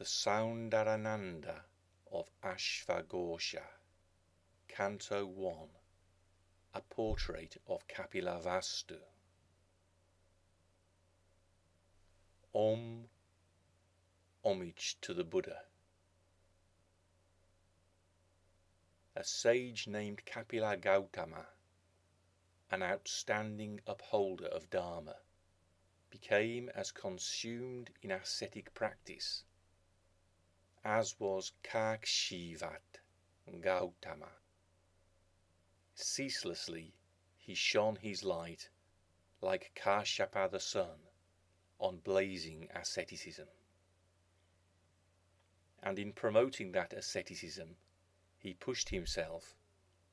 the Saundarananda of Ashvaghosha, Canto 1, a portrait of Kapilavastu. Om Homage to the Buddha. A sage named Kapila Gautama, an outstanding upholder of Dharma, became as consumed in ascetic practice as was Kakshivat Gautama. Ceaselessly he shone his light like Kashyapa the sun on blazing asceticism. And in promoting that asceticism he pushed himself,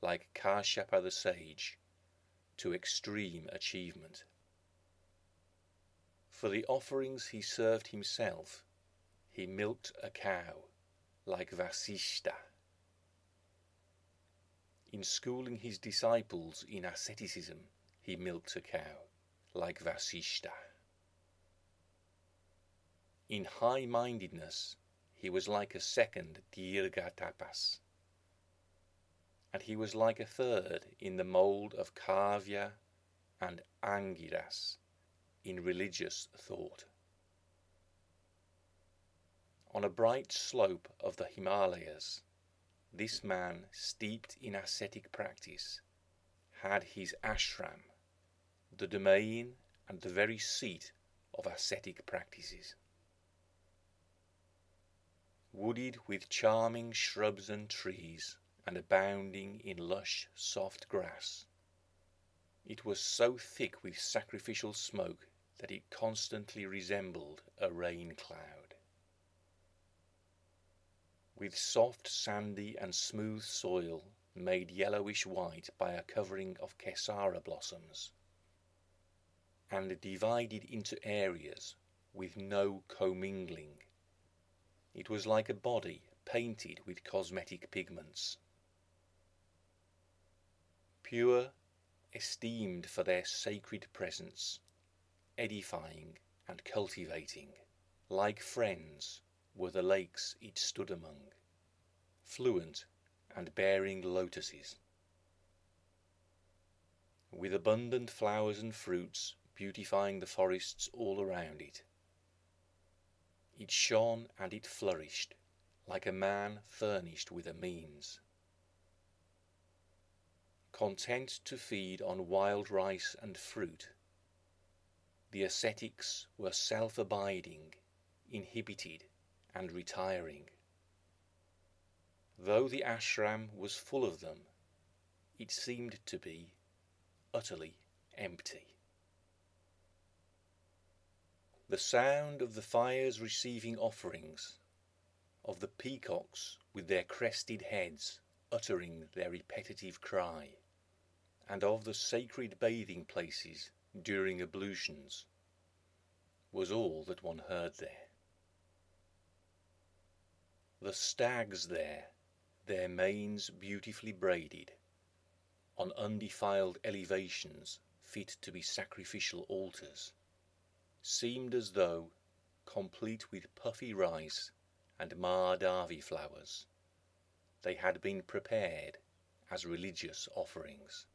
like Kashyapa the sage, to extreme achievement. For the offerings he served himself he milked a cow, like Vasishta. In schooling his disciples in asceticism, he milked a cow, like Vasishta. In high mindedness, he was like a second Dirghatapas, and he was like a third in the mould of Kavya and Angiras in religious thought. On a bright slope of the Himalayas, this man, steeped in ascetic practice, had his ashram, the domain and the very seat of ascetic practices. Wooded with charming shrubs and trees, and abounding in lush, soft grass, it was so thick with sacrificial smoke that it constantly resembled a rain cloud with soft sandy and smooth soil made yellowish white by a covering of Kesara blossoms, and divided into areas with no commingling. It was like a body painted with cosmetic pigments. Pure, esteemed for their sacred presence, edifying and cultivating, like friends were the lakes it stood among, fluent and bearing lotuses, with abundant flowers and fruits beautifying the forests all around it. It shone and it flourished like a man furnished with a means. Content to feed on wild rice and fruit, the ascetics were self abiding, inhibited, and retiring. Though the ashram was full of them, it seemed to be utterly empty. The sound of the fires receiving offerings, of the peacocks with their crested heads uttering their repetitive cry, and of the sacred bathing places during ablutions, was all that one heard there. The stags there, their manes beautifully braided, on undefiled elevations fit to be sacrificial altars, seemed as though, complete with puffy rice and madhavi flowers, they had been prepared as religious offerings.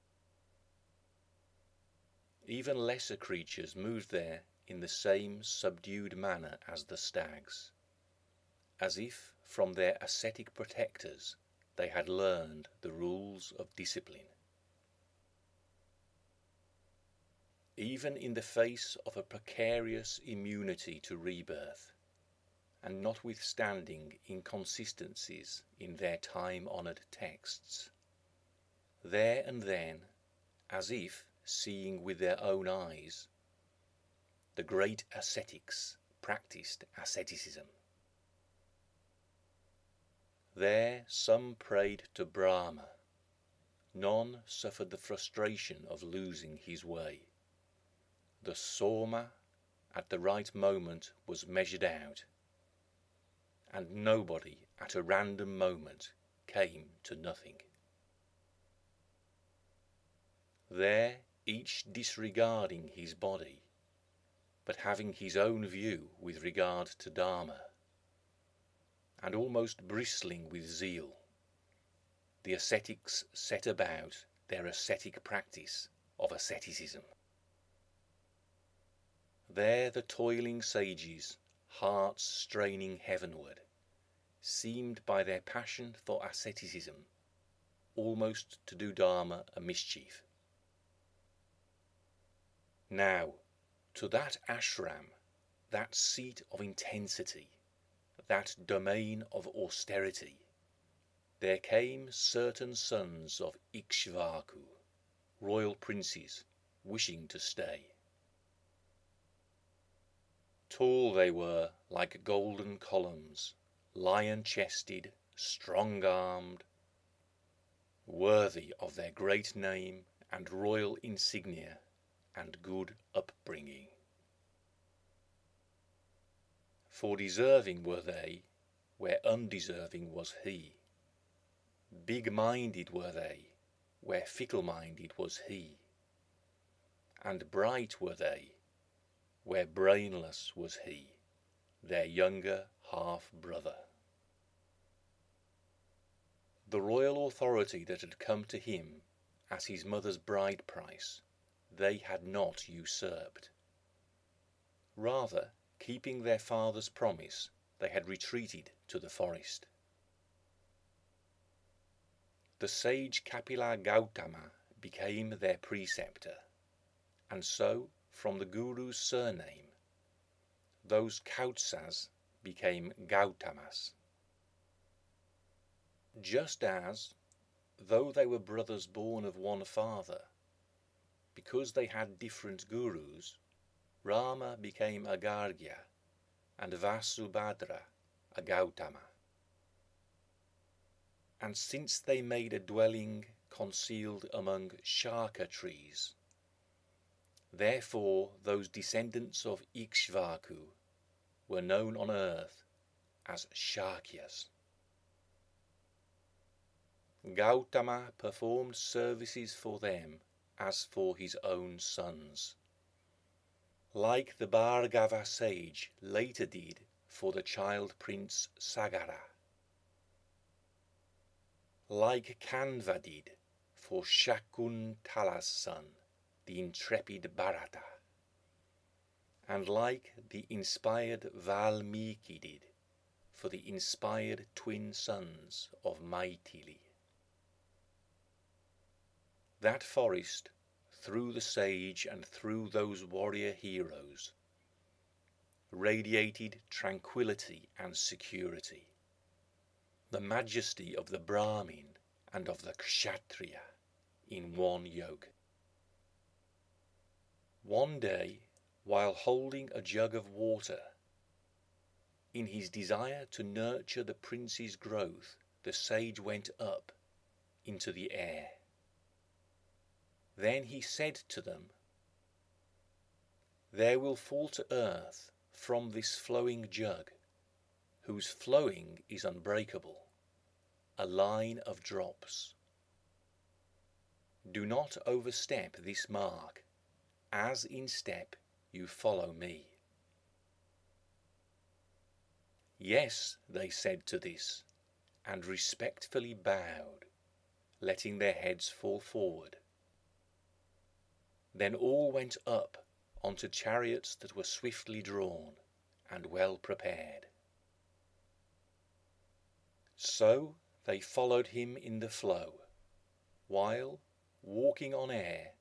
Even lesser creatures moved there in the same subdued manner as the stags, as if from their ascetic protectors they had learned the rules of discipline. Even in the face of a precarious immunity to rebirth, and notwithstanding inconsistencies in their time honoured texts, there and then, as if seeing with their own eyes, the great ascetics practised asceticism. There some prayed to Brahma, none suffered the frustration of losing his way. The Soma at the right moment was measured out, and nobody at a random moment came to nothing. There each disregarding his body, but having his own view with regard to Dharma and almost bristling with zeal, the ascetics set about their ascetic practice of asceticism. There the toiling sages, hearts straining heavenward, seemed by their passion for asceticism almost to do Dharma a mischief. Now, to that ashram, that seat of intensity, that domain of austerity, there came certain sons of Ikshvaku, royal princes, wishing to stay. Tall they were like golden columns, lion chested, strong armed, worthy of their great name and royal insignia and good upbringing. For deserving were they where undeserving was he. Big minded were they where fickle minded was he. And bright were they where brainless was he, their younger half brother. The royal authority that had come to him as his mother's bride price they had not usurped. Rather, keeping their father's promise, they had retreated to the forest. The sage Kapila Gautama became their preceptor, and so from the Guru's surname, those Kautsas became Gautamas. Just as, though they were brothers born of one father, because they had different gurus, Rama became a Gargya and Vasubhadra a Gautama. And since they made a dwelling concealed among Shaka trees, Therefore those descendants of Ikshvaku were known on earth as Shakyas. Gautama performed services for them as for his own sons, like the Bhargava sage later did for the child prince Sagara, like Kanva did for Shakuntala's son the intrepid Bharata, and like the inspired Valmiki did for the inspired twin sons of Maithili. That forest, through the sage and through those warrior heroes, radiated tranquility and security, the majesty of the Brahmin and of the Kshatriya in one yoke. One day, while holding a jug of water, in his desire to nurture the prince's growth, the sage went up into the air. Then he said to them, There will fall to earth from this flowing jug, whose flowing is unbreakable, a line of drops. Do not overstep this mark as in step you follow me. Yes, they said to this, and respectfully bowed, letting their heads fall forward. Then all went up onto chariots that were swiftly drawn and well prepared. So they followed him in the flow, while, walking on air,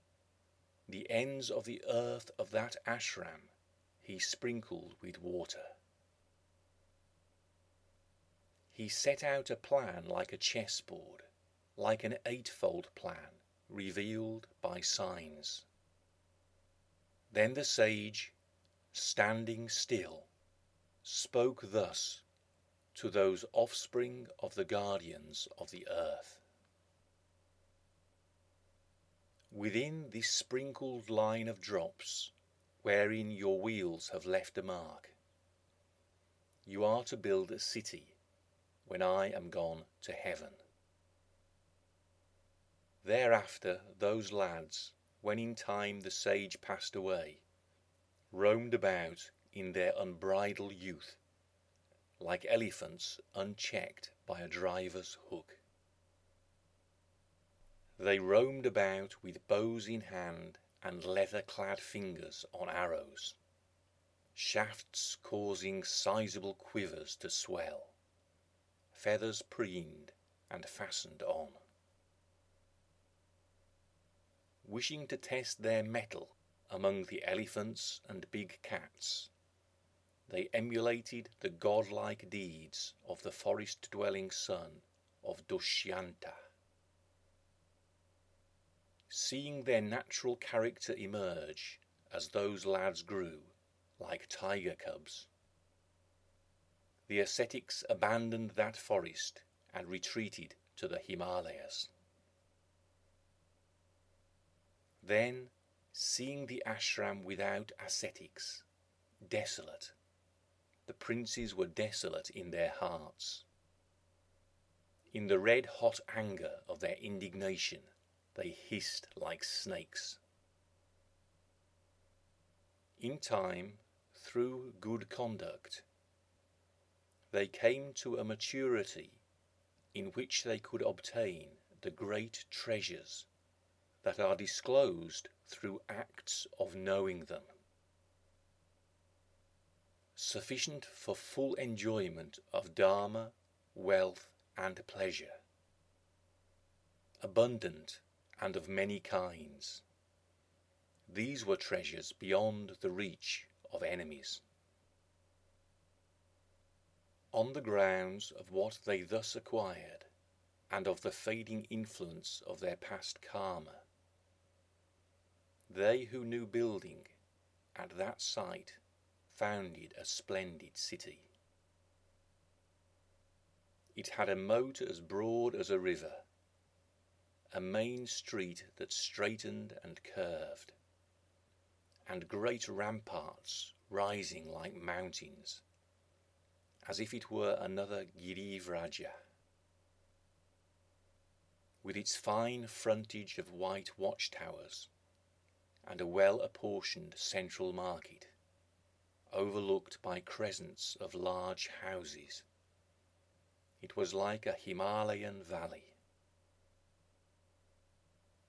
the ends of the earth of that ashram he sprinkled with water. He set out a plan like a chessboard, like an eightfold plan revealed by signs. Then the sage, standing still, spoke thus to those offspring of the guardians of the earth. Within this sprinkled line of drops, wherein your wheels have left a mark, you are to build a city when I am gone to heaven. Thereafter those lads, when in time the sage passed away, roamed about in their unbridled youth, like elephants unchecked by a driver's hook. They roamed about with bows in hand and leather-clad fingers on arrows, shafts causing sizable quivers to swell, feathers preened and fastened on. Wishing to test their mettle among the elephants and big cats, they emulated the godlike deeds of the forest-dwelling son of Dushyanta. Seeing their natural character emerge as those lads grew, like tiger cubs, the ascetics abandoned that forest and retreated to the Himalayas. Then, seeing the ashram without ascetics, desolate, the princes were desolate in their hearts. In the red hot anger of their indignation, they hissed like snakes. In time, through good conduct, they came to a maturity in which they could obtain the great treasures that are disclosed through acts of knowing them sufficient for full enjoyment of Dharma, wealth, and pleasure, abundant and of many kinds. These were treasures beyond the reach of enemies. On the grounds of what they thus acquired, and of the fading influence of their past karma, they who knew building at that site founded a splendid city. It had a moat as broad as a river, a main street that straightened and curved, and great ramparts rising like mountains, as if it were another Girivraja. With its fine frontage of white watchtowers and a well apportioned central market, overlooked by crescents of large houses. It was like a Himalayan valley.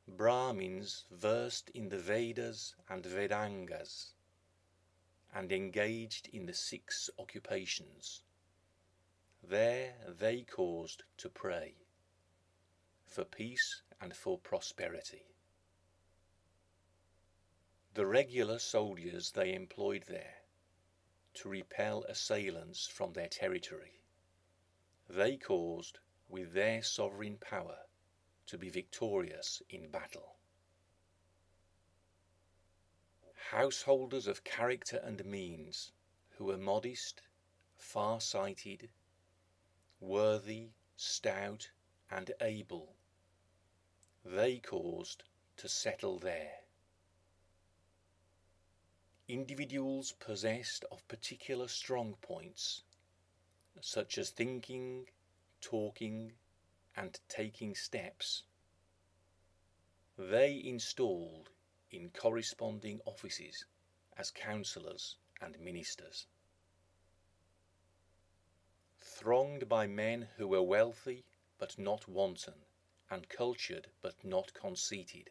Brahmins versed in the Vedas and Vedangas and engaged in the six occupations. There they caused to pray for peace and for prosperity. The regular soldiers they employed there to repel assailants from their territory. They caused, with their sovereign power, to be victorious in battle. Householders of character and means, who were modest, far-sighted, worthy, stout, and able, they caused to settle there individuals possessed of particular strong points, such as thinking, talking, and taking steps, they installed in corresponding offices as councillors and ministers. Thronged by men who were wealthy but not wanton, and cultured but not conceited,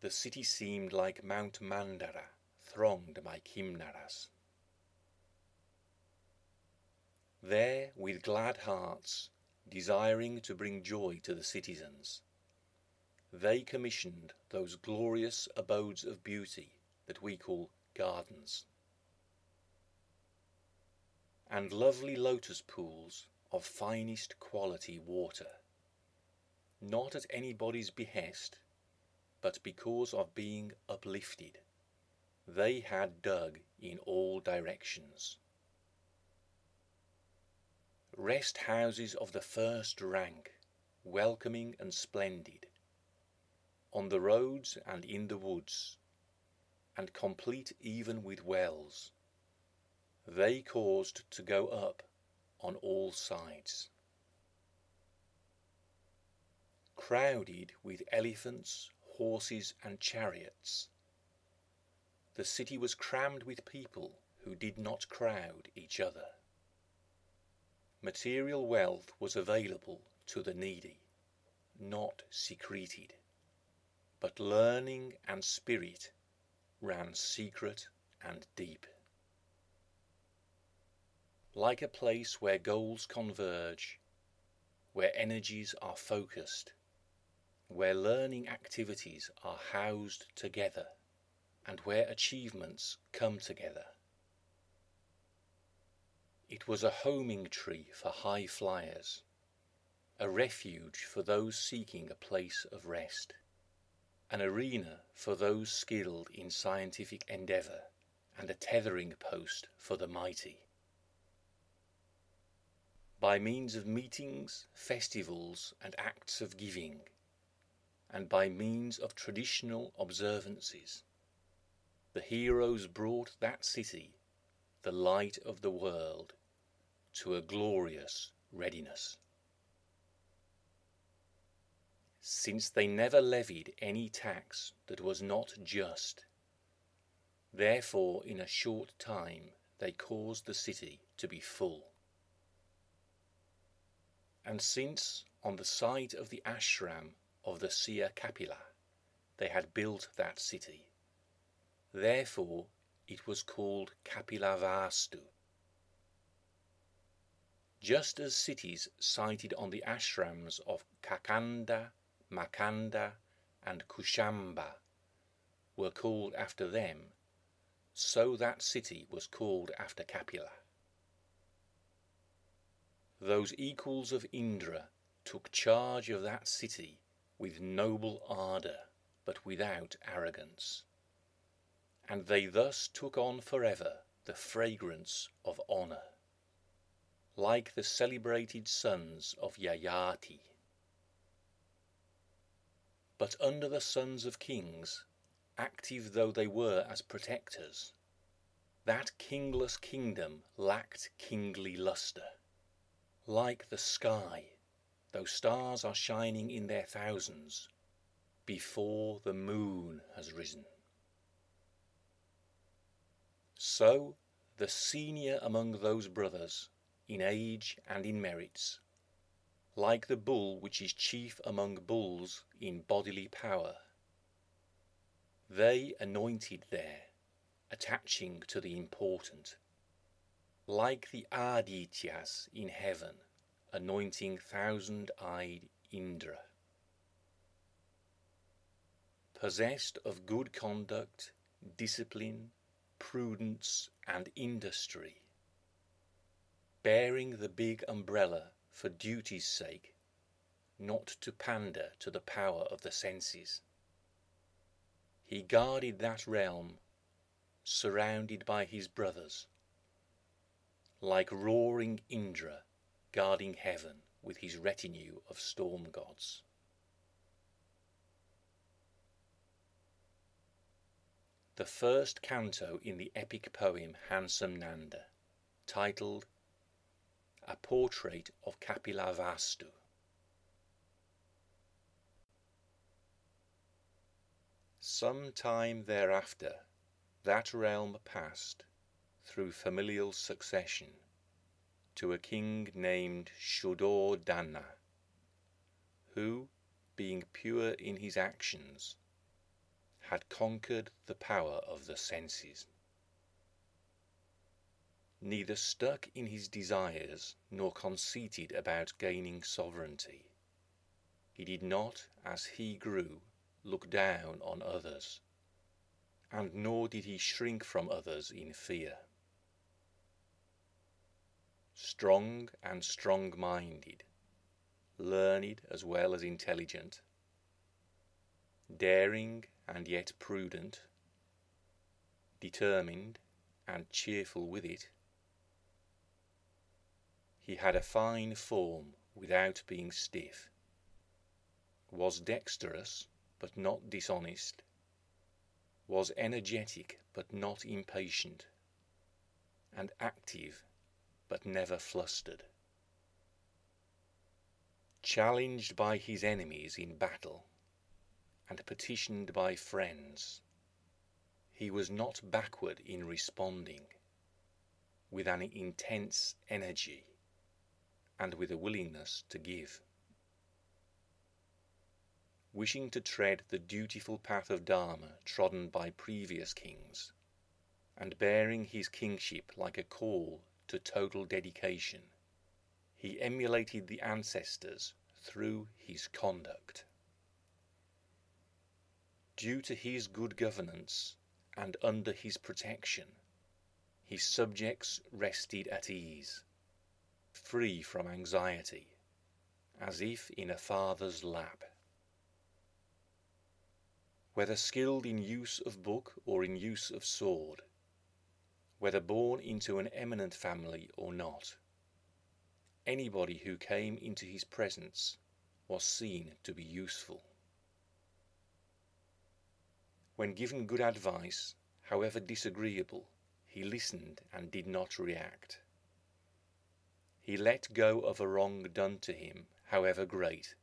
the city seemed like Mount Mandara thronged by Kimnaras. There, with glad hearts, desiring to bring joy to the citizens, they commissioned those glorious abodes of beauty that we call gardens, and lovely lotus pools of finest quality water, not at anybody's behest, but because of being uplifted they had dug in all directions. Rest houses of the first rank, welcoming and splendid, on the roads and in the woods, and complete even with wells, they caused to go up on all sides. Crowded with elephants, horses, and chariots, the city was crammed with people who did not crowd each other. material wealth was available to the needy, not secreted, but learning and spirit ran secret and deep. Like a place where goals converge, where energies are focused, where learning activities are housed together, and where achievements come together. It was a homing tree for high flyers, a refuge for those seeking a place of rest, an arena for those skilled in scientific endeavour, and a tethering post for the mighty. By means of meetings, festivals, and acts of giving, and by means of traditional observances, the heroes brought that city the light of the world, to a glorious readiness. Since they never levied any tax that was not just, therefore in a short time they caused the city to be full. And since on the site of the ashram of the seer Kapila they had built that city, therefore it was called Kapilavastu. Just as cities sited on the ashrams of Kakanda, Makanda, and Kushamba were called after them, so that city was called after Kapila. Those equals of Indra took charge of that city with noble ardour, but without arrogance and they thus took on forever the fragrance of honour, like the celebrated sons of Yayati. But under the sons of kings, active though they were as protectors, that kingless kingdom lacked kingly lustre. Like the sky, though stars are shining in their thousands, before the moon has risen. So the senior among those brothers, in age and in merits, like the bull which is chief among bulls in bodily power, they anointed there, attaching to the important, like the Adityas in heaven, anointing thousand-eyed Indra. Possessed of good conduct, discipline, prudence, and industry, bearing the big umbrella for duty's sake, not to pander to the power of the senses. He guarded that realm, surrounded by his brothers, like roaring Indra guarding heaven with his retinue of storm gods. The first canto in the epic poem Handsome Nanda, titled A Portrait of Kapilavastu. Some time thereafter that realm passed, through familial succession, to a king named Shuddhodana, who, being pure in his actions, had conquered the power of the senses. Neither stuck in his desires nor conceited about gaining sovereignty. He did not, as he grew, look down on others, and nor did he shrink from others in fear. Strong and strong-minded, learned as well as intelligent, daring and yet prudent, determined and cheerful with it. He had a fine form without being stiff, was dexterous but not dishonest, was energetic but not impatient, and active but never flustered. Challenged by his enemies in battle, and petitioned by friends, he was not backward in responding with an intense energy, and with a willingness to give. Wishing to tread the dutiful path of Dharma trodden by previous kings, and bearing his kingship like a call to total dedication, he emulated the ancestors through his conduct. Due to his good governance and under his protection, his subjects rested at ease, free from anxiety, as if in a father's lap. Whether skilled in use of book or in use of sword, whether born into an eminent family or not, anybody who came into his presence was seen to be useful. When given good advice, however disagreeable, he listened and did not react. He let go of a wrong done to him, however great,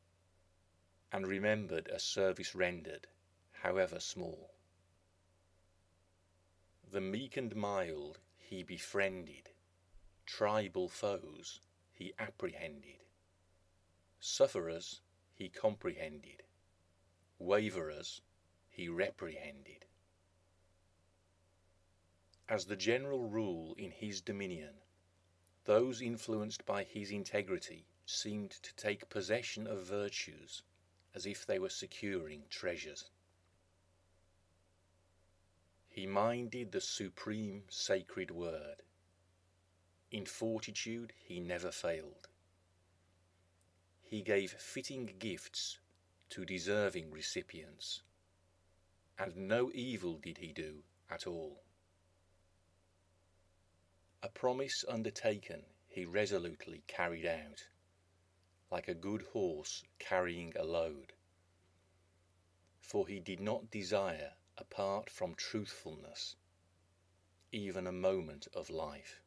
and remembered a service rendered, however small. The meek and mild he befriended, tribal foes he apprehended, sufferers he comprehended, waverers he reprehended. As the general rule in his dominion, those influenced by his integrity seemed to take possession of virtues as if they were securing treasures. He minded the supreme sacred word. In fortitude he never failed. He gave fitting gifts to deserving recipients, and no evil did he do at all. A promise undertaken he resolutely carried out, like a good horse carrying a load, for he did not desire apart from truthfulness, even a moment of life.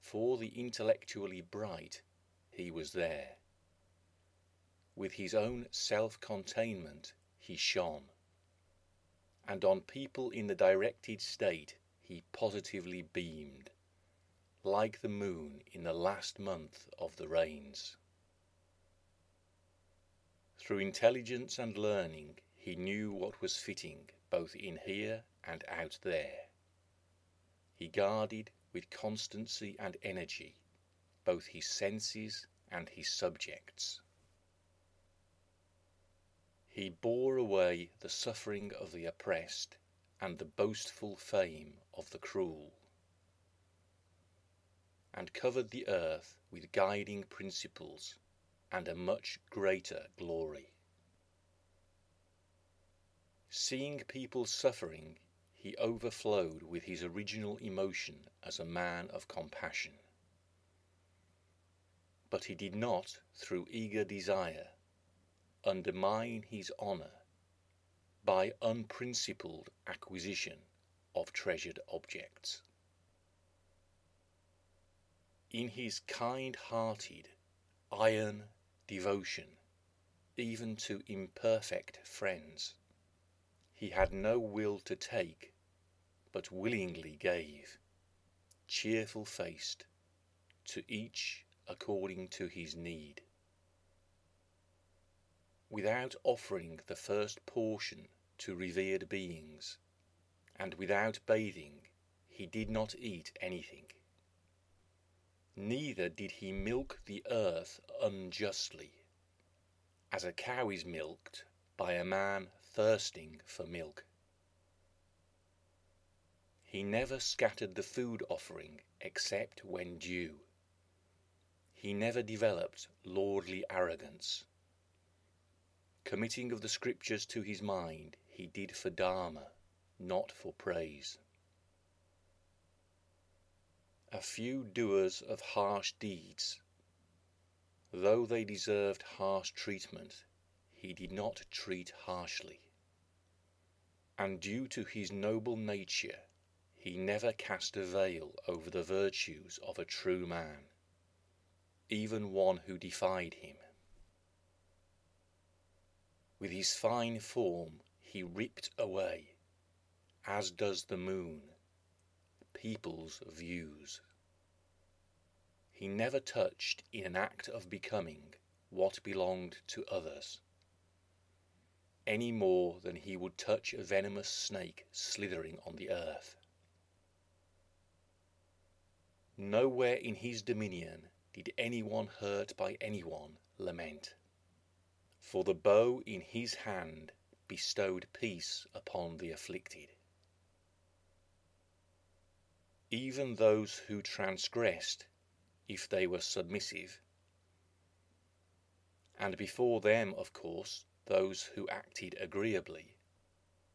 For the intellectually bright, he was there. With his own self containment, he shone. And on people in the directed state, he positively beamed, like the moon in the last month of the rains. Through intelligence and learning, he knew what was fitting both in here and out there. He guarded with constancy and energy both his senses and his subjects. He bore away the suffering of the oppressed and the boastful fame of the cruel, and covered the earth with guiding principles and a much greater glory. Seeing people suffering, he overflowed with his original emotion as a man of compassion. But he did not, through eager desire, undermine his honour by unprincipled acquisition of treasured objects. In his kind-hearted, iron devotion, even to imperfect friends, he had no will to take, but willingly gave, cheerful faced, to each according to his need. Without offering the first portion to revered beings, and without bathing, he did not eat anything. Neither did he milk the earth unjustly, as a cow is milked by a man thirsting for milk. He never scattered the food offering except when due. He never developed lordly arrogance. Committing of the scriptures to his mind, he did for Dharma, not for praise. A few doers of harsh deeds, though they deserved harsh treatment, he did not treat harshly. And due to his noble nature, he never cast a veil over the virtues of a true man, even one who defied him. With his fine form he ripped away, as does the moon, people's views. he never touched in an act of becoming what belonged to others, any more than he would touch a venomous snake slithering on the earth. Nowhere in his dominion did anyone hurt by anyone lament, for the bow in his hand bestowed peace upon the afflicted. Even those who transgressed, if they were submissive, and before them, of course, those who acted agreeably,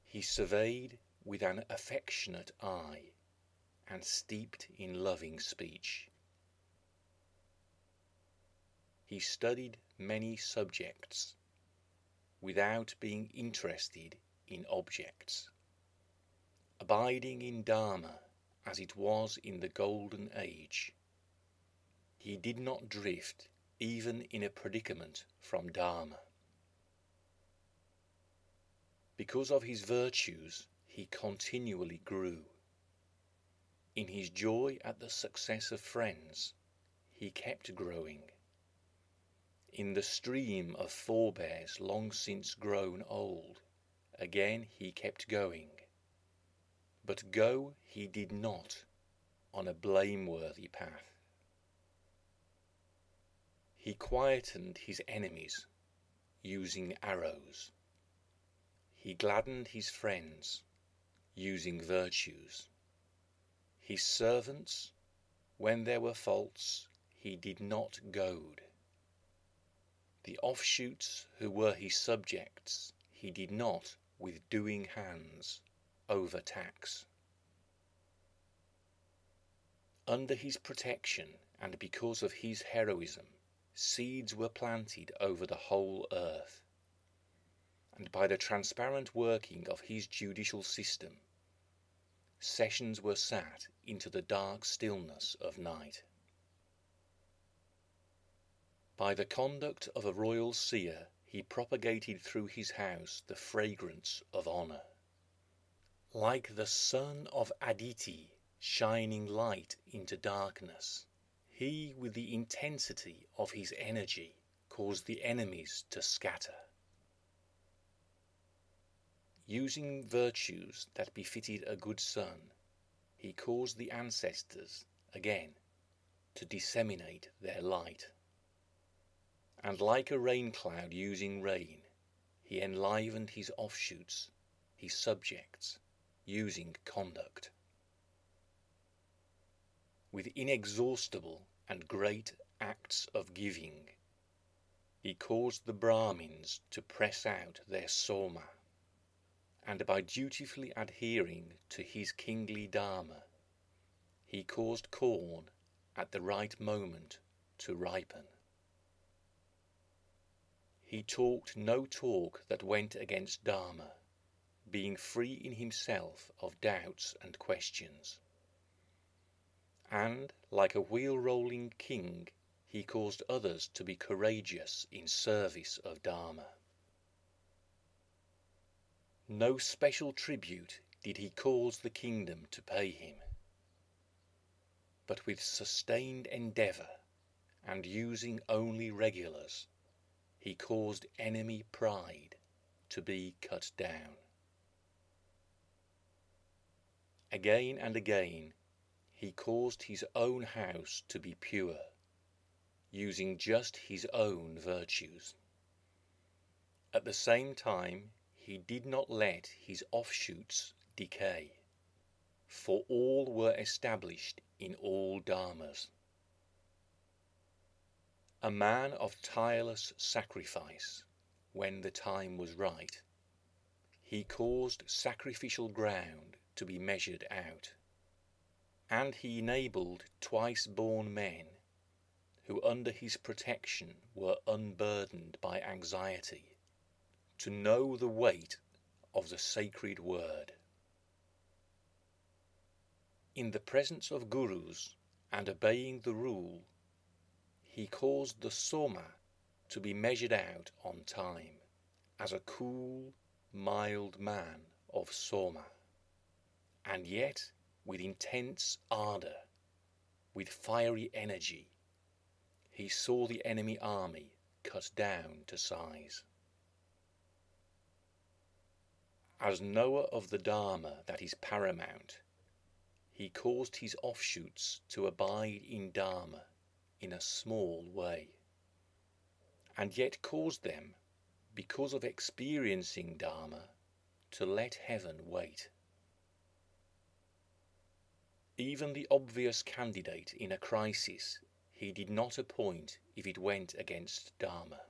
he surveyed with an affectionate eye and steeped in loving speech. He studied many subjects without being interested in objects, abiding in Dharma as it was in the Golden Age. He did not drift even in a predicament from Dharma. Because of his virtues, he continually grew. In his joy at the success of friends, he kept growing. In the stream of forebears long since grown old, again he kept going. But go he did not on a blameworthy path. He quietened his enemies, using arrows. He gladdened his friends, using virtues. His servants, when there were faults, he did not goad. The offshoots who were his subjects he did not, with doing hands, overtax. Under his protection and because of his heroism, seeds were planted over the whole earth. And by the transparent working of his judicial system, sessions were sat into the dark stillness of night. By the conduct of a royal seer he propagated through his house the fragrance of honour. Like the sun of Aditi shining light into darkness, he with the intensity of his energy caused the enemies to scatter. Using virtues that befitted a good son, he caused the ancestors, again, to disseminate their light and like a rain cloud using rain, he enlivened his offshoots, his subjects, using conduct. With inexhaustible and great acts of giving, he caused the Brahmins to press out their soma, and by dutifully adhering to his kingly Dharma, he caused corn at the right moment to ripen. He talked no talk that went against Dharma, being free in himself of doubts and questions. And, like a wheel rolling king, he caused others to be courageous in service of Dharma. No special tribute did he cause the kingdom to pay him, but with sustained endeavour, and using only regulars, he caused enemy pride to be cut down. Again and again he caused his own house to be pure, using just his own virtues. At the same time he did not let his offshoots decay, for all were established in all dharmas a man of tireless sacrifice, when the time was right, he caused sacrificial ground to be measured out, and he enabled twice born men, who under his protection were unburdened by anxiety, to know the weight of the sacred word. In the presence of gurus and obeying the rule he caused the soma to be measured out on time, as a cool, mild man of soma, and yet with intense ardour, with fiery energy, he saw the enemy army cut down to size. As knower of the Dharma that is paramount, he caused his offshoots to abide in Dharma in a small way, and yet caused them, because of experiencing Dharma, to let heaven wait. Even the obvious candidate in a crisis he did not appoint if it went against Dharma.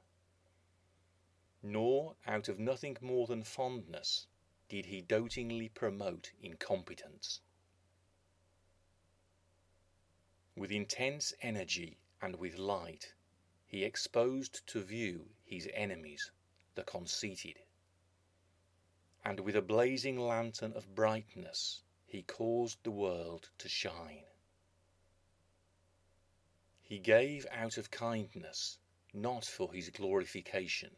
Nor, out of nothing more than fondness, did he dotingly promote incompetence. With intense energy and with light, he exposed to view his enemies, the conceited. And with a blazing lantern of brightness, he caused the world to shine. He gave out of kindness, not for his glorification,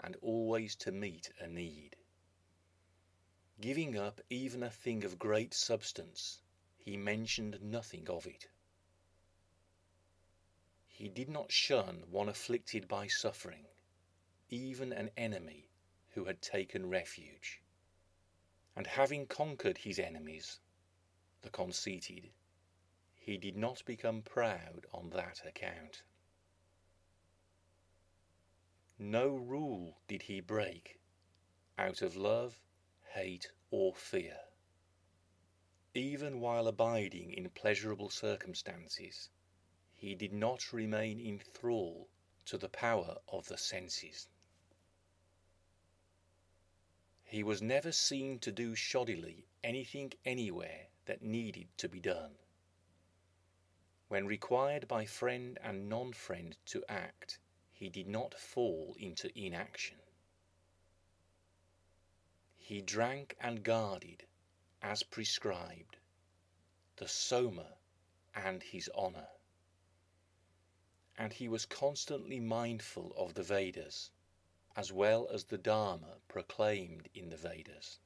and always to meet a need. Giving up even a thing of great substance, he mentioned nothing of it. He did not shun one afflicted by suffering, even an enemy who had taken refuge. And having conquered his enemies, the conceited, he did not become proud on that account. No rule did he break out of love, hate, or fear. Even while abiding in pleasurable circumstances, he did not remain in thrall to the power of the senses. He was never seen to do shoddily anything anywhere that needed to be done. When required by friend and non-friend to act, he did not fall into inaction. He drank and guarded, as prescribed, the Soma and his honour and he was constantly mindful of the Vedas, as well as the Dharma proclaimed in the Vedas.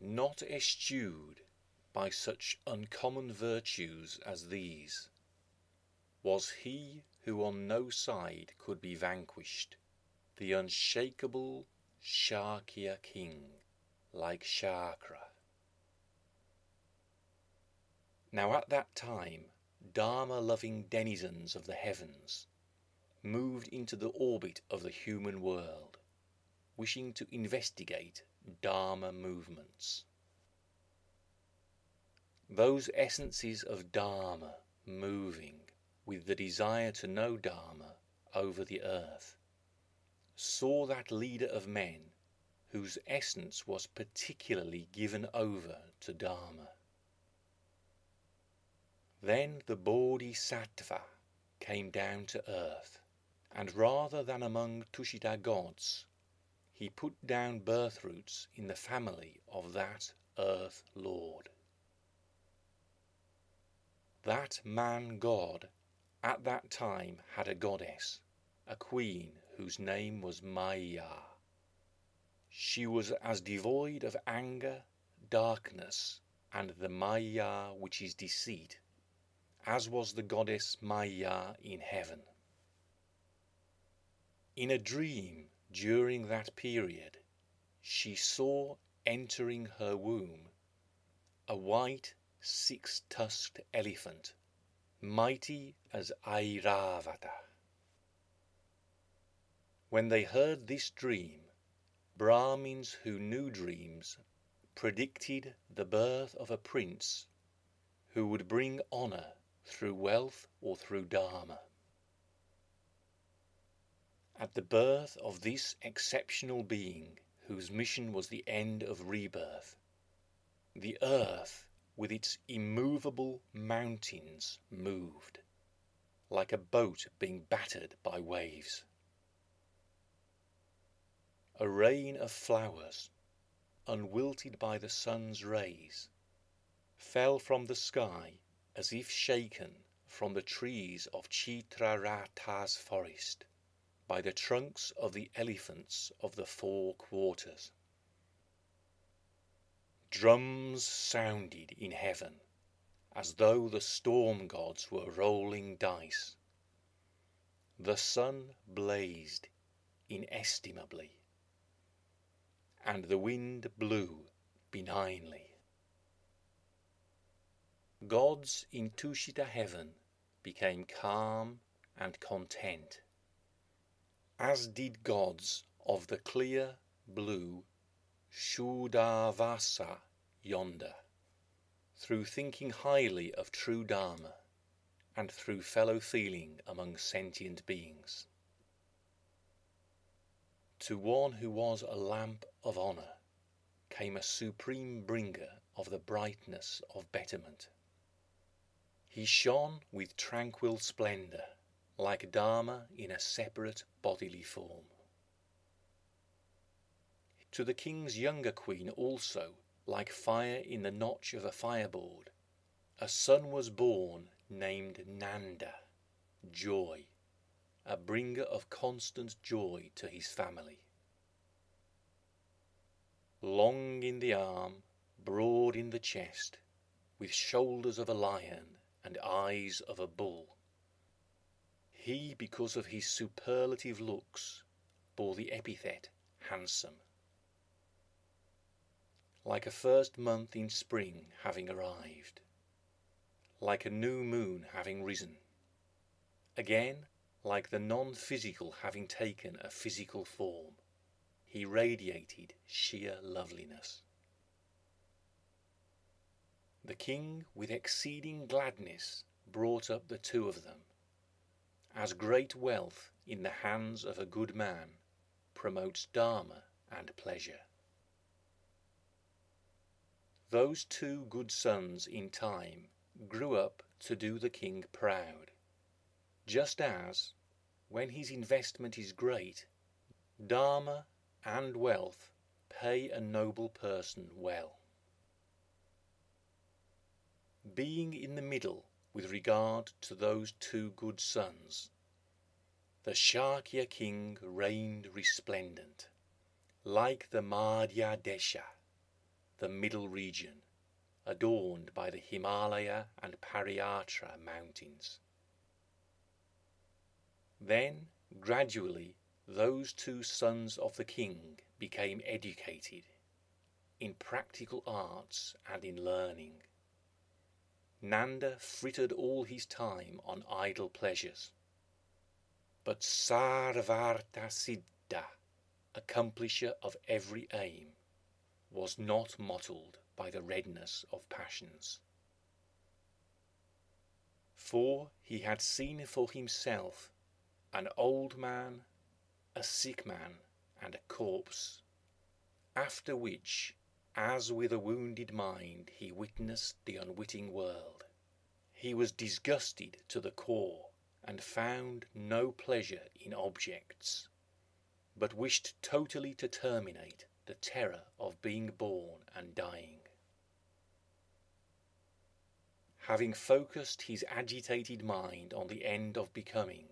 Not eschewed by such uncommon virtues as these, was he who on no side could be vanquished, the unshakable Shakya king, like Shakra. Now at that time Dharma-loving denizens of the heavens moved into the orbit of the human world, wishing to investigate Dharma movements. Those essences of Dharma moving with the desire to know Dharma over the earth saw that leader of men whose essence was particularly given over to Dharma. Then the Bodhisattva came down to earth, and rather than among Tushita gods, he put down birth roots in the family of that earth lord. That man god at that time had a goddess, a queen whose name was Maya. She was as devoid of anger, darkness, and the Maya which is deceit as was the goddess Maya in heaven. In a dream during that period, she saw entering her womb a white six-tusked elephant, mighty as Airavata. When they heard this dream, Brahmins who knew dreams predicted the birth of a prince who would bring honour through wealth or through Dharma. At the birth of this exceptional being, whose mission was the end of rebirth, the earth with its immovable mountains moved, like a boat being battered by waves. A rain of flowers, unwilted by the sun's rays, fell from the sky as if shaken from the trees of Chitraratha's forest by the trunks of the elephants of the four quarters. Drums sounded in heaven, as though the storm gods were rolling dice. The sun blazed inestimably, and the wind blew benignly. Gods in Tushita heaven became calm and content, as did gods of the clear blue Shuddhavasa yonder, through thinking highly of true Dharma and through fellow feeling among sentient beings. To one who was a lamp of honour came a supreme bringer of the brightness of betterment. He shone with tranquil splendour, like Dharma in a separate bodily form. To the king's younger queen also, like fire in the notch of a fireboard, a son was born named Nanda, joy, a bringer of constant joy to his family. Long in the arm, broad in the chest, with shoulders of a lion and eyes of a bull. He, because of his superlative looks, bore the epithet handsome. Like a first month in spring having arrived, like a new moon having risen, again, like the non physical having taken a physical form, he radiated sheer loveliness. The king with exceeding gladness brought up the two of them, as great wealth in the hands of a good man promotes Dharma and pleasure. Those two good sons in time grew up to do the king proud, just as, when his investment is great, Dharma and wealth pay a noble person well being in the middle with regard to those two good sons. The Shakya king reigned resplendent, like the Madhya Desha, the middle region, adorned by the Himalaya and Pariyatra mountains. Then, gradually, those two sons of the king became educated in practical arts and in learning Nanda frittered all his time on idle pleasures. But Sarvartha Siddha, accomplisher of every aim, was not mottled by the redness of passions. For he had seen for himself an old man, a sick man, and a corpse, after which as with a wounded mind he witnessed the unwitting world. He was disgusted to the core, and found no pleasure in objects, but wished totally to terminate the terror of being born and dying. Having focused his agitated mind on the end of becoming,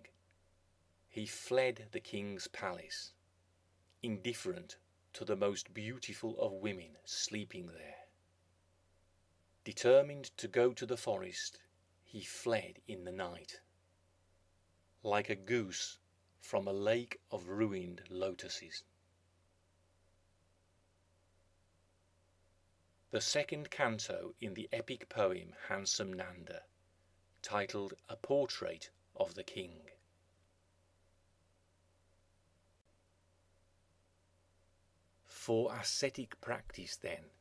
he fled the king's palace, indifferent to the most beautiful of women sleeping there. Determined to go to the forest, he fled in the night. Like a goose from a lake of ruined lotuses. The second canto in the epic poem Handsome Nanda, titled A Portrait of the King. For ascetic practice, then,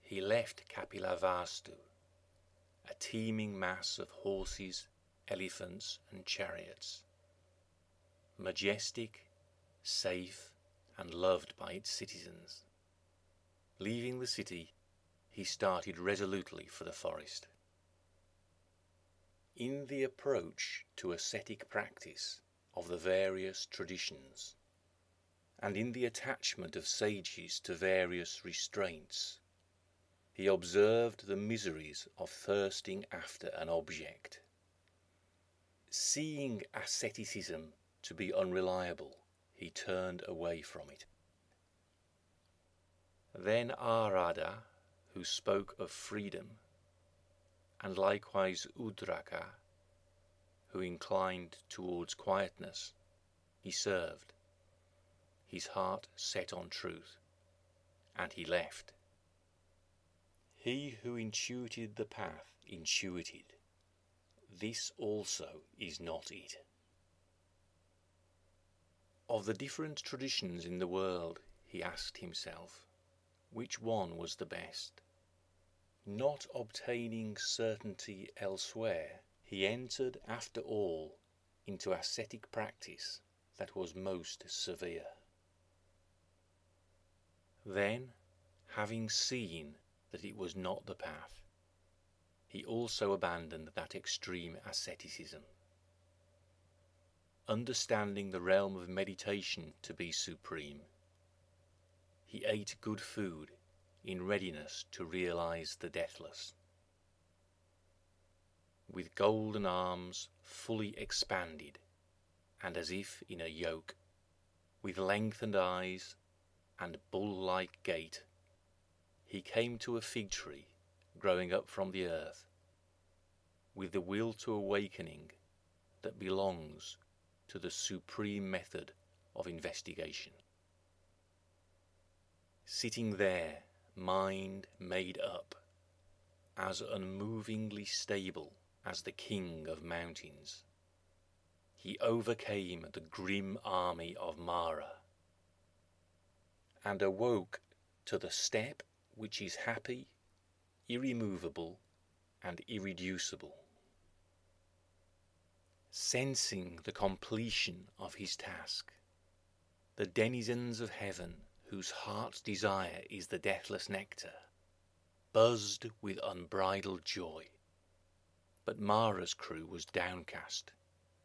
he left Kapilavastu, a teeming mass of horses, elephants, and chariots, majestic, safe, and loved by its citizens. Leaving the city, he started resolutely for the forest. In the approach to ascetic practice of the various traditions, and in the attachment of sages to various restraints. He observed the miseries of thirsting after an object. Seeing asceticism to be unreliable, he turned away from it. Then Arada, who spoke of freedom, and likewise Udraka, who inclined towards quietness, he served, his heart set on truth, and he left. He who intuited the path intuited. This also is not it. Of the different traditions in the world, he asked himself, which one was the best? Not obtaining certainty elsewhere, he entered after all into ascetic practice that was most severe. Then, having seen that it was not the path, he also abandoned that extreme asceticism. Understanding the realm of meditation to be supreme, he ate good food in readiness to realize the deathless. With golden arms fully expanded, and as if in a yoke, with lengthened eyes and bull like gait, he came to a fig tree growing up from the earth, with the will to awakening that belongs to the supreme method of investigation. Sitting there, mind made up, as unmovingly stable as the king of mountains, he overcame the grim army of Mara and awoke to the step which is happy irremovable, and irreducible. Sensing the completion of his task, the denizens of heaven, whose heart's desire is the deathless nectar, buzzed with unbridled joy. But Mara's crew was downcast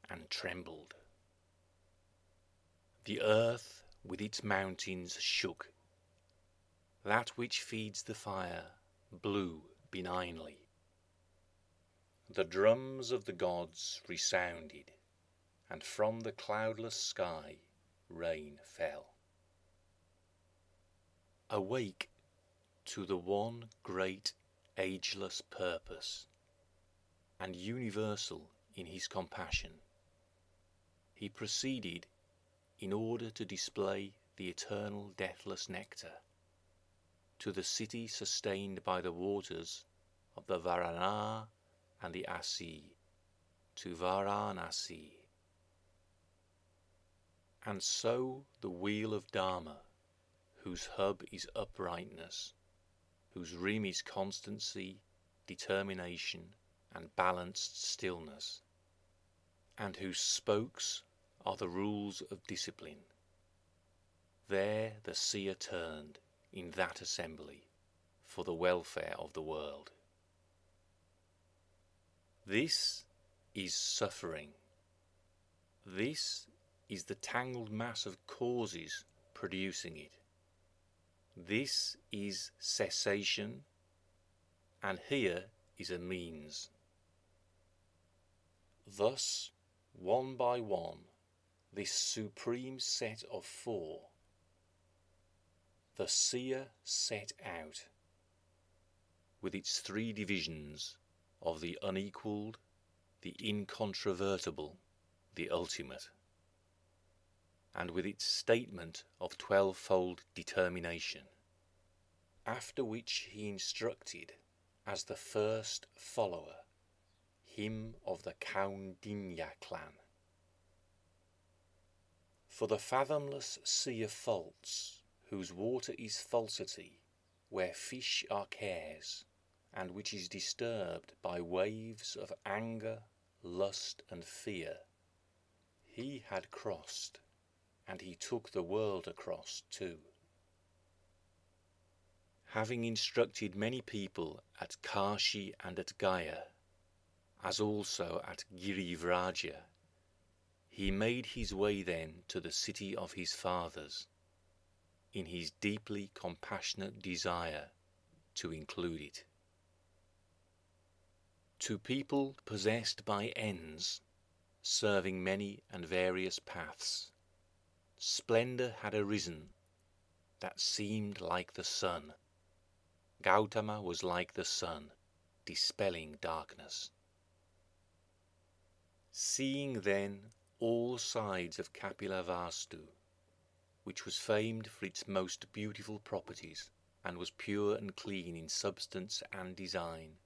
and trembled. The earth with its mountains shook. That which feeds the fire blew benignly. The drums of the gods resounded, and from the cloudless sky rain fell. Awake to the one great ageless purpose, and universal in his compassion, he proceeded in order to display the eternal deathless nectar to the city sustained by the waters of the Varana and the Asi, to Varanasi. And so the wheel of Dharma, whose hub is uprightness, whose rim is constancy, determination, and balanced stillness, and whose spokes are the rules of discipline. There the seer turned in that assembly for the welfare of the world. This is suffering. This is the tangled mass of causes producing it. This is cessation, and here is a means. Thus, one by one, this supreme set of four the seer set out, with its three divisions of the unequalled, the incontrovertible, the ultimate, and with its statement of twelvefold determination, after which he instructed as the first follower him of the Kaundinya clan. For the fathomless sea of faults whose water is falsity, where fish are cares, and which is disturbed by waves of anger, lust, and fear. He had crossed, and he took the world across too. Having instructed many people at Kashi and at Gaya, as also at Girivraja, he made his way then to the city of his fathers in his deeply compassionate desire to include it. To people possessed by ends, serving many and various paths, splendour had arisen that seemed like the sun. Gautama was like the sun, dispelling darkness. Seeing then all sides of Kapilavastu, which was famed for its most beautiful properties, and was pure and clean in substance and design,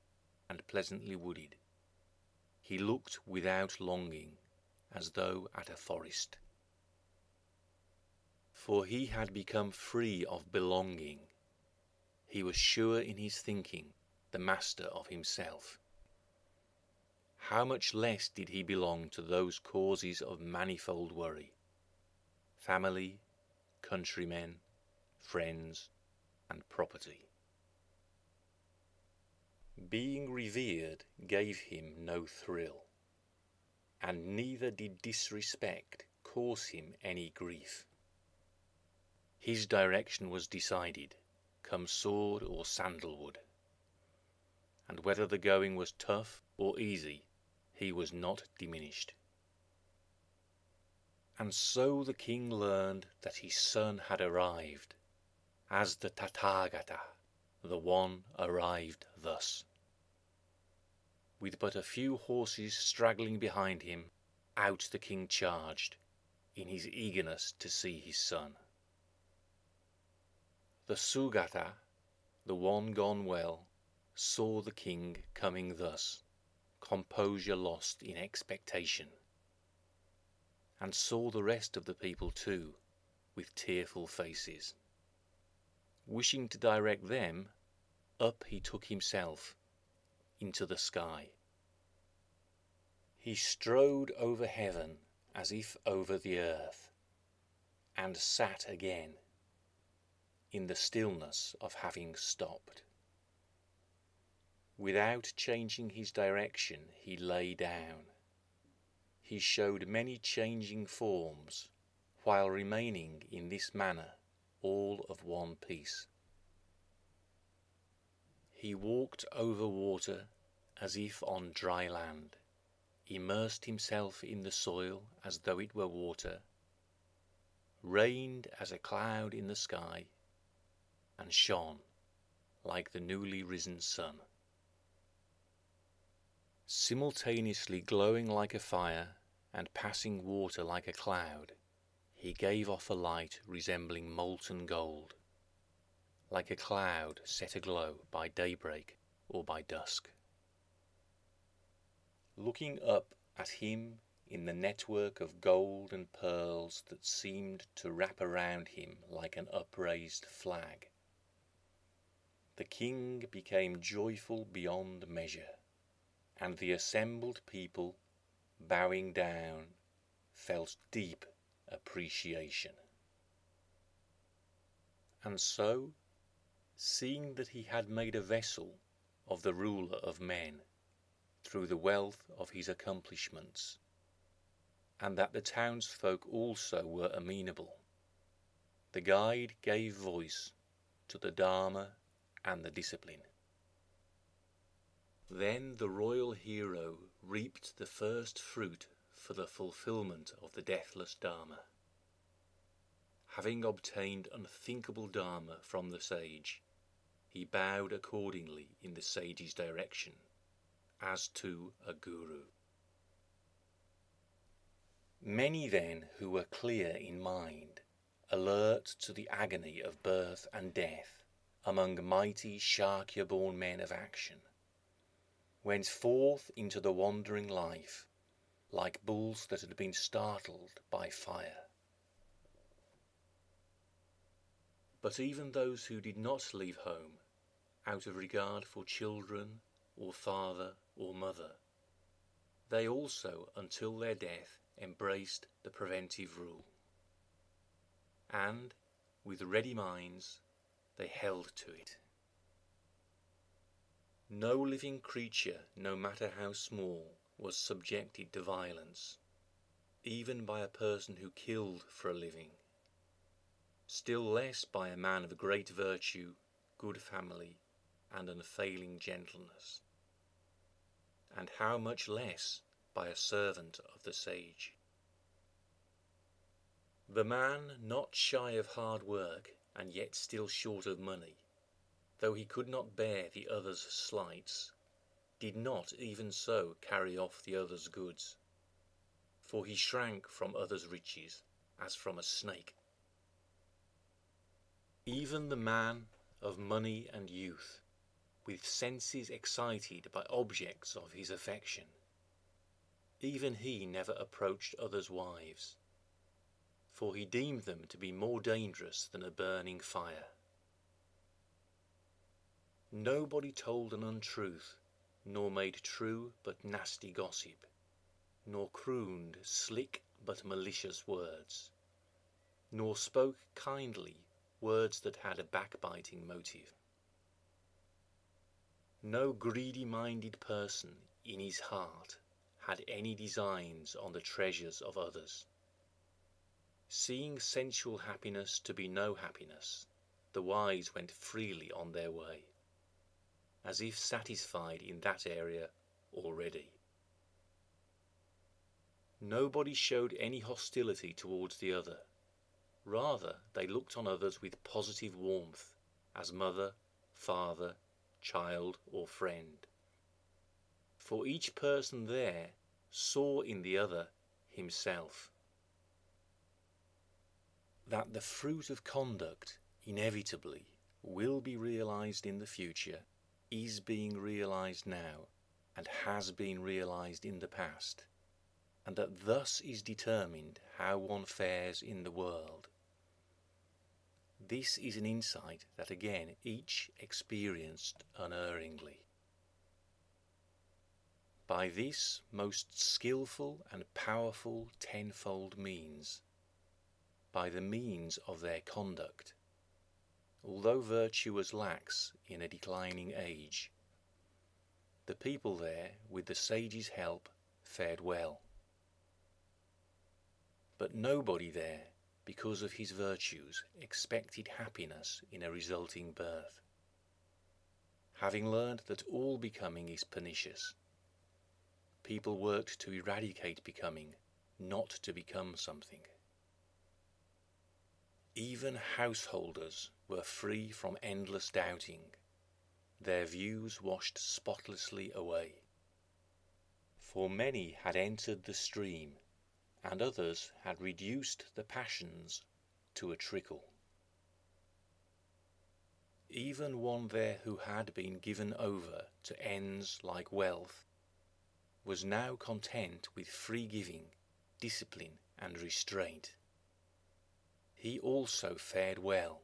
and pleasantly wooded, he looked without longing, as though at a forest. For he had become free of belonging. He was sure in his thinking, the master of himself. How much less did he belong to those causes of manifold worry family, countrymen, friends, and property. Being revered gave him no thrill, and neither did disrespect cause him any grief. His direction was decided, come sword or sandalwood, and whether the going was tough or easy, he was not diminished. And so the king learned that his son had arrived, as the Tathagata, the One, arrived thus. With but a few horses straggling behind him, out the king charged, in his eagerness to see his son. The Sugata, the one gone well, saw the king coming thus, composure lost in expectation, and saw the rest of the people too, with tearful faces. Wishing to direct them, up he took himself into the sky. He strode over heaven as if over the earth, and sat again in the stillness of having stopped. Without changing his direction, he lay down. He showed many changing forms, while remaining in this manner all of one piece. He walked over water as if on dry land, immersed himself in the soil as though it were water, rained as a cloud in the sky, and shone like the newly risen sun. Simultaneously glowing like a fire and passing water like a cloud, he gave off a light resembling molten gold, like a cloud set aglow by daybreak or by dusk. Looking up at him in the network of gold and pearls that seemed to wrap around him like an upraised flag, the king became joyful beyond measure, and the assembled people, bowing down, felt deep appreciation. And so, seeing that he had made a vessel of the ruler of men through the wealth of his accomplishments, and that the townsfolk also were amenable, the guide gave voice to the Dharma and the discipline. Then the royal hero reaped the first fruit for the fulfillment of the deathless Dharma. Having obtained unthinkable Dharma from the sage, he bowed accordingly in the sage's direction, as to a guru. Many then who were clear in mind, alert to the agony of birth and death, among mighty Shakya-born men of action, went forth into the wandering life like bulls that had been startled by fire. But even those who did not leave home, out of regard for children or father or mother, they also, until their death, embraced the preventive rule. And, with ready minds, they held to it. No living creature, no matter how small, was subjected to violence, even by a person who killed for a living, still less by a man of great virtue, good family, and unfailing gentleness, and how much less by a servant of the sage. The man not shy of hard work and yet still short of money, though he could not bear the other's slights, did not even so carry off the other's goods, for he shrank from others' riches as from a snake. Even the man of money and youth, with senses excited by objects of his affection, even he never approached others' wives, for he deemed them to be more dangerous than a burning fire. Nobody told an untruth, nor made true but nasty gossip, nor crooned slick but malicious words, nor spoke kindly words that had a backbiting motive. No greedy minded person in his heart had any designs on the treasures of others. Seeing sensual happiness to be no happiness, the wise went freely on their way, as if satisfied in that area already. Nobody showed any hostility towards the other. Rather, they looked on others with positive warmth, as mother, father, child, or friend for each person there saw in the other himself. That the fruit of conduct inevitably will be realized in the future is being realized now and has been realized in the past, and that thus is determined how one fares in the world. This is an insight that again each experienced unerringly. By this most skilful and powerful tenfold means, by the means of their conduct, although virtue was lax in a declining age, the people there, with the sage's help, fared well. But nobody there, because of his virtues, expected happiness in a resulting birth. Having learned that all becoming is pernicious, people worked to eradicate becoming, not to become something. Even householders were free from endless doubting, their views washed spotlessly away. For many had entered the stream, and others had reduced the passions to a trickle. Even one there who had been given over to ends like wealth was now content with free giving, discipline, and restraint. He also fared well,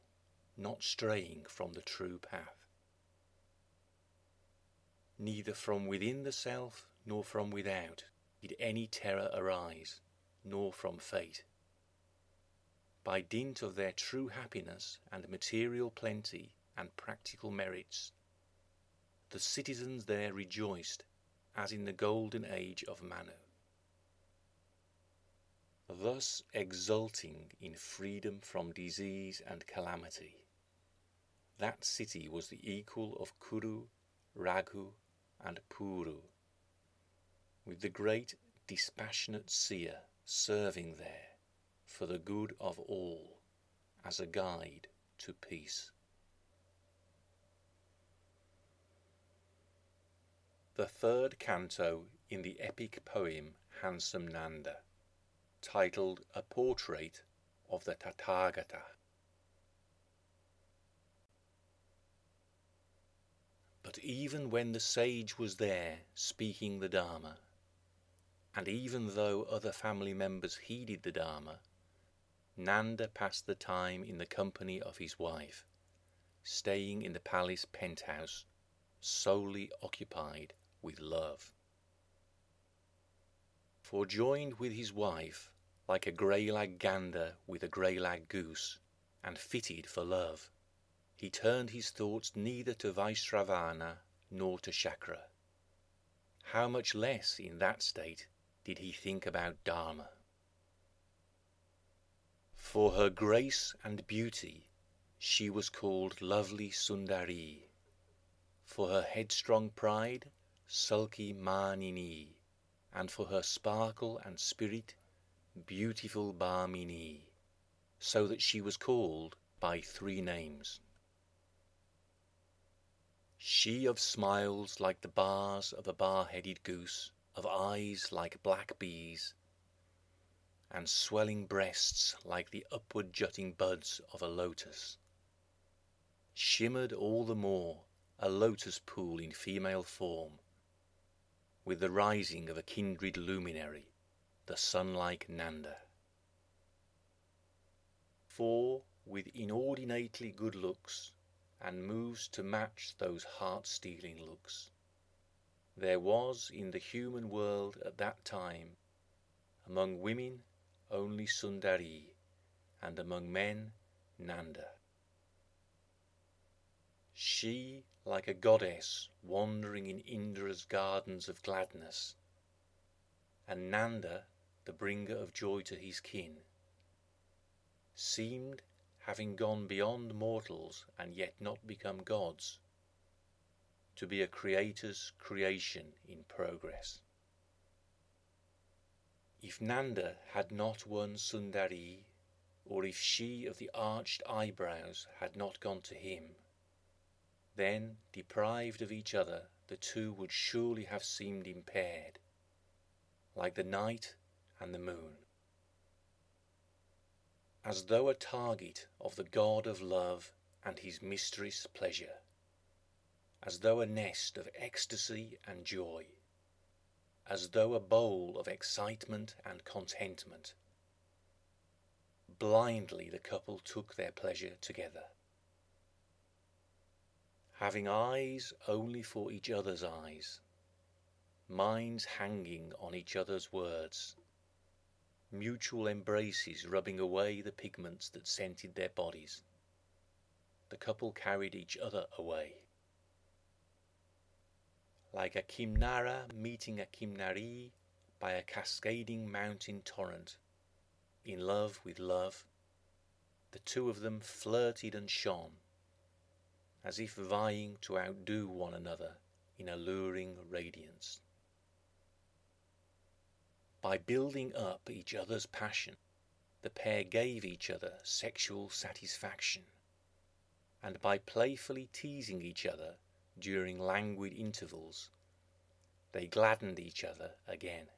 not straying from the true path. Neither from within the self nor from without did any terror arise, nor from fate. By dint of their true happiness and material plenty and practical merits, the citizens there rejoiced as in the golden age of Manu. Thus exulting in freedom from disease and calamity, that city was the equal of Kuru, Raghu, and Puru, with the great dispassionate seer serving there for the good of all as a guide to peace. the third canto in the epic poem Handsome Nanda, titled A Portrait of the Tathagata. But even when the sage was there speaking the Dharma, and even though other family members heeded the Dharma, Nanda passed the time in the company of his wife, staying in the palace penthouse, solely occupied with love. For joined with his wife, like a grey-lag gander with a grey-lag goose, and fitted for love, he turned his thoughts neither to Vaisravana nor to Shakra. How much less in that state did he think about Dharma? For her grace and beauty she was called lovely Sundari. For her headstrong pride sulky Manini, and for her sparkle and spirit, beautiful Bhamini, so that she was called by three names. She of smiles like the bars of a bar-headed goose, of eyes like black bees, and swelling breasts like the upward jutting buds of a lotus, shimmered all the more a lotus pool in female form, with the rising of a kindred luminary, the sun-like Nanda. For, with inordinately good looks, and moves to match those heart-stealing looks, there was in the human world at that time, among women only Sundari, and among men Nanda. She, like a goddess wandering in Indra's gardens of gladness, and Nanda, the bringer of joy to his kin, seemed, having gone beyond mortals and yet not become gods, to be a creator's creation in progress. If Nanda had not won Sundari, or if she of the arched eyebrows had not gone to him, then, deprived of each other, the two would surely have seemed impaired, like the night and the moon. As though a target of the god of love and his mistress pleasure, as though a nest of ecstasy and joy as though a bowl of excitement and contentment. Blindly the couple took their pleasure together. Having eyes only for each other's eyes, minds hanging on each other's words, mutual embraces rubbing away the pigments that scented their bodies, the couple carried each other away like a Kimnara meeting a Kimnari by a cascading mountain torrent. In love with love, the two of them flirted and shone, as if vying to outdo one another in alluring radiance. By building up each other's passion, the pair gave each other sexual satisfaction, and by playfully teasing each other during languid intervals, they gladdened each other again.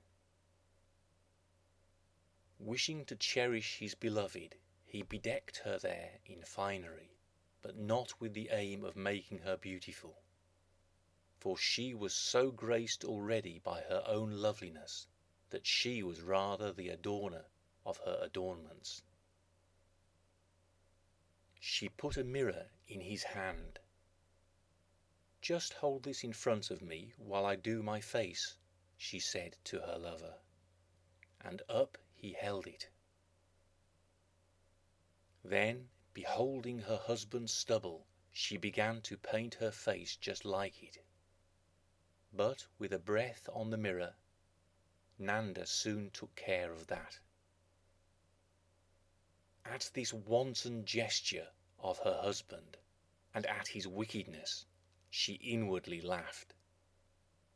Wishing to cherish his beloved, he bedecked her there in finery, but not with the aim of making her beautiful, for she was so graced already by her own loveliness that she was rather the adorner of her adornments. She put a mirror in his hand just hold this in front of me while I do my face, she said to her lover, and up he held it. Then, beholding her husband's stubble, she began to paint her face just like it. But with a breath on the mirror, Nanda soon took care of that. At this wanton gesture of her husband, and at his wickedness, she inwardly laughed.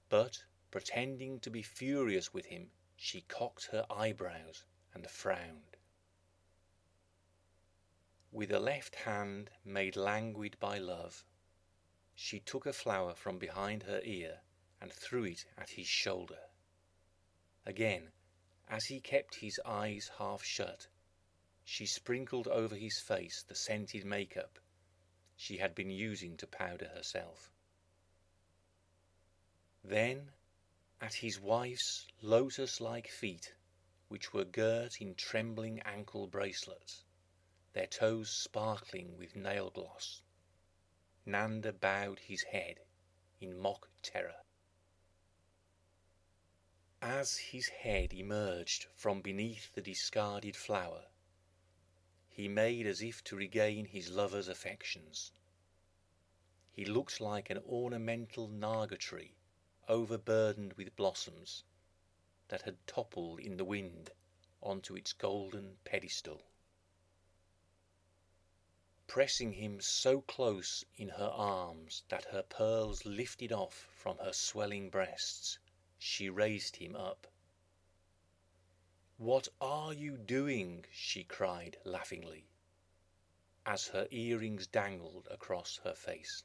But, pretending to be furious with him, she cocked her eyebrows and frowned. With a left hand made languid by love, she took a flower from behind her ear and threw it at his shoulder. Again, as he kept his eyes half shut, she sprinkled over his face the scented make-up she had been using to powder herself. Then, at his wife's lotus-like feet, which were girt in trembling ankle bracelets, their toes sparkling with nail gloss, Nanda bowed his head in mock terror. As his head emerged from beneath the discarded flower, he made as if to regain his lover's affections. He looked like an ornamental naga tree overburdened with blossoms that had toppled in the wind onto its golden pedestal. Pressing him so close in her arms that her pearls lifted off from her swelling breasts, she raised him up. What are you doing? she cried laughingly, as her earrings dangled across her face.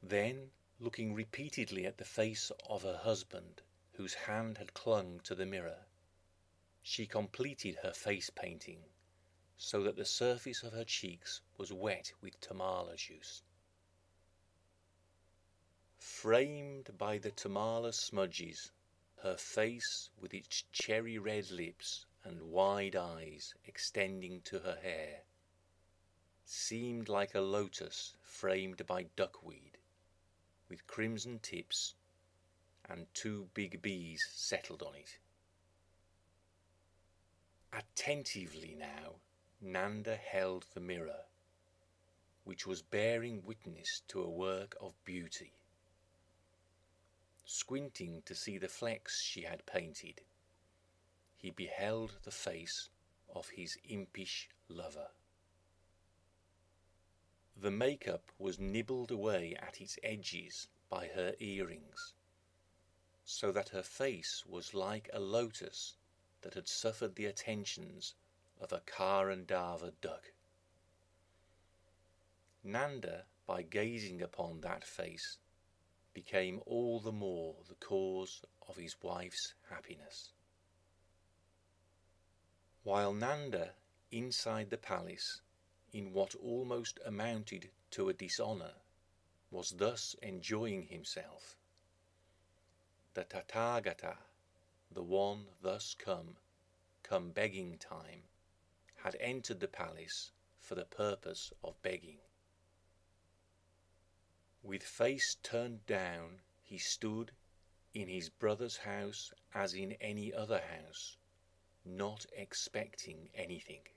Then, looking repeatedly at the face of her husband, whose hand had clung to the mirror, she completed her face painting so that the surface of her cheeks was wet with tamala juice. Framed by the tamala smudges, her face with its cherry red lips and wide eyes extending to her hair, seemed like a lotus framed by duckweed, with crimson tips and two big bees settled on it. Attentively now, Nanda held the mirror, which was bearing witness to a work of beauty. Squinting to see the flecks she had painted, he beheld the face of his impish lover. The makeup was nibbled away at its edges by her earrings, so that her face was like a lotus that had suffered the attentions of a Karandava duck. Nanda, by gazing upon that face, became all the more the cause of his wife's happiness. While Nanda, inside the palace, in what almost amounted to a dishonour, was thus enjoying himself, the Tathagata, the one thus come, come begging time, had entered the palace for the purpose of begging. With face turned down, he stood in his brother's house as in any other house, not expecting anything.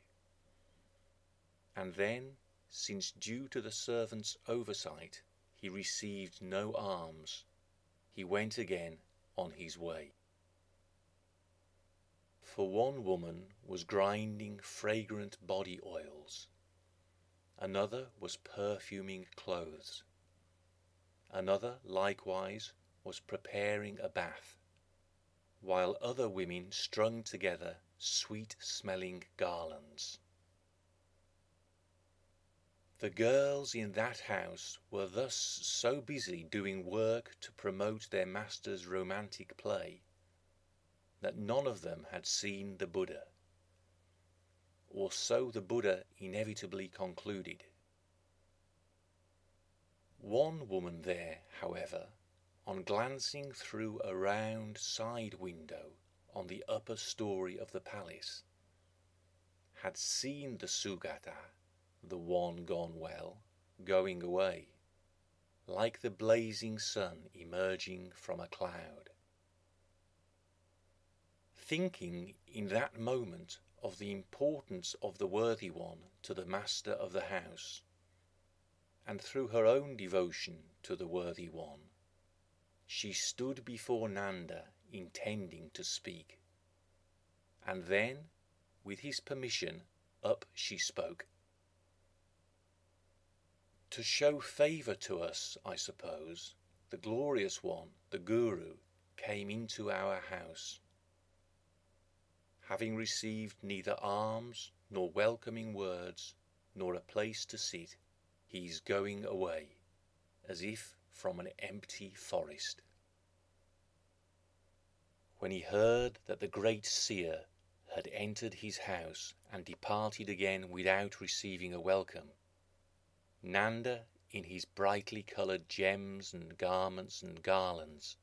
And then, since due to the servant's oversight he received no alms, he went again on his way. For one woman was grinding fragrant body oils, another was perfuming clothes Another likewise was preparing a bath, while other women strung together sweet smelling garlands. The girls in that house were thus so busy doing work to promote their master's romantic play that none of them had seen the Buddha, or so the Buddha inevitably concluded. One woman there, however, on glancing through a round side window on the upper story of the palace, had seen the Sugata, the one gone well, going away, like the blazing sun emerging from a cloud. Thinking in that moment of the importance of the worthy one to the master of the house, and through her own devotion to the worthy one, she stood before Nanda intending to speak. And then, with his permission, up she spoke. To show favour to us, I suppose, the glorious one, the Guru, came into our house. Having received neither alms, nor welcoming words, nor a place to sit, He's going away, as if from an empty forest. When he heard that the great seer had entered his house and departed again without receiving a welcome, Nanda, in his brightly coloured gems and garments and garlands,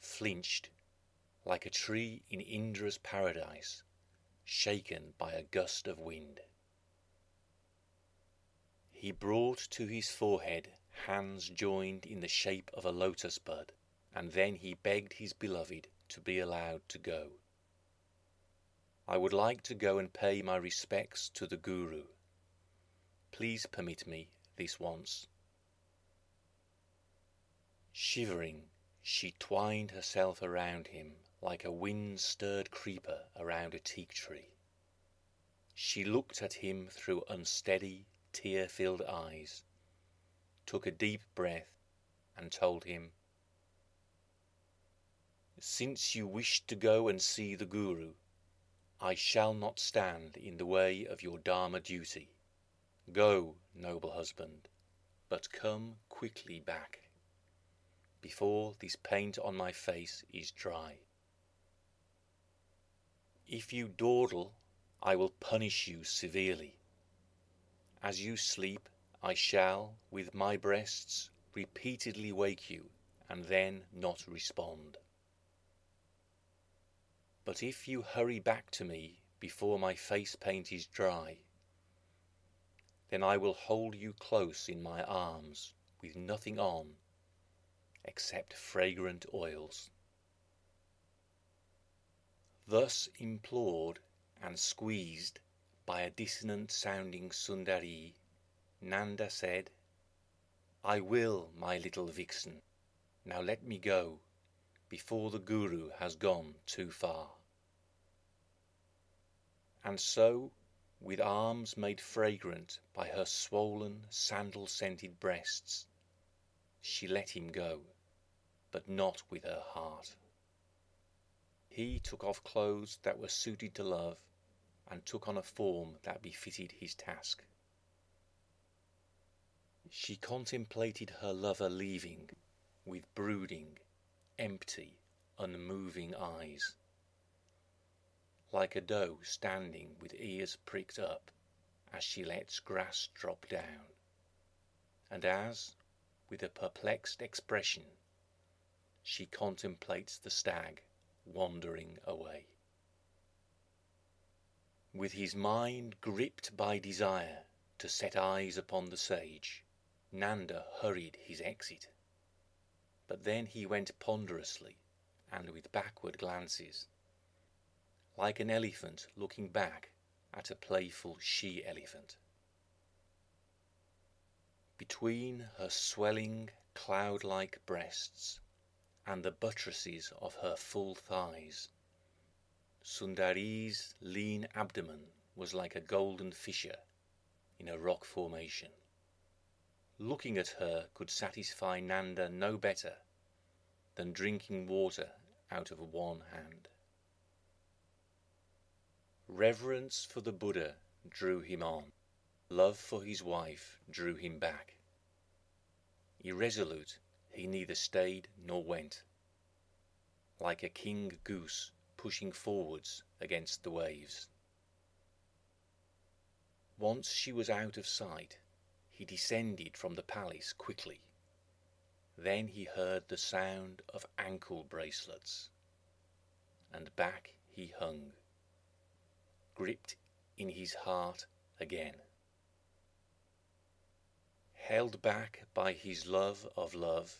flinched like a tree in Indra's paradise, shaken by a gust of wind. He brought to his forehead hands joined in the shape of a lotus bud, and then he begged his beloved to be allowed to go. I would like to go and pay my respects to the Guru. Please permit me this once. Shivering, she twined herself around him like a wind-stirred creeper around a teak tree. She looked at him through unsteady, tear filled eyes, took a deep breath, and told him, Since you wish to go and see the Guru, I shall not stand in the way of your Dharma duty. Go, noble husband, but come quickly back. before this paint on my face is dry. If you dawdle, I will punish you severely. As you sleep, I shall, with my breasts, repeatedly wake you, and then not respond. But if you hurry back to me before my face paint is dry, then I will hold you close in my arms with nothing on except fragrant oils. Thus implored and squeezed by a dissonant sounding Sundari, Nanda said, I will, my little vixen, now let me go, before the Guru has gone too far. And so, with arms made fragrant by her swollen, sandal scented breasts, she let him go but not with her heart. He took off clothes that were suited to love, and took on a form that befitted his task. She contemplated her lover leaving, with brooding, empty, unmoving eyes, like a doe standing with ears pricked up as she lets grass drop down, and as, with a perplexed expression, she contemplates the stag wandering away. With his mind gripped by desire to set eyes upon the sage, Nanda hurried his exit. But then he went ponderously and with backward glances, like an elephant looking back at a playful she elephant. Between her swelling, cloud like breasts and the buttresses of her full thighs. Sundari's lean abdomen was like a golden fissure in a rock formation. Looking at her could satisfy Nanda no better than drinking water out of one hand. Reverence for the Buddha drew him on. Love for his wife drew him back. Irresolute, he neither stayed nor went, like a king goose pushing forwards against the waves. Once she was out of sight, he descended from the palace quickly. Then he heard the sound of ankle bracelets, and back he hung, gripped in his heart again. Held back by his love of love,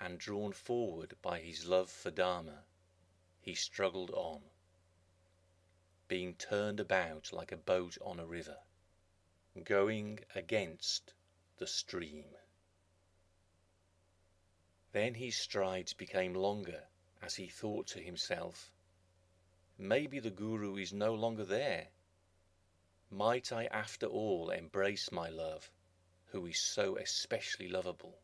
and drawn forward by his love for Dharma, he struggled on, being turned about like a boat on a river, going against the stream. Then his strides became longer as he thought to himself, Maybe the Guru is no longer there. Might I after all embrace my love, who is so especially lovable?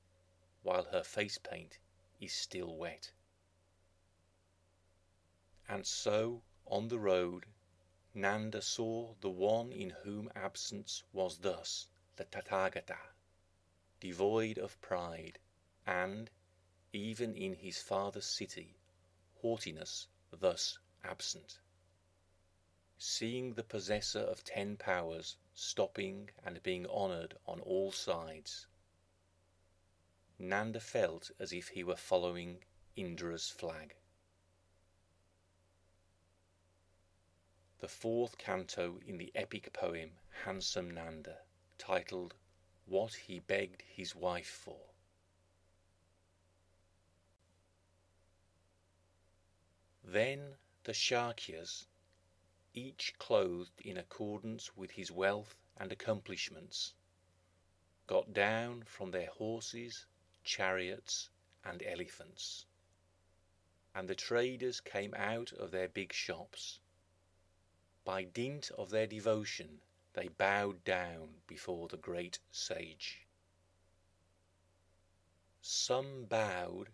while her face paint is still wet. And so, on the road, Nanda saw the one in whom absence was thus the Tathagata, devoid of pride, and, even in his father's city, haughtiness thus absent. Seeing the possessor of ten powers stopping and being honoured on all sides, Nanda felt as if he were following Indra's flag. The fourth canto in the epic poem Handsome Nanda, titled What He Begged His Wife For. Then the Shakyas, each clothed in accordance with his wealth and accomplishments, got down from their horses chariots, and elephants. And the traders came out of their big shops. By dint of their devotion, they bowed down before the great sage. Some bowed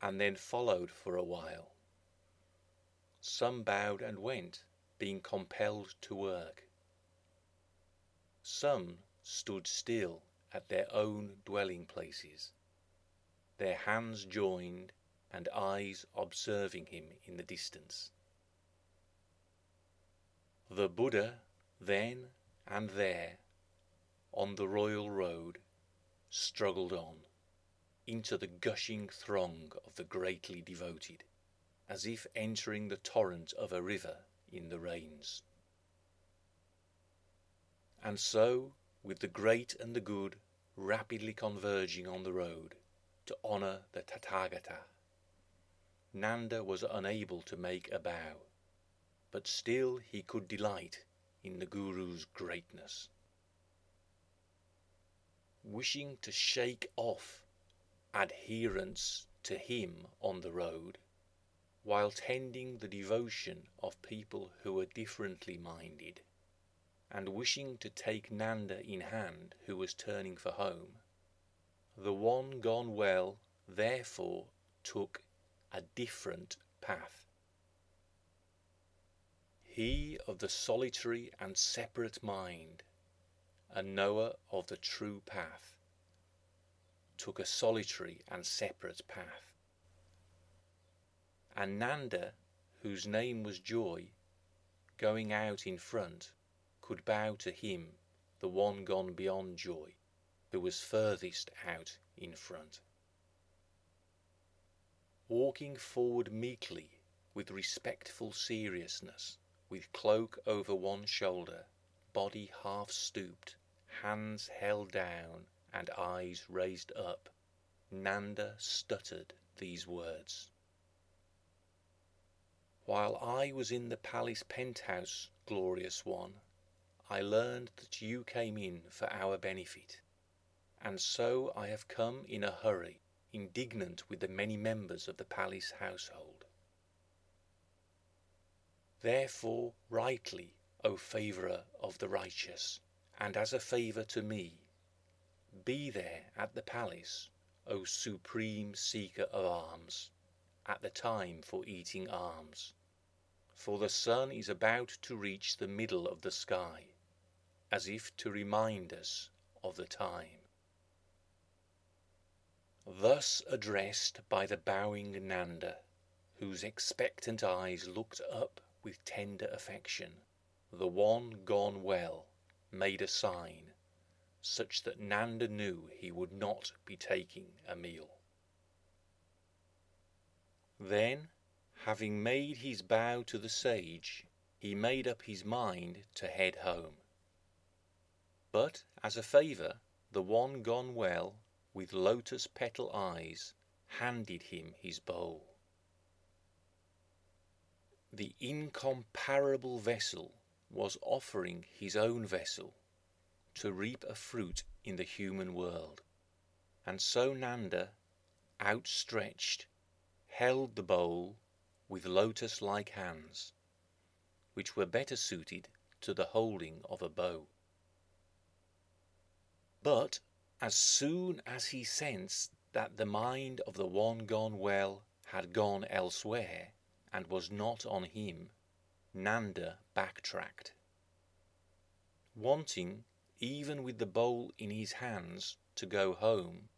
and then followed for a while. Some bowed and went, being compelled to work. Some stood still at their own dwelling places their hands joined and eyes observing him in the distance. The Buddha then and there, on the royal road, struggled on into the gushing throng of the greatly devoted, as if entering the torrent of a river in the rains. And so, with the great and the good rapidly converging on the road to honour the Tathagata, Nanda was unable to make a bow, but still he could delight in the Guru's greatness. Wishing to shake off adherence to him on the road, while tending the devotion of people who were differently minded, and wishing to take Nanda in hand who was turning for home, the one gone well therefore took a different path. He of the solitary and separate mind, a knower of the true path, took a solitary and separate path. And Nanda, whose name was Joy, going out in front, could bow to him, the one gone beyond joy, who was furthest out in front. Walking forward meekly, with respectful seriousness, with cloak over one shoulder, body half stooped, hands held down, and eyes raised up, Nanda stuttered these words. While I was in the palace penthouse, glorious one, I learned that you came in for our benefit, and so I have come in a hurry, indignant with the many members of the palace household. Therefore, rightly, O favourer of the righteous, and as a favour to me, be there at the palace, O supreme seeker of alms, at the time for eating alms. For the sun is about to reach the middle of the sky, as if to remind us of the time. Thus addressed by the bowing Nanda, whose expectant eyes looked up with tender affection, the one gone well made a sign such that Nanda knew he would not be taking a meal. Then, having made his bow to the sage, he made up his mind to head home. But, as a favour, the one gone well, with lotus petal eyes, handed him his bowl. The incomparable vessel was offering his own vessel to reap a fruit in the human world. And so Nanda, outstretched, held the bowl with lotus like hands, which were better suited to the holding of a bow. But as soon as he sensed that the mind of the one gone well had gone elsewhere and was not on him, Nanda backtracked. Wanting even with the bowl in his hands, to go home,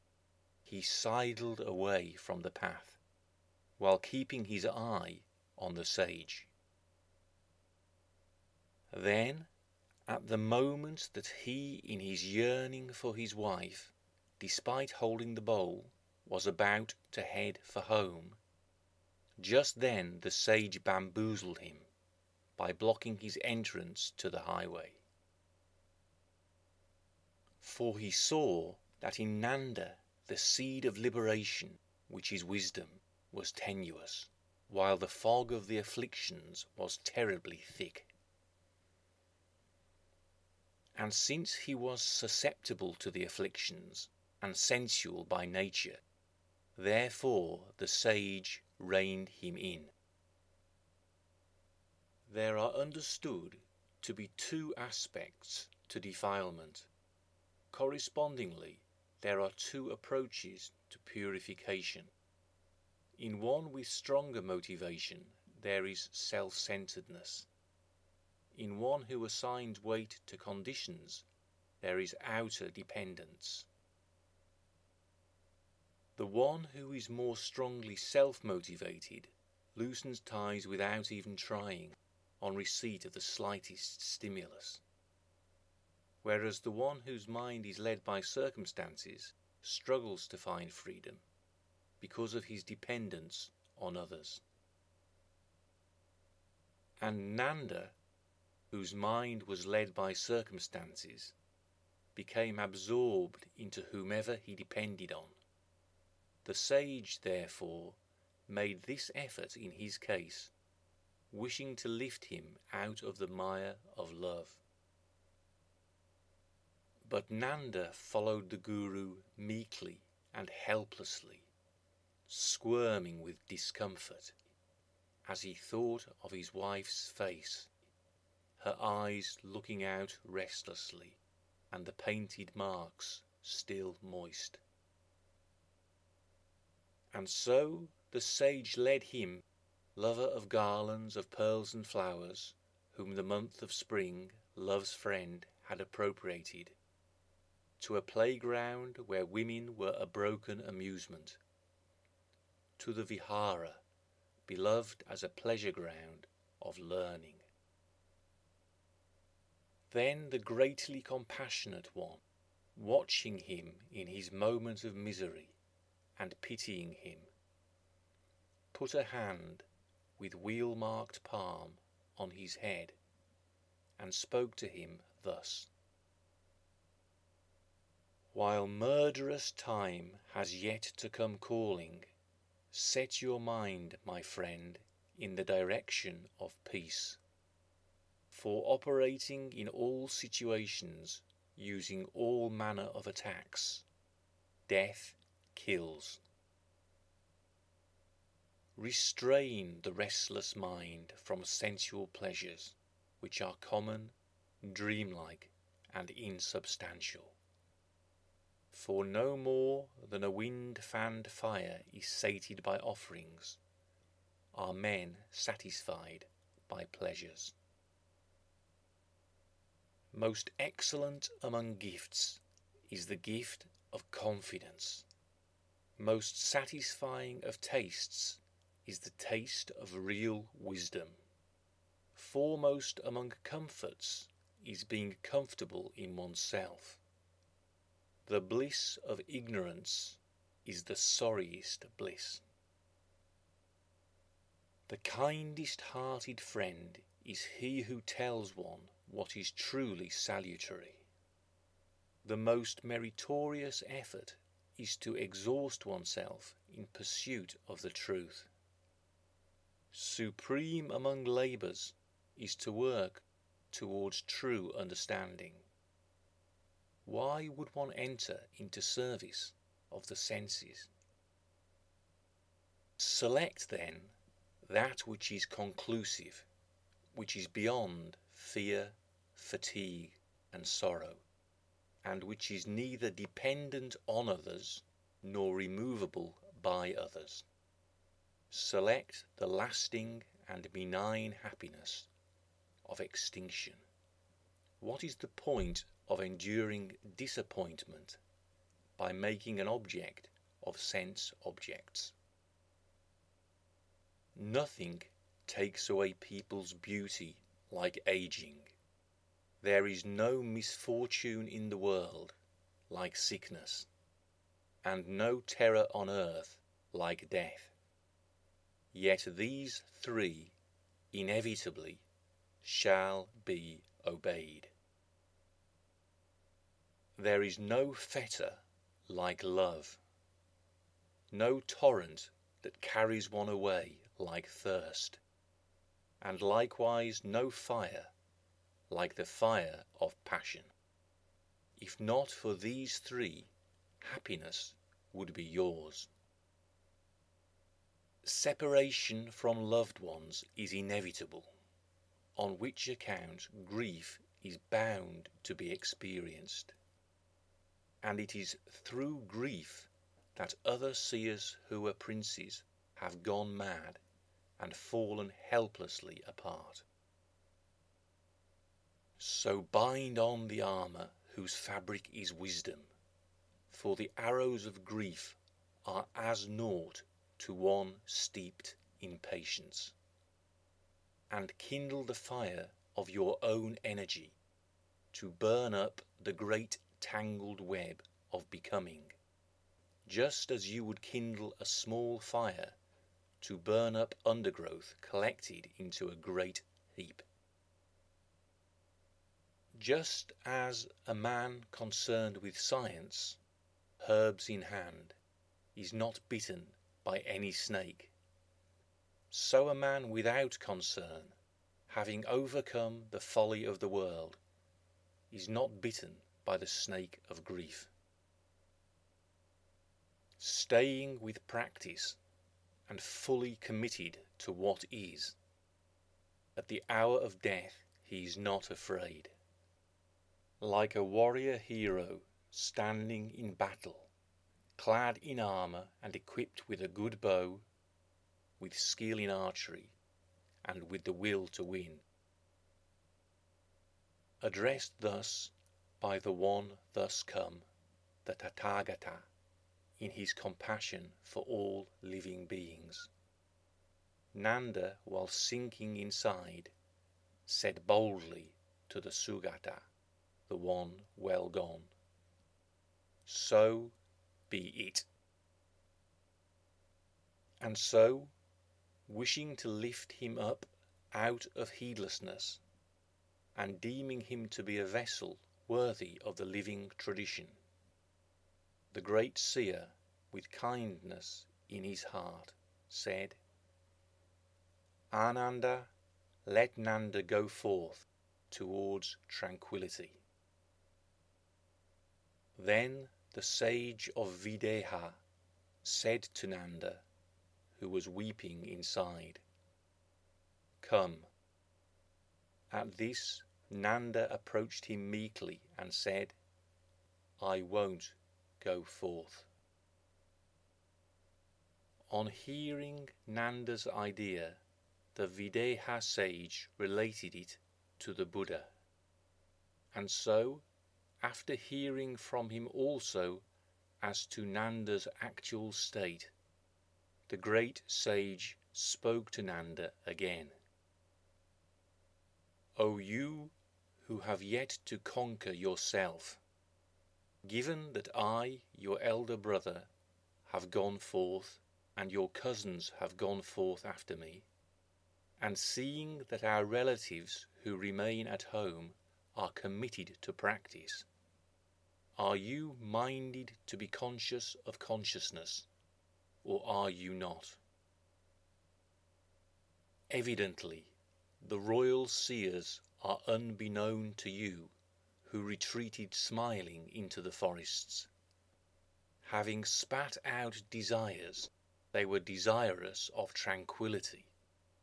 he sidled away from the path, while keeping his eye on the sage. Then, at the moment that he, in his yearning for his wife, despite holding the bowl, was about to head for home, just then the sage bamboozled him by blocking his entrance to the highway for he saw that in Nanda the seed of liberation, which is wisdom, was tenuous, while the fog of the afflictions was terribly thick. And since he was susceptible to the afflictions, and sensual by nature, therefore the sage reined him in. There are understood to be two aspects to defilement Correspondingly, there are two approaches to purification. In one with stronger motivation, there is self centeredness. In one who assigns weight to conditions, there is outer dependence. The one who is more strongly self motivated loosens ties without even trying, on receipt of the slightest stimulus. Whereas the one whose mind is led by circumstances struggles to find freedom because of his dependence on others. And Nanda, whose mind was led by circumstances, became absorbed into whomever he depended on. The sage, therefore, made this effort in his case, wishing to lift him out of the mire of love. But Nanda followed the Guru meekly and helplessly, squirming with discomfort, as he thought of his wife's face, her eyes looking out restlessly, and the painted marks still moist. And so the sage led him, lover of garlands of pearls and flowers, whom the month of spring, love's friend, had appropriated, to a playground where women were a broken amusement, to the vihara, beloved as a pleasure ground of learning. Then the greatly compassionate one, watching him in his moment of misery, and pitying him, put a hand with wheel marked palm on his head and spoke to him thus While murderous time has yet to come calling, set your mind, my friend, in the direction of peace. For operating in all situations, using all manner of attacks, death kills. Restrain the restless mind from sensual pleasures, which are common, dreamlike, and insubstantial. For no more than a wind fanned fire is sated by offerings, are men satisfied by pleasures. Most excellent among gifts is the gift of confidence most satisfying of tastes is the taste of real wisdom. Foremost among comforts is being comfortable in oneself. The bliss of ignorance is the sorriest bliss. The kindest hearted friend is he who tells one what is truly salutary. The most meritorious effort is to exhaust oneself in pursuit of the truth. Supreme among labours is to work towards true understanding. Why would one enter into service of the senses? Select then that which is conclusive, which is beyond fear, fatigue, and sorrow and which is neither dependent on others nor removable by others. Select the lasting and benign happiness of extinction. What is the point of enduring disappointment by making an object of sense objects? Nothing takes away people's beauty like aging there is no misfortune in the world like sickness, and no terror on earth like death. Yet these three inevitably shall be obeyed. There is no fetter like love, no torrent that carries one away like thirst, and likewise no fire like the fire of passion. If not for these three, happiness would be yours. Separation from loved ones is inevitable, on which account grief is bound to be experienced. And it is through grief that other seers who were princes have gone mad and fallen helplessly apart. So bind on the armour whose fabric is wisdom, for the arrows of grief are as naught to one steeped in patience. And kindle the fire of your own energy to burn up the great tangled web of becoming, just as you would kindle a small fire to burn up undergrowth collected into a great heap. Just as a man concerned with science, herbs in hand, is not bitten by any snake, so a man without concern, having overcome the folly of the world, is not bitten by the snake of grief. Staying with practice and fully committed to what is, at the hour of death he is not afraid. Like a warrior hero standing in battle, clad in armour and equipped with a good bow, with skill in archery, and with the will to win. Addressed thus by the one thus come, the Tathagata, in his compassion for all living beings. Nanda, while sinking inside, said boldly to the Sugata, the one well gone, So be it. And so, wishing to lift him up out of heedlessness, and deeming him to be a vessel worthy of the living tradition, the great seer, with kindness in his heart, said, Ananda, let Nanda go forth towards tranquility. Then the sage of Videha said to Nanda, who was weeping inside, Come. At this Nanda approached him meekly and said, I won't go forth. On hearing Nanda's idea, the Videha sage related it to the Buddha. And so, after hearing from him also as to Nanda's actual state, the great sage spoke to Nanda again. O you who have yet to conquer yourself, given that I, your elder brother, have gone forth, and your cousins have gone forth after me, and seeing that our relatives who remain at home are committed to practice, are you minded to be conscious of consciousness, or are you not? Evidently, the royal seers are unbeknown to you who retreated smiling into the forests. Having spat out desires, they were desirous of tranquillity,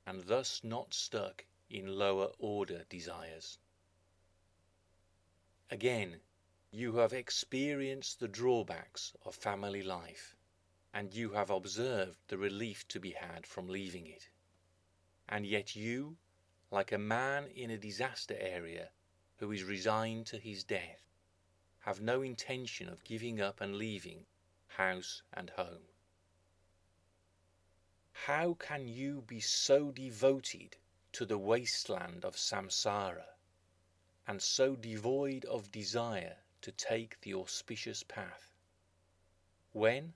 and thus not stuck in lower order desires. Again, you have experienced the drawbacks of family life, and you have observed the relief to be had from leaving it. And yet you, like a man in a disaster area who is resigned to his death, have no intention of giving up and leaving house and home. How can you be so devoted to the wasteland of samsara and so devoid of desire to take the auspicious path, when,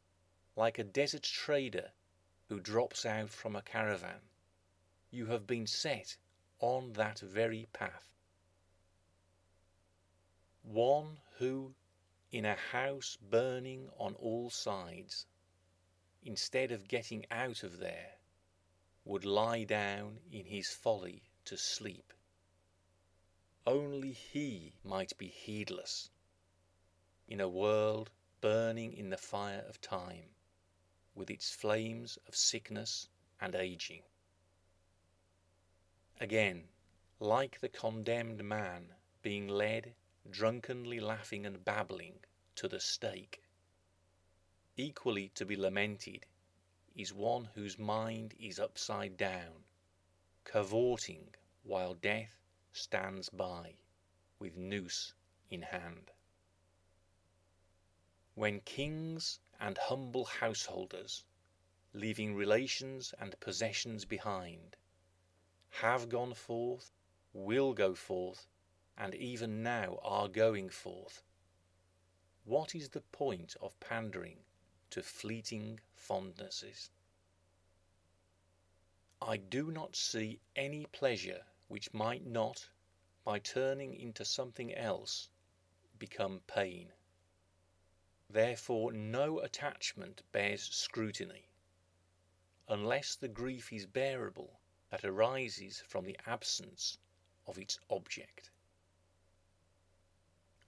like a desert trader who drops out from a caravan, you have been set on that very path. One who, in a house burning on all sides, instead of getting out of there, would lie down in his folly to sleep. Only he might be heedless in a world burning in the fire of time, with its flames of sickness and aging. Again, like the condemned man being led, drunkenly laughing and babbling, to the stake, equally to be lamented is one whose mind is upside down, cavorting while death stands by, with noose in hand. When kings and humble householders, leaving relations and possessions behind, have gone forth, will go forth, and even now are going forth. What is the point of pandering to fleeting fondnesses? I do not see any pleasure which might not, by turning into something else, become pain. Therefore no attachment bears scrutiny, unless the grief is bearable that arises from the absence of its object.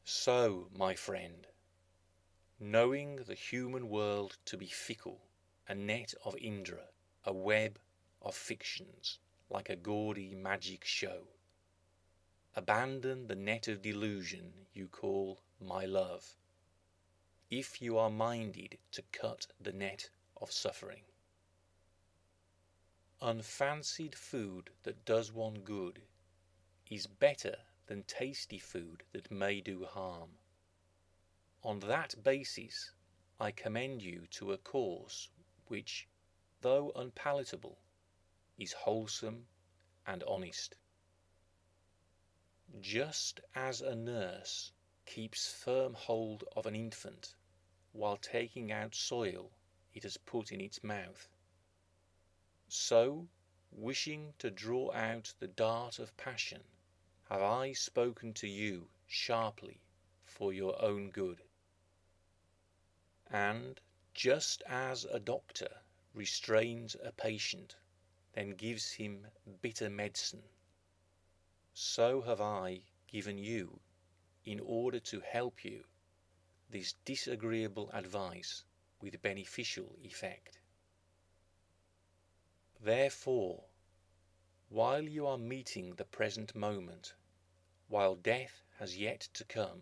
So, my friend, knowing the human world to be fickle, a net of Indra, a web of fictions, like a gaudy magic show, abandon the net of delusion you call my love, if you are minded to cut the net of suffering. Unfancied food that does one good is better than tasty food that may do harm. On that basis, I commend you to a course which, though unpalatable, is wholesome and honest. Just as a nurse keeps firm hold of an infant while taking out soil it has put in its mouth, so, wishing to draw out the dart of passion, have I spoken to you sharply for your own good. And just as a doctor restrains a patient, then gives him bitter medicine, so have I given you, in order to help you, this disagreeable advice with beneficial effect. Therefore, while you are meeting the present moment, while death has yet to come,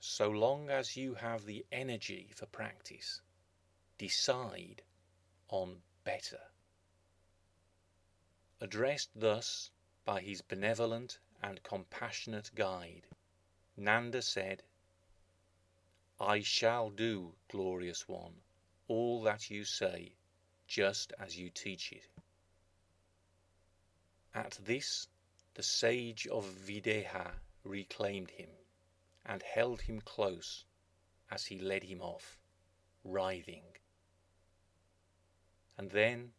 so long as you have the energy for practice, decide on better. Addressed thus by his benevolent and compassionate guide, Nanda said, I shall do, glorious one, all that you say just as you teach it. At this the sage of Videha reclaimed him, and held him close as he led him off, writhing. And then,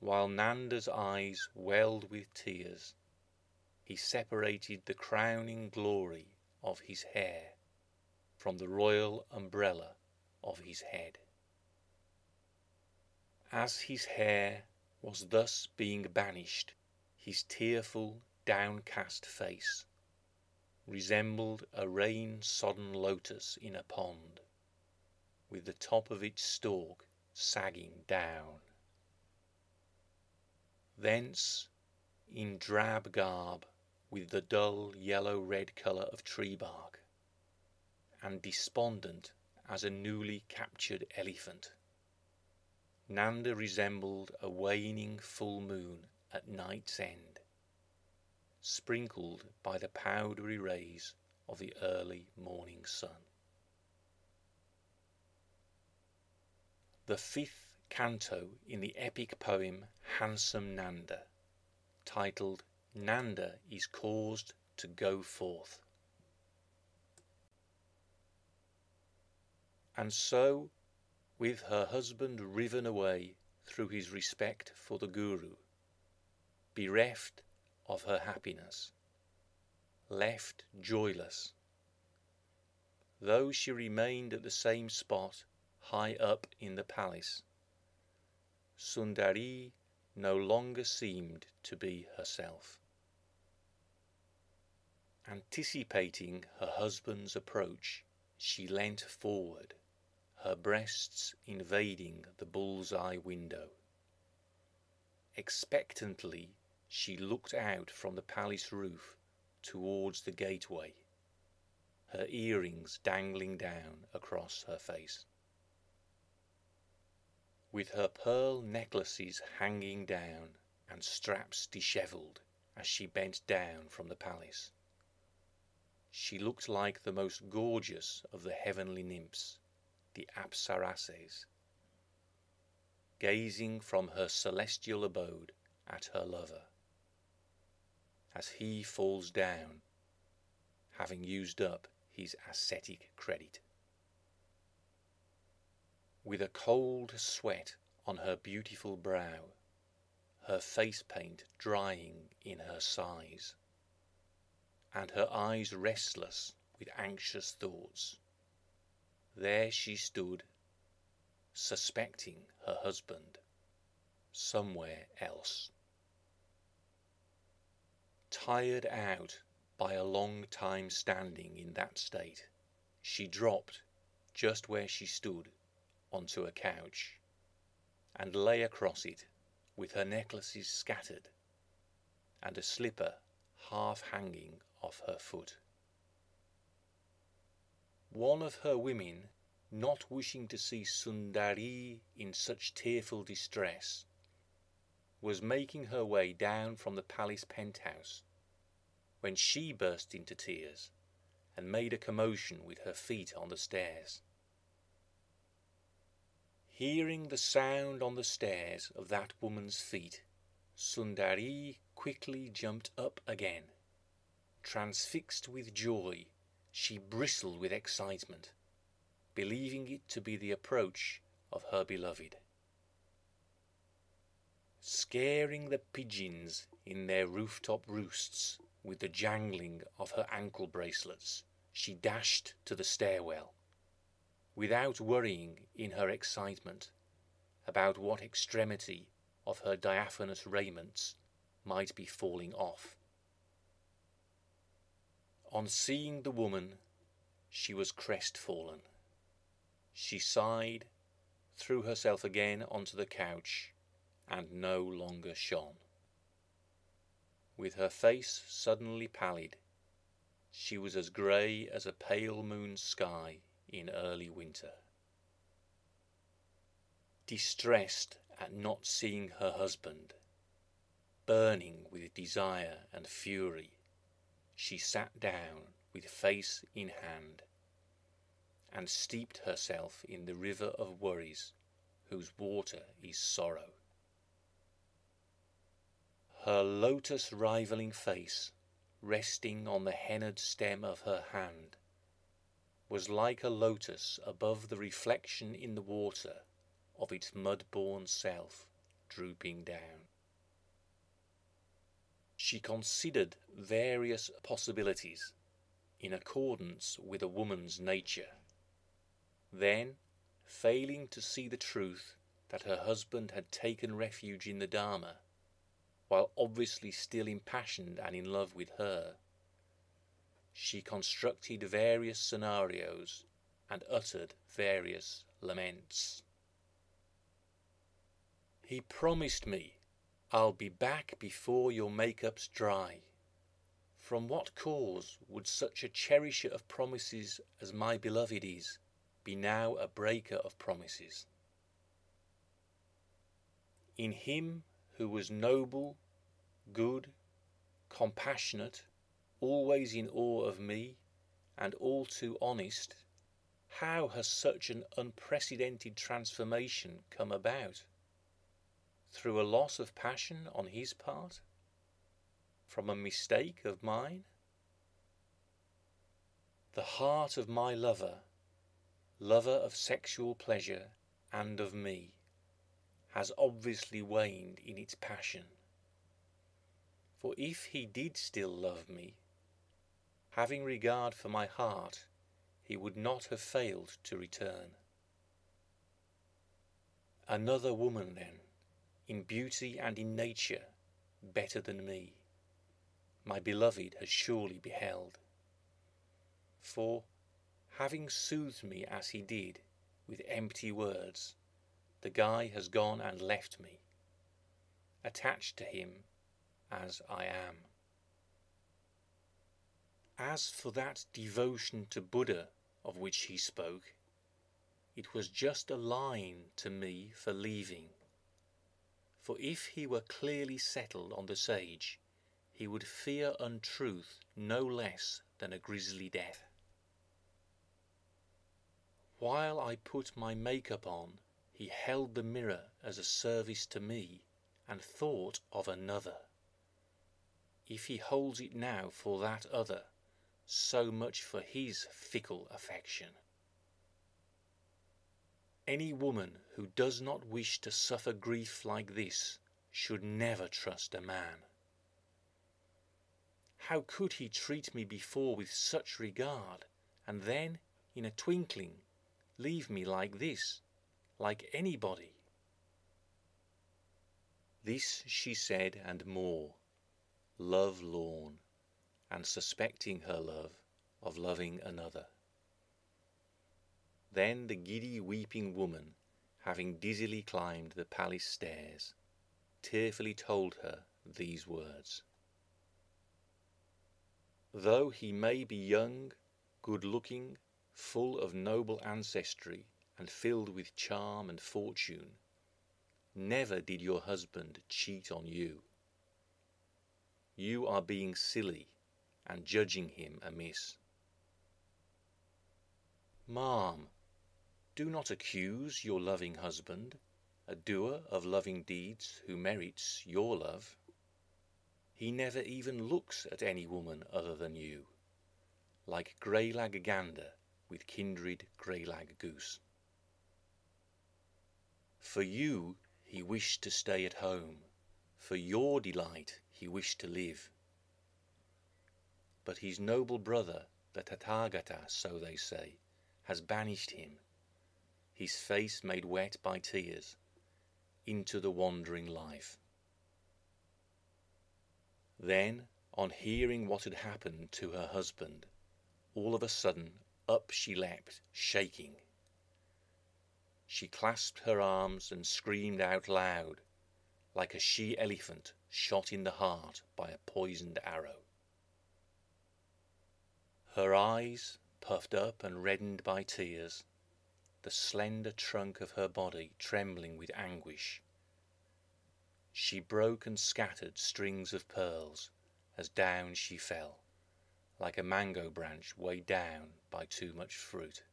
while Nanda's eyes welled with tears, he separated the crowning glory of his hair from the royal umbrella of his head. As his hair was thus being banished, his tearful, downcast face resembled a rain-sodden lotus in a pond, with the top of its stalk sagging down. Thence, in drab garb, with the dull yellow-red colour of tree bark, and despondent as a newly captured elephant, Nanda resembled a waning full moon at night's end, sprinkled by the powdery rays of the early morning sun. The fifth canto in the epic poem Handsome Nanda, titled Nanda is Caused to Go Forth. And so with her husband riven away through his respect for the Guru, bereft of her happiness, left joyless, though she remained at the same spot high up in the palace. Sundari no longer seemed to be herself. Anticipating her husband's approach, she leant forward her breasts invading the bull's-eye window. Expectantly she looked out from the palace roof towards the gateway, her earrings dangling down across her face. With her pearl necklaces hanging down and straps dishevelled as she bent down from the palace, she looked like the most gorgeous of the heavenly nymphs the Apsarases, gazing from her celestial abode at her lover, as he falls down, having used up his ascetic credit. With a cold sweat on her beautiful brow, her face paint drying in her sighs, and her eyes restless with anxious thoughts, there she stood, suspecting her husband somewhere else. Tired out by a long time standing in that state, she dropped just where she stood onto a couch and lay across it with her necklaces scattered and a slipper half hanging off her foot. One of her women, not wishing to see Sundari in such tearful distress, was making her way down from the palace penthouse when she burst into tears and made a commotion with her feet on the stairs. Hearing the sound on the stairs of that woman's feet, Sundari quickly jumped up again. Transfixed with joy, she bristled with excitement, believing it to be the approach of her beloved. Scaring the pigeons in their rooftop roosts with the jangling of her ankle bracelets, she dashed to the stairwell without worrying in her excitement about what extremity of her diaphanous raiments might be falling off. On seeing the woman, she was crestfallen. She sighed, threw herself again onto the couch, and no longer shone. With her face suddenly pallid, she was as grey as a pale moon sky in early winter. Distressed at not seeing her husband, burning with desire and fury, she sat down with face in hand and steeped herself in the river of worries whose water is sorrow. Her lotus rivaling face resting on the henna'd stem of her hand was like a lotus above the reflection in the water of its mud-born self drooping down. She considered various possibilities in accordance with a woman's nature. Then, failing to see the truth that her husband had taken refuge in the Dharma, while obviously still impassioned and in love with her, she constructed various scenarios and uttered various laments. He promised me I'll be back before your makeup's dry. From what cause would such a cherisher of promises as my beloved is be now a breaker of promises? In him who was noble, good, compassionate, always in awe of me, and all too honest, how has such an unprecedented transformation come about? Through a loss of passion on his part? From a mistake of mine? The heart of my lover, lover of sexual pleasure and of me, has obviously waned in its passion. For if he did still love me, Having regard for my heart, he would not have failed to return. Another woman, then, in beauty and in nature, better than me, my beloved has surely beheld. For, having soothed me as he did, with empty words, the guy has gone and left me, attached to him as I am. As for that devotion to Buddha of which he spoke, it was just a line to me for leaving. For if he were clearly settled on the sage, he would fear untruth no less than a grisly death. While I put my make-up on, he held the mirror as a service to me, and thought of another. If he holds it now for that other, so much for his fickle affection. Any woman who does not wish to suffer grief like this should never trust a man. How could he treat me before with such regard, and then, in a twinkling, leave me like this, like anybody? This she said and more, love lorn, and suspecting her love of loving another. Then the giddy weeping woman, having dizzily climbed the palace stairs, tearfully told her these words. Though he may be young, good looking, full of noble ancestry, and filled with charm and fortune, never did your husband cheat on you. You are being silly and judging him amiss. Ma'am, do not accuse your loving husband, a doer of loving deeds who merits your love. He never even looks at any woman other than you, like greylag gander with kindred greylag goose. For you he wished to stay at home, for your delight he wished to live. But his noble brother, the Tathagata, so they say, has banished him, his face made wet by tears, into the wandering life. Then, on hearing what had happened to her husband, all of a sudden up she leapt, shaking. She clasped her arms and screamed out loud, like a she elephant shot in the heart by a poisoned arrow. Her eyes, puffed up and reddened by tears, the slender trunk of her body trembling with anguish, she broke and scattered strings of pearls as down she fell, like a mango branch weighed down by too much fruit.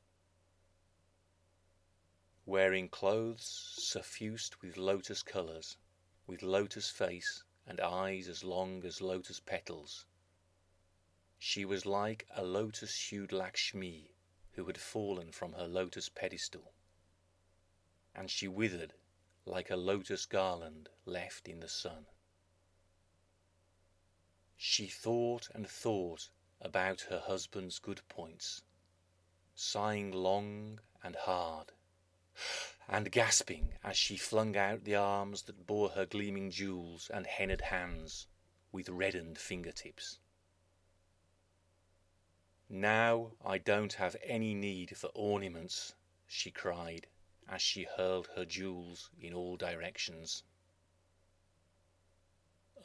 Wearing clothes suffused with lotus colours, with lotus face and eyes as long as lotus petals, she was like a lotus-hued Lakshmi who had fallen from her lotus pedestal, and she withered like a lotus garland left in the sun. She thought and thought about her husband's good points, sighing long and hard, and gasping as she flung out the arms that bore her gleaming jewels and henna'd hands with reddened fingertips. Now I don't have any need for ornaments, she cried as she hurled her jewels in all directions.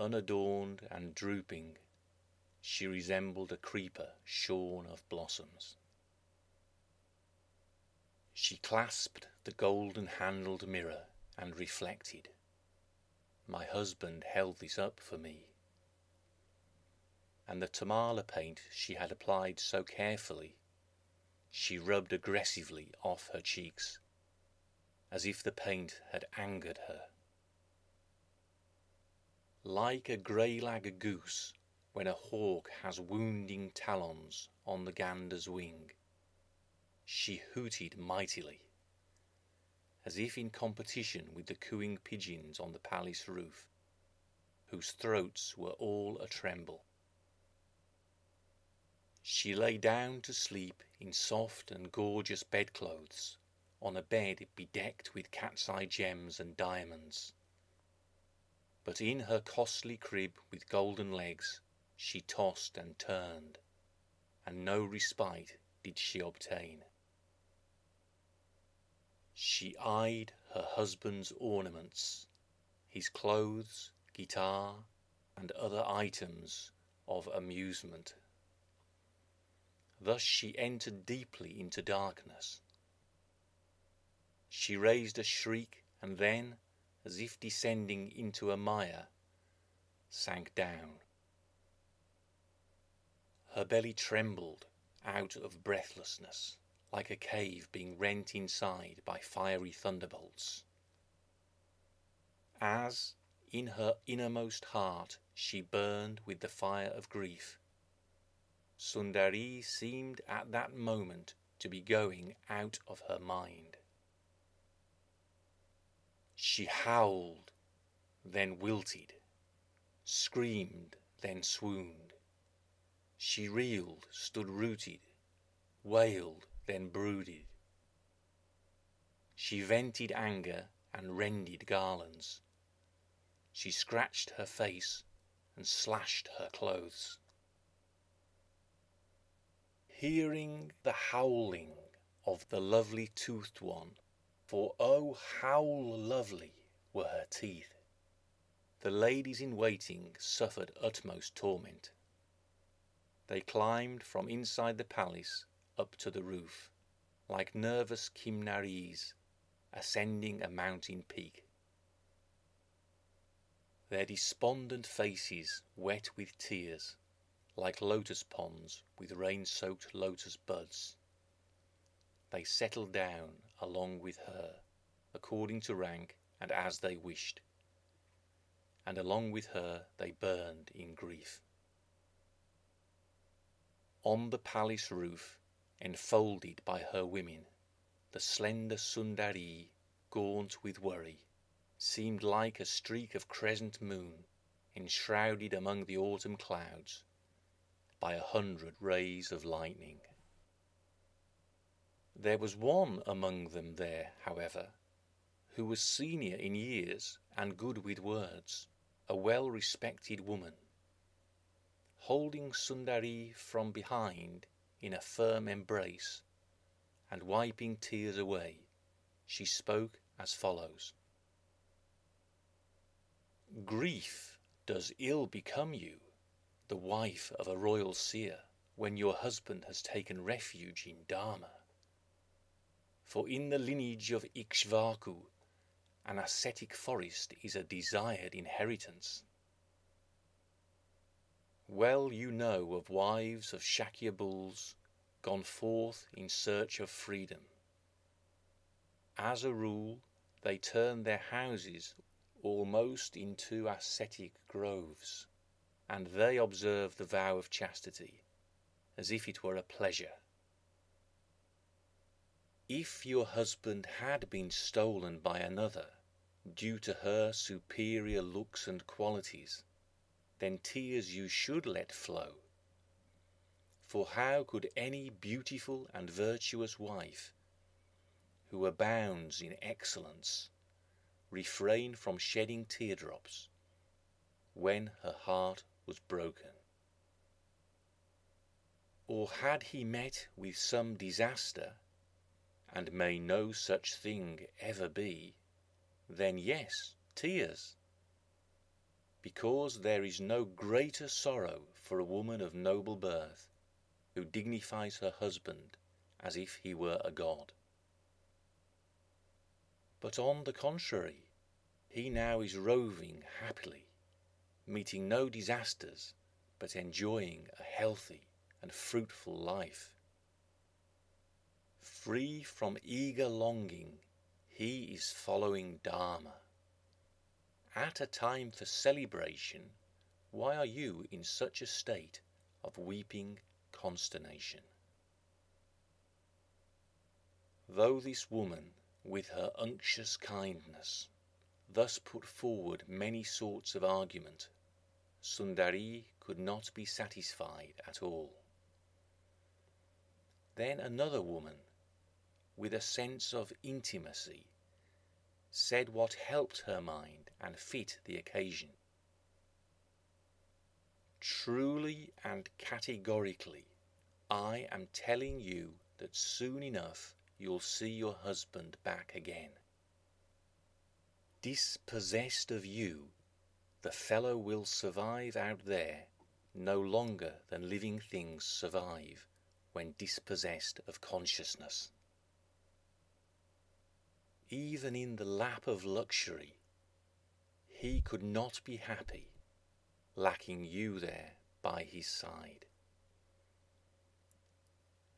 Unadorned and drooping, she resembled a creeper shorn of blossoms. She clasped the golden handled mirror and reflected. My husband held this up for me. And the tamala paint she had applied so carefully, she rubbed aggressively off her cheeks as if the paint had angered her. Like a greylag goose when a hawk has wounding talons on the gander's wing, she hooted mightily, as if in competition with the cooing pigeons on the palace roof, whose throats were all a tremble. She lay down to sleep in soft and gorgeous bedclothes on a bed bedecked with cat's eye gems and diamonds. But in her costly crib with golden legs she tossed and turned, and no respite did she obtain. She eyed her husband's ornaments, his clothes, guitar, and other items of amusement. Thus she entered deeply into darkness, she raised a shriek, and then, as if descending into a mire, sank down. Her belly trembled out of breathlessness, like a cave being rent inside by fiery thunderbolts. As, in her innermost heart, she burned with the fire of grief, Sundari seemed at that moment to be going out of her mind. She howled, then wilted, screamed, then swooned. She reeled, stood rooted, wailed, then brooded. She vented anger and rended garlands. She scratched her face and slashed her clothes. Hearing the howling of the lovely toothed one, for oh, how lovely were her teeth, the ladies in waiting suffered utmost torment. They climbed from inside the palace up to the roof, like nervous Kimnaris ascending a mountain peak. Their despondent faces wet with tears, like lotus ponds with rain-soaked lotus buds. They settled down along with her, according to rank and as they wished, and along with her they burned in grief. On the palace roof, enfolded by her women, the slender Sundari, gaunt with worry, seemed like a streak of crescent moon enshrouded among the autumn clouds by a hundred rays of lightning. There was one among them there, however, who was senior in years and good with words, a well respected woman holding Sundari from behind in a firm embrace, and wiping tears away, she spoke as follows Grief does ill become you, the wife of a royal seer, when your husband has taken refuge in Dharma. For in the lineage of Ikshvaku, an ascetic forest is a desired inheritance. Well you know of wives of Shakya bulls gone forth in search of freedom. As a rule, they turn their houses almost into ascetic groves, and they observe the vow of chastity as if it were a pleasure. If your husband had been stolen by another due to her superior looks and qualities, then tears you should let flow. For how could any beautiful and virtuous wife, who abounds in excellence, refrain from shedding teardrops when her heart was broken? Or had he met with some disaster, and may no such thing ever be, then yes, tears because there is no greater sorrow for a woman of noble birth who dignifies her husband as if he were a god. But on the contrary, he now is roving happily, meeting no disasters, but enjoying a healthy and fruitful life. Free from eager longing, he is following Dharma at a time for celebration, why are you in such a state of weeping consternation? Though this woman, with her unctuous kindness, thus put forward many sorts of argument, Sundari could not be satisfied at all. Then another woman, with a sense of intimacy, said what helped her mind and fit the occasion. Truly and categorically, I am telling you that soon enough you'll see your husband back again. Dispossessed of you, the fellow will survive out there no longer than living things survive when dispossessed of consciousness. Even in the lap of luxury, he could not be happy, lacking you there by his side.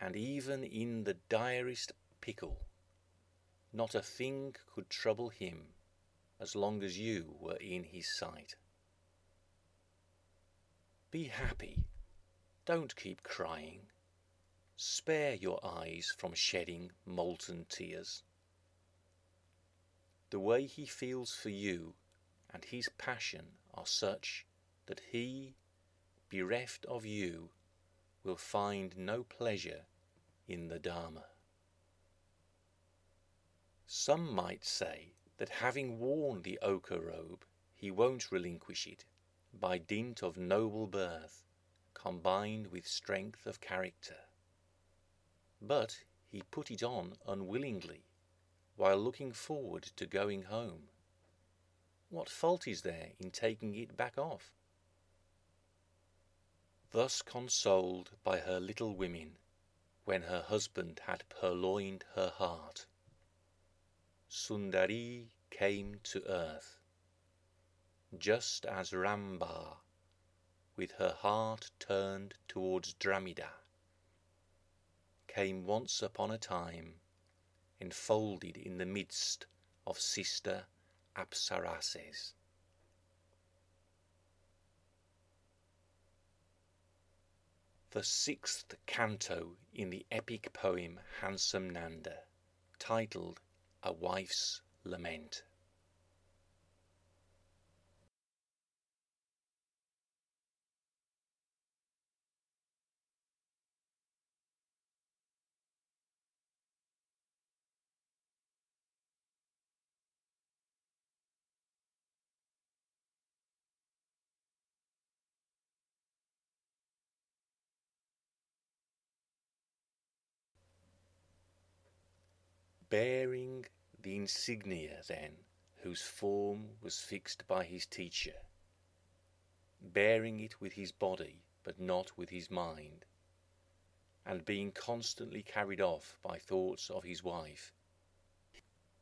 and even in the direst pickle, not a thing could trouble him as long as you were in his sight. Be happy, don't keep crying, spare your eyes from shedding molten tears. The way he feels for you and his passion are such that he, bereft of you, will find no pleasure in the Dharma. Some might say that having worn the ochre robe, he won't relinquish it by dint of noble birth, combined with strength of character. But he put it on unwillingly, while looking forward to going home. What fault is there in taking it back off? Thus consoled by her little women, when her husband had purloined her heart, Sundari came to earth, just as Rambha, with her heart turned towards Dramida, came once upon a time enfolded in the midst of sister Apsarases. The sixth canto in the epic poem Handsome Nanda, titled A Wife's Lament. Bearing the insignia, then, whose form was fixed by his teacher, bearing it with his body, but not with his mind, and being constantly carried off by thoughts of his wife,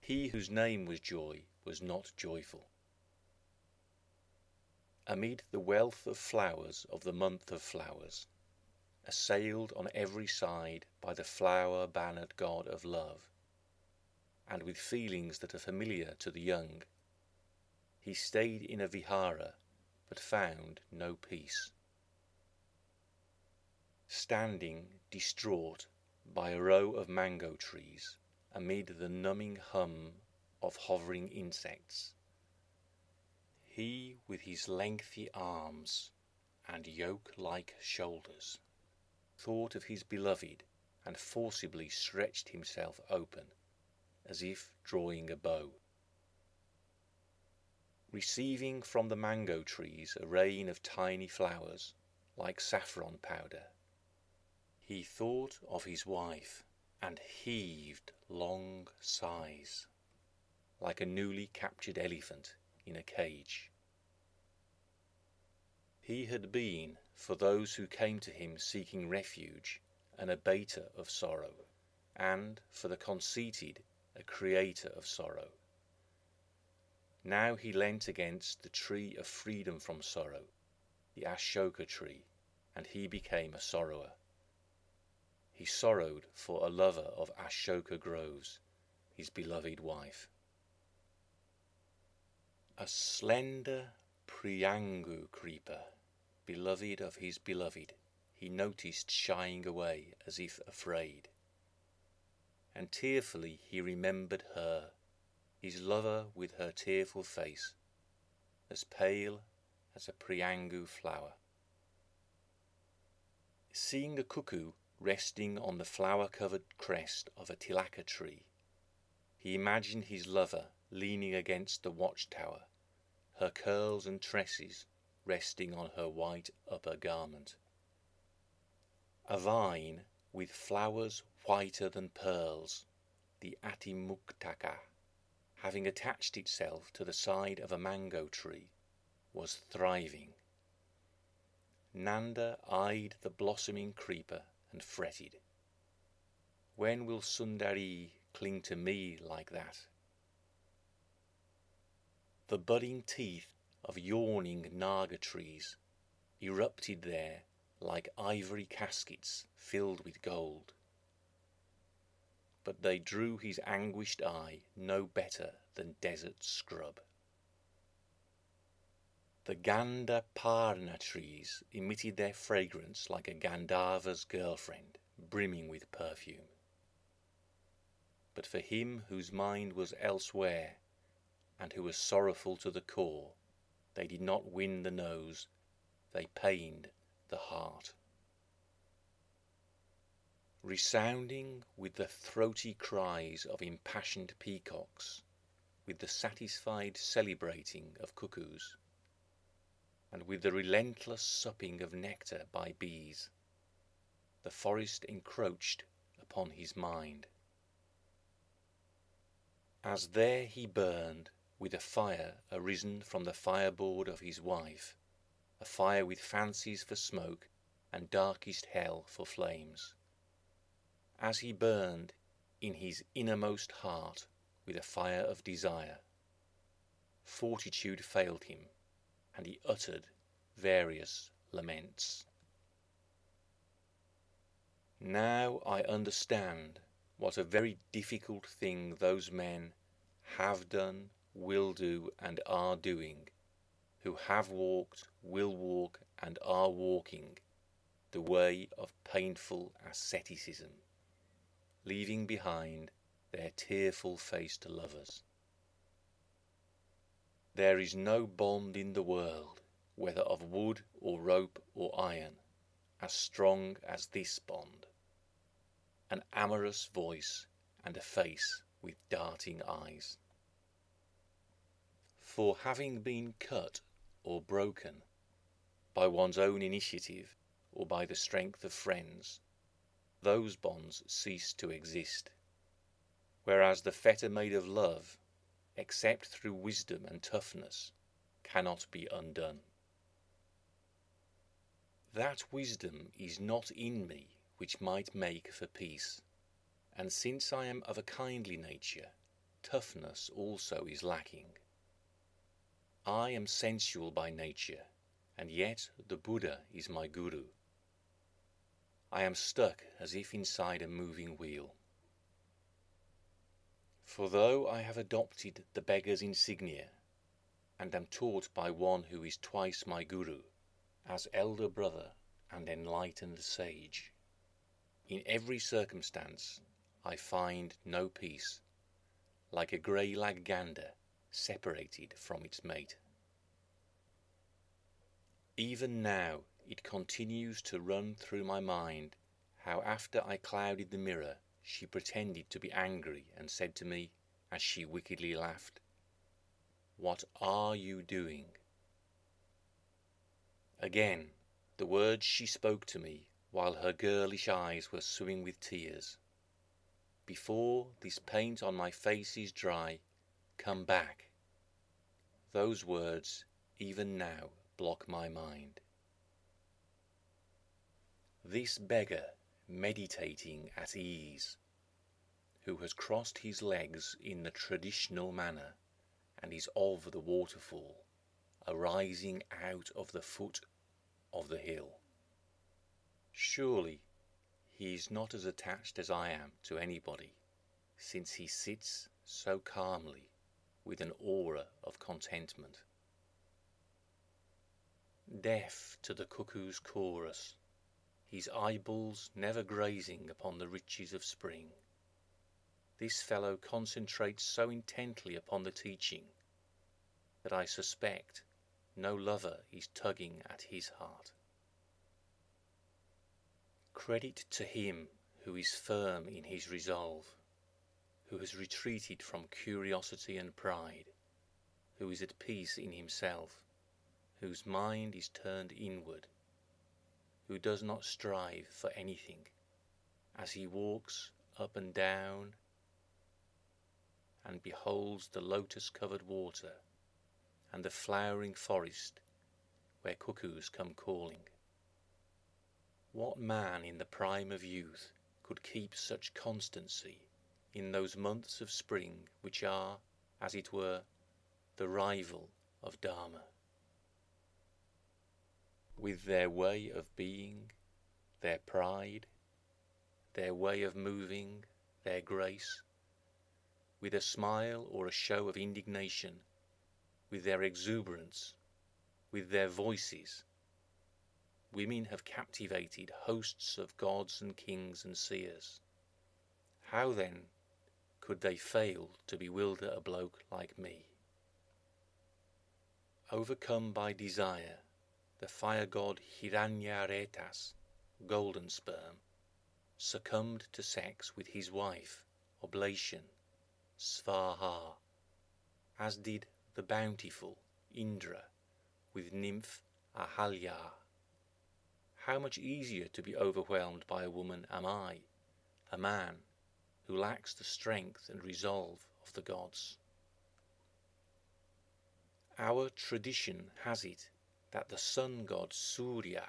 he whose name was Joy was not joyful. Amid the wealth of flowers of the month of flowers, assailed on every side by the flower bannered god of love, and with feelings that are familiar to the young. He stayed in a vihara, but found no peace. Standing distraught by a row of mango trees amid the numbing hum of hovering insects, he with his lengthy arms and yoke-like shoulders thought of his beloved and forcibly stretched himself open as if drawing a bow. Receiving from the mango trees a rain of tiny flowers, like saffron powder, he thought of his wife and heaved long sighs, like a newly captured elephant in a cage. He had been, for those who came to him seeking refuge, an abater of sorrow, and for the conceited a creator of sorrow. Now he leant against the tree of freedom from sorrow, the Ashoka tree, and he became a sorrower. He sorrowed for a lover of Ashoka groves, his beloved wife. A slender Priyangu creeper, beloved of his beloved, he noticed shying away as if afraid and tearfully he remembered her, his lover with her tearful face, as pale as a priyangu flower. Seeing a cuckoo resting on the flower-covered crest of a tilaka tree, he imagined his lover leaning against the watchtower, her curls and tresses resting on her white upper garment. A vine with flowers whiter than pearls, the Atimuktaka, having attached itself to the side of a mango tree, was thriving. Nanda eyed the blossoming creeper and fretted. When will Sundari cling to me like that? The budding teeth of yawning naga trees erupted there like ivory caskets filled with gold. But they drew his anguished eye no better than desert scrub. The Gandhaparna trees emitted their fragrance like a Gandharva's girlfriend, brimming with perfume. But for him whose mind was elsewhere, and who was sorrowful to the core, they did not win the nose, they pained the heart. Resounding with the throaty cries of impassioned peacocks, with the satisfied celebrating of cuckoos, and with the relentless supping of nectar by bees, the forest encroached upon his mind. As there he burned with a fire arisen from the fireboard of his wife, a fire with fancies for smoke and darkest hell for flames. As he burned in his innermost heart with a fire of desire, fortitude failed him and he uttered various laments. Now I understand what a very difficult thing those men have done, will do, and are doing, who have walked, will walk, and are walking the way of painful asceticism, leaving behind their tearful faced lovers. There is no bond in the world, whether of wood or rope or iron, as strong as this bond an amorous voice and a face with darting eyes. For having been cut or broken by one's own initiative or by the strength of friends, those bonds cease to exist, whereas the fetter made of love except through wisdom and toughness, cannot be undone. That wisdom is not in me which might make for peace, and since I am of a kindly nature, toughness also is lacking. I am sensual by nature, and yet the Buddha is my Guru. I am stuck as if inside a moving wheel. For though I have adopted the beggar's insignia, and am taught by one who is twice my Guru, as elder brother and enlightened sage, in every circumstance I find no peace, like a grey lag separated from its mate. Even now it continues to run through my mind how after I clouded the mirror she pretended to be angry and said to me, as she wickedly laughed, What are you doing? Again, the words she spoke to me while her girlish eyes were swimming with tears. Before this paint on my face is dry, come back. Those words even now block my mind. This beggar meditating at ease, who has crossed his legs in the traditional manner and is of the waterfall, arising out of the foot of the hill. Surely he is not as attached as I am to anybody, since he sits so calmly with an aura of contentment. Deaf to the cuckoo's chorus, his eyeballs never grazing upon the riches of spring. This fellow concentrates so intently upon the teaching that I suspect no lover is tugging at his heart. Credit to him who is firm in his resolve, who has retreated from curiosity and pride, who is at peace in himself, whose mind is turned inward who does not strive for anything, as he walks up and down and beholds the lotus covered water and the flowering forest where cuckoos come calling. What man in the prime of youth could keep such constancy in those months of spring which are, as it were, the rival of Dharma? With their way of being, their pride, their way of moving, their grace, with a smile or a show of indignation, with their exuberance, with their voices. Women have captivated hosts of gods and kings and seers. How then could they fail to bewilder a bloke like me? Overcome by desire, the fire god Hiranyaretas, golden sperm, succumbed to sex with his wife, Oblation, Svaha, as did the bountiful Indra with nymph Ahalya. How much easier to be overwhelmed by a woman am I, a man, who lacks the strength and resolve of the gods. Our tradition has it that the sun god Surya,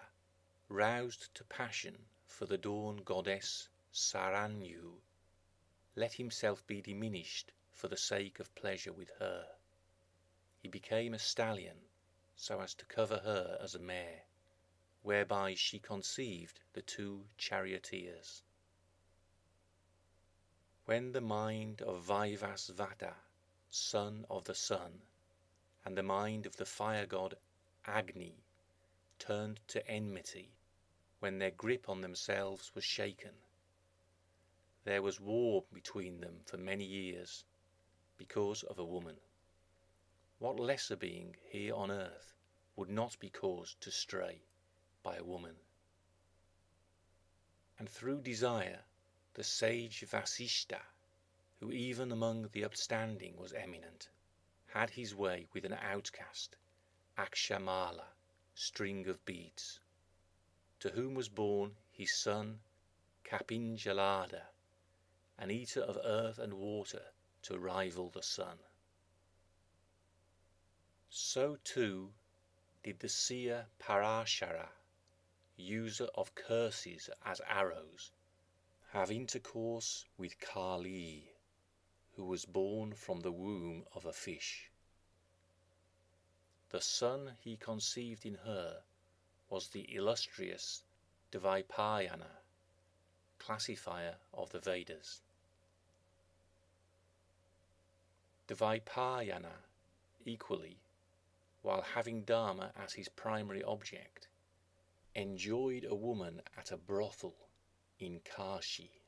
roused to passion for the dawn goddess Saranyu, let himself be diminished for the sake of pleasure with her. He became a stallion so as to cover her as a mare, whereby she conceived the two charioteers. When the mind of Vaivasvata, son of the sun, and the mind of the fire god Agni turned to enmity when their grip on themselves was shaken. There was war between them for many years because of a woman. What lesser being here on earth would not be caused to stray by a woman? And through desire, the sage Vasishta, who even among the upstanding was eminent, had his way with an outcast Akshamala, string of beads, to whom was born his son Kapinjalada, an eater of earth and water to rival the sun. So too did the seer Parashara, user of curses as arrows, have intercourse with Kali, who was born from the womb of a fish. The son he conceived in her was the illustrious Dvaipayana, classifier of the Vedas. Dvaipayana, equally, while having Dharma as his primary object, enjoyed a woman at a brothel in Kashi.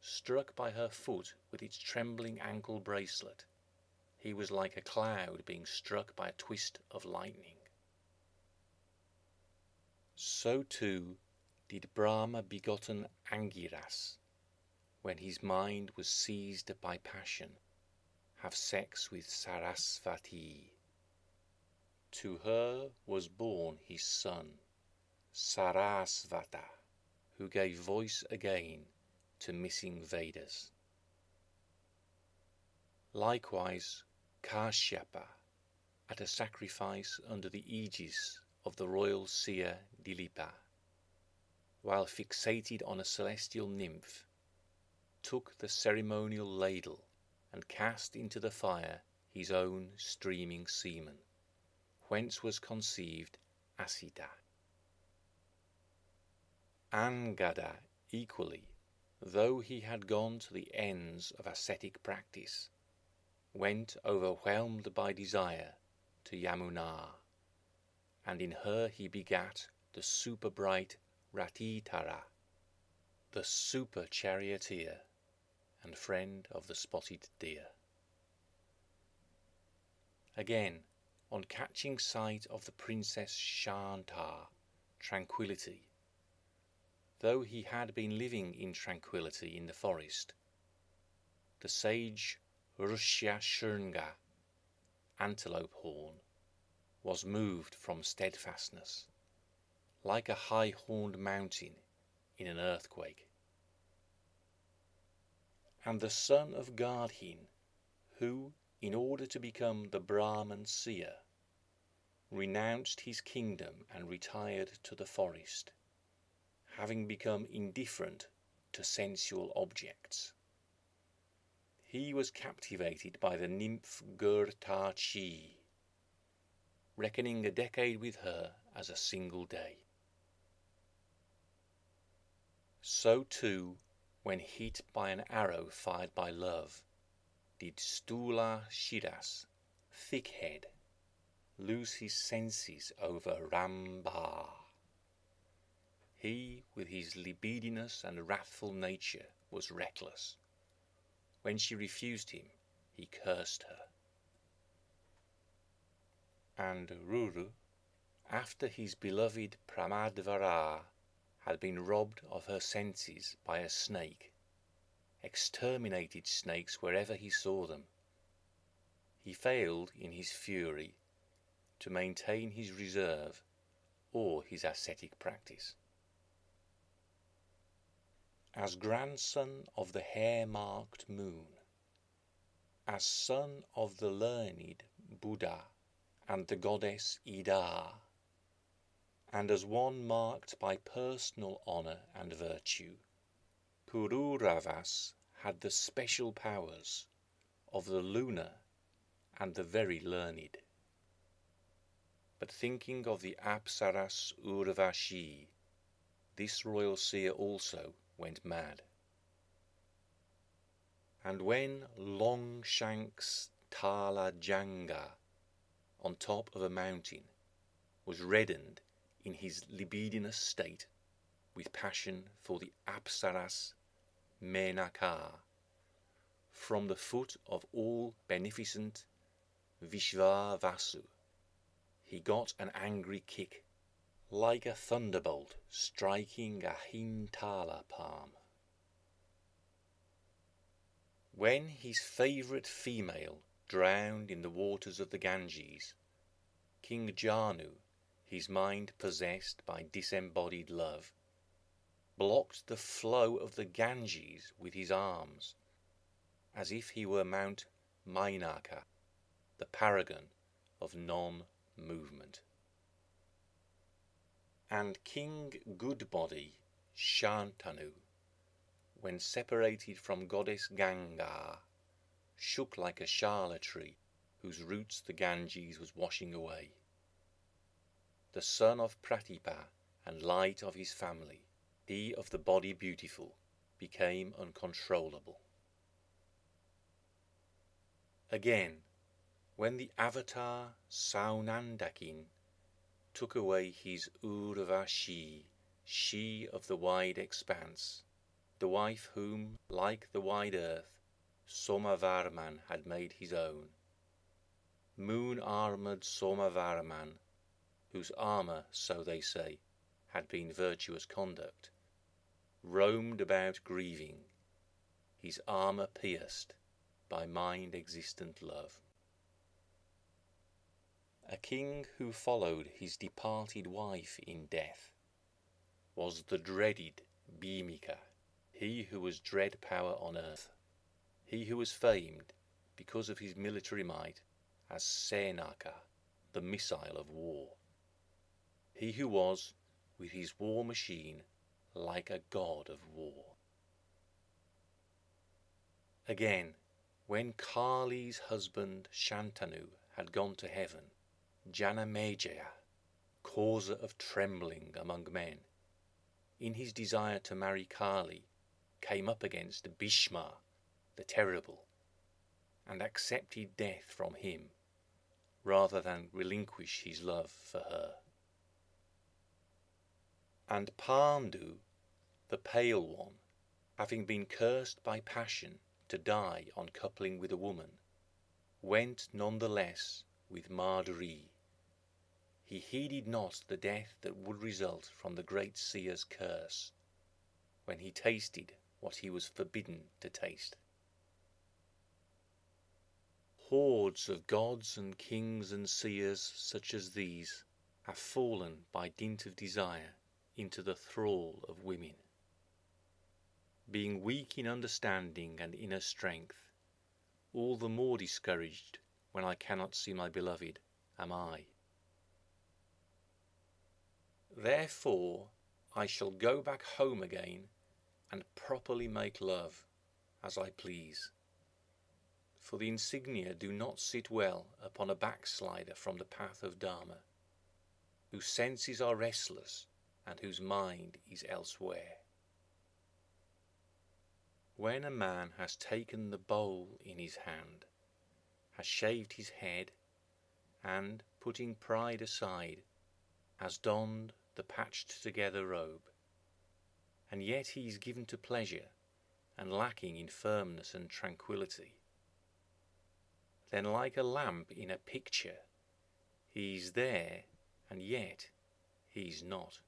Struck by her foot with its trembling ankle bracelet, he was like a cloud being struck by a twist of lightning. So too did Brahma begotten Angiras, when his mind was seized by passion, have sex with Sarasvati. To her was born his son, Sarasvata, who gave voice again to missing Vedas. Likewise, Kashyapa, at a sacrifice under the aegis of the royal seer Dilipa, while fixated on a celestial nymph, took the ceremonial ladle and cast into the fire his own streaming semen, whence was conceived Asita. Angada equally, though he had gone to the ends of ascetic practice, went overwhelmed by desire to Yamuna, and in her he begat the super bright Ratitara, the super charioteer and friend of the spotted deer. Again, on catching sight of the Princess Shanta, Tranquility, though he had been living in tranquility in the forest, the sage Rishyashringa, antelope horn, was moved from steadfastness, like a high horned mountain in an earthquake. And the son of Gadhin, who, in order to become the Brahman seer, renounced his kingdom and retired to the forest, having become indifferent to sensual objects he was captivated by the nymph Ghritachi, reckoning a decade with her as a single day. So too, when hit by an arrow fired by love, did Stula Shiras, thickhead, lose his senses over Rambha. He, with his libidinous and wrathful nature, was reckless. When she refused him, he cursed her. And Ruru, after his beloved Pramadvara had been robbed of her senses by a snake, exterminated snakes wherever he saw them. He failed in his fury to maintain his reserve or his ascetic practice. As grandson of the hare marked moon, as son of the learned Budha and the goddess Ida, and as one marked by personal honour and virtue, Pururavas had the special powers of the lunar and the very learned. But thinking of the Apsaras Urvashi, this royal seer also went mad. And when Longshanks Tala Jangha, on top of a mountain, was reddened in his libidinous state with passion for the Apsaras Menaka, from the foot of all beneficent Vishvavasu, he got an angry kick like a thunderbolt striking a hintala palm. When his favourite female drowned in the waters of the Ganges, King Jahnu, his mind possessed by disembodied love, blocked the flow of the Ganges with his arms, as if he were Mount Mainaka, the paragon of non-movement and King Goodbody, Shantanu, when separated from goddess Ganga, shook like a shala tree whose roots the Ganges was washing away. The son of Pratipa and light of his family, he of the body beautiful, became uncontrollable. Again, when the avatar Saunandakin took away his Urvashi, she of the wide expanse, the wife whom, like the wide earth, Somavarman had made his own. Moon-armoured Somavarman, whose armour, so they say, had been virtuous conduct, roamed about grieving, his armour pierced by mind-existent love. A king who followed his departed wife in death was the dreaded Bhimika, he who was dread power on earth, he who was famed because of his military might as Senaka, the missile of war, he who was, with his war machine, like a god of war. Again, when Kali's husband Shantanu had gone to heaven, Janamejaya, causer of trembling among men, in his desire to marry Kali, came up against Bhishma, the terrible, and accepted death from him rather than relinquish his love for her. And Pandu, the pale one, having been cursed by passion to die on coupling with a woman, went none the less with Madri he heeded not the death that would result from the great seer's curse, when he tasted what he was forbidden to taste. Hordes of gods and kings and seers such as these have fallen by dint of desire into the thrall of women. Being weak in understanding and inner strength, all the more discouraged when I cannot see my beloved am I. Therefore I shall go back home again and properly make love, as I please. For the insignia do not sit well upon a backslider from the path of Dharma, whose senses are restless and whose mind is elsewhere. When a man has taken the bowl in his hand, has shaved his head, and, putting pride aside, has donned the patched together robe, and yet he is given to pleasure and lacking in firmness and tranquillity, then like a lamp in a picture, he is there and yet he is not.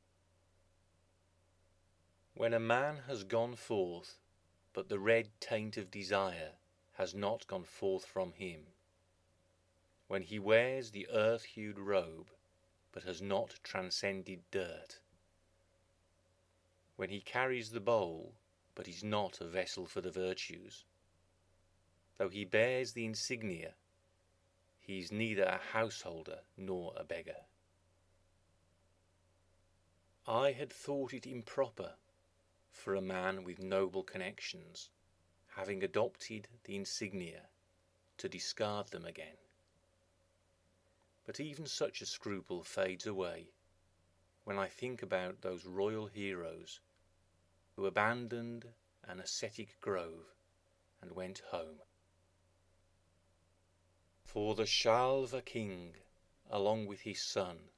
When a man has gone forth but the red taint of desire has not gone forth from him. When he wears the earth hued robe, but has not transcended dirt. When he carries the bowl, but is not a vessel for the virtues. Though he bears the insignia, he is neither a householder nor a beggar. I had thought it improper for a man with noble connections, having adopted the insignia, to discard them again. But even such a scruple fades away when I think about those royal heroes who abandoned an ascetic grove and went home. For the Shalva king, along with his son,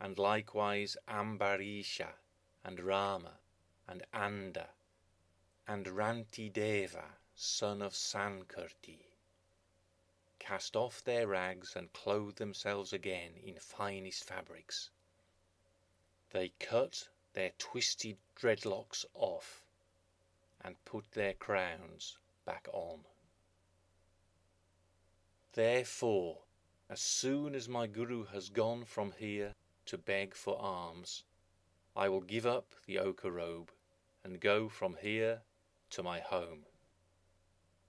and likewise Ambarisha and Rama, and Andha, and Rantideva, son of Sankriti, cast off their rags and clothed themselves again in finest fabrics. They cut their twisted dreadlocks off and put their crowns back on. Therefore, as soon as my Guru has gone from here to beg for alms, I will give up the ochre robe and go from here to my home.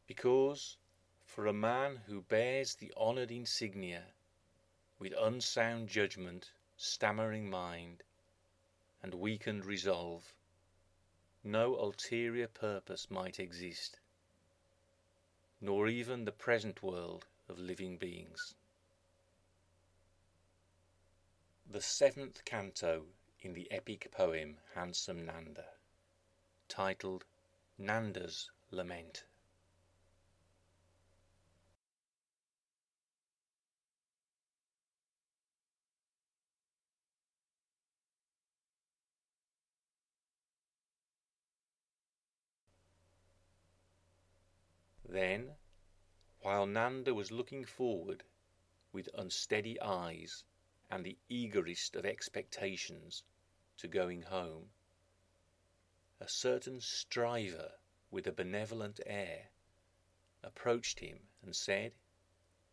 Because for a man who bears the honoured insignia with unsound judgment, stammering mind, and weakened resolve, no ulterior purpose might exist, nor even the present world of living beings. The seventh canto in the epic poem Handsome Nanda titled Nanda's Lament. Then, while Nanda was looking forward with unsteady eyes and the eagerest of expectations to going home, a certain striver with a benevolent air approached him and said,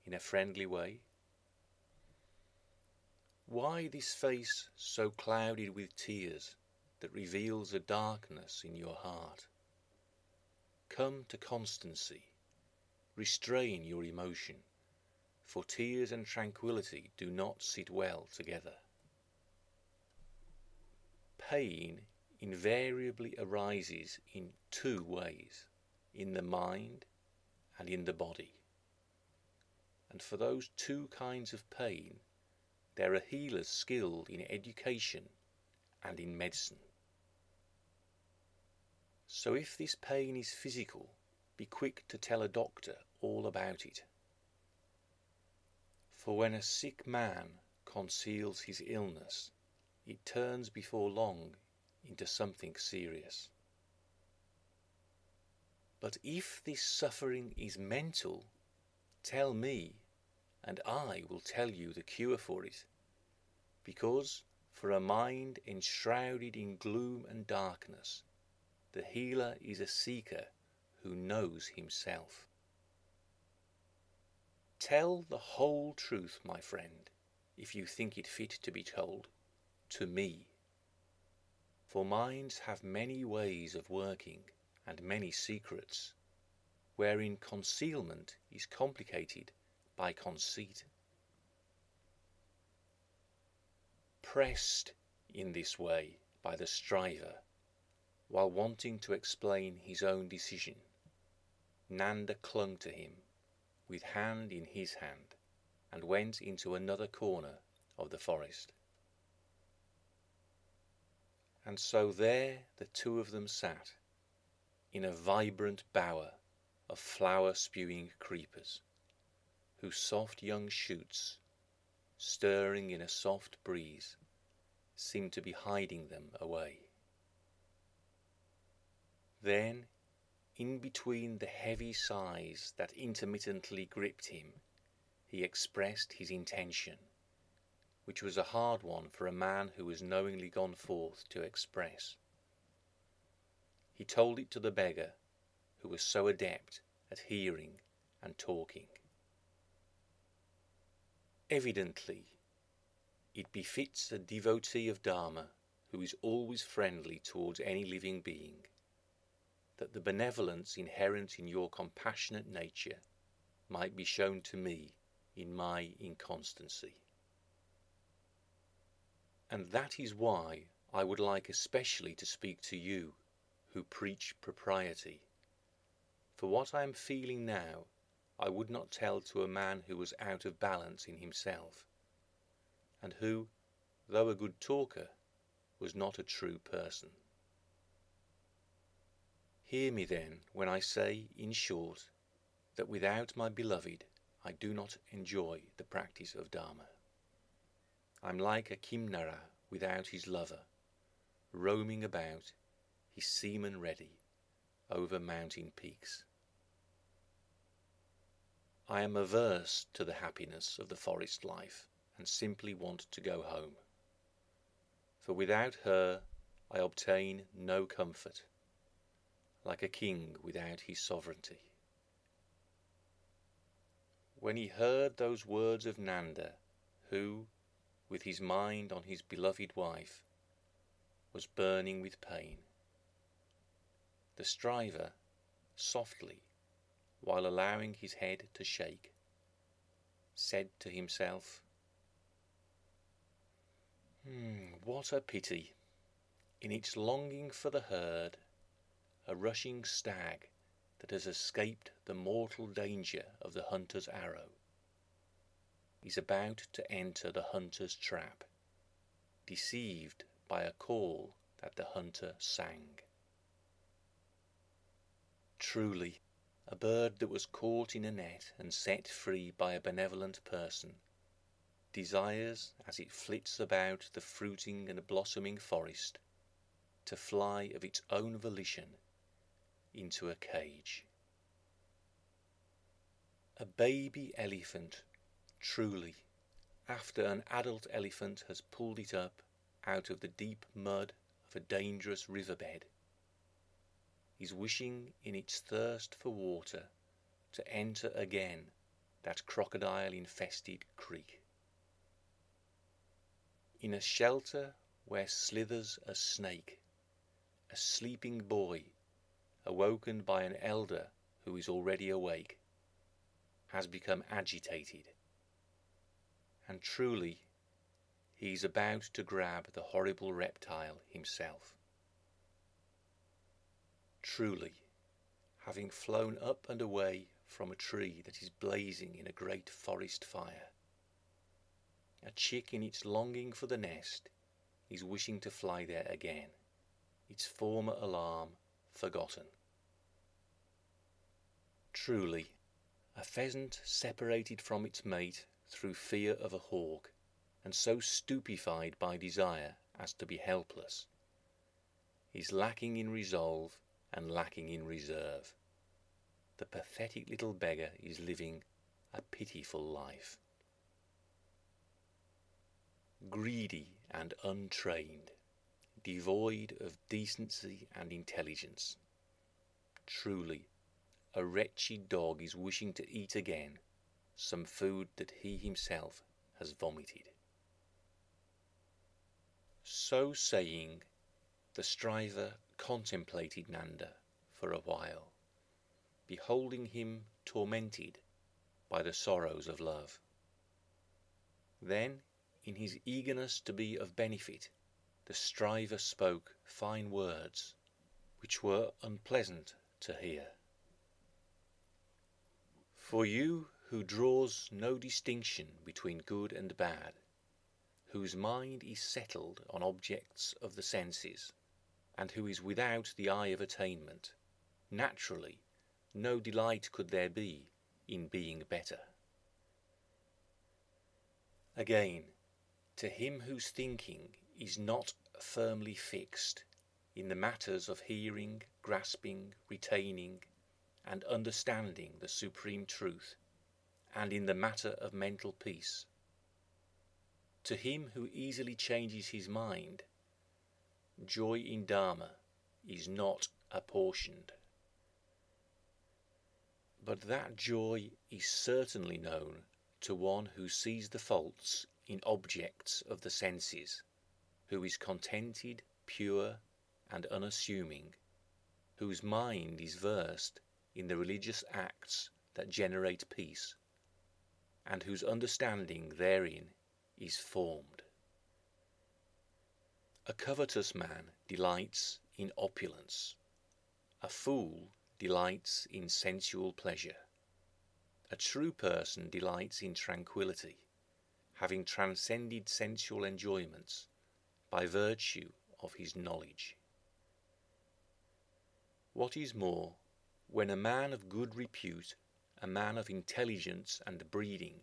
in a friendly way, Why this face so clouded with tears that reveals a darkness in your heart? Come to constancy, restrain your emotion, for tears and tranquillity do not sit well together. Pain invariably arises in two ways in the mind and in the body. And for those two kinds of pain, there are healers skilled in education and in medicine. So if this pain is physical, be quick to tell a doctor all about it. For when a sick man conceals his illness, it turns before long into something serious. But if this suffering is mental, tell me, and I will tell you the cure for it. Because for a mind enshrouded in gloom and darkness, the healer is a seeker who knows himself. Tell the whole truth, my friend, if you think it fit to be told, to me. For minds have many ways of working and many secrets, wherein concealment is complicated by conceit. Pressed in this way by the striver, while wanting to explain his own decision, Nanda clung to him, with hand in his hand, and went into another corner of the forest. And so there the two of them sat, in a vibrant bower of flower spewing creepers, whose soft young shoots, stirring in a soft breeze, seemed to be hiding them away. Then, in between the heavy sighs that intermittently gripped him, he expressed his intention, which was a hard one for a man who was knowingly gone forth to express. He told it to the beggar, who was so adept at hearing and talking. Evidently, it befits a devotee of Dharma who is always friendly towards any living being that the benevolence inherent in your compassionate nature might be shown to me in my inconstancy. And that is why I would like especially to speak to you who preach propriety. For what I am feeling now, I would not tell to a man who was out of balance in himself, and who, though a good talker, was not a true person. Hear me then when I say, in short, that without my beloved I do not enjoy the practice of Dharma. I'm like a Kimnara without his lover, roaming about, his seaman ready, over mountain peaks. I am averse to the happiness of the forest life and simply want to go home. For without her I obtain no comfort like a king without his sovereignty. When he heard those words of Nanda, who, with his mind on his beloved wife, was burning with pain, the striver, softly, while allowing his head to shake, said to himself, hmm, What a pity! In its longing for the herd, a rushing stag that has escaped the mortal danger of the hunter's arrow is about to enter the hunter's trap, deceived by a call that the hunter sang. Truly, a bird that was caught in a net and set free by a benevolent person desires, as it flits about the fruiting and blossoming forest, to fly of its own volition into a cage. A baby elephant, truly, after an adult elephant has pulled it up out of the deep mud of a dangerous riverbed, is wishing in its thirst for water to enter again that crocodile infested creek. In a shelter where slithers a snake, a sleeping boy awoken by an elder who is already awake, has become agitated. And truly, he is about to grab the horrible reptile himself. Truly, having flown up and away from a tree that is blazing in a great forest fire, a chick in its longing for the nest is wishing to fly there again, its former alarm forgotten. Truly, a pheasant separated from its mate through fear of a hawk, and so stupefied by desire as to be helpless, is lacking in resolve and lacking in reserve. The pathetic little beggar is living a pitiful life. Greedy and untrained, devoid of decency and intelligence. Truly, a wretched dog is wishing to eat again some food that he himself has vomited. So saying, the striver contemplated Nanda for a while, beholding him tormented by the sorrows of love. Then, in his eagerness to be of benefit, the striver spoke fine words, which were unpleasant to hear. For you who draws no distinction between good and bad, whose mind is settled on objects of the senses, and who is without the eye of attainment, naturally, no delight could there be in being better. Again, to him whose thinking is not firmly fixed in the matters of hearing, grasping, retaining, and understanding the supreme truth, and in the matter of mental peace. To him who easily changes his mind, joy in Dharma is not apportioned. But that joy is certainly known to one who sees the faults in objects of the senses, who is contented, pure, and unassuming, whose mind is versed in the religious acts that generate peace, and whose understanding therein is formed. A covetous man delights in opulence, a fool delights in sensual pleasure. A true person delights in tranquillity, having transcended sensual enjoyments by virtue of his knowledge. What is more, when a man of good repute, a man of intelligence and breeding,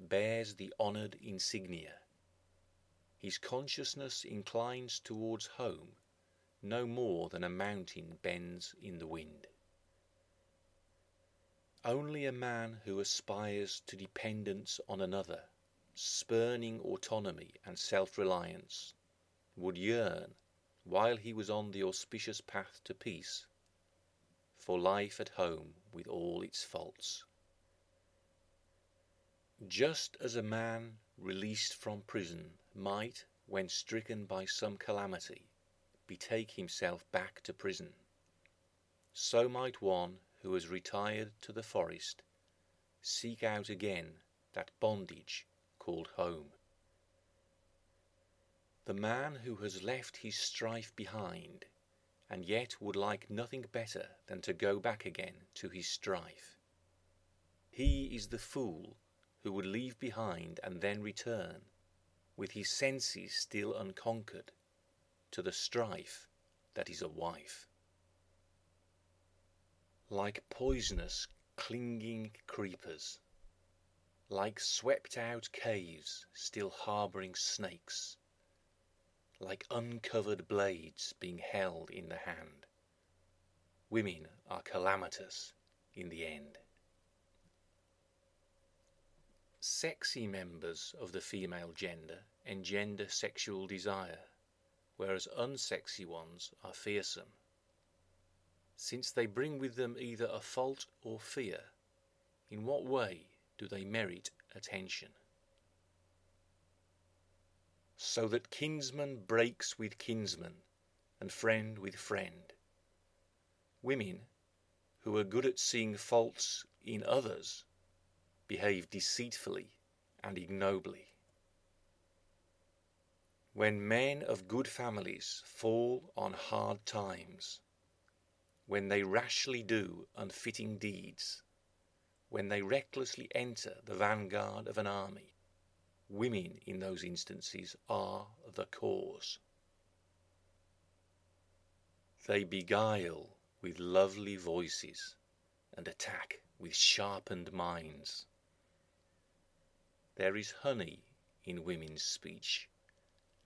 bears the honoured insignia, his consciousness inclines towards home no more than a mountain bends in the wind. Only a man who aspires to dependence on another, spurning autonomy and self-reliance, would yearn, while he was on the auspicious path to peace, for life at home with all its faults. Just as a man released from prison might, when stricken by some calamity, betake himself back to prison, so might one who has retired to the forest seek out again that bondage called home. The man who has left his strife behind and yet would like nothing better than to go back again to his strife. He is the fool who would leave behind and then return, with his senses still unconquered, to the strife that is a wife. Like poisonous, clinging creepers, like swept out caves still harbouring snakes, like uncovered blades being held in the hand. Women are calamitous in the end. Sexy members of the female gender engender sexual desire, whereas unsexy ones are fearsome. Since they bring with them either a fault or fear, in what way do they merit attention? So that kinsman breaks with kinsman, and friend with friend. Women, who are good at seeing faults in others, behave deceitfully and ignobly. When men of good families fall on hard times, when they rashly do unfitting deeds, when they recklessly enter the vanguard of an army, Women in those instances are the cause. They beguile with lovely voices and attack with sharpened minds. There is honey in women's speech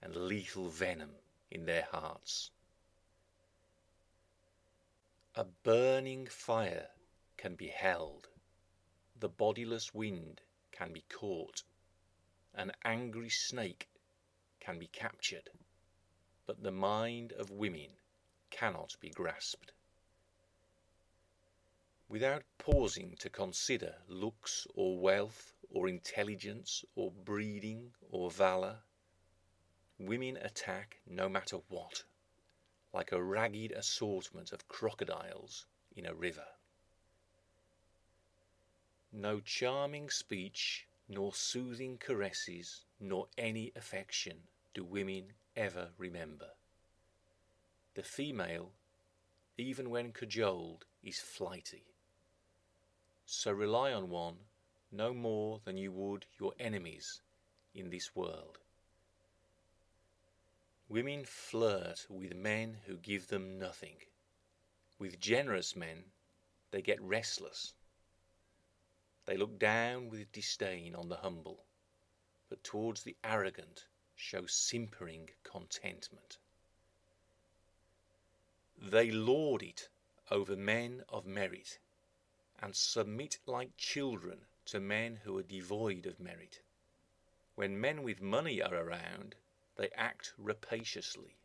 and lethal venom in their hearts. A burning fire can be held, the bodiless wind can be caught an angry snake can be captured, but the mind of women cannot be grasped. Without pausing to consider looks or wealth or intelligence or breeding or valour, women attack no matter what, like a ragged assortment of crocodiles in a river. No charming speech nor soothing caresses, nor any affection do women ever remember. The female, even when cajoled, is flighty. So rely on one no more than you would your enemies in this world. Women flirt with men who give them nothing. With generous men, they get restless. They look down with disdain on the humble, but towards the arrogant show simpering contentment. They lord it over men of merit, and submit like children to men who are devoid of merit. When men with money are around, they act rapaciously.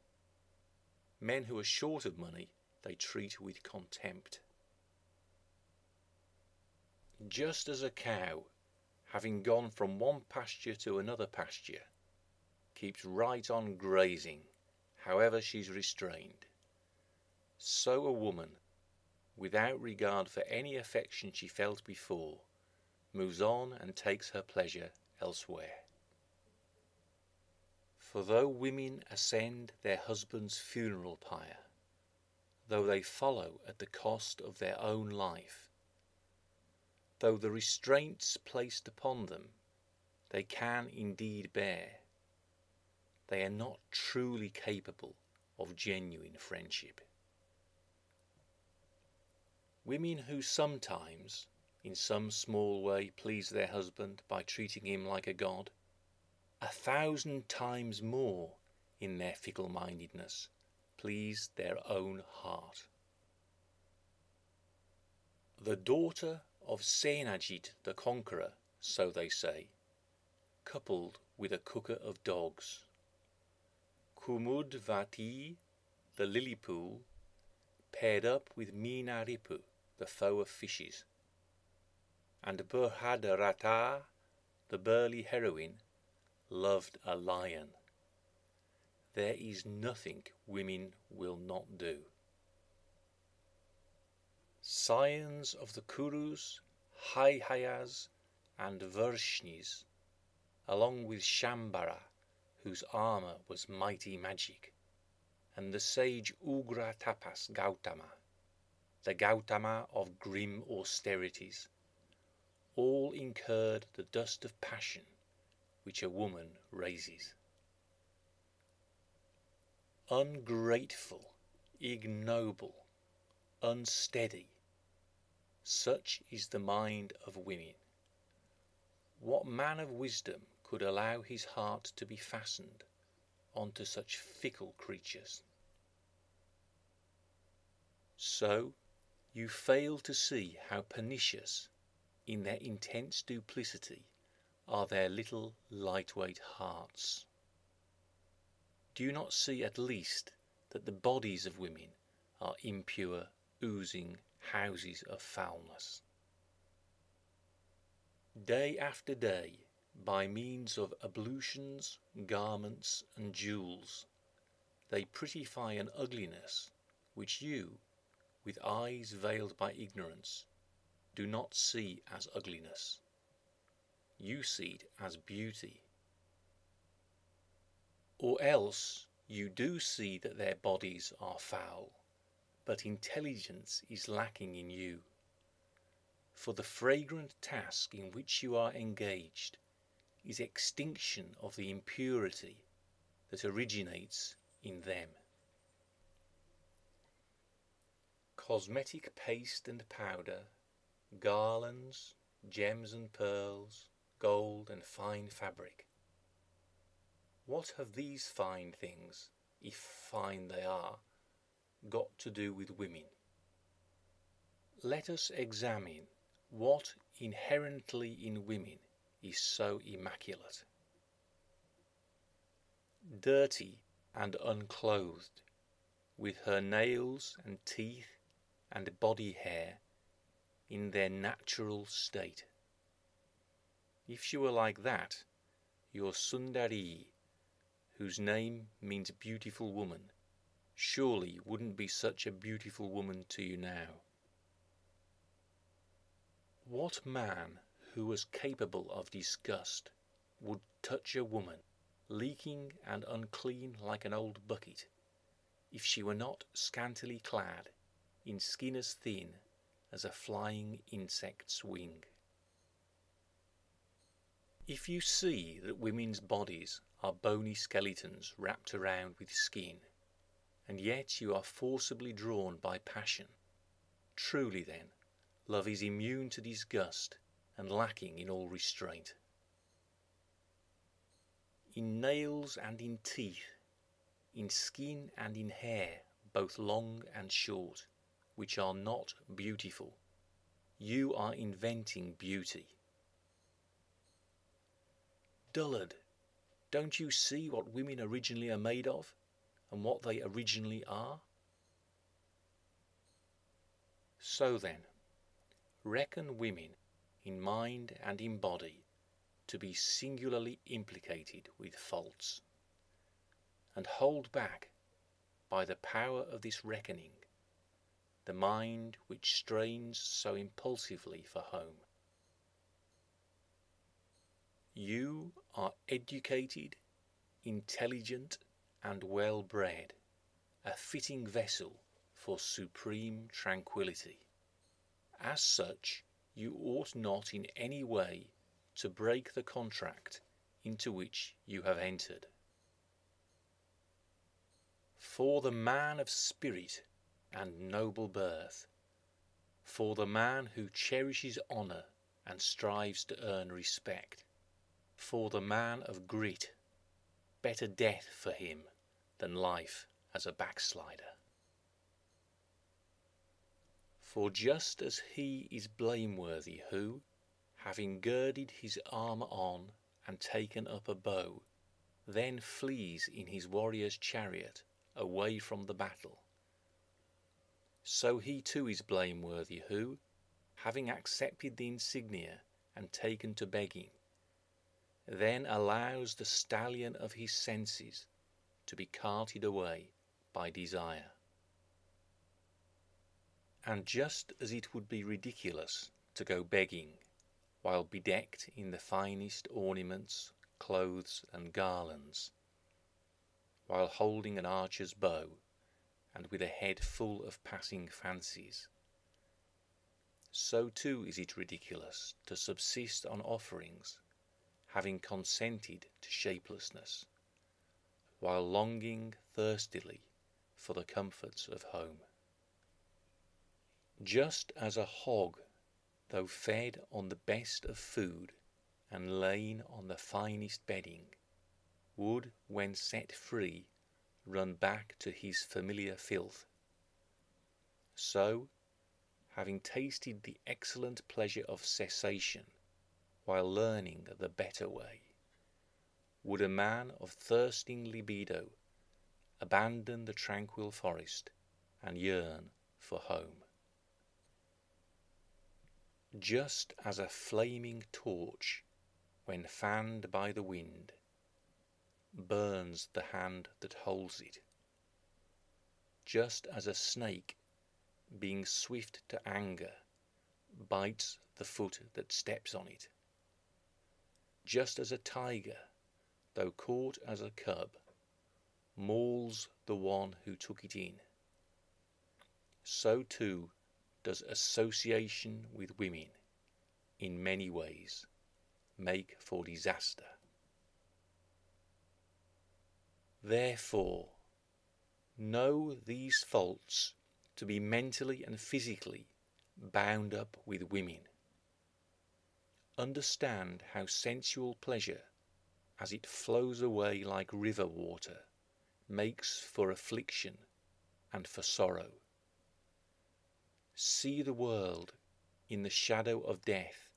Men who are short of money they treat with contempt. Just as a cow, having gone from one pasture to another pasture, keeps right on grazing, however she's restrained, so a woman, without regard for any affection she felt before, moves on and takes her pleasure elsewhere. For though women ascend their husband's funeral pyre, though they follow at the cost of their own life. Though the restraints placed upon them they can indeed bear, they are not truly capable of genuine friendship. Women who sometimes, in some small way, please their husband by treating him like a god, a thousand times more in their fickle mindedness please their own heart. The daughter of Senajit the Conqueror, so they say, coupled with a cooker of dogs. Kumudvati, the lily pool, paired up with Minaripu, the foe of fishes. And Brihadratha, the burly heroine, loved a lion. There is nothing women will not do. Scions of the Kurus, Haihayas, and Vrshnis, along with Shambara, whose armour was mighty magic, and the sage Ugra Tapas Gautama, the Gautama of grim austerities, all incurred the dust of passion which a woman raises ungrateful, ignoble, unsteady. Such is the mind of women. What man of wisdom could allow his heart to be fastened onto such fickle creatures? So you fail to see how pernicious, in their intense duplicity, are their little lightweight hearts do you not see at least that the bodies of women are impure, oozing houses of foulness? Day after day, by means of ablutions, garments, and jewels, they prettify an ugliness which you, with eyes veiled by ignorance, do not see as ugliness. You see it as beauty or else you do see that their bodies are foul, but intelligence is lacking in you. For the fragrant task in which you are engaged is extinction of the impurity that originates in them. Cosmetic paste and powder, garlands, gems and pearls, gold and fine fabric what have these fine things, if fine they are, got to do with women? Let us examine what inherently in women is so immaculate. Dirty and unclothed, with her nails and teeth and body hair in their natural state. If she were like that, your Sundari whose name means beautiful woman, surely wouldn't be such a beautiful woman to you now. What man who was capable of disgust would touch a woman, leaking and unclean like an old bucket, if she were not scantily clad in skin as thin as a flying insect's wing? If you see that women's bodies are bony skeletons wrapped around with skin, and yet you are forcibly drawn by passion Truly, then, love is immune to disgust and lacking in all restraint. In nails and in teeth, in skin and in hair, both long and short, which are not beautiful, you are inventing beauty. Dullard, don't you see what women originally are made of, what they originally are? So then, reckon women, in mind and in body, to be singularly implicated with faults, and hold back, by the power of this reckoning, the mind which strains so impulsively for home. You are educated, intelligent, and well bred, a fitting vessel for supreme tranquillity. As such, you ought not in any way to break the contract into which you have entered. For the man of spirit and noble birth, for the man who cherishes honour and strives to earn respect, for the man of grit, better death for him than life as a backslider. For just as he is blameworthy who, having girded his armour on and taken up a bow, then flees in his warrior's chariot away from the battle, so he too is blameworthy who, having accepted the insignia and taken to begging, then allows the stallion of his senses to be carted away by desire. And just as it would be ridiculous to go begging while bedecked in the finest ornaments, clothes, and garlands, while holding an archer's bow, and with a head full of passing fancies, so too is it ridiculous to subsist on offerings, having consented to shapelessness, while longing thirstily for the comforts of home. Just as a hog, though fed on the best of food and lain on the finest bedding, would, when set free, run back to his familiar filth, so, having tasted the excellent pleasure of cessation while learning the better way, would a man of thirsting libido abandon the tranquil forest and yearn for home? Just as a flaming torch, when fanned by the wind, burns the hand that holds it, just as a snake, being swift to anger, bites the foot that steps on it, just as a tiger, though caught as a cub, mauls the one who took it in, so too does association with women, in many ways, make for disaster. Therefore, know these faults to be mentally and physically bound up with women. Understand how sensual pleasure, as it flows away like river water, makes for affliction and for sorrow see the world in the shadow of death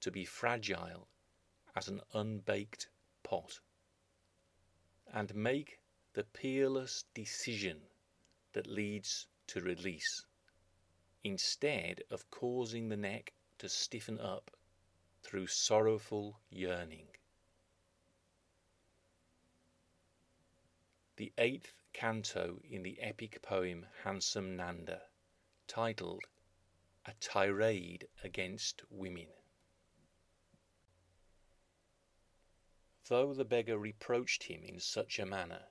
to be fragile as an unbaked pot, and make the peerless decision that leads to release, instead of causing the neck to stiffen up through sorrowful yearning. The eighth canto in the epic poem Handsome Nanda titled A Tirade Against Women. Though the beggar reproached him in such a manner,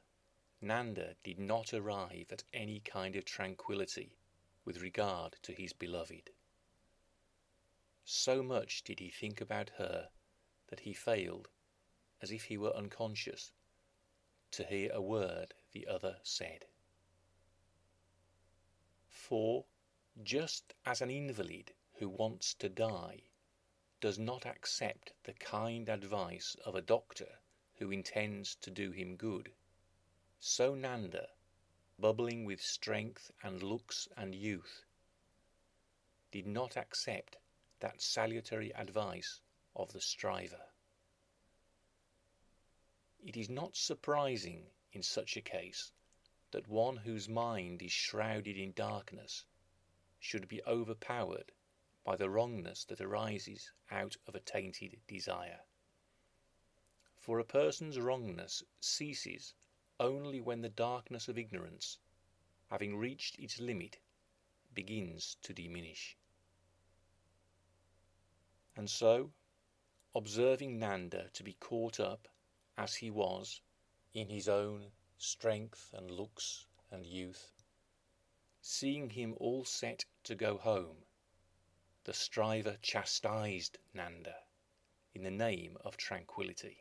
Nanda did not arrive at any kind of tranquillity with regard to his beloved. So much did he think about her that he failed, as if he were unconscious, to hear a word the other said. For Just as an invalid who wants to die does not accept the kind advice of a doctor who intends to do him good, so Nanda, bubbling with strength and looks and youth, did not accept that salutary advice of the striver. It is not surprising in such a case that one whose mind is shrouded in darkness should be overpowered by the wrongness that arises out of a tainted desire. For a person's wrongness ceases only when the darkness of ignorance, having reached its limit, begins to diminish. And so, observing Nanda to be caught up, as he was, in his own strength and looks and youth, seeing him all set to go home, the striver chastised Nanda in the name of tranquillity.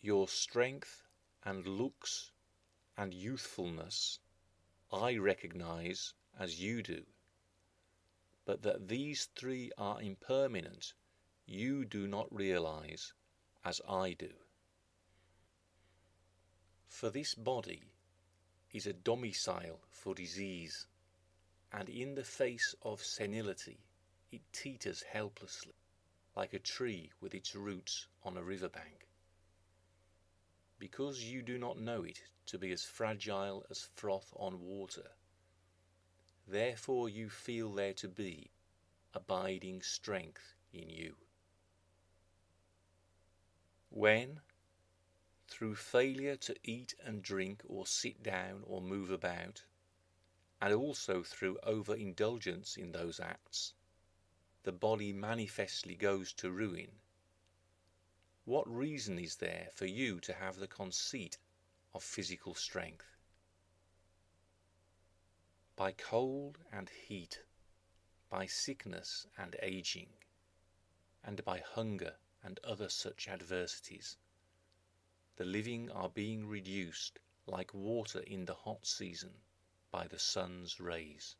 Your strength and looks and youthfulness I recognize as you do but that these three are impermanent you do not realize as I do. For this body is a domicile for disease, and in the face of senility it teeters helplessly, like a tree with its roots on a river bank. Because you do not know it to be as fragile as froth on water, Therefore you feel there to be abiding strength in you. When, through failure to eat and drink or sit down or move about, and also through overindulgence in those acts, the body manifestly goes to ruin, what reason is there for you to have the conceit of physical strength? by cold and heat, by sickness and aging, and by hunger and other such adversities. The living are being reduced like water in the hot season by the sun's rays.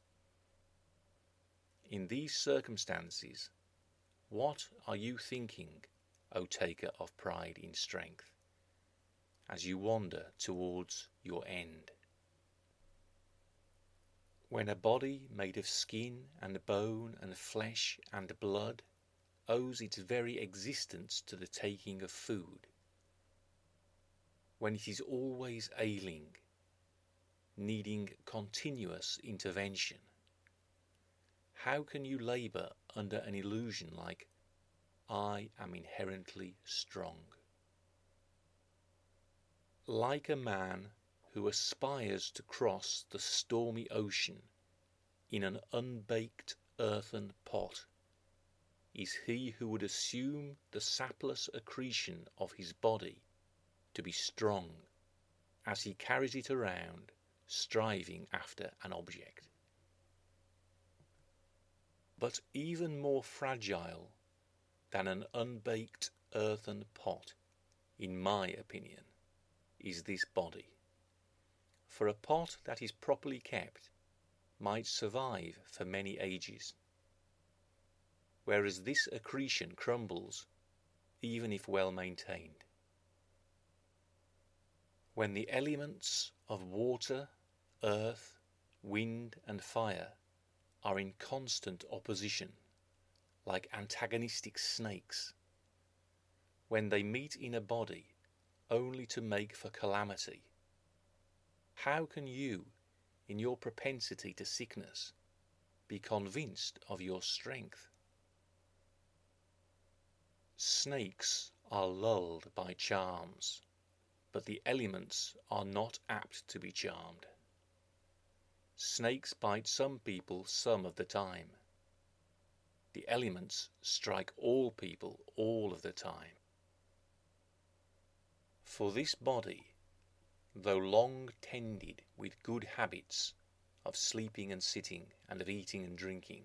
In these circumstances, what are you thinking, O taker of pride in strength, as you wander towards your end? When a body made of skin and bone and flesh and blood owes its very existence to the taking of food, when it is always ailing, needing continuous intervention, how can you labour under an illusion like, I am inherently strong? Like a man who aspires to cross the stormy ocean in an unbaked earthen pot is he who would assume the sapless accretion of his body to be strong as he carries it around striving after an object. But even more fragile than an unbaked earthen pot, in my opinion, is this body for a pot that is properly kept might survive for many ages, whereas this accretion crumbles even if well maintained. When the elements of water, earth, wind, and fire are in constant opposition, like antagonistic snakes, when they meet in a body only to make for calamity, how can you, in your propensity to sickness, be convinced of your strength? Snakes are lulled by charms, but the elements are not apt to be charmed. Snakes bite some people some of the time. The elements strike all people all of the time. For this body though long tended with good habits of sleeping and sitting and of eating and drinking,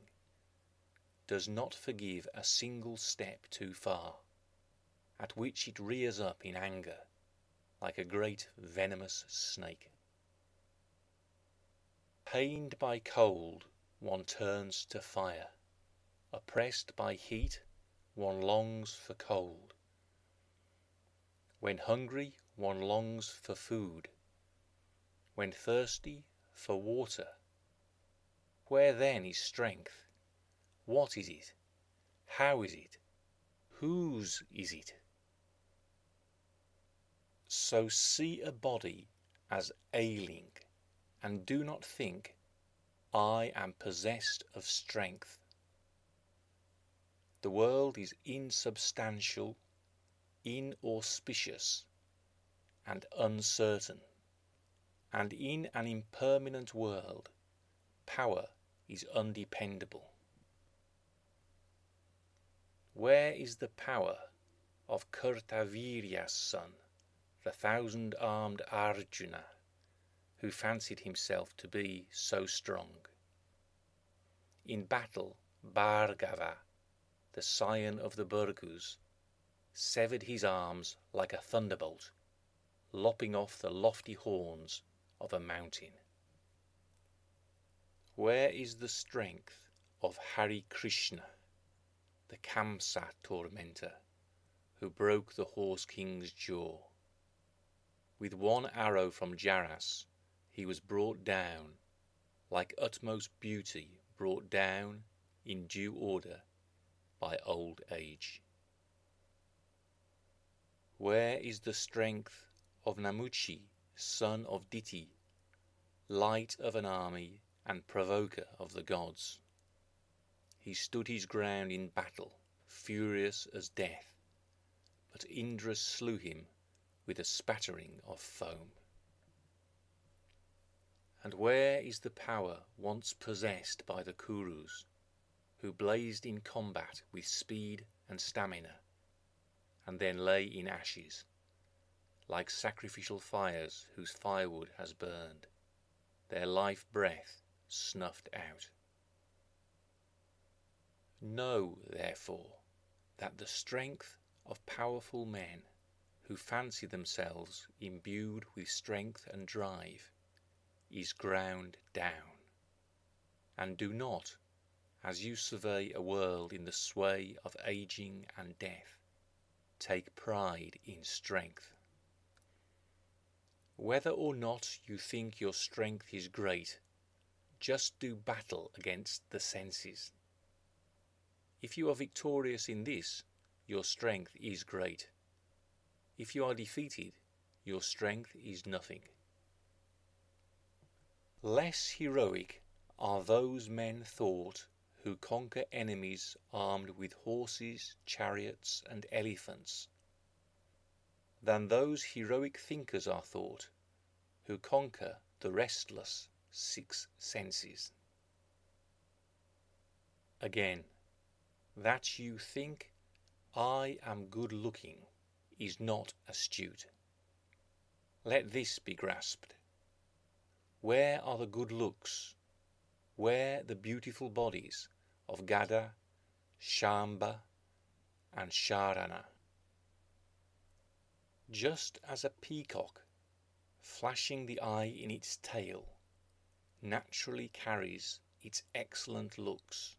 does not forgive a single step too far, at which it rears up in anger like a great venomous snake. Pained by cold, one turns to fire; oppressed by heat, one longs for cold; when hungry, one longs for food; when thirsty, for water. Where then is strength? What is it? How is it? Whose is it? So see a body as ailing, and do not think, I am possessed of strength. The world is insubstantial, inauspicious, and uncertain, and in an impermanent world power is undependable. Where is the power of Kartavirya's son, the thousand armed Arjuna, who fancied himself to be so strong? In battle Bhargava, the scion of the Bhrigus, severed his arms like a thunderbolt, lopping off the lofty horns of a mountain. Where is the strength of Hari Krishna? The Kamsa tormentor, who broke the Horse King's jaw. With one arrow from Jaras he was brought down, like utmost beauty brought down in due order by old age. Where is the strength of Namuchi, son of Diti, light of an army and provoker of the gods? He stood his ground in battle, furious as death, but Indra slew him with a spattering of foam. And where is the power once possessed by the Kurus, who blazed in combat with speed and stamina, and then lay in ashes, like sacrificial fires whose firewood has burned, their life breath snuffed out? Know, therefore, that the strength of powerful men, who fancy themselves imbued with strength and drive, is ground down; and do not, as you survey a world in the sway of aging and death, take pride in strength. Whether or not you think your strength is great, just do battle against the senses. If you are victorious in this, your strength is great. If you are defeated, your strength is nothing. Less heroic are those men thought who conquer enemies armed with horses, chariots, and elephants, than those heroic thinkers are thought who conquer the restless six senses. Again, that you think I am good looking is not astute. Let this be grasped. Where are the good looks? Where the beautiful bodies of Gada, Shamba, and Sharana? Just as a peacock, flashing the eye in its tail, naturally carries its excellent looks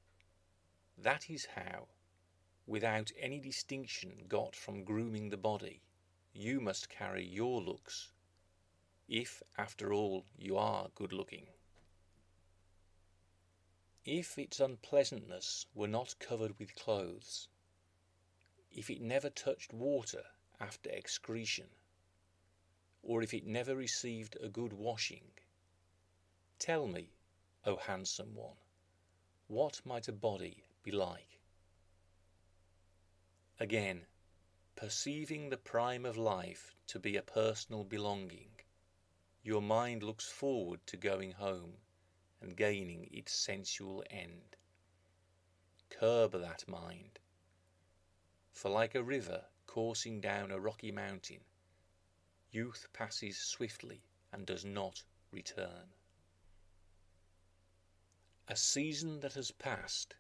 that is how, without any distinction got from grooming the body, you must carry your looks, if after all you are good looking. If its unpleasantness were not covered with clothes, if it never touched water after excretion, or if it never received a good washing, tell me, O handsome one, what might a body be like. Again, perceiving the prime of life to be a personal belonging, your mind looks forward to going home and gaining its sensual end. Curb that mind, for like a river coursing down a rocky mountain, youth passes swiftly and does not return. A season that has passed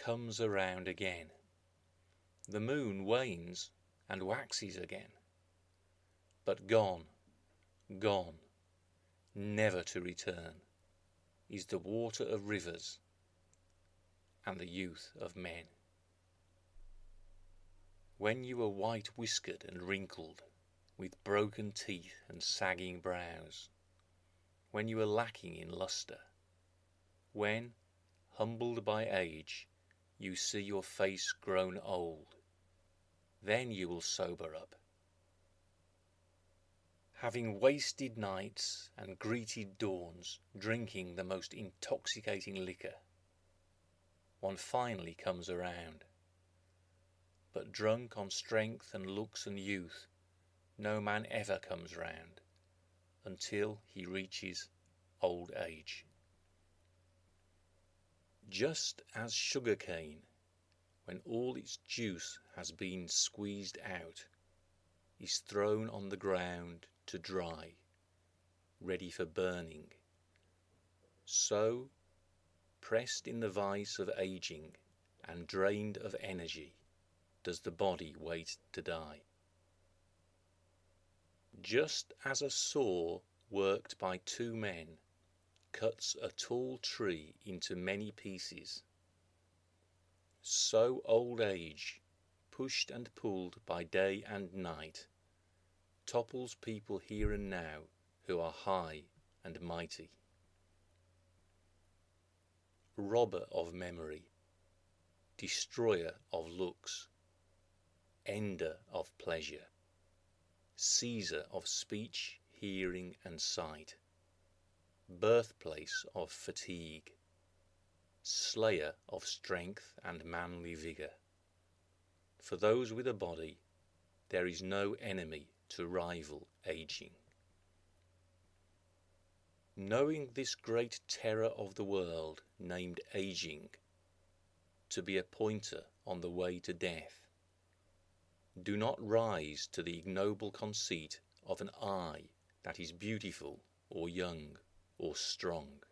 comes around again. The moon wanes and waxes again. But gone, gone, never to return. is the water of rivers and the youth of men. When you are white whiskered and wrinkled, with broken teeth and sagging brows, when you are lacking in lustre, when, humbled by age, you see your face grown old, then you will sober up. Having wasted nights and greeted dawns drinking the most intoxicating liquor, one finally comes around. But drunk on strength and looks and youth, no man ever comes round until he reaches old age. Just as sugar cane, when all its juice has been squeezed out, is thrown on the ground to dry, ready for burning, so Pressed in the vice of aging and drained of energy, does the body wait to die. Just as a saw worked by two men cuts a tall tree into many pieces, so old age, pushed and pulled by day and night, topples people here and now who are high and mighty. Robber of memory, destroyer of looks, ender of pleasure, seizer of speech, hearing, and sight, birthplace of fatigue, slayer of strength and manly vigour. For those with a body, there is no enemy to rival aging. Knowing this great terror of the world, named aging, to be a pointer on the way to death, do not rise to the ignoble conceit of an I that is beautiful or young or strong.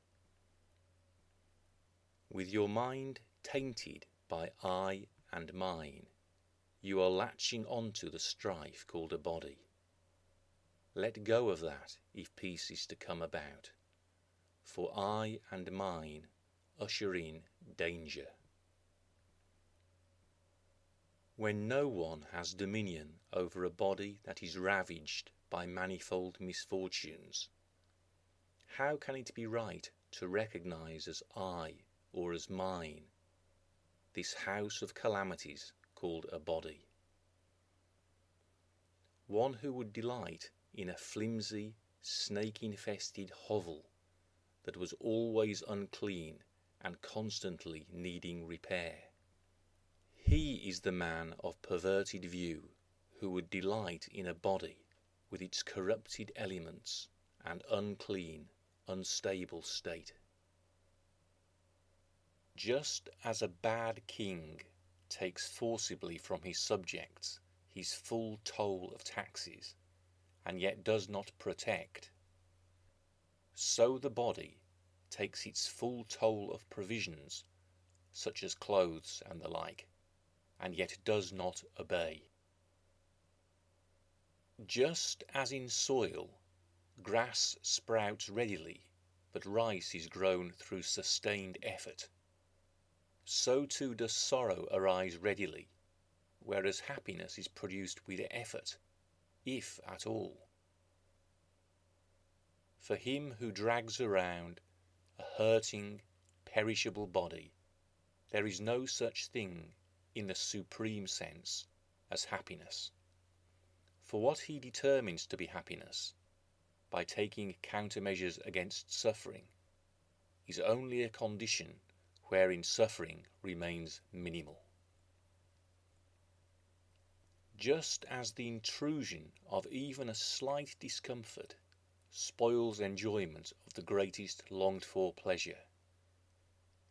With your mind tainted by I and mine, you are latching onto the strife called a body. Let go of that if peace is to come about for I and mine usher in danger. When no one has dominion over a body that is ravaged by manifold misfortunes, how can it be right to recognize as I or as mine this house of calamities called a body? One who would delight in a flimsy, snake infested hovel that was always unclean and constantly needing repair. He is the man of perverted view who would delight in a body with its corrupted elements and unclean, unstable state. Just as a bad king takes forcibly from his subjects his full toll of taxes, and yet does not protect, so the body takes its full toll of provisions, such as clothes and the like, and yet does not obey. Just as in soil, grass sprouts readily, but rice is grown through sustained effort, so too does sorrow arise readily, whereas happiness is produced with effort, if at all. For him who drags around a hurting, perishable body, there is no such thing in the supreme sense as happiness. For what he determines to be happiness, by taking countermeasures against suffering, is only a condition wherein suffering remains minimal. Just as the intrusion of even a slight discomfort spoils enjoyment of the greatest longed for pleasure.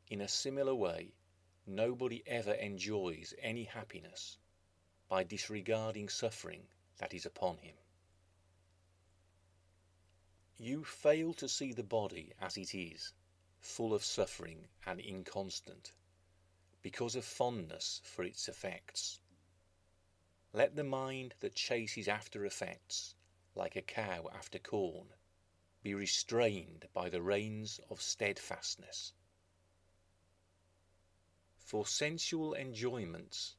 In a similar way, nobody ever enjoys any happiness by disregarding suffering that is upon him. You fail to see the body as it is, full of suffering and inconstant, because of fondness for its effects. Let the mind that chases after effects like a cow after corn, be restrained by the reins of steadfastness. For sensual enjoyments,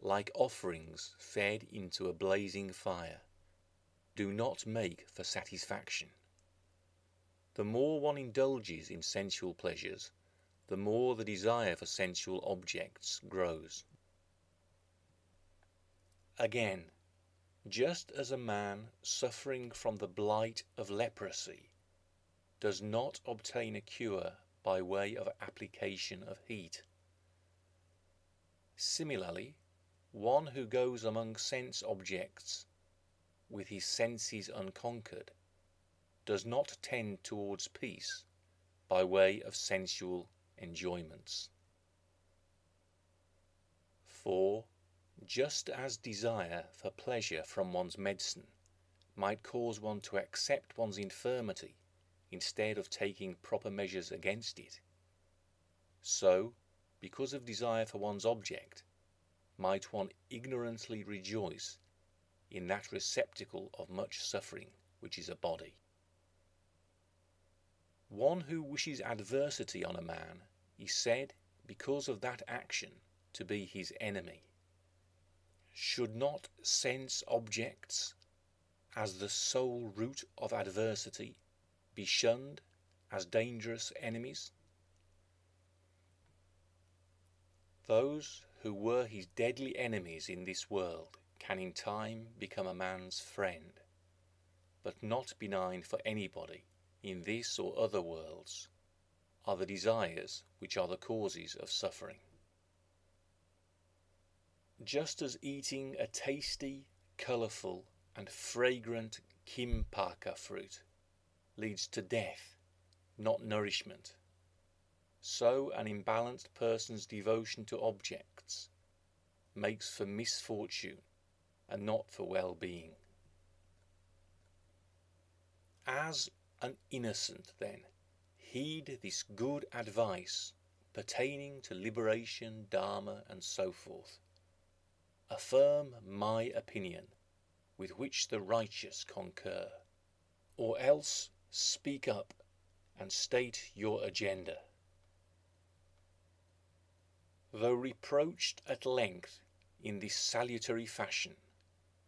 like offerings fed into a blazing fire, do not make for satisfaction. The more one indulges in sensual pleasures, the more the desire for sensual objects grows. Again, just as a man suffering from the blight of leprosy does not obtain a cure by way of application of heat, similarly, one who goes among sense objects with his senses unconquered does not tend towards peace by way of sensual enjoyments. For just as desire for pleasure from one's medicine might cause one to accept one's infirmity instead of taking proper measures against it, so, because of desire for one's object, might one ignorantly rejoice in that receptacle of much suffering which is a body. One who wishes adversity on a man is said, because of that action, to be his enemy. Should not sense objects, as the sole root of adversity, be shunned as dangerous enemies? Those who were his deadly enemies in this world can in time become a man's friend, but not benign for anybody in this or other worlds are the desires which are the causes of suffering just as eating a tasty, colourful, and fragrant kimpaka fruit leads to death, not nourishment, so an imbalanced person's devotion to objects makes for misfortune and not for well being. As an innocent, then, heed this good advice pertaining to liberation, Dharma, and so forth. Affirm my opinion, with which the righteous concur, or else speak up and state your agenda. Though reproached at length in this salutary fashion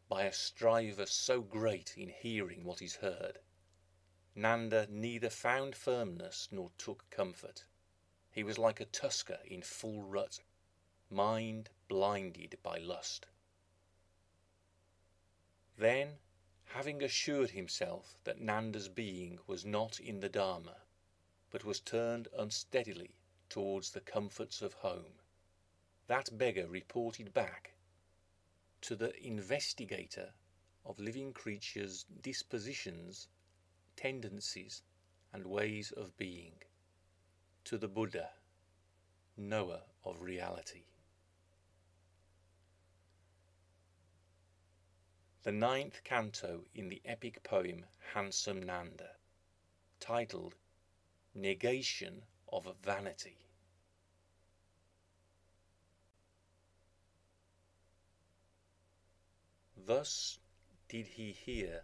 by a striver so great in hearing what is heard, Nanda neither found firmness nor took comfort. He was like a tusker in full rut, mind blinded by lust. Then, having assured himself that Nanda's being was not in the Dharma, but was turned unsteadily towards the comforts of home, that beggar reported back to the investigator of living creatures' dispositions, tendencies, and ways of being, to the Buddha, knower of reality. the ninth canto in the epic poem Handsome Nanda, titled Negation of Vanity. Thus did he hear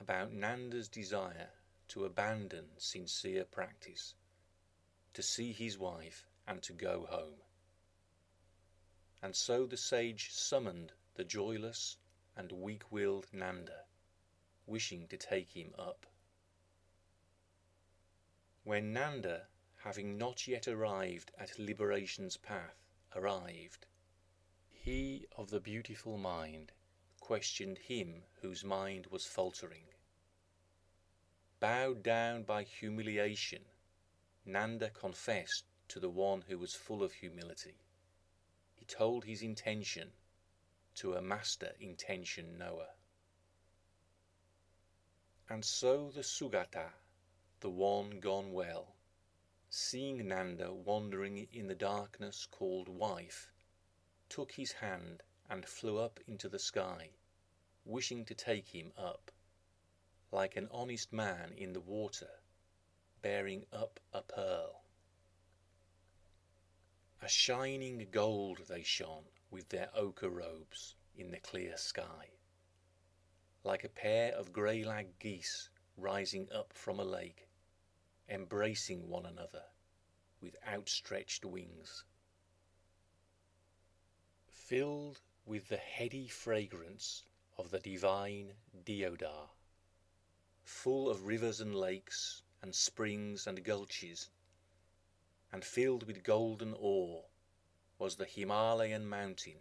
about Nanda's desire to abandon sincere practice, to see his wife, and to go home. And so the sage summoned the joyless and weak-willed Nanda, wishing to take him up. When Nanda, having not yet arrived at liberation's path, arrived, he of the beautiful mind questioned him whose mind was faltering. Bowed down by humiliation, Nanda confessed to the one who was full of humility. He told his intention to a master intention knower. And so the Sugata, the one gone well, seeing Nanda wandering in the darkness called wife, took his hand and flew up into the sky, wishing to take him up, like an honest man in the water, bearing up a pearl. A shining gold they shone, with their ochre robes in the clear sky, like a pair of grey lag geese rising up from a lake, embracing one another with outstretched wings. Filled with the heady fragrance of the divine deodar, full of rivers and lakes and springs and gulches, and filled with golden ore, was the Himalayan mountain,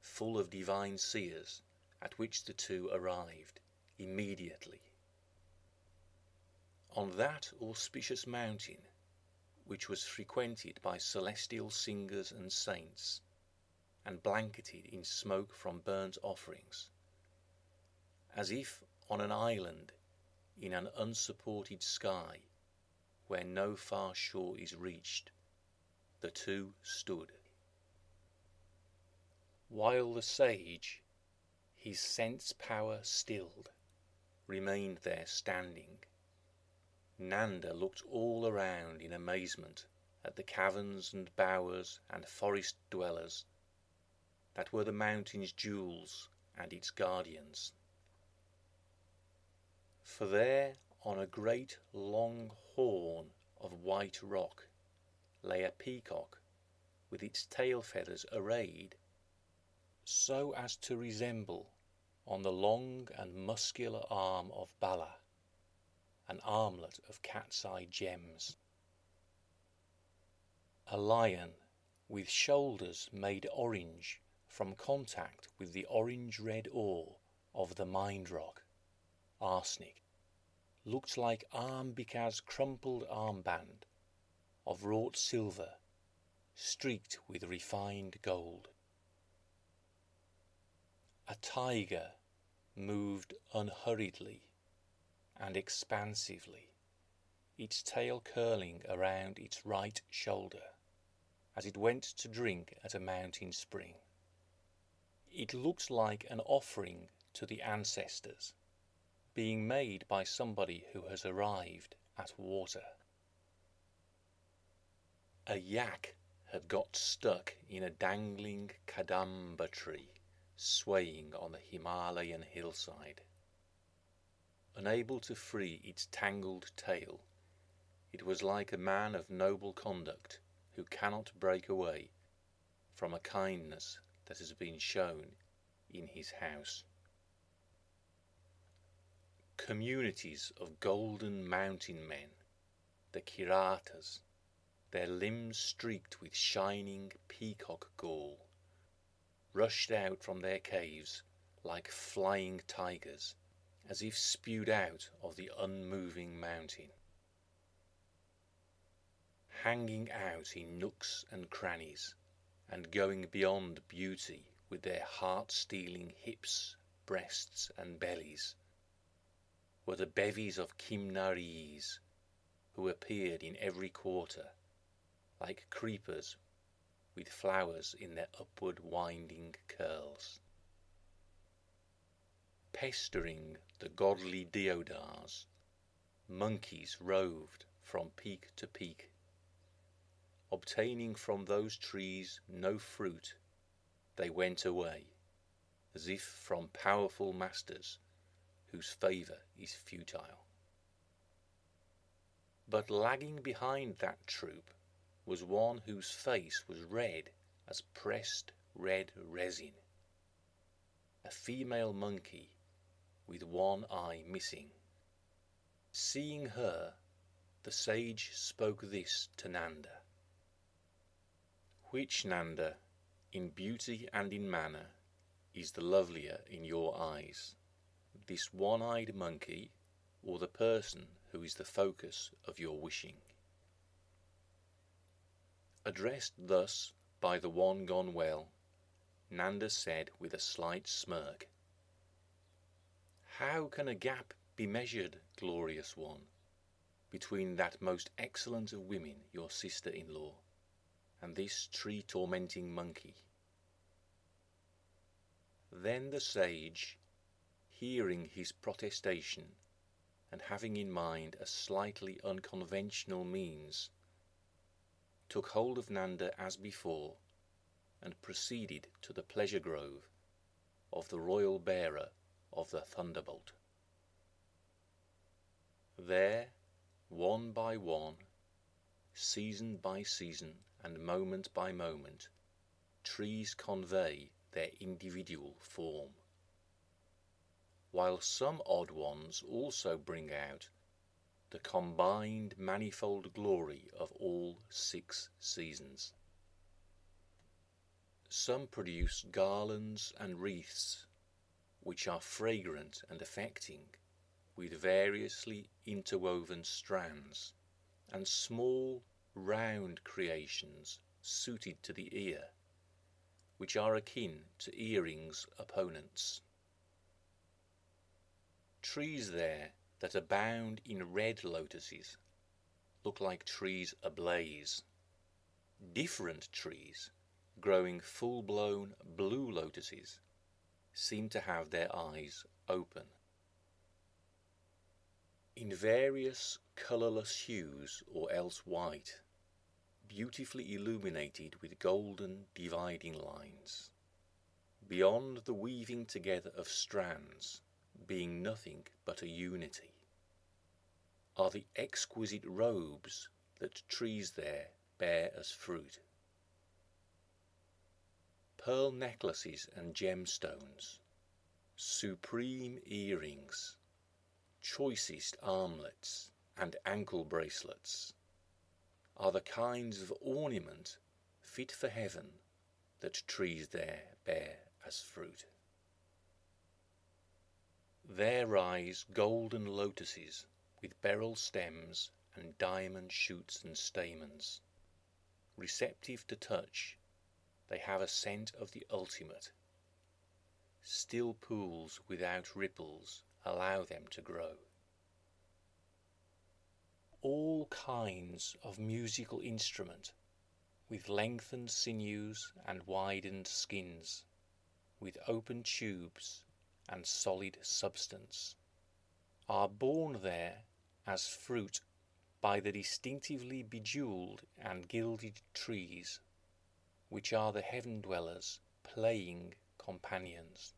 full of divine seers, at which the two arrived immediately. On that auspicious mountain, which was frequented by celestial singers and saints, and blanketed in smoke from burnt offerings, as if on an island in an unsupported sky where no far shore is reached, the two stood. While the sage, his sense power stilled, remained there standing, Nanda looked all around in amazement at the caverns and bowers and forest dwellers that were the mountain's jewels and its guardians. For there on a great long horn of white rock lay a peacock with its tail feathers arrayed so as to resemble on the long and muscular arm of Bala an armlet of cat's eye gems. A lion with shoulders made orange from contact with the orange red ore of the mined rock, arsenic, looked like Ambika's crumpled armband of wrought silver streaked with refined gold. A tiger moved unhurriedly and expansively, its tail curling around its right shoulder as it went to drink at a mountain spring. It looked like an offering to the ancestors, being made by somebody who has arrived at water. A yak had got stuck in a dangling kadamba tree swaying on the Himalayan hillside. Unable to free its tangled tail, it was like a man of noble conduct who cannot break away from a kindness that has been shown in his house. Communities of golden mountain men, the Kiratas, their limbs streaked with shining peacock gall, rushed out from their caves like flying tigers, as if spewed out of the unmoving mountain. Hanging out in nooks and crannies, and going beyond beauty with their heart-stealing hips, breasts, and bellies, were the bevies of Kimnaris, who appeared in every quarter, like creepers with flowers in their upward winding curls. Pestering the godly deodars, monkeys roved from peak to peak, obtaining from those trees no fruit, they went away, as if from powerful masters whose favour is futile. But lagging behind that troop was one whose face was red as pressed red resin. A female monkey with one eye missing. Seeing her, the sage spoke this to Nanda. Which Nanda, in beauty and in manner, is the lovelier in your eyes, this one-eyed monkey or the person who is the focus of your wishing? Addressed thus by the one gone well, Nanda said with a slight smirk, How can a gap be measured, glorious one, between that most excellent of women, your sister-in-law, and this tree-tormenting monkey? Then the sage, hearing his protestation, and having in mind a slightly unconventional means took hold of Nanda as before, and proceeded to the pleasure grove of the royal bearer of the thunderbolt. There, one by one, season by season, and moment by moment, trees convey their individual form, while some odd ones also bring out the combined manifold glory of all six seasons. Some produce garlands and wreaths, which are fragrant and affecting, with variously interwoven strands, and small round creations suited to the ear, which are akin to earrings opponents. Trees there that abound in red lotuses look like trees ablaze. Different trees, growing full blown blue lotuses, seem to have their eyes open. In various colourless hues or else white, beautifully illuminated with golden dividing lines. Beyond the weaving together of strands, being nothing but a unity, are the exquisite robes that trees there bear as fruit. Pearl necklaces and gemstones, supreme earrings, choicest armlets and ankle bracelets are the kinds of ornament fit for heaven that trees there bear as fruit. There rise golden lotuses with beryl stems and diamond shoots and stamens. Receptive to touch, they have a scent of the ultimate. Still pools without ripples allow them to grow all kinds of musical instrument, with lengthened sinews and widened skins, with open tubes and solid substance, are borne there as fruit by the distinctively bejewelled and gilded trees, which are the heaven dwellers' playing companions.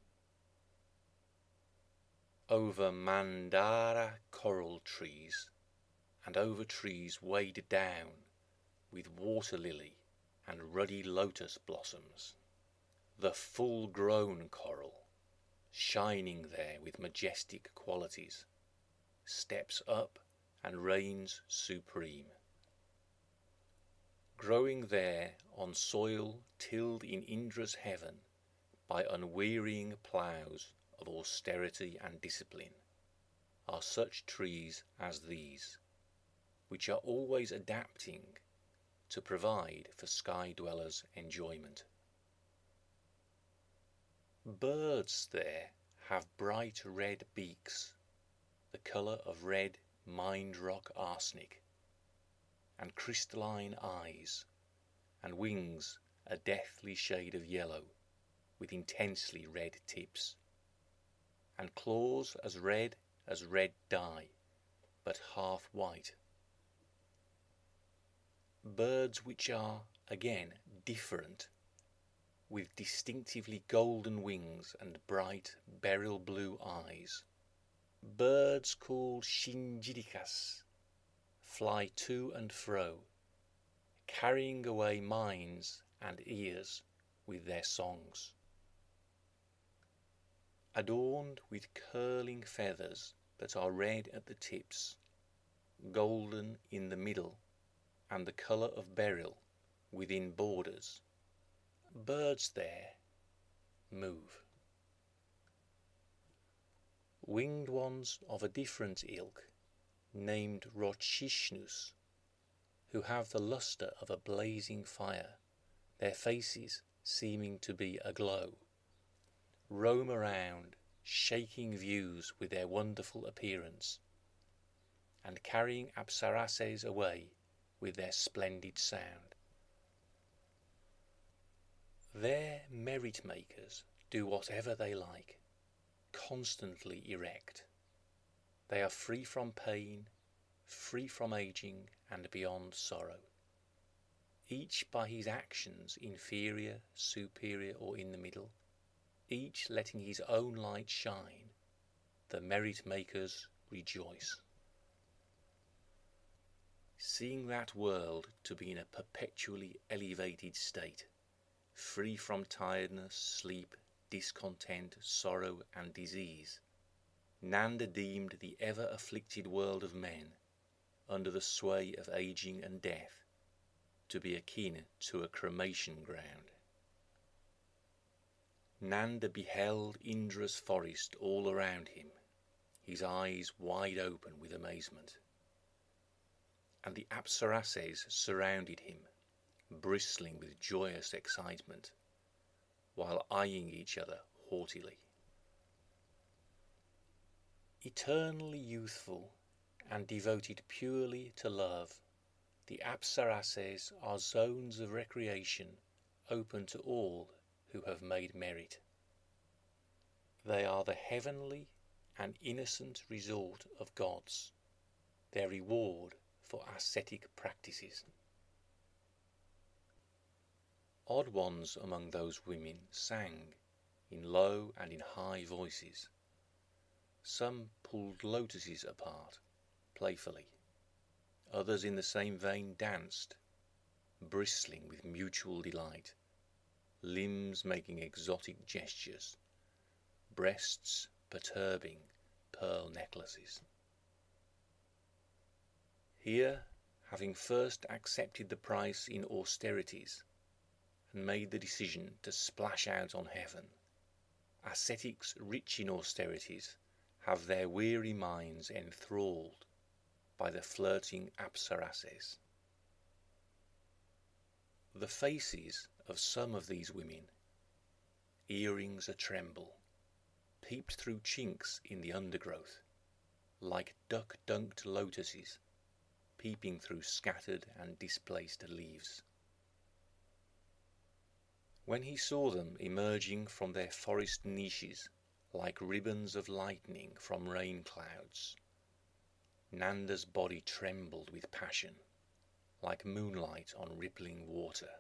Over Mandara coral trees and over trees weighed down with water lily and ruddy lotus blossoms. The full grown coral, shining there with majestic qualities, steps up and reigns supreme. Growing there on soil tilled in Indra's heaven by unwearying ploughs of austerity and discipline, are such trees as these which are always adapting to provide for sky dwellers' enjoyment. Birds there have bright red beaks, the colour of red mined rock arsenic, and crystalline eyes, and wings a deathly shade of yellow with intensely red tips, and claws as red as red dye, but half white birds which are, again, different, with distinctively golden wings and bright beryl blue eyes. Birds called shingidikas fly to and fro, carrying away minds and ears with their songs. Adorned with curling feathers that are red at the tips, golden in the middle, and the colour of beryl within borders. Birds there move. Winged ones of a different ilk, named Rochishnus, who have the lustre of a blazing fire, their faces seeming to be aglow, roam around, shaking views with their wonderful appearance, and carrying Apsarases away with their splendid sound. There merit makers do whatever they like, constantly erect. They are free from pain, free from aging, and beyond sorrow. Each by his actions inferior, superior, or in the middle, each letting his own light shine, the merit makers rejoice. Seeing that world to be in a perpetually elevated state, free from tiredness, sleep, discontent, sorrow, and disease, Nanda deemed the ever afflicted world of men, under the sway of aging and death, to be akin to a cremation ground. Nanda beheld Indra's forest all around him, his eyes wide open with amazement and the apsarases surrounded him, bristling with joyous excitement, while eyeing each other haughtily. Eternally youthful and devoted purely to love, the apsarases are zones of recreation open to all who have made merit. They are the heavenly and innocent resort of gods, their reward for ascetic practices. Odd ones among those women sang in low and in high voices. Some pulled lotuses apart, playfully. Others in the same vein danced, bristling with mutual delight, limbs making exotic gestures, breasts perturbing pearl necklaces. Here, having first accepted the price in austerities, and made the decision to splash out on heaven, ascetics rich in austerities have their weary minds enthralled by the flirting apsarases. The faces of some of these women, earrings a tremble, peeped through chinks in the undergrowth, like duck-dunked lotuses peeping through scattered and displaced leaves. When he saw them emerging from their forest niches like ribbons of lightning from rain clouds, Nanda's body trembled with passion, like moonlight on rippling water.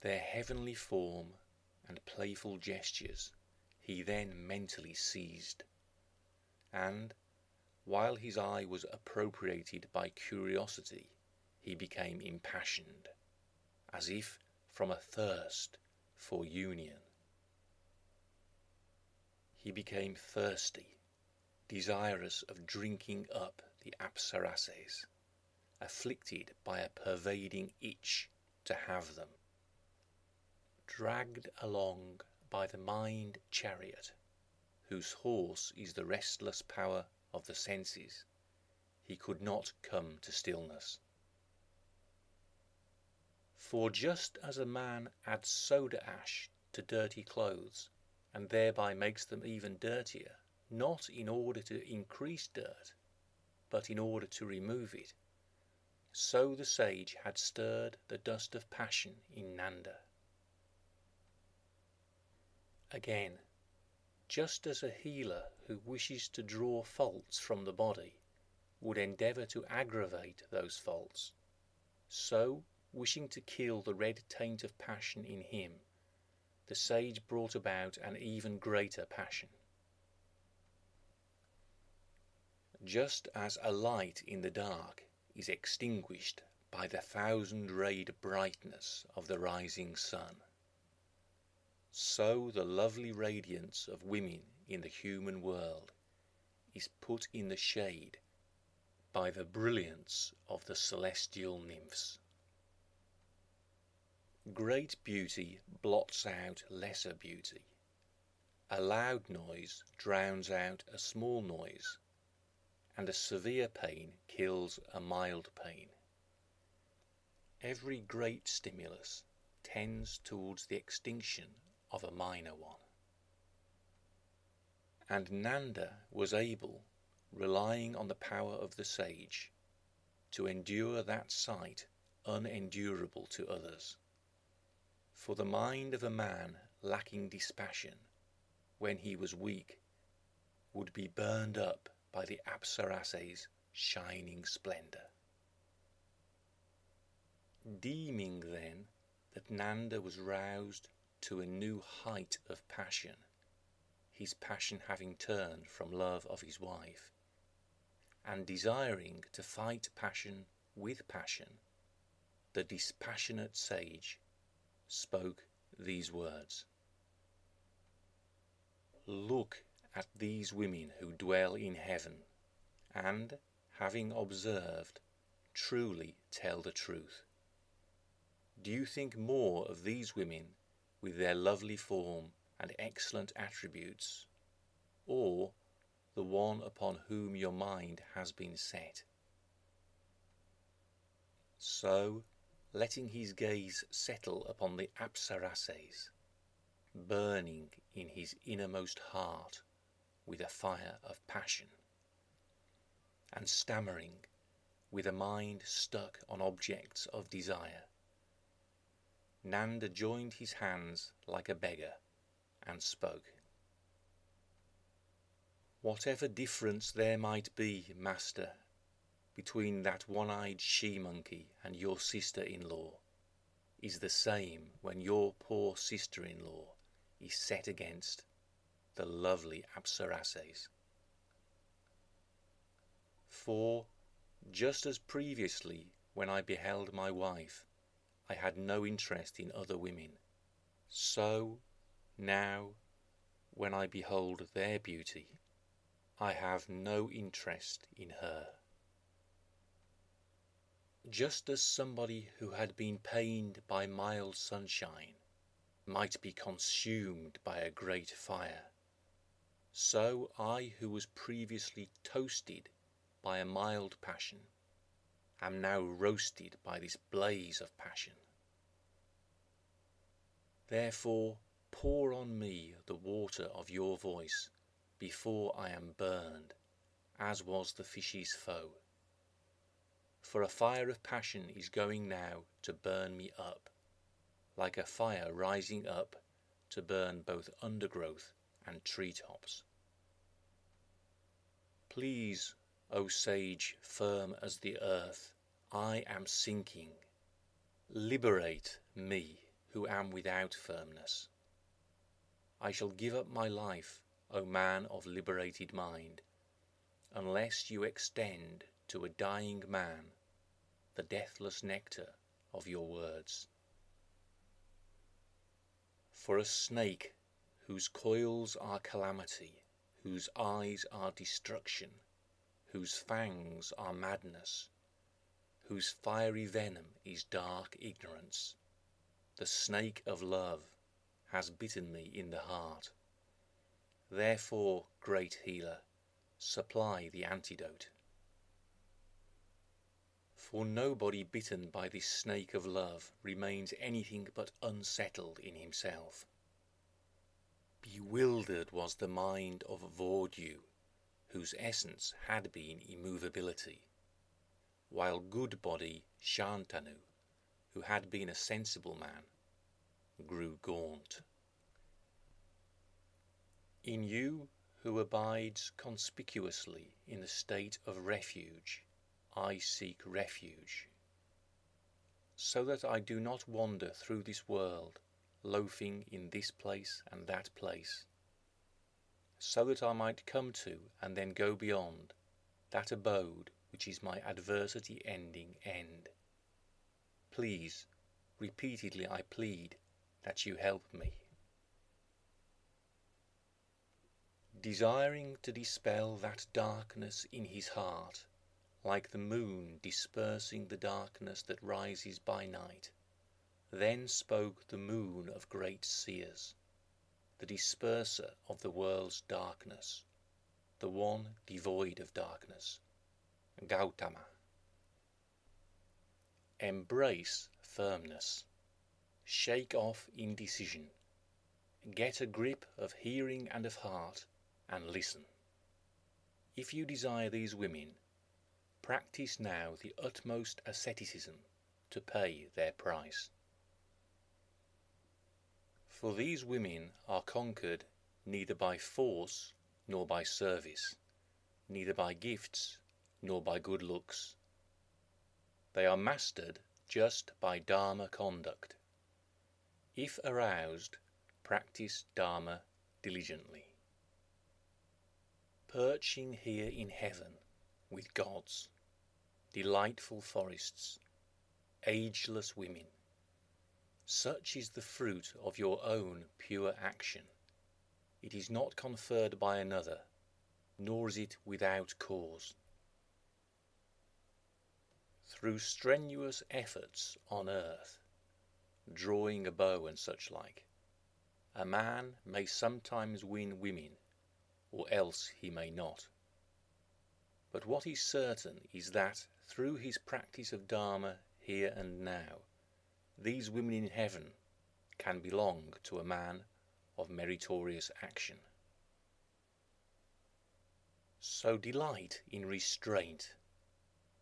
Their heavenly form and playful gestures he then mentally seized, and, while his eye was appropriated by curiosity, he became impassioned, as if from a thirst for union. He became thirsty, desirous of drinking up the apsarases, afflicted by a pervading itch to have them. Dragged along by the mind chariot, whose horse is the restless power of the senses, he could not come to stillness. For just as a man adds soda ash to dirty clothes, and thereby makes them even dirtier, not in order to increase dirt, but in order to remove it, so the sage had stirred the dust of passion in Nanda. Again, just as a healer who wishes to draw faults from the body would endeavour to aggravate those faults, so, wishing to kill the red taint of passion in him, the sage brought about an even greater passion. Just as a light in the dark is extinguished by the thousand rayed brightness of the rising sun so the lovely radiance of women in the human world is put in the shade by the brilliance of the celestial nymphs. Great beauty blots out lesser beauty. A loud noise drowns out a small noise, and a severe pain kills a mild pain. Every great stimulus tends towards the extinction of a minor one. And Nanda was able, relying on the power of the sage, to endure that sight unendurable to others. For the mind of a man lacking dispassion, when he was weak, would be burned up by the Apsarase's shining splendour. Deeming then that Nanda was roused to a new height of passion, his passion having turned from love of his wife. and desiring to fight passion with passion, the dispassionate sage spoke these words Look at these women who dwell in heaven, and, having observed, truly tell the truth. Do you think more of these women with their lovely form and excellent attributes, or the one upon whom your mind has been set? So, letting his gaze settle upon the Apsarases, burning in his innermost heart with a fire of passion, and stammering with a mind stuck on objects of desire. Nanda joined his hands like a beggar and spoke. Whatever difference there might be, master, between that one-eyed she-monkey and your sister-in-law, is the same when your poor sister-in-law is set against the lovely Apsarases. For, just as previously when I beheld my wife, I had no interest in other women, so now, when I behold their beauty, I have no interest in her. Just as somebody who had been pained by mild sunshine might be consumed by a great fire, so I who was previously toasted by a mild passion am now roasted by this blaze of passion. Therefore pour on me the water of your voice before I am burned, as was the fish's foe. For a fire of passion is going now to burn me up, like a fire rising up to burn both undergrowth and tree tops. Please, O sage firm as the earth, I am sinking. Liberate me, who am without firmness. I shall give up my life, O man of liberated mind, unless you extend to a dying man the deathless nectar of your words. For a snake whose coils are calamity, whose eyes are destruction, whose fangs are madness, whose fiery venom is dark ignorance, the snake of love has bitten me in the heart. Therefore, great healer, supply the antidote. For nobody bitten by this snake of love remains anything but unsettled in himself. Bewildered was the mind of Vodhu, whose essence had been immovability, while good body Shantanu, who had been a sensible man, grew gaunt. In you who abides conspicuously in the state of refuge, I seek refuge, so that I do not wander through this world, loafing in this place and that place, so that I might come to and then go beyond that abode which is my adversity ending end. Please, repeatedly I plead that you help me. Desiring to dispel that darkness in his heart, like the moon dispersing the darkness that rises by night. Then spoke the moon of great seers, the disperser of the world's darkness, the one devoid of darkness, Gautama. Embrace firmness, shake off indecision, get a grip of hearing and of heart, and listen. If you desire these women, practice now the utmost asceticism to pay their price. For these women are conquered neither by force nor by service, neither by gifts nor by good looks. They are mastered just by Dharma conduct. If aroused, practice Dharma diligently. Perching here in heaven, with gods, delightful forests, ageless women. Such is the fruit of your own pure action. It is not conferred by another, nor is it without cause. Through strenuous efforts on earth, drawing a bow and such like, a man may sometimes win women, or else he may not. But what is certain is that through his practice of Dharma here and now, these women in heaven can belong to a man of meritorious action. So delight in restraint,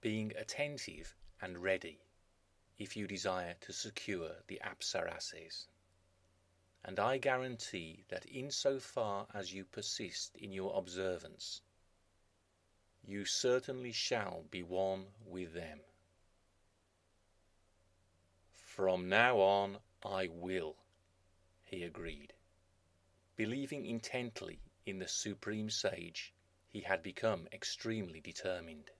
being attentive and ready, if you desire to secure the apsarases. And I guarantee that in so far as you persist in your observance, you certainly shall be one with them. From now on I will, he agreed. Believing intently in the Supreme Sage, he had become extremely determined.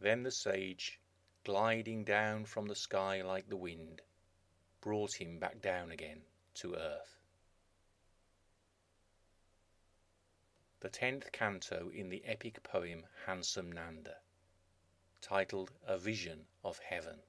Then the sage, gliding down from the sky like the wind, brought him back down again to earth. The tenth canto in the epic poem Handsome Nanda, titled A Vision of Heaven.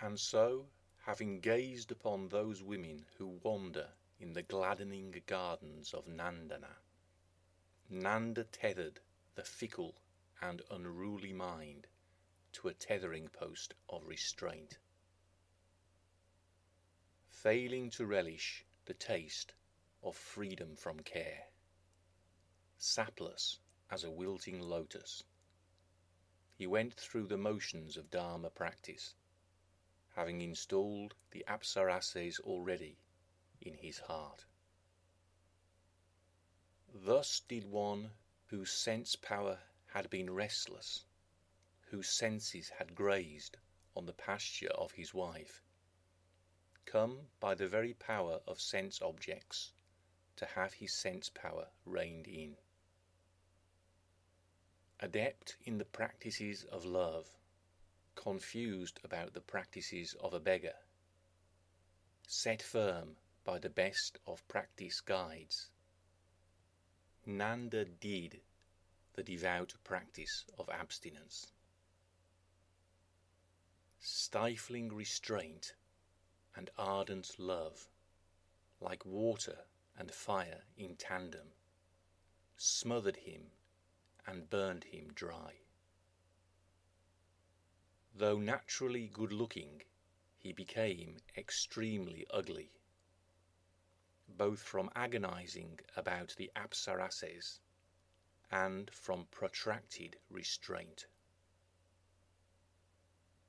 And so, having gazed upon those women who wander in the gladdening gardens of Nandana, Nanda tethered the fickle and unruly mind to a tethering post of restraint. Failing to relish the taste of freedom from care, sapless as a wilting lotus, he went through the motions of Dharma practice, having installed the Apsarases already in his heart. Thus did one whose sense power had been restless, whose senses had grazed on the pasture of his wife, come by the very power of sense objects to have his sense power reined in. Adept in the practices of love, confused about the practices of a beggar, set firm by the best of practice guides, Nanda did the devout practice of abstinence. Stifling restraint and ardent love, like water and fire in tandem, smothered him and burned him dry. Though naturally good looking, he became extremely ugly both from agonizing about the apsarases and from protracted restraint.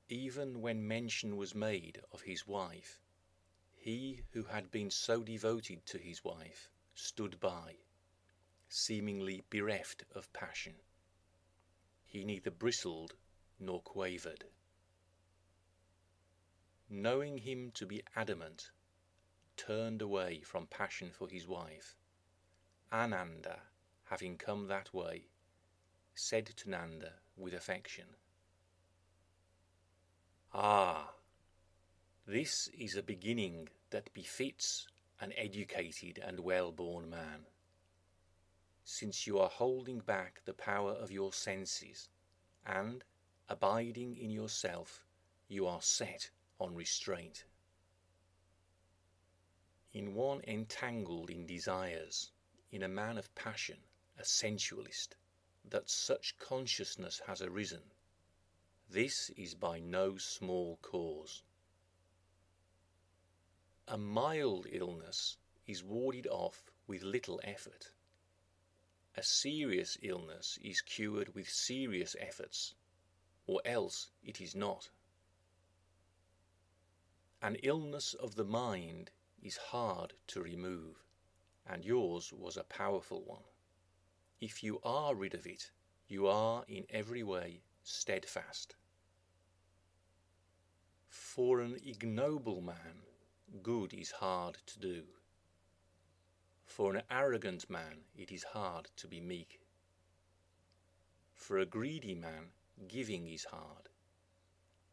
Even when mention was made of his wife, he who had been so devoted to his wife stood by, seemingly bereft of passion. He neither bristled nor quavered. Knowing him to be adamant turned away from passion for his wife. Ananda, having come that way, said to Nanda with affection, Ah, this is a beginning that befits an educated and well-born man. Since you are holding back the power of your senses, and, abiding in yourself, you are set on restraint in one entangled in desires, in a man of passion, a sensualist, that such consciousness has arisen, this is by no small cause. A mild illness is warded off with little effort. A serious illness is cured with serious efforts, or else it is not. An illness of the mind is hard to remove, and yours was a powerful one. If you are rid of it, you are in every way steadfast. For an ignoble man, good is hard to do. For an arrogant man, it is hard to be meek. For a greedy man, giving is hard,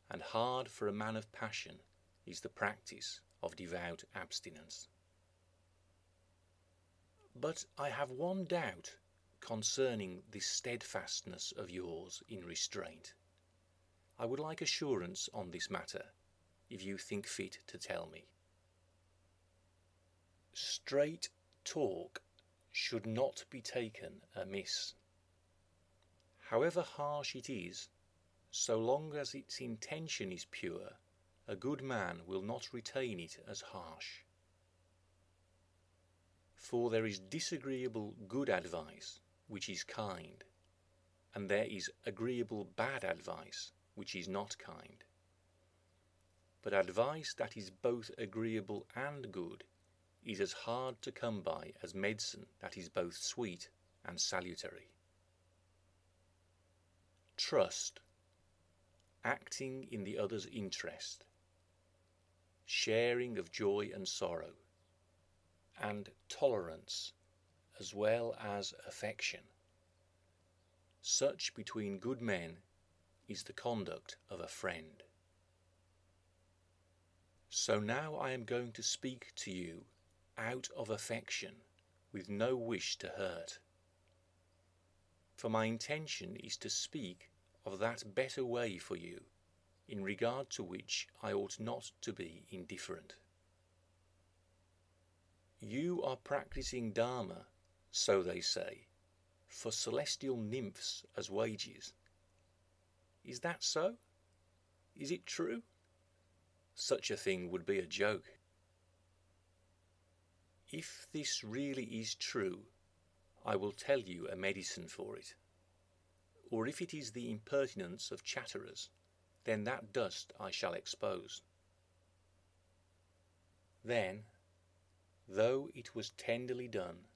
and hard for a man of passion is the practice of devout abstinence. But I have one doubt concerning this steadfastness of yours in restraint. I would like assurance on this matter, if you think fit to tell me. Straight talk should not be taken amiss. However harsh it is, so long as its intention is pure, a good man will not retain it as harsh. For there is disagreeable good advice, which is kind, and there is agreeable bad advice, which is not kind. But advice that is both agreeable and good is as hard to come by as medicine that is both sweet and salutary. Trust, acting in the other's interest, sharing of joy and sorrow, and tolerance as well as affection. Such between good men is the conduct of a friend. So now I am going to speak to you out of affection with no wish to hurt. For my intention is to speak of that better way for you in regard to which I ought not to be indifferent. You are practicing Dharma, so they say, for celestial nymphs as wages. Is that so? Is it true? Such a thing would be a joke. If this really is true, I will tell you a medicine for it. Or if it is the impertinence of chatterers, then that dust I shall expose. Then, though it was tenderly done,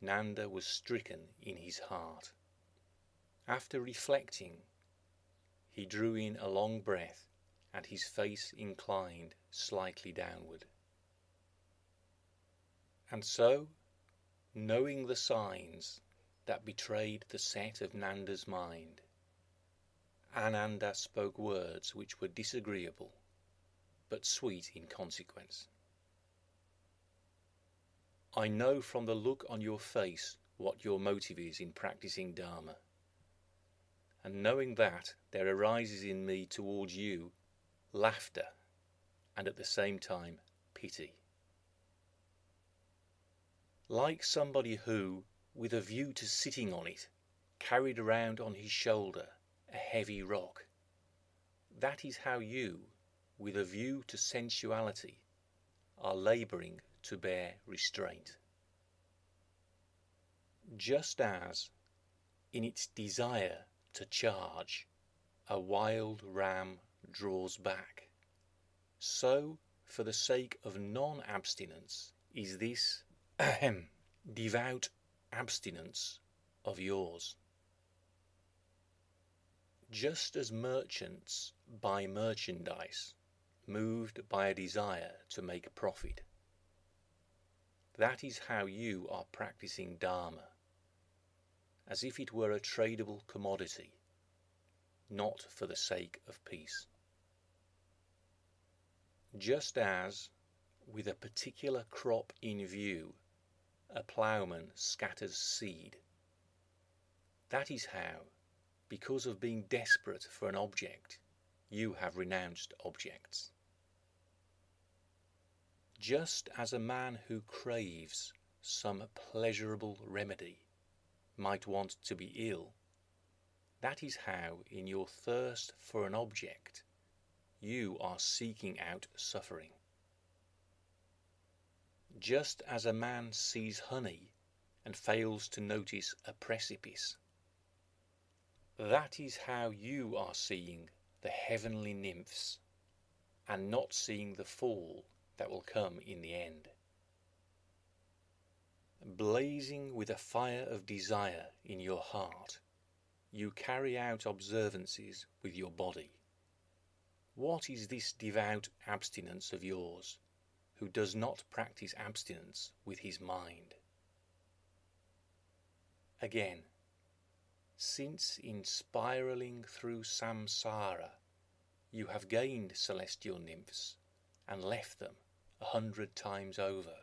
Nanda was stricken in his heart. After reflecting, he drew in a long breath and his face inclined slightly downward. And so, knowing the signs that betrayed the set of Nanda's mind, Ananda spoke words which were disagreeable, but sweet in consequence. I know from the look on your face what your motive is in practicing Dharma. And knowing that, there arises in me towards you laughter and at the same time pity. Like somebody who, with a view to sitting on it, carried around on his shoulder a heavy rock. That is how you, with a view to sensuality, are labouring to bear restraint. Just as, in its desire to charge, a wild ram draws back, so, for the sake of non abstinence, is this devout abstinence of yours. Just as merchants buy merchandise, moved by a desire to make profit, that is how you are practicing Dharma, as if it were a tradable commodity, not for the sake of peace. Just as, with a particular crop in view, a ploughman scatters seed, that is how, because of being desperate for an object, you have renounced objects. Just as a man who craves some pleasurable remedy might want to be ill, that is how, in your thirst for an object, you are seeking out suffering. Just as a man sees honey and fails to notice a precipice, that is how you are seeing the heavenly nymphs and not seeing the fall that will come in the end. Blazing with a fire of desire in your heart, you carry out observances with your body. What is this devout abstinence of yours, who does not practice abstinence with his mind? Again, since in spiraling through samsara you have gained celestial nymphs and left them a hundred times over,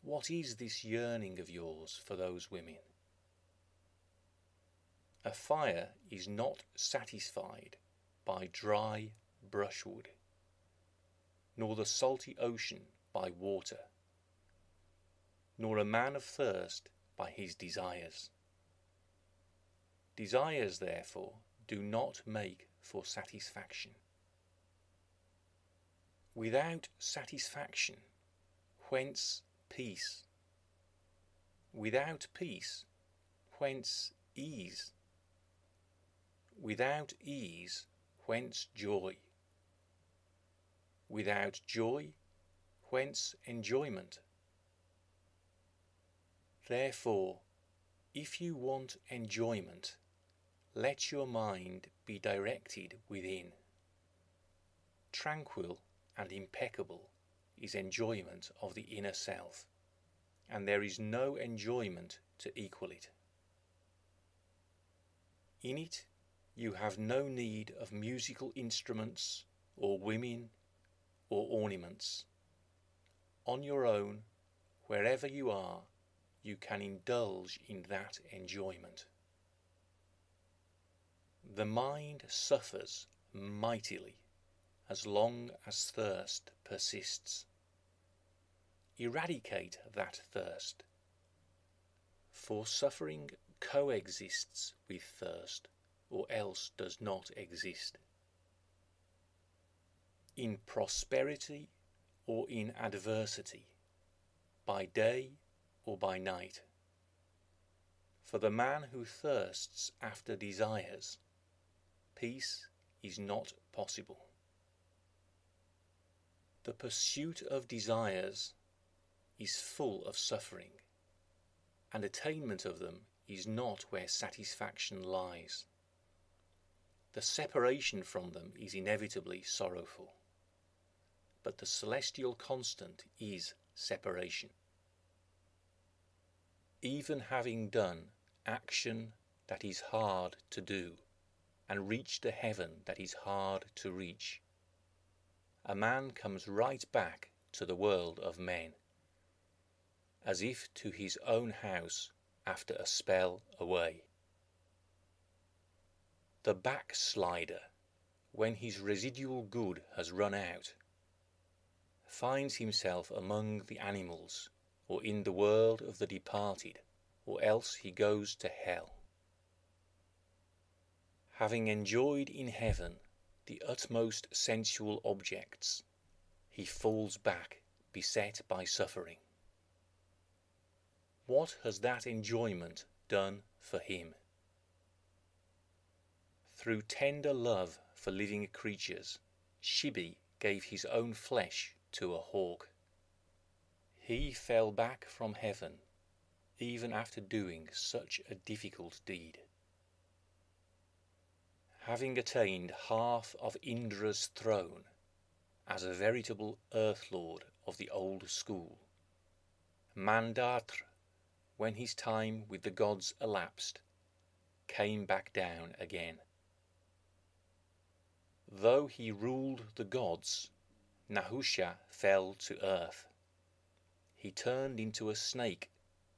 what is this yearning of yours for those women? A fire is not satisfied by dry brushwood, nor the salty ocean by water, nor a man of thirst by his desires. Desires, therefore, do not make for satisfaction. Without satisfaction, whence peace? Without peace, whence ease? Without ease, whence joy? Without joy, whence enjoyment? Therefore, if you want enjoyment, let your mind be directed within. Tranquil and impeccable is enjoyment of the inner self, and there is no enjoyment to equal it. In it, you have no need of musical instruments, or women, or ornaments. On your own, wherever you are, you can indulge in that enjoyment. The mind suffers mightily as long as thirst persists. Eradicate that thirst, for suffering coexists with thirst, or else does not exist. In prosperity or in adversity, by day or by night. For the man who thirsts after desires, peace is not possible. The pursuit of desires is full of suffering, and attainment of them is not where satisfaction lies. The separation from them is inevitably sorrowful, but the celestial constant is separation. Even having done action that is hard to do, and reach the heaven that is hard to reach, a man comes right back to the world of men, as if to his own house after a spell away. The backslider, when his residual good has run out, finds himself among the animals or in the world of the departed, or else he goes to hell. Having enjoyed in heaven the utmost sensual objects, he falls back beset by suffering. What has that enjoyment done for him? Through tender love for living creatures, Shibi gave his own flesh to a hawk. He fell back from heaven even after doing such a difficult deed. Having attained half of Indra's throne as a veritable earth lord of the old school, Mandatra, when his time with the gods elapsed, came back down again. Though he ruled the gods, Nahusha fell to earth he turned into a snake,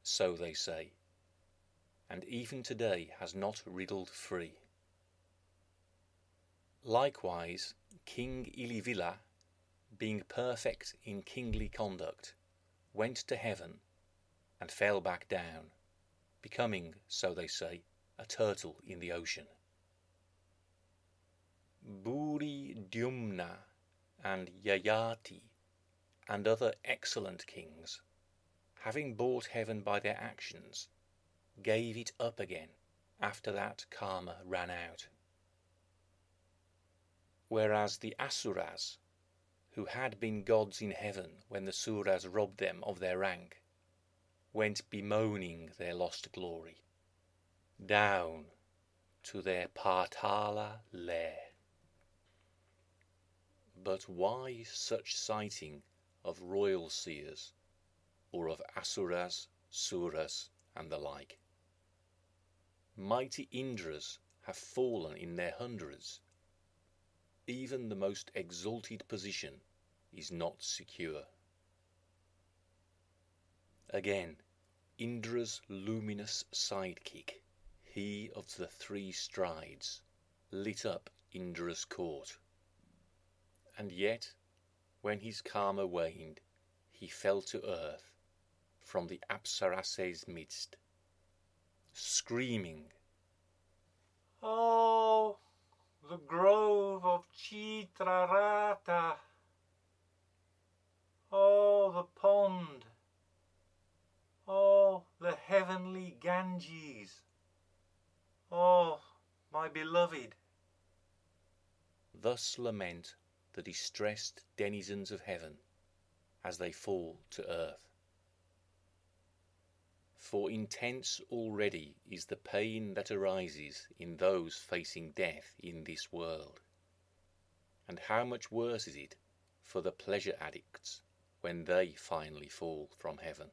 so they say, and even today has not wriggled free. Likewise, King Ilivila, being perfect in kingly conduct, went to heaven and fell back down, becoming, so they say, a turtle in the ocean. Bhuridyumna and Yayati and other excellent kings, having bought heaven by their actions, gave it up again after that karma ran out. Whereas the Asuras, who had been gods in heaven when the Suras robbed them of their rank, went bemoaning their lost glory, down to their Patala lair. But why such citing of royal seers, or of asuras, suras, and the like. Mighty Indras have fallen in their hundreds. Even the most exalted position is not secure. Again, Indra's luminous sidekick, he of the three strides, lit up Indra's court. And yet when his karma waned, he fell to earth from the Apsarases' midst, screaming, Oh, the grove of Chitraratha! Oh, the pond! Oh, the heavenly Ganges! Oh, my beloved! Thus lament the distressed denizens of heaven as they fall to earth. For intense already is the pain that arises in those facing death in this world. And how much worse is it for the pleasure addicts when they finally fall from heaven?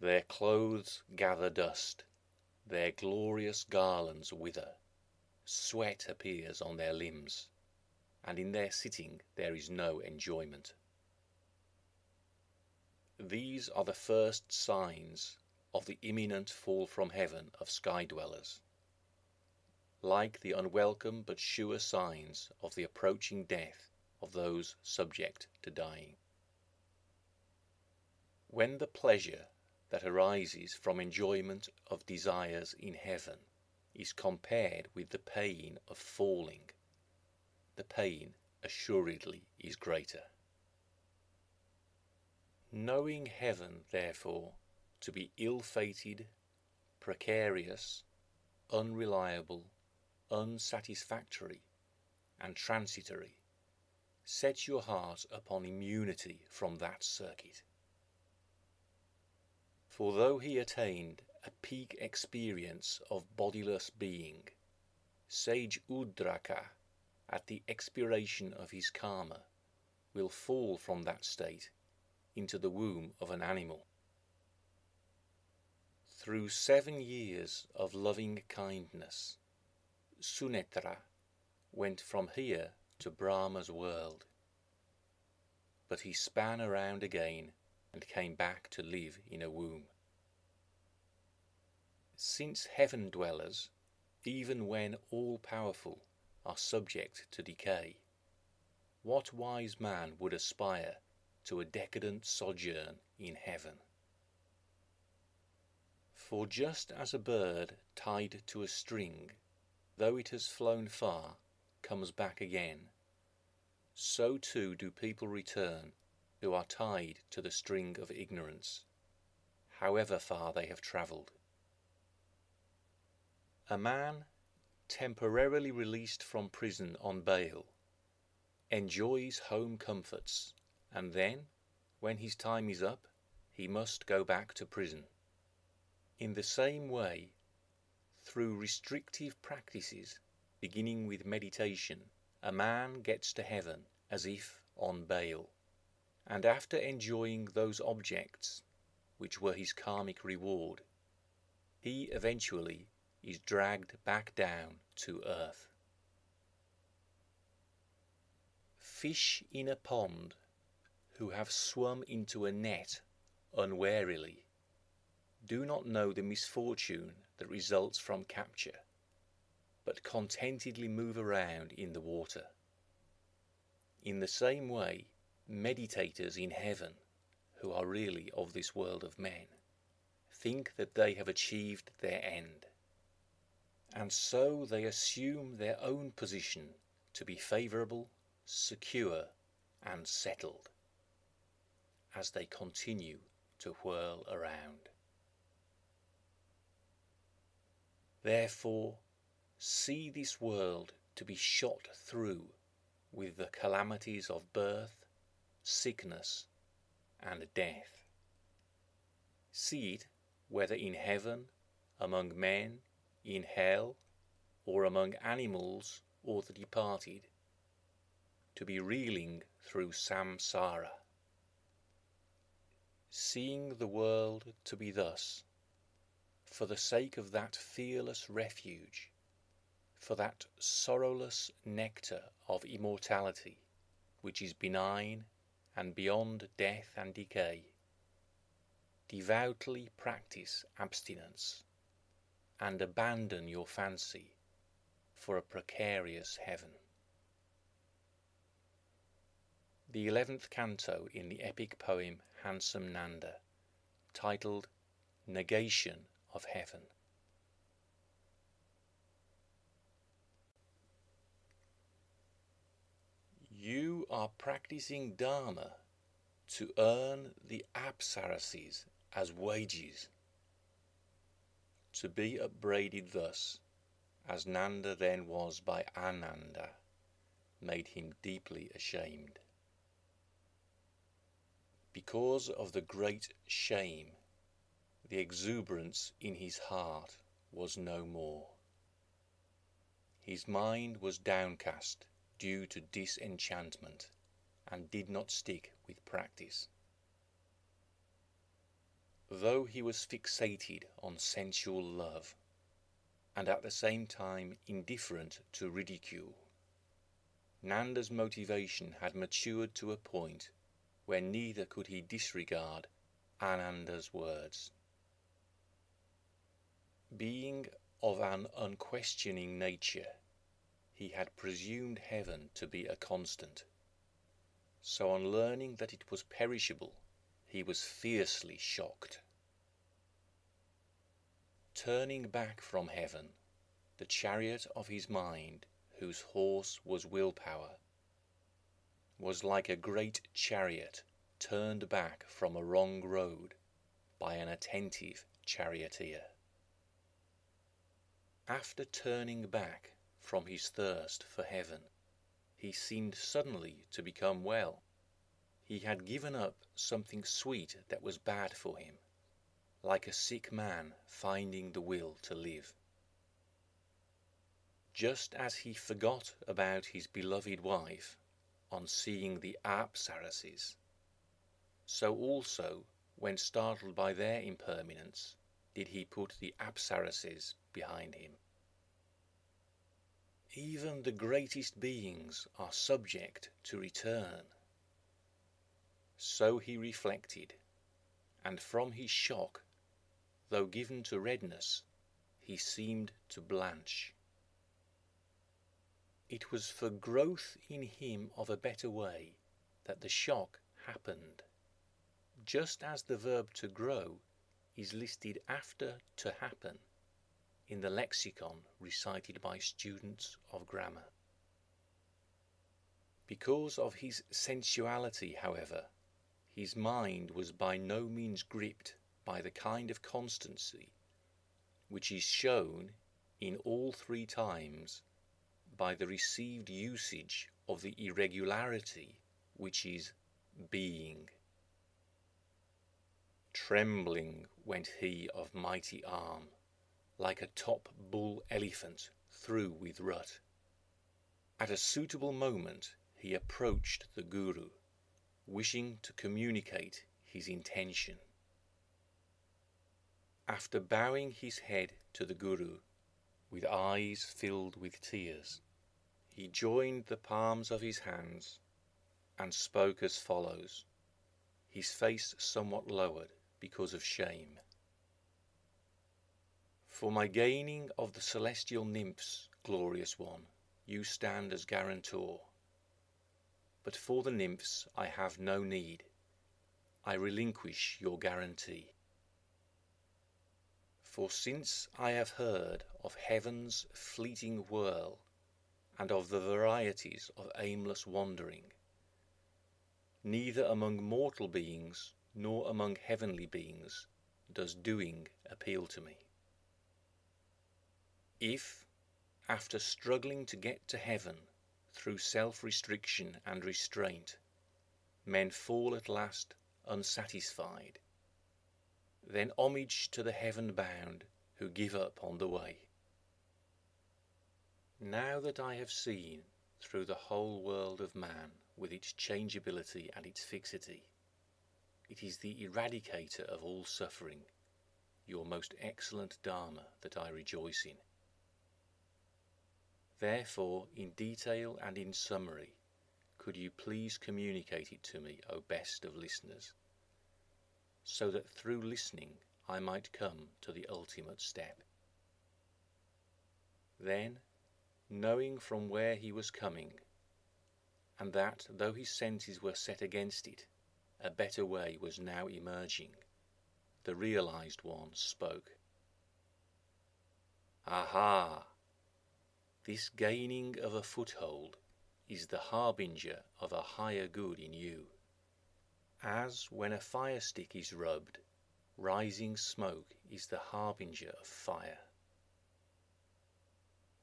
Their clothes gather dust, their glorious garlands wither Sweat appears on their limbs, and in their sitting there is no enjoyment. These are the first signs of the imminent fall from heaven of sky dwellers. like the unwelcome but sure signs of the approaching death of those subject to dying. When the pleasure that arises from enjoyment of desires in heaven is compared with the pain of falling, the pain assuredly is greater. Knowing heaven, therefore, to be ill fated, precarious, unreliable, unsatisfactory, and transitory, set your heart upon immunity from that circuit. For though he attained a peak experience of bodiless being, sage Udraka, at the expiration of his karma, will fall from that state into the womb of an animal. Through seven years of loving kindness, Sunetra went from here to Brahma's world. But he span around again and came back to live in a womb. Since heaven dwellers, even when all powerful, are subject to decay, what wise man would aspire to a decadent sojourn in heaven. For just as a bird tied to a string, though it has flown far, comes back again, so too do people return who are tied to the string of ignorance, however far they have travelled. A man temporarily released from prison on bail enjoys home comforts and then, when his time is up, he must go back to prison. In the same way, through restrictive practices, beginning with meditation, a man gets to heaven as if on bail, and after enjoying those objects which were his karmic reward, he eventually is dragged back down to earth. Fish in a pond who have swum into a net unwarily do not know the misfortune that results from capture, but contentedly move around in the water. In the same way, meditators in heaven, who are really of this world of men, think that they have achieved their end. And so they assume their own position to be favourable, secure, and settled as they continue to whirl around. Therefore, see this world to be shot through with the calamities of birth, sickness, and death. See it whether in heaven, among men, in hell, or among animals or the departed, to be reeling through samsara seeing the world to be thus, for the sake of that fearless refuge, for that sorrowless nectar of immortality, which is benign and beyond death and decay, devoutly practice abstinence and abandon your fancy for a precarious heaven. The eleventh canto in the epic poem Handsome Nanda, titled Negation of Heaven. You are practicing Dharma to earn the apsarases as wages. To be upbraided thus, as Nanda then was by Ananda, made him deeply ashamed because of the great shame, the exuberance in his heart was no more. His mind was downcast due to disenchantment and did not stick with practice. Though he was fixated on sensual love and at the same time indifferent to ridicule, Nanda's motivation had matured to a point where neither could he disregard Ananda's words. Being of an unquestioning nature, he had presumed heaven to be a constant. So on learning that it was perishable, he was fiercely shocked. Turning back from heaven, the chariot of his mind, whose horse was willpower, was like a great chariot turned back from a wrong road by an attentive charioteer. After turning back from his thirst for heaven, he seemed suddenly to become well. He had given up something sweet that was bad for him, like a sick man finding the will to live. Just as he forgot about his beloved wife on seeing the apsarases, so also, when startled by their impermanence, did he put the apsarases behind him. Even the greatest beings are subject to return. So he reflected, and from his shock, though given to redness, he seemed to blanch. It was for growth in him of a better way that the shock happened, just as the verb to grow is listed after to happen in the lexicon recited by students of grammar. Because of his sensuality, however, his mind was by no means gripped by the kind of constancy which is shown in all three times by the received usage of the irregularity which is being. Trembling went he of mighty arm, like a top bull elephant through with rut. At a suitable moment he approached the Guru, wishing to communicate his intention. After bowing his head to the Guru, with eyes filled with tears, he joined the palms of his hands and spoke as follows, his face somewhat lowered because of shame. For my gaining of the celestial nymphs, glorious one, you stand as guarantor. But for the nymphs I have no need. I relinquish your guarantee. For since I have heard of heaven's fleeting whirl, and of the varieties of aimless wandering, neither among mortal beings nor among heavenly beings does doing appeal to me. If, after struggling to get to heaven through self restriction and restraint, men fall at last unsatisfied, then homage to the heaven bound who give up on the way. Now that I have seen through the whole world of man with its changeability and its fixity, it is the eradicator of all suffering, your most excellent Dharma that I rejoice in. Therefore, in detail and in summary, could you please communicate it to me, O best of listeners, so that through listening I might come to the ultimate step. Then, knowing from where he was coming, and that though his senses were set against it, a better way was now emerging. The realized one spoke. Aha! This gaining of a foothold is the harbinger of a higher good in you. As when a fire stick is rubbed, rising smoke is the harbinger of fire.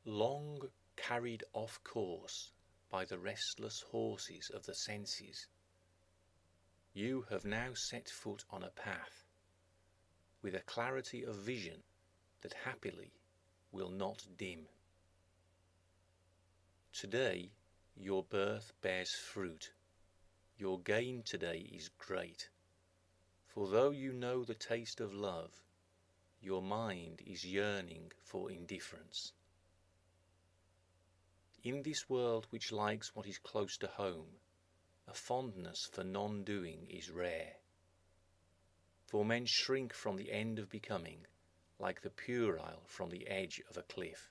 Long carried off course by the restless horses of the senses, you have now set foot on a path with a clarity of vision that happily will not dim. Today your birth bears fruit, your gain today is great, for though you know the taste of love, your mind is yearning for indifference. In this world which likes what is close to home, a fondness for non doing is rare. For men shrink from the end of becoming, like the puerile from the edge of a cliff.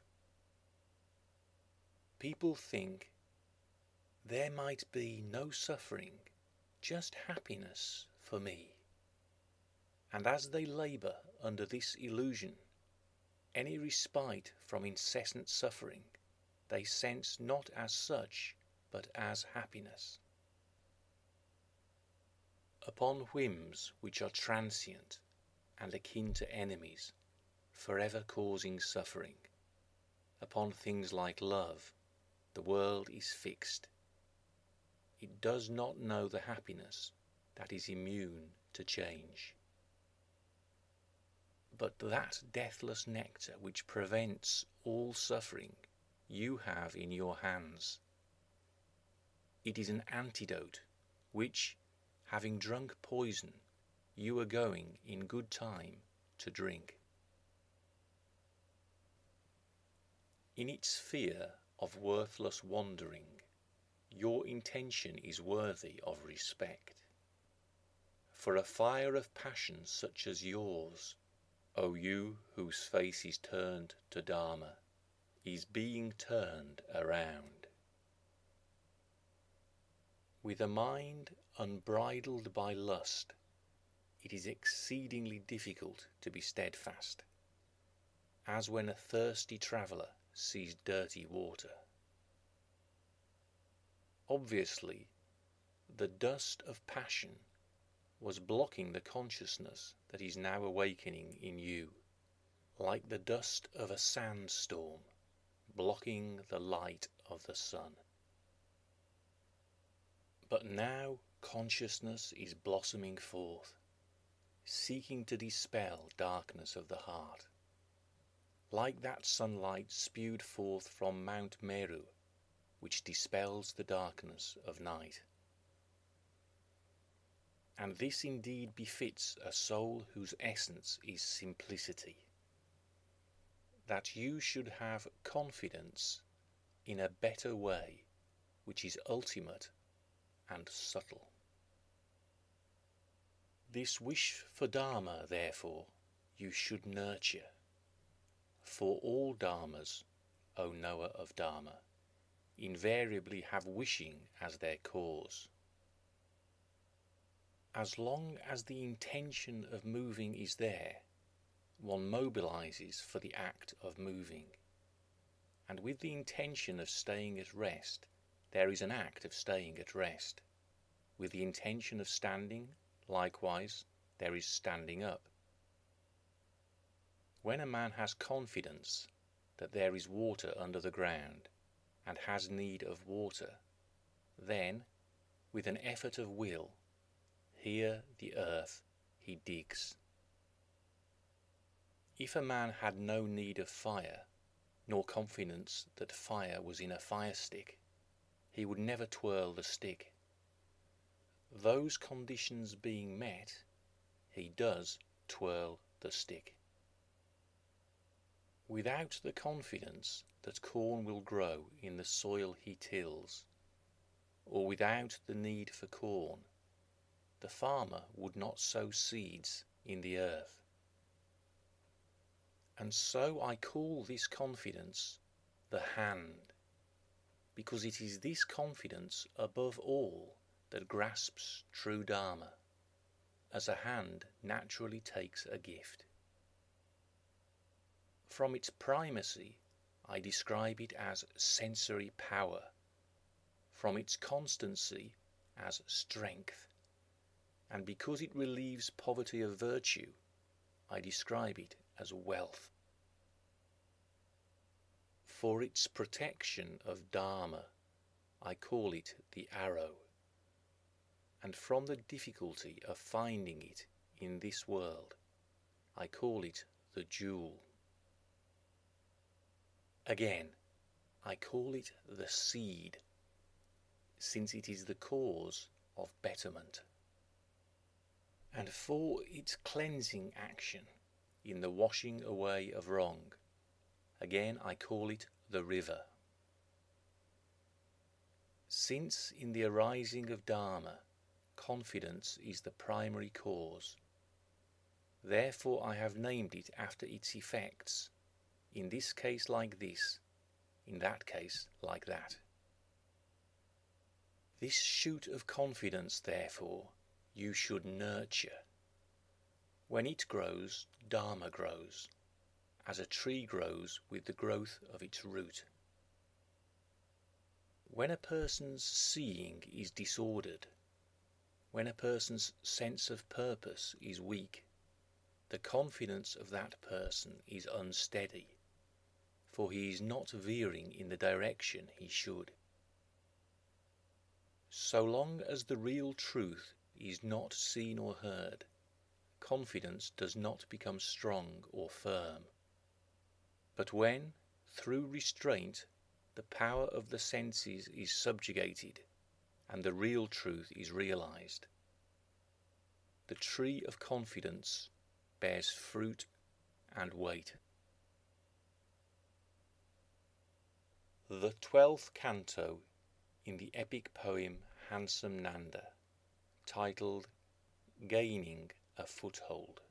People think there might be no suffering, just happiness for me. And as they labour under this illusion, any respite from incessant suffering they sense not as such, but as happiness. Upon whims which are transient and akin to enemies, forever causing suffering, upon things like love, the world is fixed. It does not know the happiness that is immune to change. But that deathless nectar which prevents all suffering you have in your hands. It is an antidote which, having drunk poison, you are going in good time to drink. In its fear of worthless wandering, your intention is worthy of respect. For a fire of passion such as yours, O you whose face is turned to Dharma, is being turned around. With a mind unbridled by lust, it is exceedingly difficult to be steadfast, as when a thirsty traveller sees dirty water. Obviously, the dust of passion was blocking the consciousness that is now awakening in you, like the dust of a sandstorm blocking the light of the sun. But now consciousness is blossoming forth, seeking to dispel darkness of the heart, like that sunlight spewed forth from Mount Meru, which dispels the darkness of night. And this indeed befits a soul whose essence is simplicity that you should have confidence in a better way which is ultimate and subtle. This wish for Dharma, therefore, you should nurture. For all Dharmas, O knower of Dharma, invariably have wishing as their cause. As long as the intention of moving is there, one mobilizes for the act of moving. And with the intention of staying at rest, there is an act of staying at rest. With the intention of standing, likewise, there is standing up. When a man has confidence that there is water under the ground and has need of water, then, with an effort of will, here the earth he digs. If a man had no need of fire, nor confidence that fire was in a fire stick, he would never twirl the stick. Those conditions being met, he does twirl the stick. Without the confidence that corn will grow in the soil he tills, or without the need for corn, the farmer would not sow seeds in the earth. And so I call this confidence the hand, because it is this confidence above all that grasps true Dharma, as a hand naturally takes a gift. From its primacy, I describe it as sensory power, from its constancy as strength, and because it relieves poverty of virtue, I describe it as wealth. For its protection of Dharma, I call it the arrow, and from the difficulty of finding it in this world, I call it the jewel. Again, I call it the seed, since it is the cause of betterment. And for its cleansing action, in the washing away of wrong. Again I call it the river. Since in the arising of Dharma confidence is the primary cause, Therefore I have named it after its effects, in this case like this, in that case like that. This shoot of confidence, therefore, you should nurture. When it grows, Dharma grows, as a tree grows with the growth of its root. When a person's seeing is disordered, when a person's sense of purpose is weak, the confidence of that person is unsteady, for he is not veering in the direction he should. So long as the real truth is not seen or heard, confidence does not become strong or firm. But when, through restraint, the power of the senses is subjugated and the real truth is realized, the tree of confidence bears fruit and weight. The twelfth canto in the epic poem Handsome Nanda, titled Gaining a Foothold.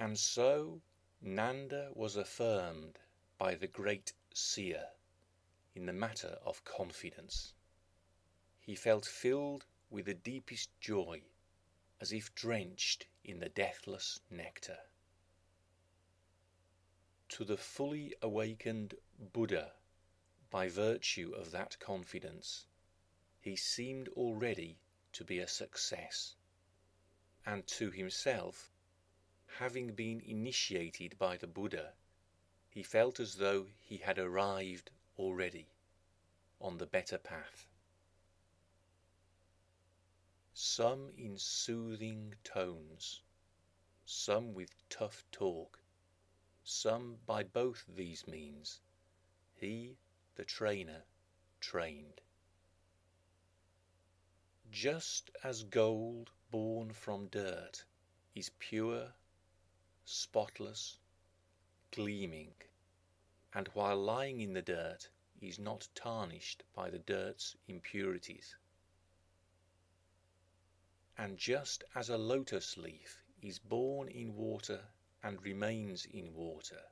And so Nanda was affirmed by the great seer in the matter of confidence. He felt filled with the deepest joy, as if drenched in the deathless nectar. To the fully awakened Buddha, by virtue of that confidence, he seemed already to be a success, and to himself having been initiated by the Buddha, he felt as though he had arrived already on the better path. Some in soothing tones, some with tough talk, some by both these means, he, the trainer, trained. Just as gold born from dirt is pure spotless, gleaming, and while lying in the dirt is not tarnished by the dirt's impurities. And just as a lotus leaf is born in water and remains in water,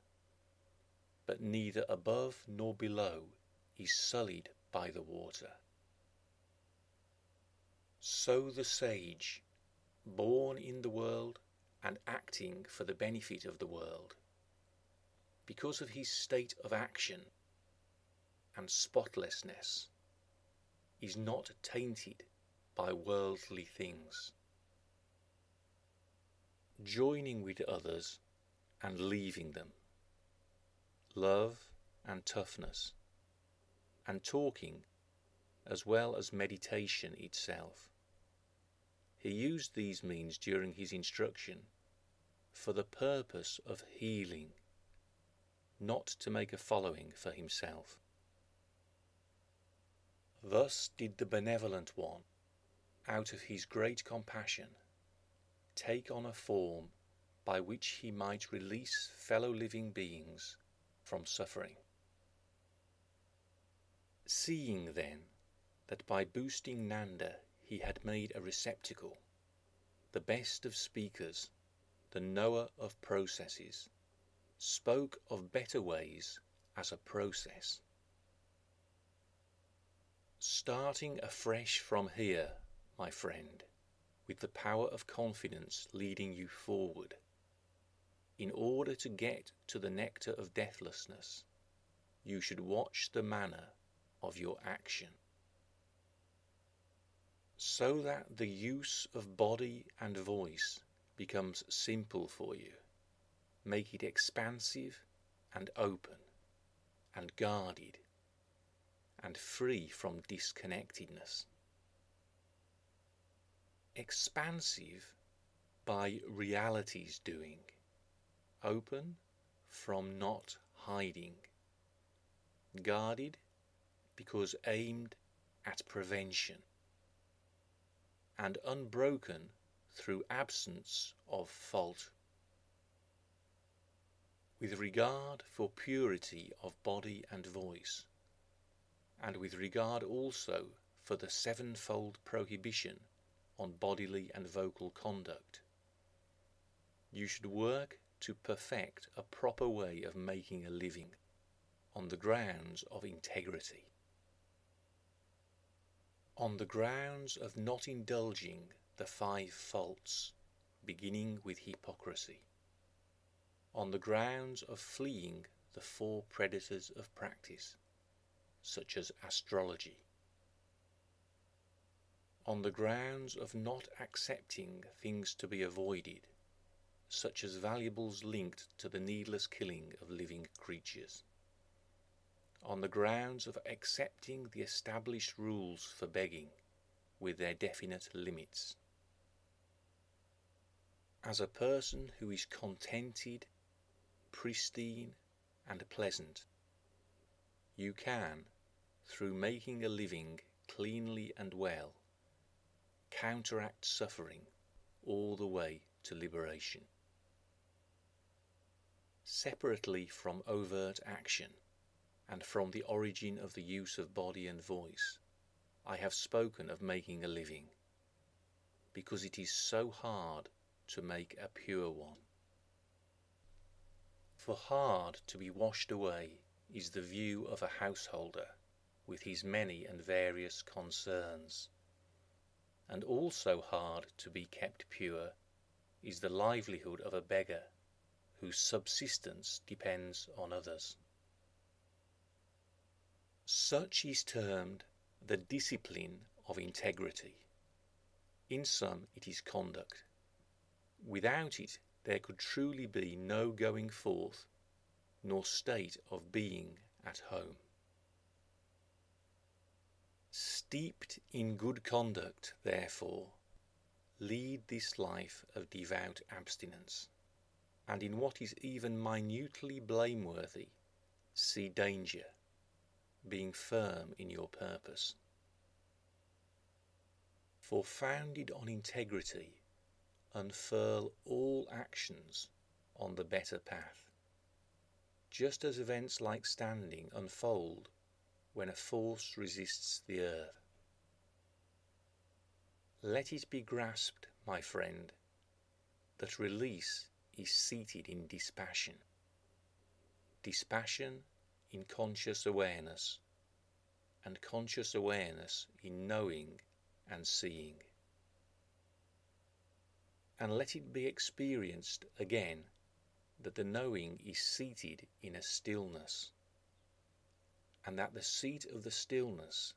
but neither above nor below is sullied by the water, so the sage, born in the world and acting for the benefit of the world. Because of his state of action and spotlessness, is not tainted by worldly things. Joining with others and leaving them love, and toughness, and talking as well as meditation itself. He used these means during his instruction for the purpose of healing, not to make a following for himself. Thus did the Benevolent One, out of his great compassion, take on a form by which he might release fellow living beings from suffering. Seeing then that by boosting Nanda he had made a receptacle, the best of speakers, the knower of processes, spoke of better ways as a process. Starting afresh from here, my friend, with the power of confidence leading you forward, in order to get to the nectar of deathlessness, you should watch the manner of your action so that the use of body and voice becomes simple for you. Make it expansive and open and guarded and free from disconnectedness. Expansive by reality's doing, open from not hiding, guarded because aimed at prevention and unbroken through absence of fault. With regard for purity of body and voice, and with regard also for the sevenfold prohibition on bodily and vocal conduct, you should work to perfect a proper way of making a living on the grounds of integrity on the grounds of not indulging the five faults, beginning with hypocrisy, on the grounds of fleeing the four predators of practice, such as astrology, on the grounds of not accepting things to be avoided, such as valuables linked to the needless killing of living creatures on the grounds of accepting the established rules for begging with their definite limits. As a person who is contented, pristine, and pleasant, you can, through making a living cleanly and well, counteract suffering all the way to liberation. Separately from overt action, and from the origin of the use of body and voice, I have spoken of making a living, because it is so hard to make a pure one. For hard to be washed away is the view of a householder with his many and various concerns, and also hard to be kept pure is the livelihood of a beggar whose subsistence depends on others. Such is termed the discipline of integrity. In sum, it is conduct. Without it, there could truly be no going forth, nor state of being at home. Steeped in good conduct, therefore, lead this life of devout abstinence, and in what is even minutely blameworthy, see danger being firm in your purpose. For founded on integrity, unfurl all actions on the better path, just as events like standing unfold when a force resists the earth. Let it be grasped, my friend, that release is seated in dispassion. Dispassion in conscious awareness, and conscious awareness in knowing and seeing. And let it be experienced again that the knowing is seated in a stillness, and that the seat of the stillness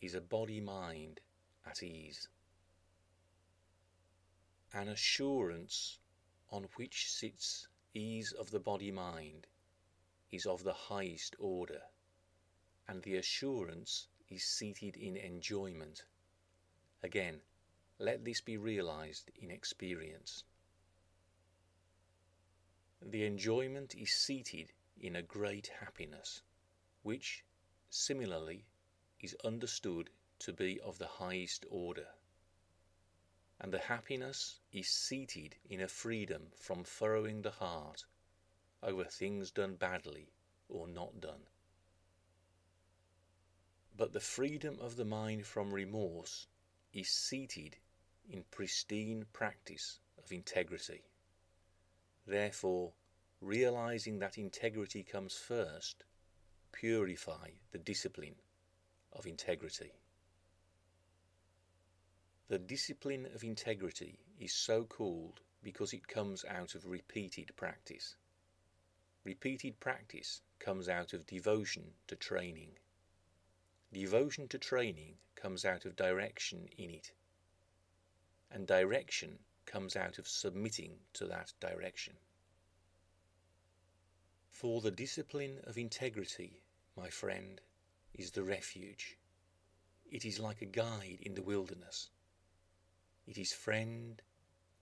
is a body mind at ease. An assurance on which sits ease of the body mind is of the highest order, and the assurance is seated in enjoyment. Again, let this be realized in experience. The enjoyment is seated in a great happiness, which, similarly, is understood to be of the highest order. And the happiness is seated in a freedom from furrowing the heart over things done badly or not done. But the freedom of the mind from remorse is seated in pristine practice of integrity. Therefore, realizing that integrity comes first, purify the discipline of integrity. The discipline of integrity is so called because it comes out of repeated practice. Repeated practice comes out of devotion to training. Devotion to training comes out of direction in it. And direction comes out of submitting to that direction. For the discipline of integrity, my friend, is the refuge. It is like a guide in the wilderness. It is friend,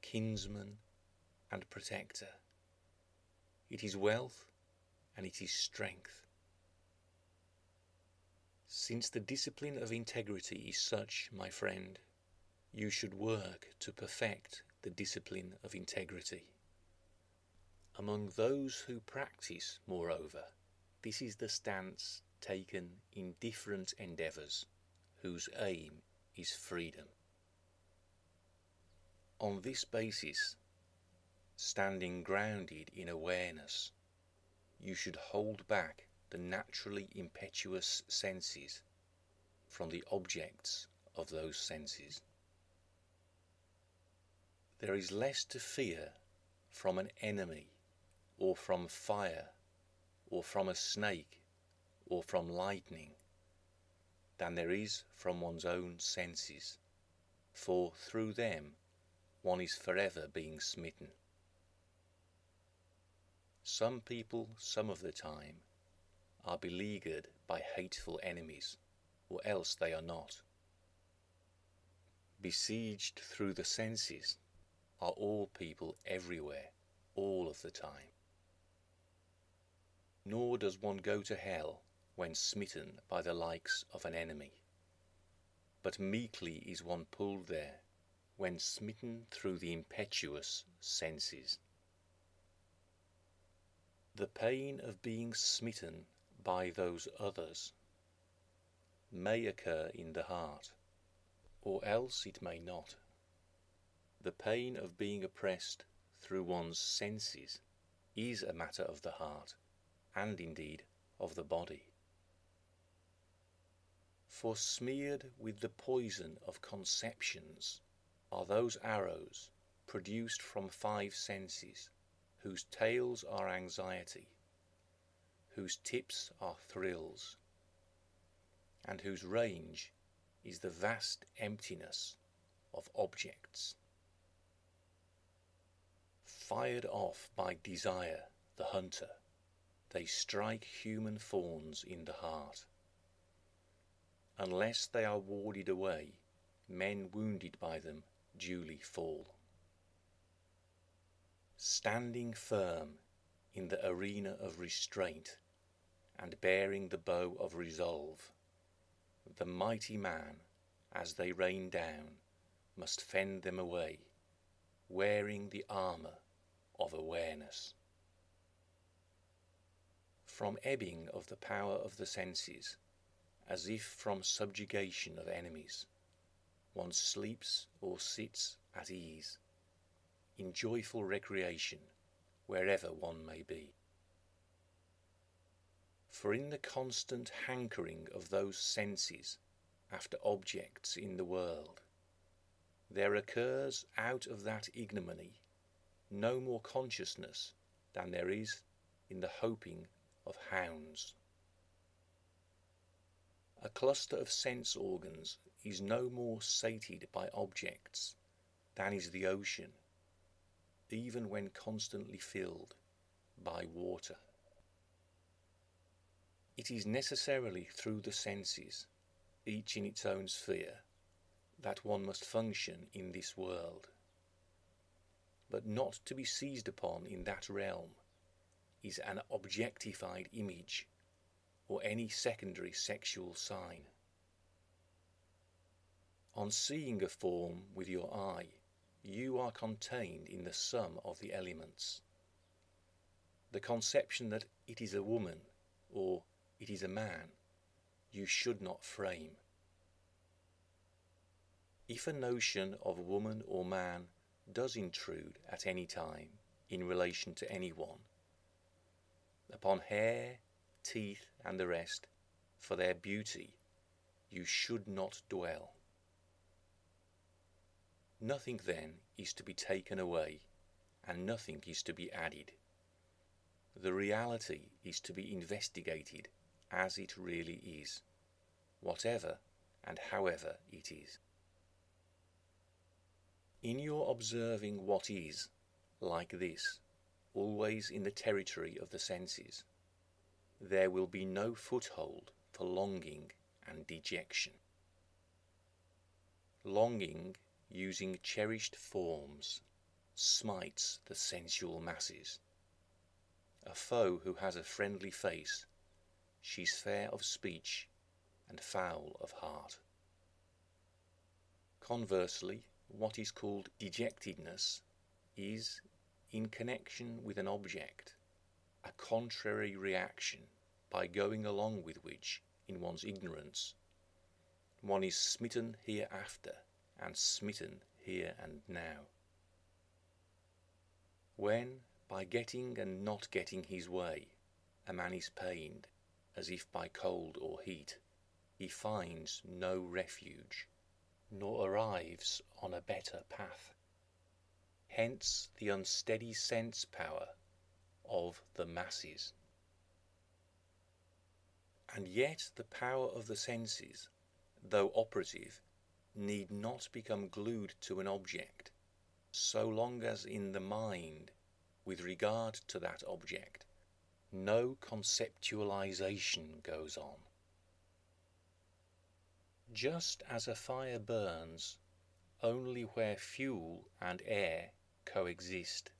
kinsman, and protector. It is wealth and it is strength. Since the discipline of integrity is such, my friend, you should work to perfect the discipline of integrity. Among those who practice, moreover, this is the stance taken in different endeavours whose aim is freedom. On this basis, standing grounded in awareness, you should hold back the naturally impetuous senses from the objects of those senses. There is less to fear from an enemy, or from fire, or from a snake, or from lightning, than there is from one's own senses, for through them one is forever being smitten. Some people, some of the time, are beleaguered by hateful enemies, or else they are not. Besieged through the senses are all people everywhere, all of the time. Nor does one go to hell when smitten by the likes of an enemy, but meekly is one pulled there when smitten through the impetuous senses. The pain of being smitten by those others may occur in the heart, or else it may not. The pain of being oppressed through one's senses is a matter of the heart, and indeed of the body. For smeared with the poison of conceptions are those arrows produced from five senses whose tails are anxiety, whose tips are thrills, and whose range is the vast emptiness of objects. Fired off by desire, the hunter, they strike human fawns in the heart. Unless they are warded away, men wounded by them duly fall standing firm in the arena of restraint and bearing the bow of resolve, the mighty man, as they rain down, must fend them away, wearing the armour of awareness. From ebbing of the power of the senses, as if from subjugation of enemies, one sleeps or sits at ease in joyful recreation wherever one may be. For in the constant hankering of those senses after objects in the world, there occurs out of that ignominy no more consciousness than there is in the hoping of hounds. A cluster of sense organs is no more sated by objects than is the ocean even when constantly filled by water. It is necessarily through the senses, each in its own sphere, that one must function in this world. But not to be seized upon in that realm is an objectified image or any secondary sexual sign. On seeing a form with your eye, you are contained in the sum of the elements. The conception that it is a woman or it is a man you should not frame. If a notion of woman or man does intrude at any time in relation to anyone, upon hair, teeth, and the rest, for their beauty, you should not dwell. Nothing then is to be taken away, and nothing is to be added. The reality is to be investigated as it really is, whatever and however it is. In your observing what is, like this, always in the territory of the senses, there will be no foothold for longing and dejection. Longing, using cherished forms, smites the sensual masses. A foe who has a friendly face, she's fair of speech and foul of heart. Conversely, what is called dejectedness is, in connection with an object, a contrary reaction by going along with which, in one's ignorance, one is smitten hereafter and smitten here and now. When, by getting and not getting his way, a man is pained, as if by cold or heat, he finds no refuge, nor arrives on a better path. Hence the unsteady sense power of the masses. And yet the power of the senses, though operative, need not become glued to an object, so long as in the mind, with regard to that object, no conceptualization goes on. Just as a fire burns only where fuel and air coexist,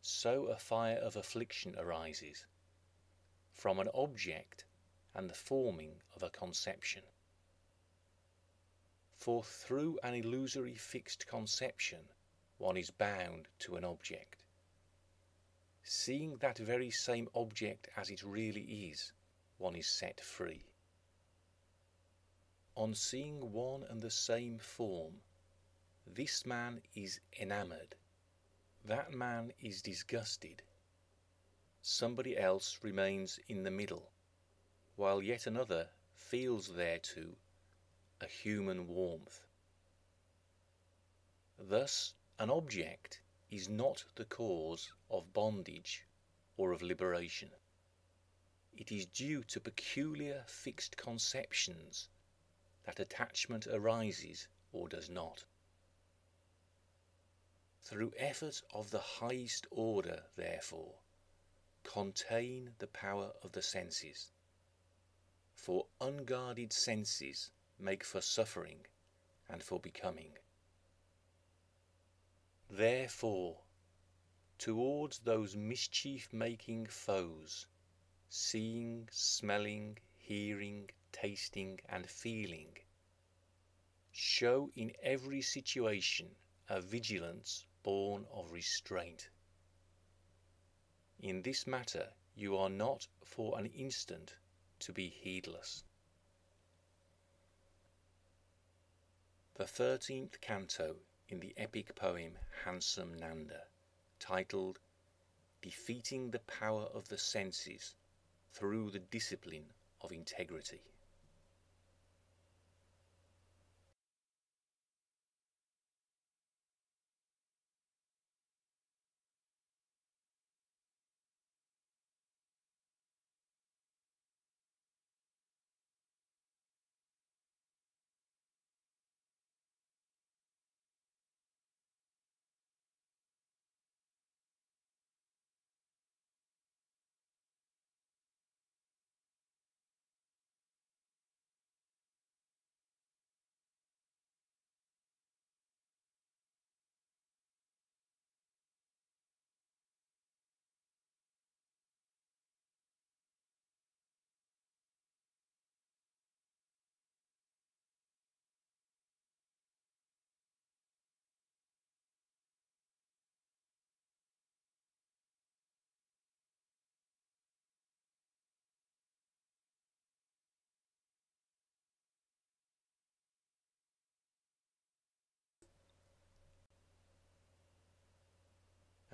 so a fire of affliction arises from an object and the forming of a conception. For through an illusory fixed conception one is bound to an object. Seeing that very same object as it really is, one is set free. On seeing one and the same form, this man is enamoured that man is disgusted. Somebody else remains in the middle, while yet another feels thereto a human warmth. Thus, an object is not the cause of bondage or of liberation. It is due to peculiar fixed conceptions that attachment arises or does not. Through effort of the highest order, therefore, contain the power of the senses. For unguarded senses make for suffering and for becoming. Therefore, towards those mischief making foes, seeing, smelling, hearing, tasting, and feeling, show in every situation a vigilance born of restraint. In this matter you are not for an instant to be heedless. The thirteenth canto in the epic poem Handsome Nanda, titled Defeating the Power of the Senses through the Discipline of Integrity.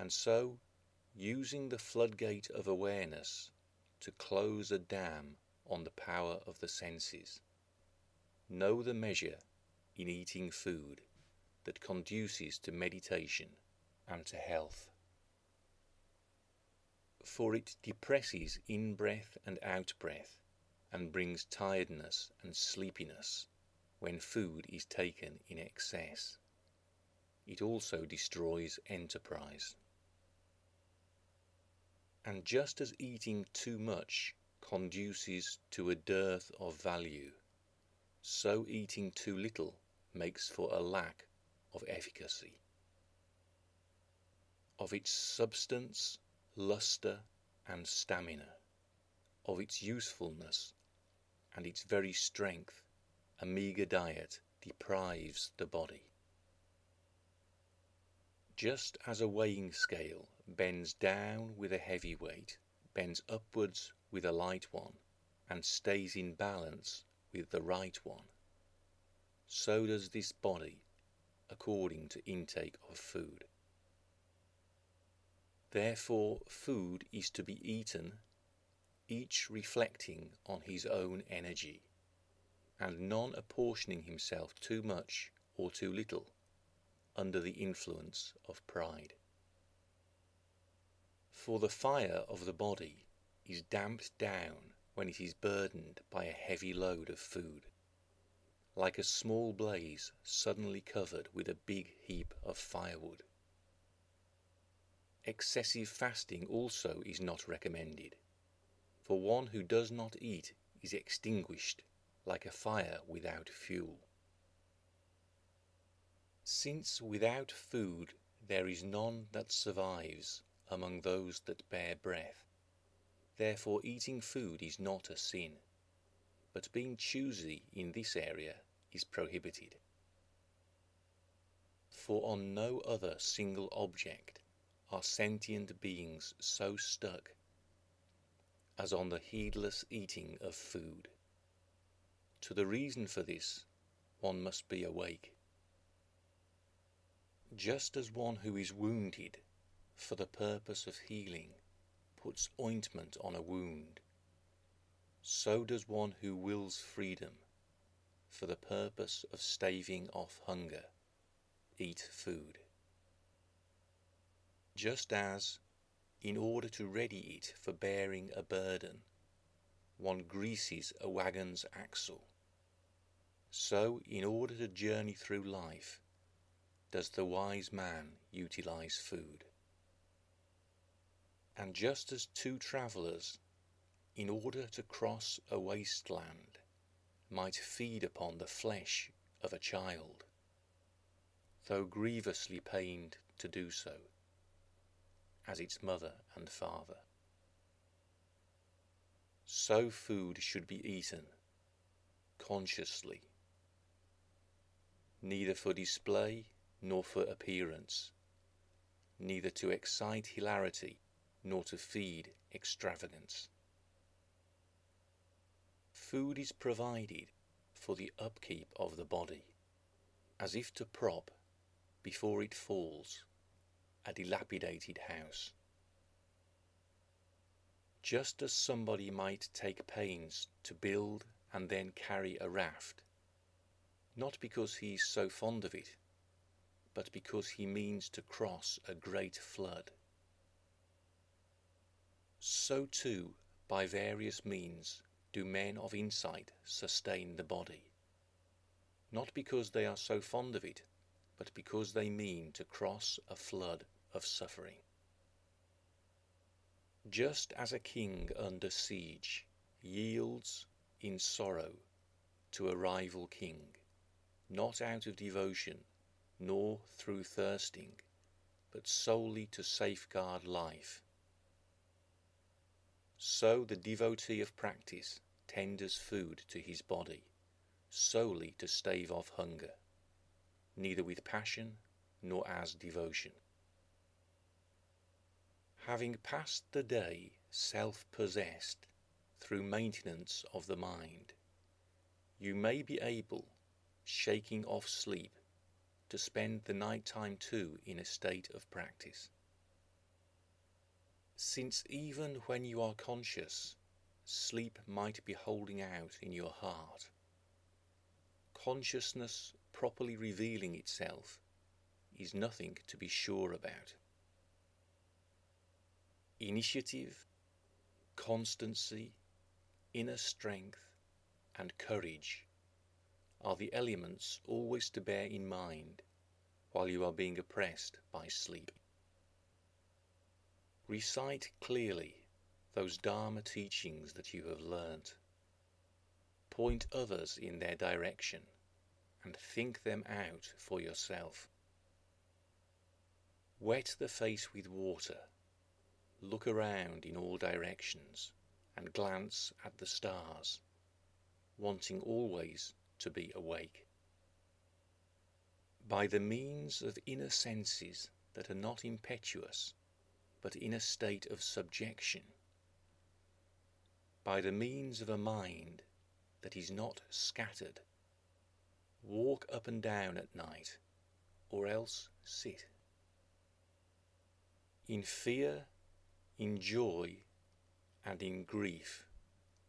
And so, using the floodgate of awareness to close a dam on the power of the senses, know the measure in eating food that conduces to meditation and to health. For it depresses in breath and out breath and brings tiredness and sleepiness when food is taken in excess. It also destroys enterprise. And just as eating too much conduces to a dearth of value, so eating too little makes for a lack of efficacy. Of its substance, lustre, and stamina, of its usefulness and its very strength, a meagre diet deprives the body. Just as a weighing scale bends down with a heavy weight, bends upwards with a light one, and stays in balance with the right one, so does this body according to intake of food. Therefore, food is to be eaten, each reflecting on his own energy, and none apportioning himself too much or too little under the influence of pride. For the fire of the body is damped down when it is burdened by a heavy load of food, like a small blaze suddenly covered with a big heap of firewood. Excessive fasting also is not recommended, for one who does not eat is extinguished like a fire without fuel. Since without food there is none that survives among those that bear breath, therefore eating food is not a sin, but being choosy in this area is prohibited. For on no other single object are sentient beings so stuck as on the heedless eating of food. To the reason for this one must be awake. Just as one who is wounded for the purpose of healing puts ointment on a wound, so does one who wills freedom for the purpose of staving off hunger eat food. Just as, in order to ready it for bearing a burden, one greases a wagon's axle, so in order to journey through life, does the wise man utilize food. And just as two travellers, in order to cross a wasteland, might feed upon the flesh of a child, though grievously pained to do so, as its mother and father. So food should be eaten, consciously, neither for display nor for appearance, neither to excite hilarity nor to feed extravagance. Food is provided for the upkeep of the body, as if to prop, before it falls, a dilapidated house. Just as somebody might take pains to build and then carry a raft, not because he is so fond of it, but because he means to cross a great flood. So too, by various means, do men of insight sustain the body, not because they are so fond of it, but because they mean to cross a flood of suffering. Just as a king under siege yields in sorrow to a rival king, not out of devotion nor through thirsting, but solely to safeguard life. So the devotee of practice tenders food to his body, solely to stave off hunger, neither with passion nor as devotion. Having passed the day self possessed through maintenance of the mind, you may be able, shaking off sleep, to spend the night time too in a state of practice. Since even when you are conscious, sleep might be holding out in your heart, consciousness properly revealing itself is nothing to be sure about. Initiative, constancy, inner strength, and courage are the elements always to bear in mind while you are being oppressed by sleep. Recite clearly those Dharma teachings that you have learnt. Point others in their direction and think them out for yourself. Wet the face with water, look around in all directions, and glance at the stars, wanting always to be awake. By the means of inner senses that are not impetuous, but in a state of subjection, by the means of a mind that is not scattered, walk up and down at night, or else sit. In fear, in joy, and in grief,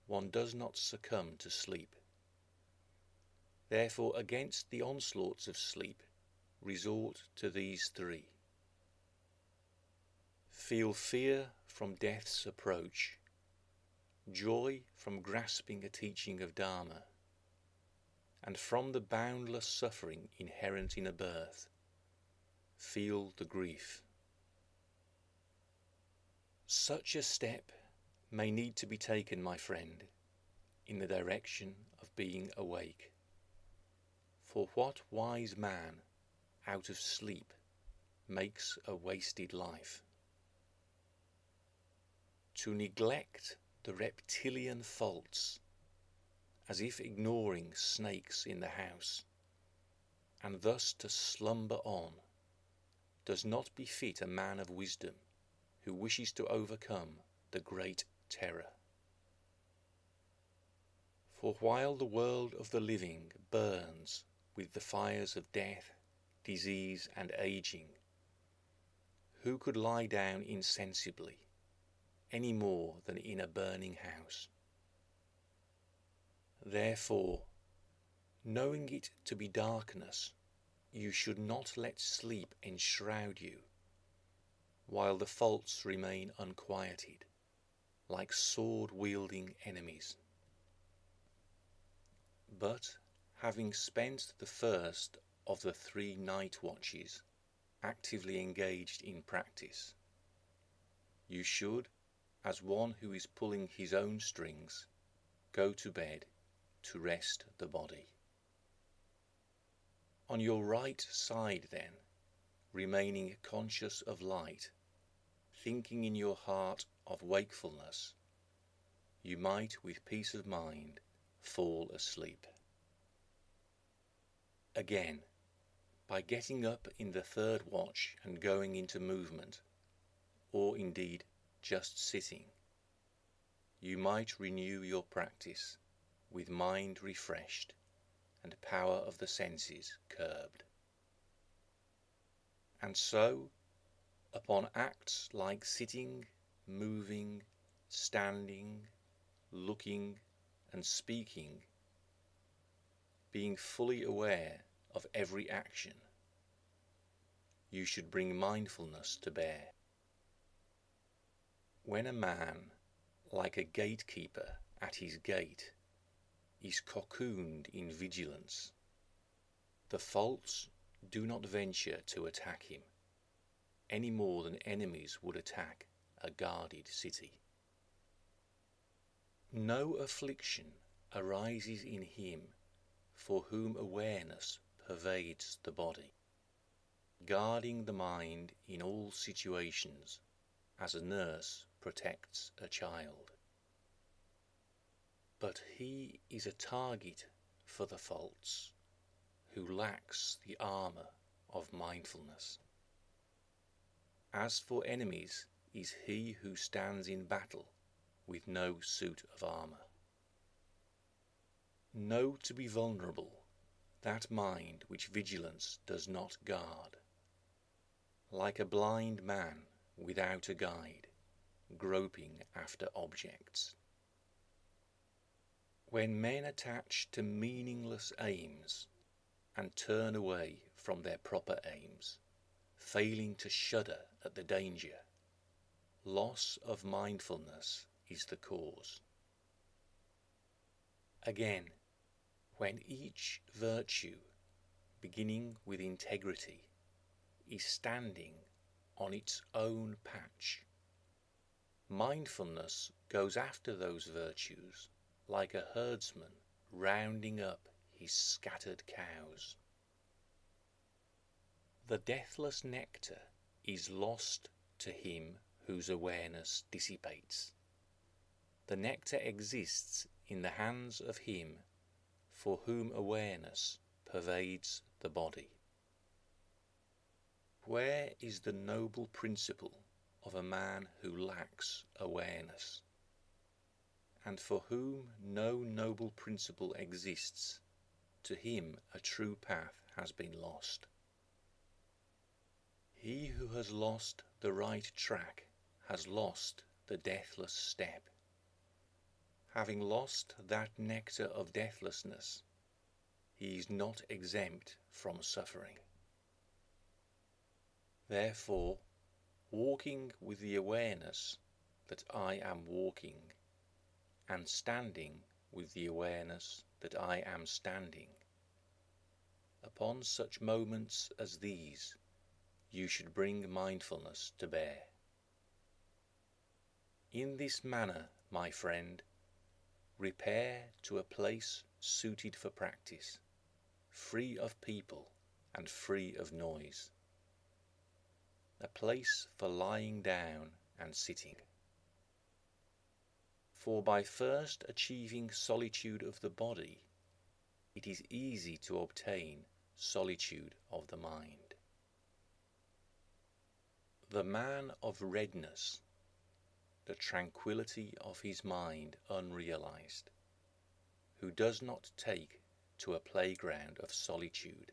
one does not succumb to sleep. Therefore, against the onslaughts of sleep, resort to these three. Feel fear from death's approach, joy from grasping a teaching of Dharma, and from the boundless suffering inherent in a birth, feel the grief. Such a step may need to be taken, my friend, in the direction of being awake. For what wise man out of sleep makes a wasted life? To neglect the reptilian faults, as if ignoring snakes in the house, and thus to slumber on, does not befit a man of wisdom who wishes to overcome the great terror. For while the world of the living burns with the fires of death, disease, and aging, who could lie down insensibly any more than in a burning house. Therefore, knowing it to be darkness, you should not let sleep enshroud you, while the faults remain unquieted, like sword wielding enemies. But, having spent the first of the three night watches actively engaged in practice, you should, as one who is pulling his own strings, go to bed to rest the body. On your right side, then, remaining conscious of light, thinking in your heart of wakefulness, you might with peace of mind fall asleep. Again, by getting up in the third watch and going into movement, or indeed just sitting, you might renew your practice with mind refreshed and power of the senses curbed. And so, upon acts like sitting, moving, standing, looking, and speaking, being fully aware of every action, you should bring mindfulness to bear. When a man, like a gatekeeper at his gate, is cocooned in vigilance, the faults do not venture to attack him, any more than enemies would attack a guarded city. No affliction arises in him for whom awareness pervades the body, guarding the mind in all situations as a nurse protects a child. But he is a target for the faults who lacks the armour of mindfulness. As for enemies is he who stands in battle with no suit of armour. Know to be vulnerable that mind which vigilance does not guard. Like a blind man without a guide, groping after objects. When men attach to meaningless aims and turn away from their proper aims, failing to shudder at the danger, loss of mindfulness is the cause. Again, when each virtue, beginning with integrity, is standing on its own patch, mindfulness goes after those virtues like a herdsman rounding up his scattered cows. The deathless nectar is lost to him whose awareness dissipates. The nectar exists in the hands of him for whom awareness pervades the body. Where is the noble principle of a man who lacks awareness, and for whom no noble principle exists? To him a true path has been lost. He who has lost the right track has lost the deathless step. Having lost that nectar of deathlessness, he is not exempt from suffering. Therefore, walking with the awareness that I am walking, and standing with the awareness that I am standing, upon such moments as these you should bring mindfulness to bear. In this manner, my friend, repair to a place suited for practice, free of people and free of noise a place for lying down and sitting. For by first achieving solitude of the body, it is easy to obtain solitude of the mind. The man of redness, the tranquillity of his mind unrealized, who does not take to a playground of solitude,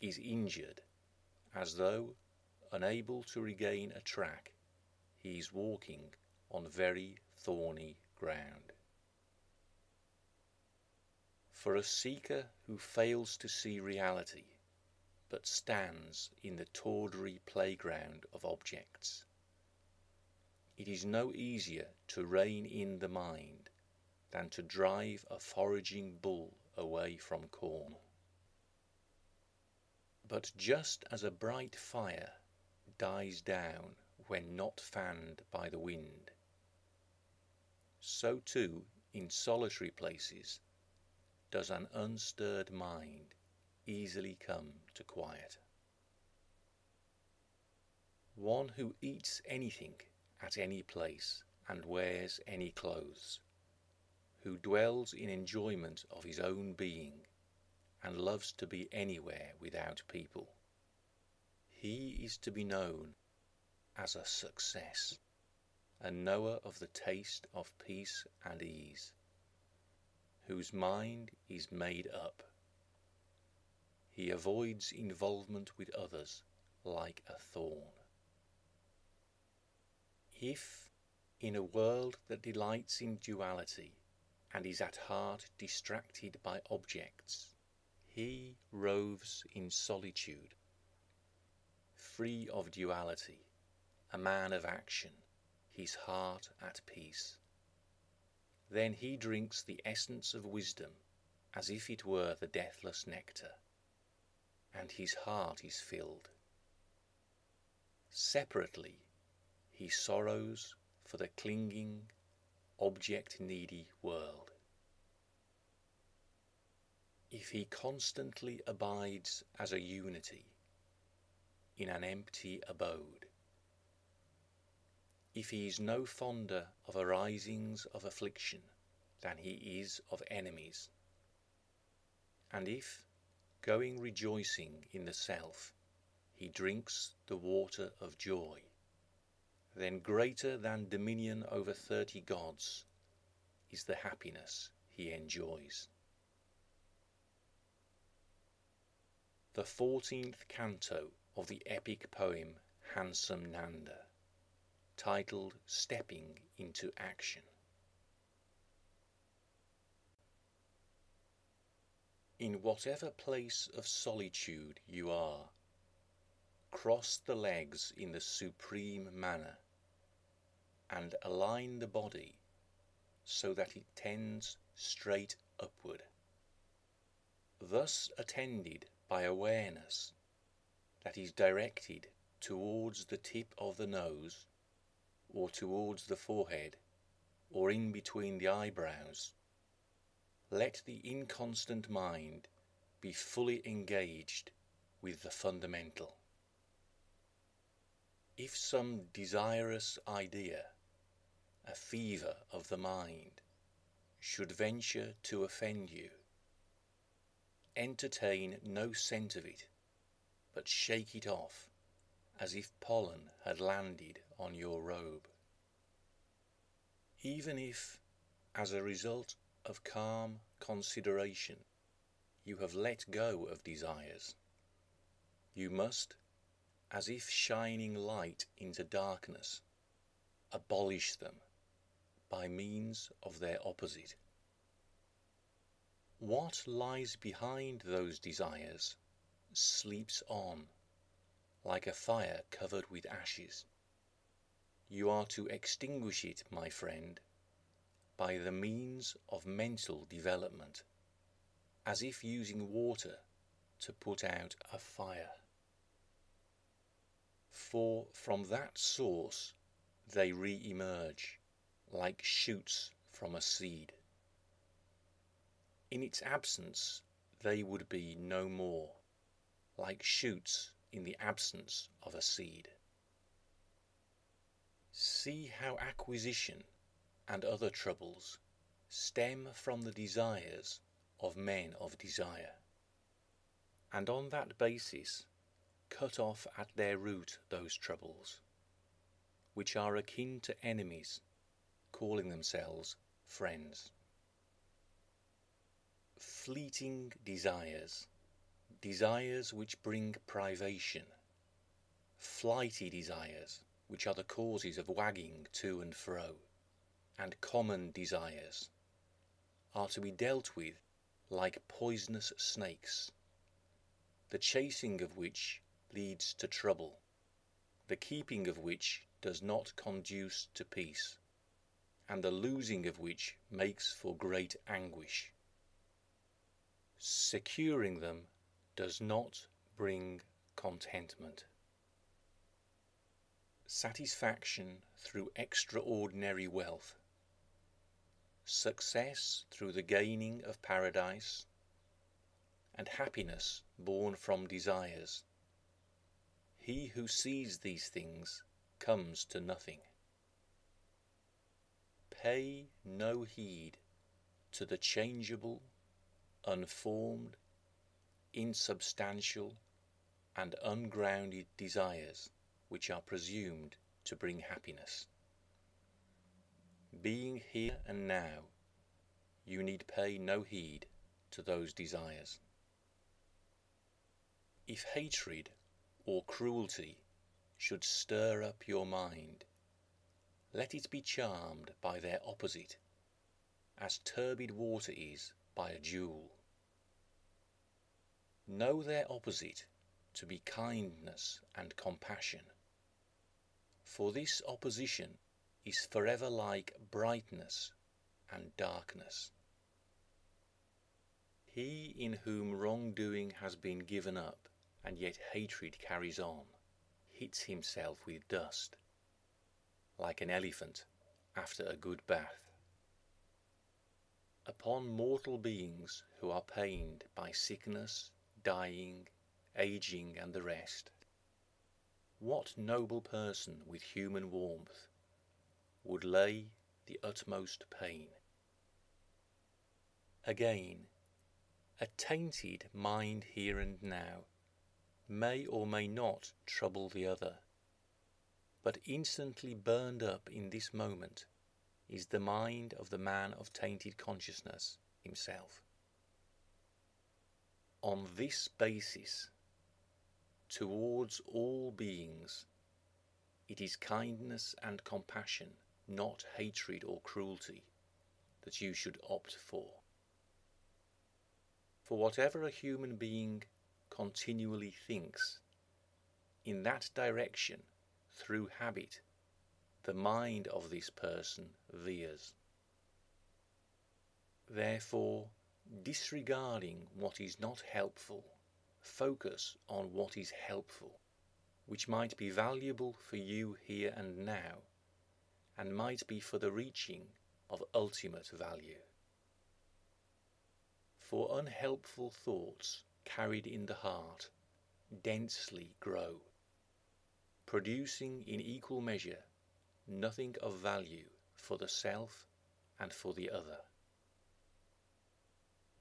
is injured as though, unable to regain a track, he is walking on very thorny ground. For a seeker who fails to see reality, but stands in the tawdry playground of objects, it is no easier to rein in the mind than to drive a foraging bull away from corn. But just as a bright fire dies down when not fanned by the wind, so too in solitary places does an unstirred mind easily come to quiet. One who eats anything at any place and wears any clothes, who dwells in enjoyment of his own being and loves to be anywhere without people. He is to be known as a success, a knower of the taste of peace and ease, whose mind is made up. He avoids involvement with others like a thorn. If, in a world that delights in duality and is at heart distracted by objects, he roves in solitude, free of duality, a man of action, his heart at peace. Then he drinks the essence of wisdom as if it were the deathless nectar, and his heart is filled. Separately, he sorrows for the clinging, object needy world if he constantly abides as a unity in an empty abode, if he is no fonder of arisings of affliction than he is of enemies, and if, going rejoicing in the self, he drinks the water of joy, then greater than dominion over thirty gods is the happiness he enjoys. The fourteenth canto of the epic poem Handsome Nanda. titled Stepping into Action. In whatever place of solitude you are, cross the legs in the supreme manner and align the body so that it tends straight upward. Thus attended by awareness that is directed towards the tip of the nose or towards the forehead or in between the eyebrows, let the inconstant mind be fully engaged with the fundamental. If some desirous idea, a fever of the mind, should venture to offend you, entertain no scent of it, but shake it off as if pollen had landed on your robe. Even if, as a result of calm consideration, you have let go of desires, you must, as if shining light into darkness, abolish them by means of their opposite. What lies behind those desires sleeps on, like a fire covered with ashes. You are to extinguish it, my friend, by the means of mental development, as if using water to put out a fire. For from that source they re emerge like shoots from a seed. In its absence, they would be no more, like shoots in the absence of a seed. See how acquisition and other troubles stem from the desires of men of desire, and on that basis cut off at their root those troubles, which are akin to enemies calling themselves friends. Fleeting desires, desires which bring privation, flighty desires which are the causes of wagging to and fro, and common desires are to be dealt with like poisonous snakes, the chasing of which leads to trouble, the keeping of which does not conduce to peace and the losing of which makes for great anguish. Securing them does not bring contentment. Satisfaction through extraordinary wealth, success through the gaining of paradise, and happiness born from desires. He who sees these things comes to nothing. Pay no heed to the changeable, unformed, insubstantial, and ungrounded desires which are presumed to bring happiness. Being here and now, you need pay no heed to those desires. If hatred or cruelty should stir up your mind, let it be charmed by their opposite, as turbid water is by a jewel. Know their opposite to be kindness and compassion, for this opposition is forever like brightness and darkness. He in whom wrongdoing has been given up and yet hatred carries on, hits himself with dust like an elephant after a good bath. Upon mortal beings who are pained by sickness, dying, aging, and the rest, what noble person with human warmth would lay the utmost pain? Again, a tainted mind here and now may or may not trouble the other but instantly burned up in this moment is the mind of the man of tainted consciousness himself. On this basis, towards all beings, It is kindness and compassion, not hatred or cruelty, that you should opt for. For whatever a human being continually thinks, in that direction, through habit, the mind of this person veers. Therefore, disregarding what is not helpful, focus on what is helpful, which might be valuable for you here and now, and might be for the reaching of ultimate value. For unhelpful thoughts carried in the heart densely grow, producing in equal measure nothing of value for the self and for the other.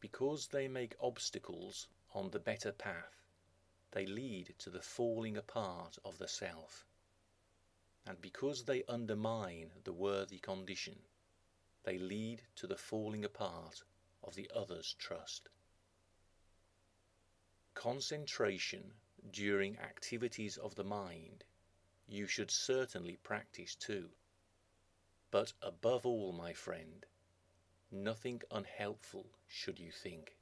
Because they make obstacles on the better path, they lead to the falling apart of the self. And because they undermine the worthy condition, they lead to the falling apart of the other's trust. Concentration during activities of the mind you should certainly practice too. But above all, my friend, nothing unhelpful should you think.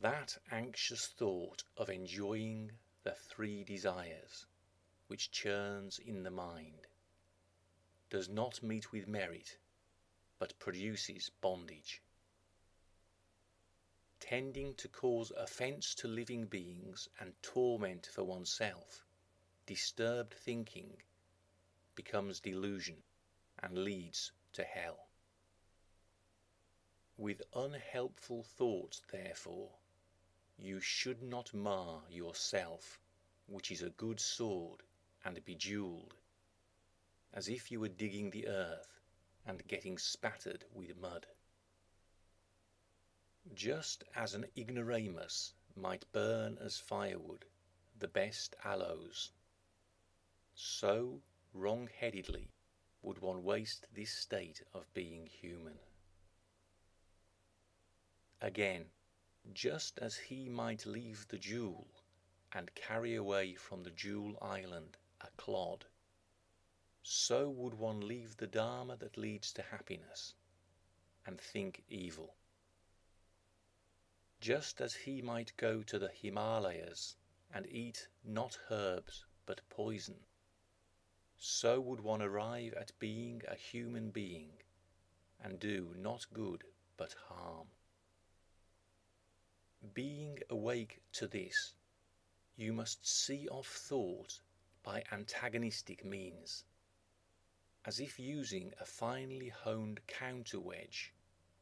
That anxious thought of enjoying the three desires which churns in the mind does not meet with merit, but produces bondage. Tending to cause offence to living beings and torment for oneself, disturbed thinking becomes delusion and leads to hell. With unhelpful thoughts, therefore, you should not mar yourself, which is a good sword and bejewelled, as if you were digging the earth and getting spattered with mud. Just as an ignoramus might burn as firewood the best aloes, so wrong-headedly would one waste this state of being human. Again, just as he might leave the jewel and carry away from the jewel island a clod, so would one leave the Dharma that leads to happiness and think evil. Just as he might go to the Himalayas and eat not herbs but poison, so would one arrive at being a human being and do not good but harm. Being awake to this, you must see off thought by antagonistic means, as if using a finely honed counter wedge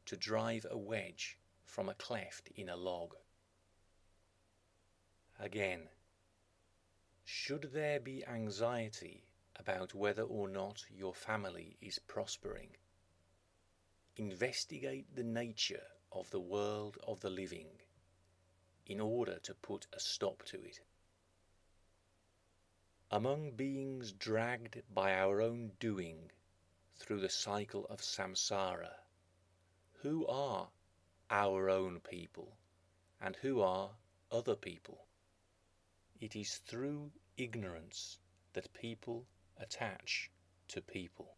to drive a wedge from a cleft in a log. Again, should there be anxiety about whether or not your family is prospering, investigate the nature of the world of the living in order to put a stop to it. Among beings dragged by our own doing through the cycle of samsara, who are our own people and who are other people? It is through ignorance that people attach to people.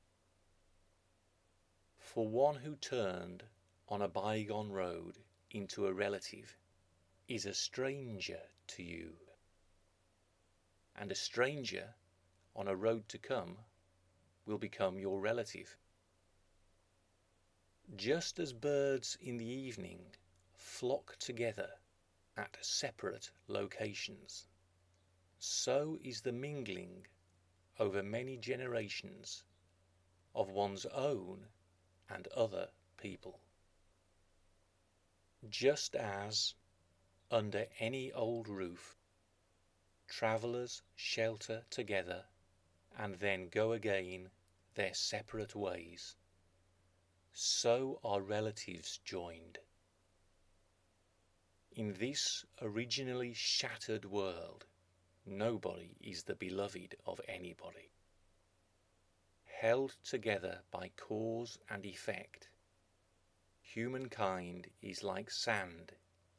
For one who turned on a bygone road into a relative is a stranger to you. And a stranger on a road to come will become your relative. Just as birds in the evening flock together at separate locations, so is the mingling over many generations of one's own and other people. Just as under any old roof, travellers shelter together and then go again their separate ways, so are relatives joined. In this originally shattered world, nobody is the beloved of anybody. Held together by cause and effect, humankind is like sand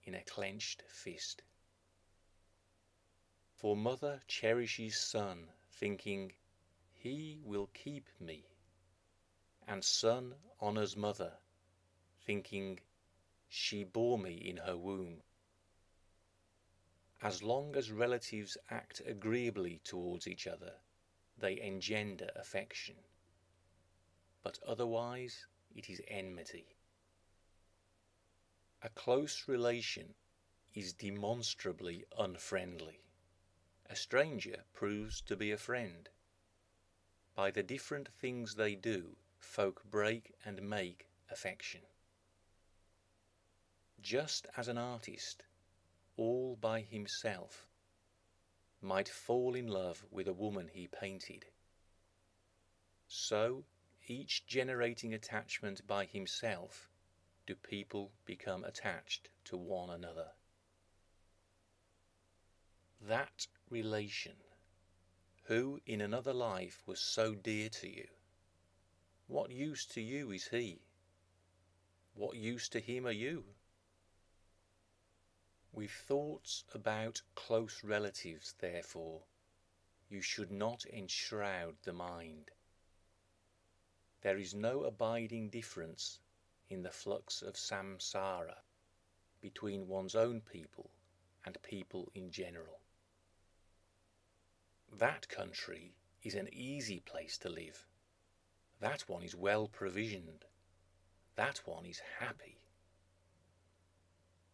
in a clenched fist. For mother cherishes son thinking, He will keep me, and son honours mother, thinking, She bore me in her womb. As long as relatives act agreeably towards each other, they engender affection, but otherwise it is enmity. A close relation is demonstrably unfriendly. A stranger proves to be a friend. By the different things they do, folk break and make affection. Just as an artist, all by himself, might fall in love with a woman he painted, so, each generating attachment by himself, do people become attached to one another. That relation, who in another life was so dear to you, what use to you is he? What use to him are you? With thoughts about close relatives, therefore, you should not enshroud the mind. There is no abiding difference in the flux of samsara between one's own people and people in general. That country is an easy place to live. That one is well provisioned. That one is happy.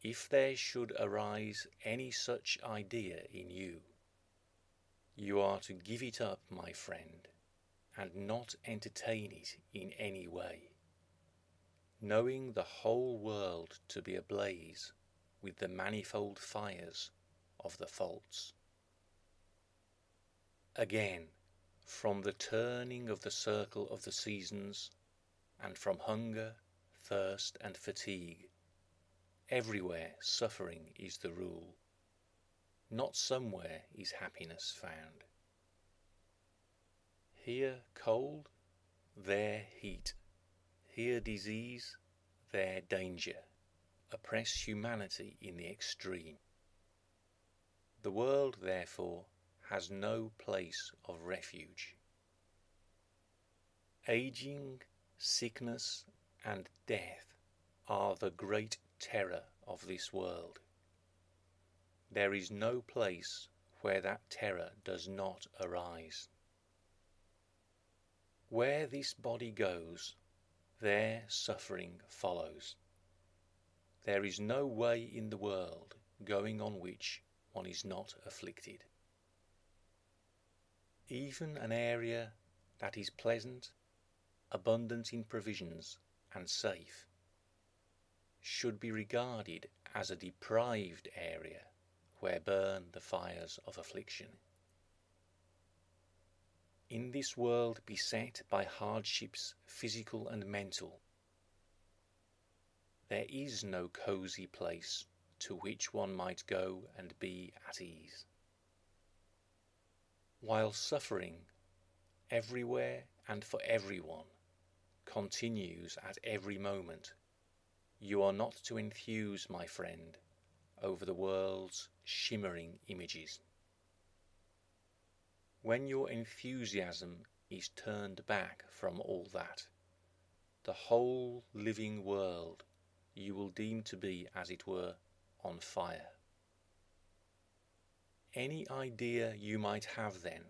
If there should arise any such idea in you, you are to give it up, my friend, and not entertain it in any way, knowing the whole world to be ablaze with the manifold fires of the faults. Again, from the turning of the circle of the seasons, and from hunger, thirst, and fatigue, everywhere suffering is the rule. Not somewhere is happiness found. Here cold, there heat, here disease, there danger, oppress humanity in the extreme. The world, therefore, has no place of refuge. Aging, sickness, and death are the great terror of this world. There is no place where that terror does not arise. Where this body goes, there suffering follows. There is no way in the world going on which one is not afflicted even an area that is pleasant, abundant in provisions, and safe, should be regarded as a deprived area where burn the fires of affliction. In this world beset by hardships physical and mental, there is no cosy place to which one might go and be at ease while suffering everywhere and for everyone continues at every moment, you are not to enthuse, my friend, over the world's shimmering images. When your enthusiasm is turned back from all that, the whole living world you will deem to be, as it were, on fire. Any idea you might have then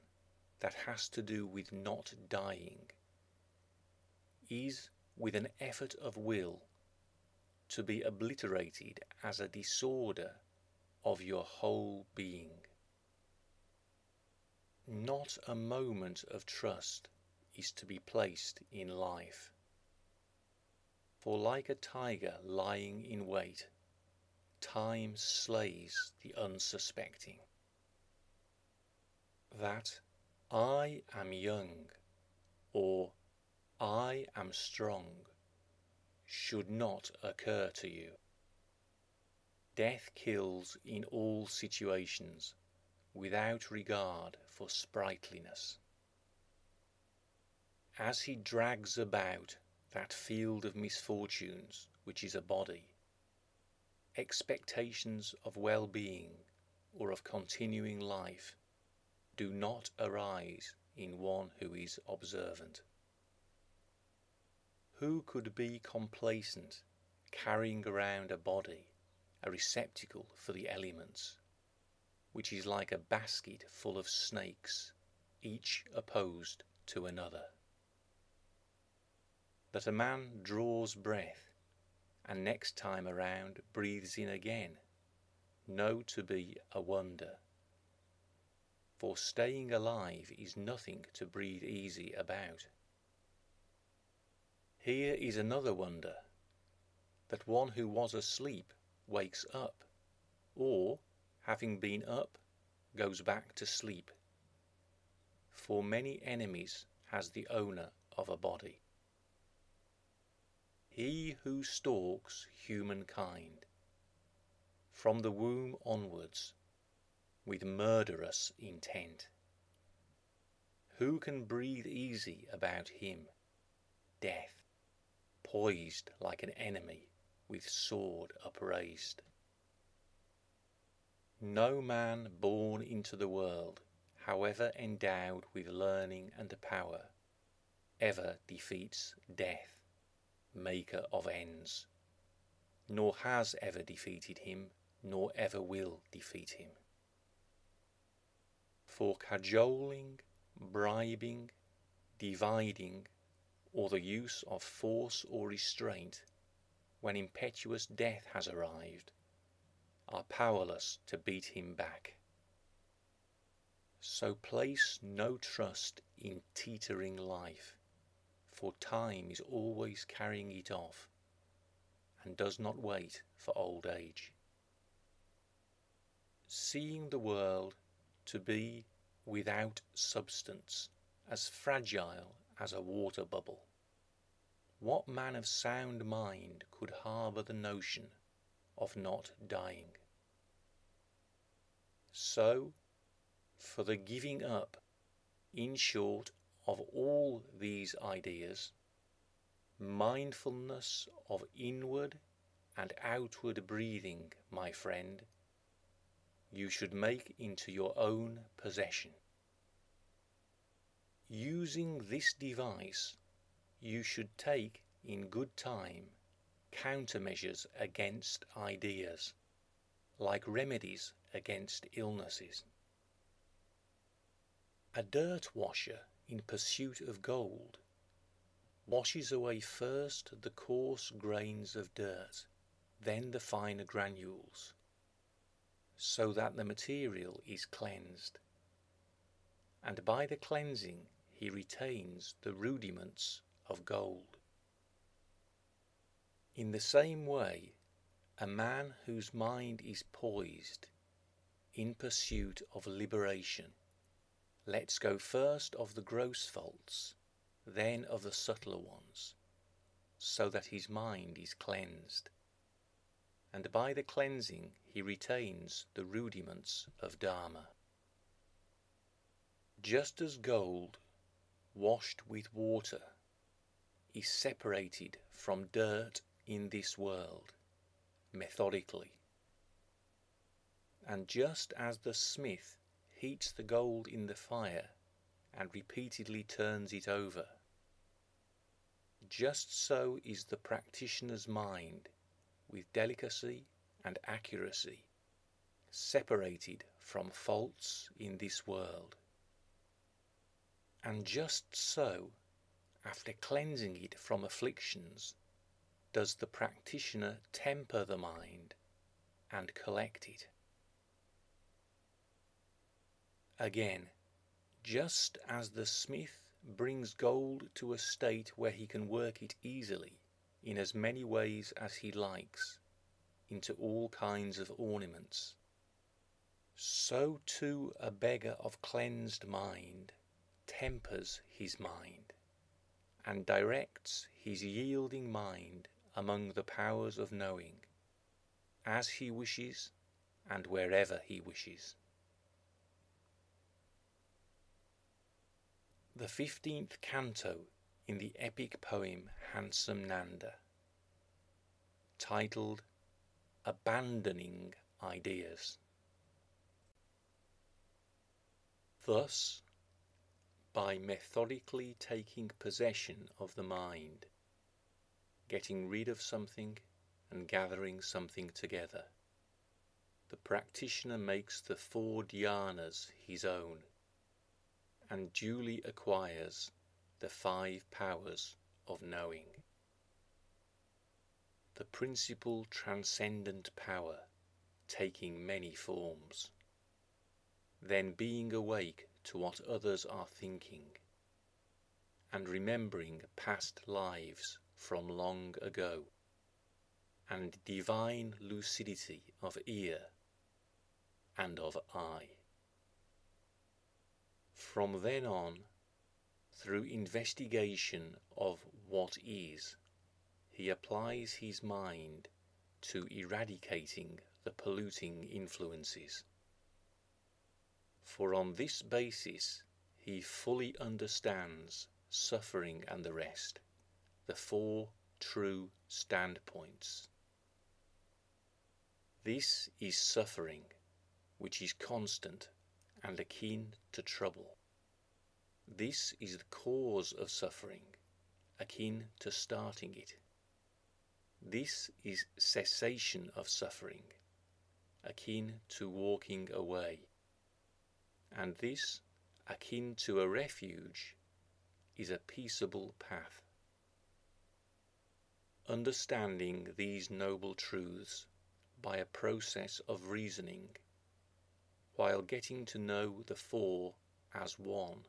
that has to do with not dying is, with an effort of will, to be obliterated as a disorder of your whole being. Not a moment of trust is to be placed in life. For like a tiger lying in wait, time slays the unsuspecting that I am young or I am strong should not occur to you. Death kills in all situations without regard for sprightliness. As he drags about that field of misfortunes which is a body, expectations of well being or of continuing life do not arise in one who is observant. Who could be complacent carrying around a body, a receptacle for the elements, which is like a basket full of snakes, each opposed to another? That a man draws breath and next time around breathes in again, know to be a wonder. For staying alive is nothing to breathe easy about. Here is another wonder that one who was asleep wakes up, or, having been up, goes back to sleep. For many enemies has the owner of a body. He who stalks humankind from the womb onwards with murderous intent. Who can breathe easy about him? Death poised like an enemy with sword upraised. No man born into the world, however endowed with learning and power, ever defeats death, maker of ends, nor has ever defeated him, nor ever will defeat him. For cajoling, bribing, dividing, or the use of force or restraint when impetuous death has arrived are powerless to beat him back. So place no trust in teetering life, for time is always carrying it off and does not wait for old age. Seeing the world to be without substance, as fragile as a water bubble. What man of sound mind could harbour the notion of not dying? So, for the giving up, in short, of all these ideas, mindfulness of inward and outward breathing, my friend, you should make into your own possession. Using this device, you should take in good time countermeasures against ideas, like remedies against illnesses. A dirt washer in pursuit of gold washes away first the coarse grains of dirt, then the finer granules, so that the material is cleansed. And by the cleansing he retains the rudiments of gold. In the same way, a man whose mind is poised in pursuit of liberation lets go first of the gross faults, then of the subtler ones, so that his mind is cleansed. And by the cleansing he retains the rudiments of Dharma. Just as gold washed with water, is separated from dirt in this world methodically. And just as the smith heats the gold in the fire and repeatedly turns it over, just so is the practitioner's mind with delicacy and accuracy separated from faults in this world. And just so, after cleansing it from afflictions, does the practitioner temper the mind and collect it. Again, just as the smith brings gold to a state where he can work it easily, in as many ways as he likes, into all kinds of ornaments, so too a beggar of cleansed mind tempers his mind and directs his yielding mind among the powers of knowing, as he wishes and wherever he wishes. The fifteenth canto in the epic poem Handsome Nanda, titled Abandoning Ideas. Thus, by methodically taking possession of the mind, getting rid of something and gathering something together, the practitioner makes the four dhyanas his own and duly acquires the five powers of knowing. The principal transcendent power taking many forms, then being awake to what others are thinking, and remembering past lives from long ago, and divine lucidity of ear and of eye. From then on, through investigation of what is, he applies his mind to eradicating the polluting influences. For on this basis he fully understands suffering and the rest, the four true standpoints. This is suffering, which is constant and akin to trouble. This is the cause of suffering, akin to starting it. This is cessation of suffering, akin to walking away. And this, akin to a refuge, is a peaceable path. Understanding these noble truths by a process of reasoning, while getting to know the four as one,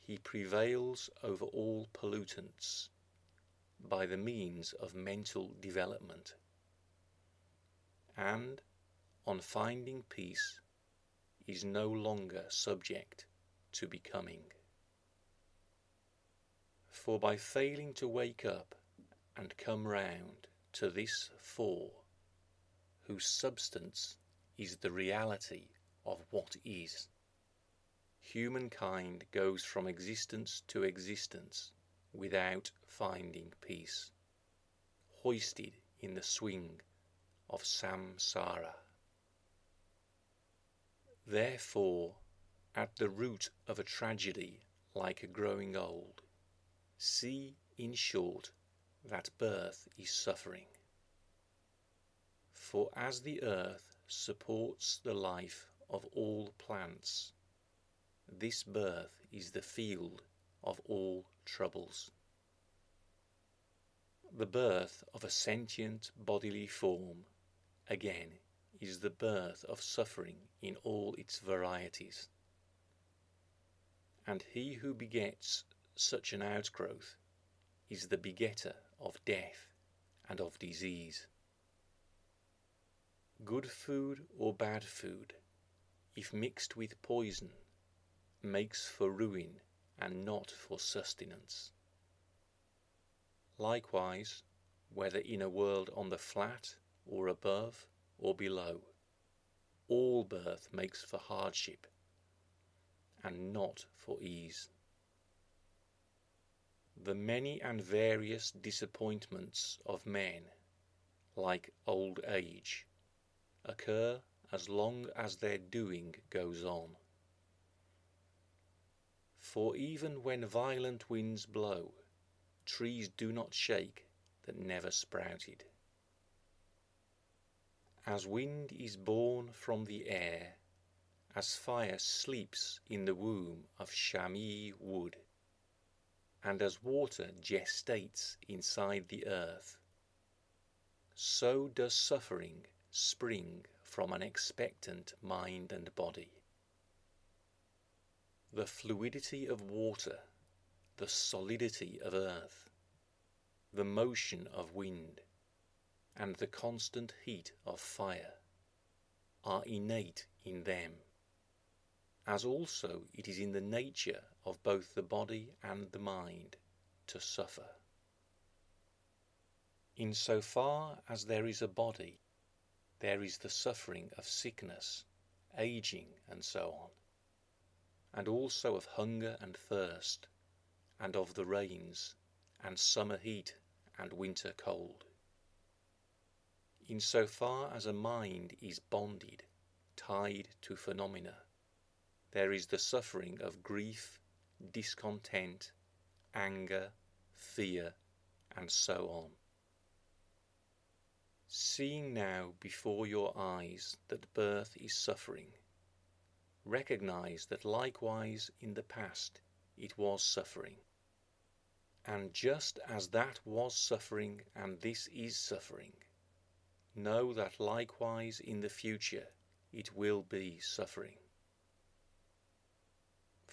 he prevails over all pollutants by the means of mental development, and, on finding peace, is no longer subject to becoming. For by failing to wake up and come round to this four, whose substance is the reality of what is, humankind goes from existence to existence without finding peace, hoisted in the swing of samsara. Therefore, at the root of a tragedy like growing old, see in short that birth is suffering. For as the earth supports the life of all plants, this birth is the field of all troubles. The birth of a sentient bodily form, again, is the birth of suffering in all its varieties. And he who begets such an outgrowth is the begetter of death and of disease. Good food or bad food, if mixed with poison, makes for ruin and not for sustenance. Likewise, whether in a world on the flat or above or below, all birth makes for hardship and not for ease. The many and various disappointments of men, like old age, occur as long as their doing goes on. For even when violent winds blow, trees do not shake that never sprouted. As wind is born from the air, as fire sleeps in the womb of shami wood, and as water gestates inside the earth, so does suffering spring from an expectant mind and body. The fluidity of water, the solidity of earth, the motion of wind, and the constant heat of fire are innate in them, as also it is in the nature of both the body and the mind to suffer. In so far as there is a body, there is the suffering of sickness, aging, and so on and also of hunger and thirst, and of the rains, and summer heat and winter cold. In so far as a mind is bonded, tied to phenomena, there is the suffering of grief, discontent, anger, fear, and so on. Seeing now before your eyes that birth is suffering, recognize that likewise in the past it was suffering. And just as that was suffering and this is suffering, know that likewise in the future it will be suffering.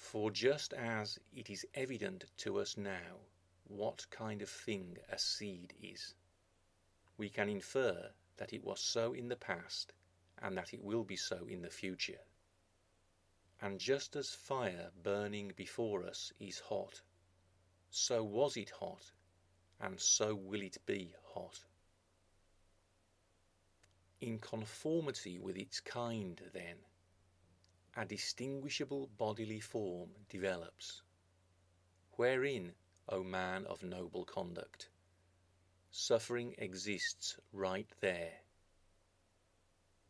For just as it is evident to us now what kind of thing a seed is, we can infer that it was so in the past and that it will be so in the future. And just as fire burning before us is hot, so was it hot, and so will it be hot. In conformity with its kind, then, a distinguishable bodily form develops, wherein, O man of noble conduct, suffering exists right there.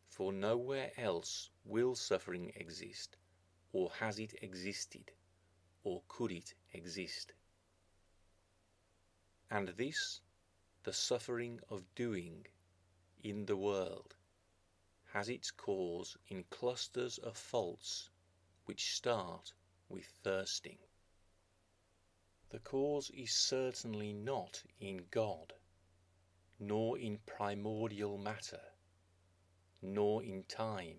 For nowhere else will suffering exist or has it existed, or could it exist? And this, the suffering of doing in the world, has its cause in clusters of faults which start with thirsting. The cause is certainly not in God, nor in primordial matter, nor in time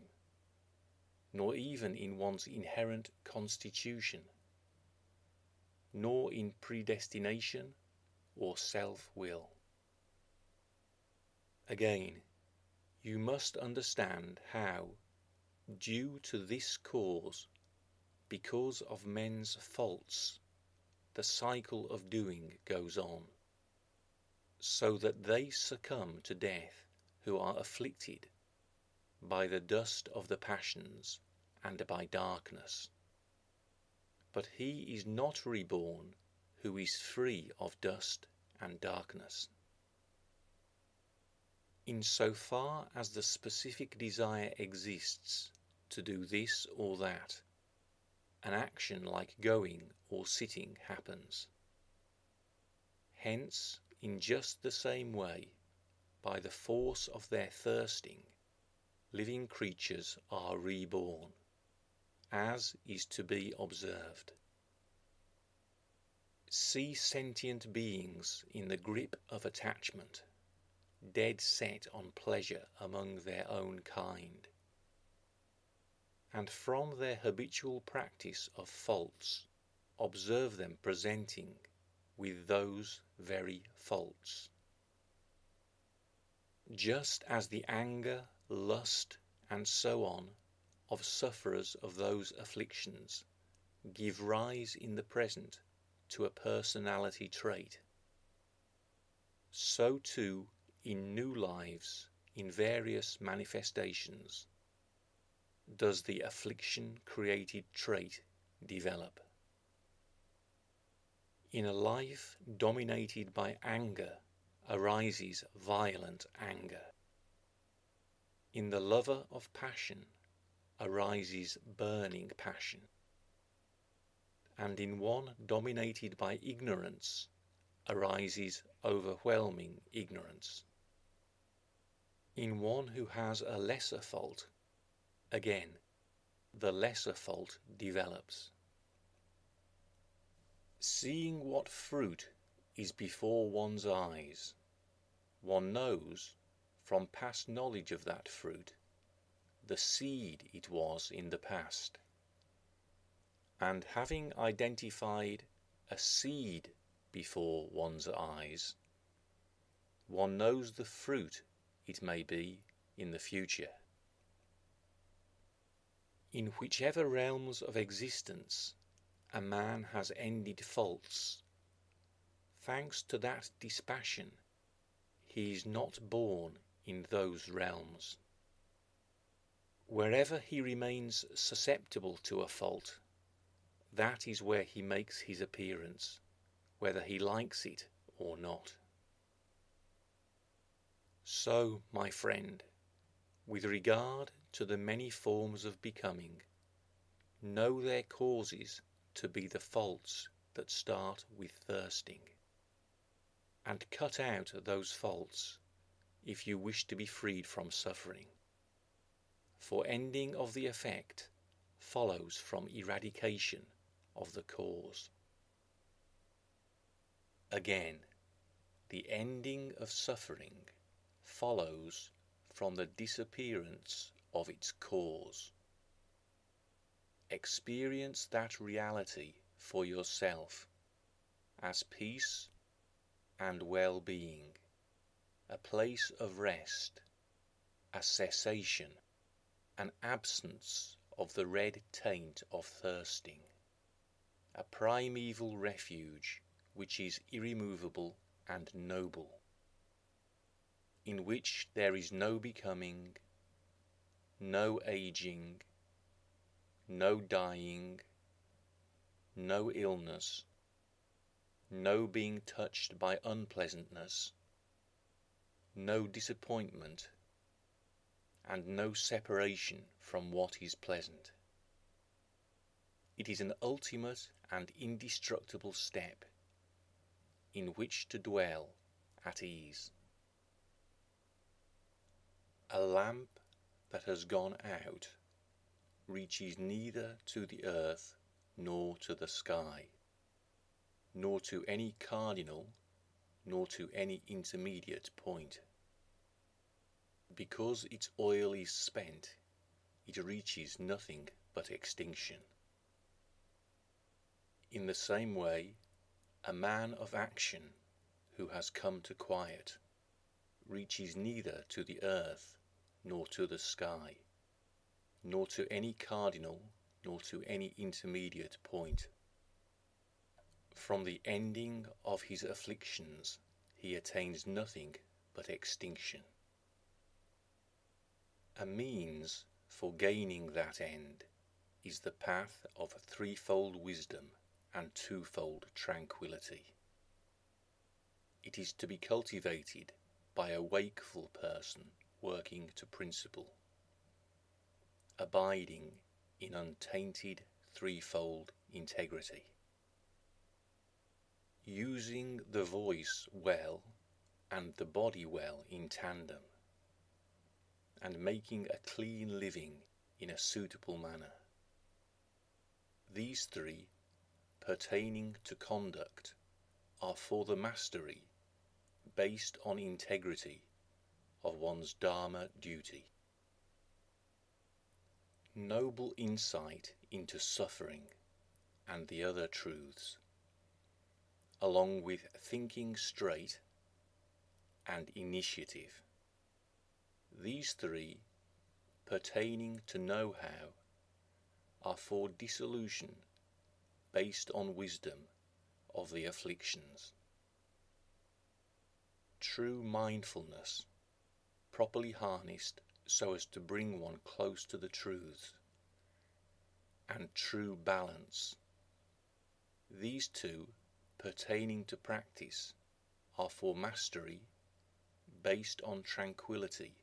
nor even in one's inherent constitution, nor in predestination or self will. Again, you must understand how, due to this cause, because of men's faults, the cycle of doing goes on, so that they succumb to death who are afflicted by the dust of the passions and by darkness. But he is not reborn who is free of dust and darkness. In so far as the specific desire exists to do this or that, an action like going or sitting happens. Hence, in just the same way, by the force of their thirsting, living creatures are reborn as is to be observed. See sentient beings in the grip of attachment, dead set on pleasure among their own kind, and from their habitual practice of faults, observe them presenting with those very faults. Just as the anger, lust, and so on of sufferers of those afflictions give rise in the present to a personality trait. So too in new lives, in various manifestations, does the affliction created trait develop. In a life dominated by anger arises violent anger. In the lover of passion arises burning passion. And in one dominated by ignorance arises overwhelming ignorance. In one who has a lesser fault, again, the lesser fault develops. Seeing what fruit is before one's eyes, one knows, from past knowledge of that fruit, the seed it was in the past. And having identified a seed before one's eyes, one knows the fruit it may be in the future. In whichever realms of existence a man has ended faults, thanks to that dispassion, he is not born in those realms. Wherever he remains susceptible to a fault, that is where he makes his appearance, whether he likes it or not. So, my friend, with regard to the many forms of becoming, know their causes to be the faults that start with thirsting, and cut out those faults if you wish to be freed from suffering. For ending of the effect follows from eradication of the cause. Again, the ending of suffering follows from the disappearance of its cause. Experience that reality for yourself as peace and well being, a place of rest, a cessation, an absence of the red taint of thirsting, a primeval refuge which is irremovable and noble, in which there is no becoming, no aging, no dying, no illness, no being touched by unpleasantness, no disappointment, and no separation from what is pleasant. It is an ultimate and indestructible step in which to dwell at ease. A lamp that has gone out reaches neither to the earth nor to the sky, nor to any cardinal nor to any intermediate point. Because its oil is spent, it reaches nothing but extinction. In the same way, a man of action who has come to quiet reaches neither to the earth nor to the sky, nor to any cardinal nor to any intermediate point. From the ending of his afflictions he attains nothing but extinction. A means for gaining that end is the path of threefold wisdom and twofold tranquility. It is to be cultivated by a wakeful person working to principle, abiding in untainted threefold integrity. Using the voice well and the body well in tandem, and making a clean living in a suitable manner. These three pertaining to conduct are for the mastery based on integrity of one's Dharma duty. Noble insight into suffering and the other truths, along with thinking straight and initiative. These three, pertaining to know how, are for dissolution based on wisdom of the afflictions. True mindfulness, properly harnessed so as to bring one close to the truths, and true balance. These two, pertaining to practice, are for mastery based on tranquility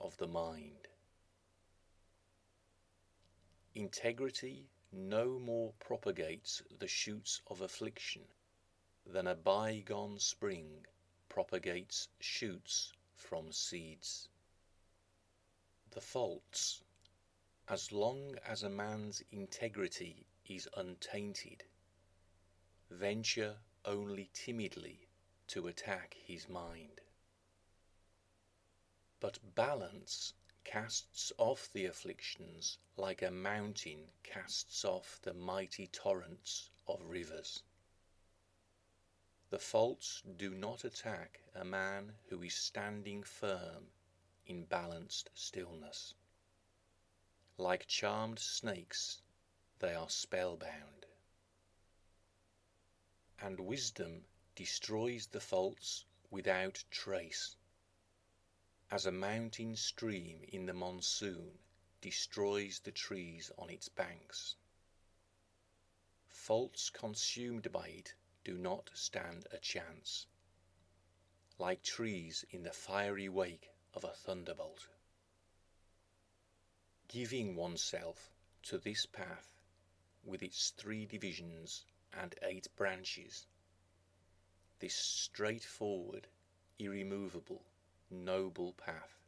of the mind. Integrity no more propagates the shoots of affliction than a bygone spring propagates shoots from seeds. The faults, as long as a man's integrity is untainted, venture only timidly to attack his mind. But balance casts off the afflictions like a mountain casts off the mighty torrents of rivers. The faults do not attack a man who is standing firm in balanced stillness. Like charmed snakes, they are spellbound. And wisdom destroys the faults without trace as a mountain stream in the monsoon destroys the trees on its banks. Faults consumed by it do not stand a chance, like trees in the fiery wake of a thunderbolt. Giving oneself to this path with its three divisions and eight branches, this straightforward, irremovable, noble path.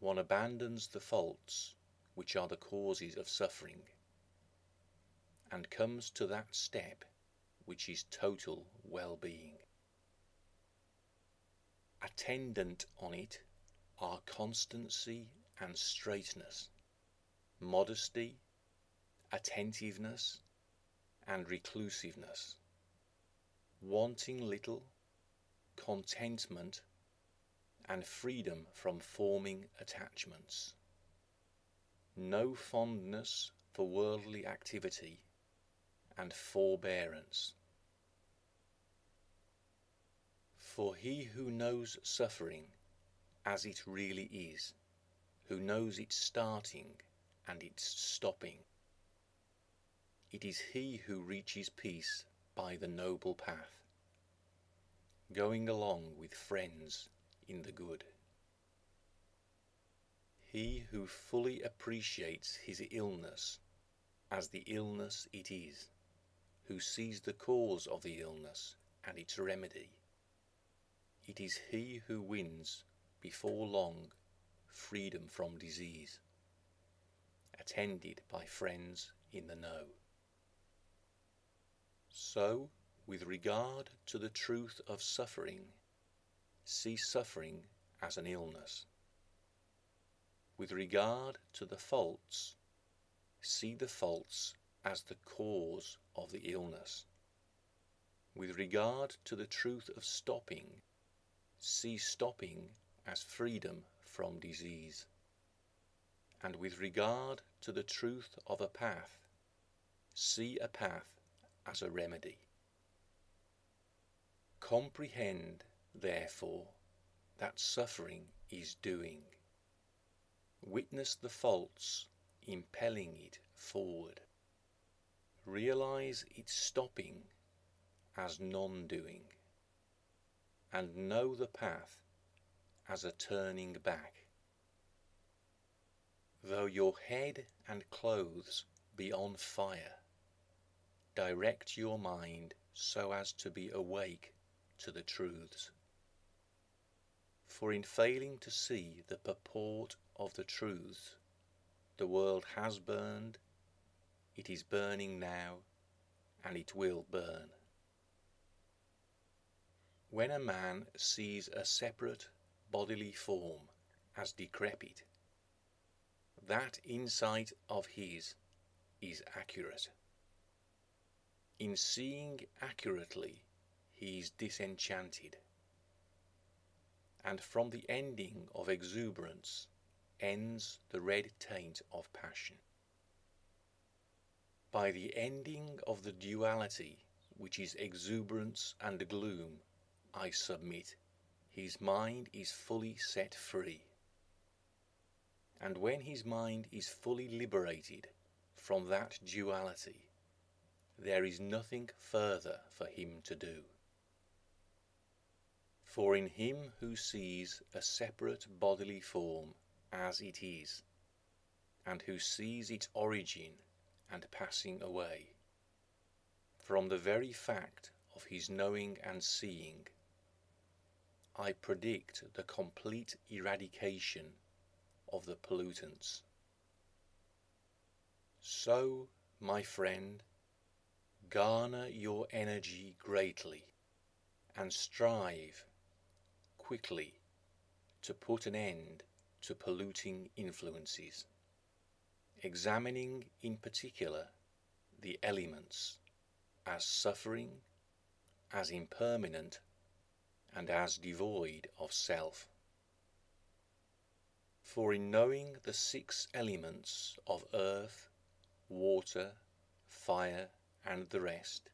One abandons the faults which are the causes of suffering, and comes to that step which is total well being. Attendant on it are constancy and straightness, modesty, attentiveness, and reclusiveness, wanting little, contentment, and freedom from forming attachments. No fondness for worldly activity and forbearance. For he who knows suffering as it really is, who knows its starting and its stopping, it is he who reaches peace by the noble path, going along with friends in the good. He who fully appreciates his illness as the illness it is, who sees the cause of the illness and its remedy, it is he who wins before long freedom from disease, attended by friends in the know. So, with regard to the truth of suffering, see suffering as an illness. With regard to the faults, see the faults as the cause of the illness. With regard to the truth of stopping, see stopping as freedom from disease. And with regard to the truth of a path, see a path as a remedy. Comprehend, therefore, that suffering is doing. Witness the faults impelling it forward. Realize its stopping as non doing, and know the path as a turning back. Though your head and clothes be on fire, direct your mind so as to be awake to the truths. For in failing to see the purport of the truths, the world has burned, it is burning now, and it will burn. When a man sees a separate bodily form as decrepit, that insight of his is accurate. In seeing accurately, he is disenchanted, and from the ending of exuberance ends the red taint of passion. By the ending of the duality which is exuberance and gloom, I submit, his mind is fully set free. And when his mind is fully liberated from that duality, there is nothing further for him to do. For in him who sees a separate bodily form as it is, and who sees its origin and passing away, from the very fact of his knowing and seeing, I predict the complete eradication of the pollutants. So, my friend, garner your energy greatly and strive quickly to put an end to polluting influences, examining in particular the elements as suffering, as impermanent and as devoid of self. For in knowing the six elements of earth, water, fire, and the rest,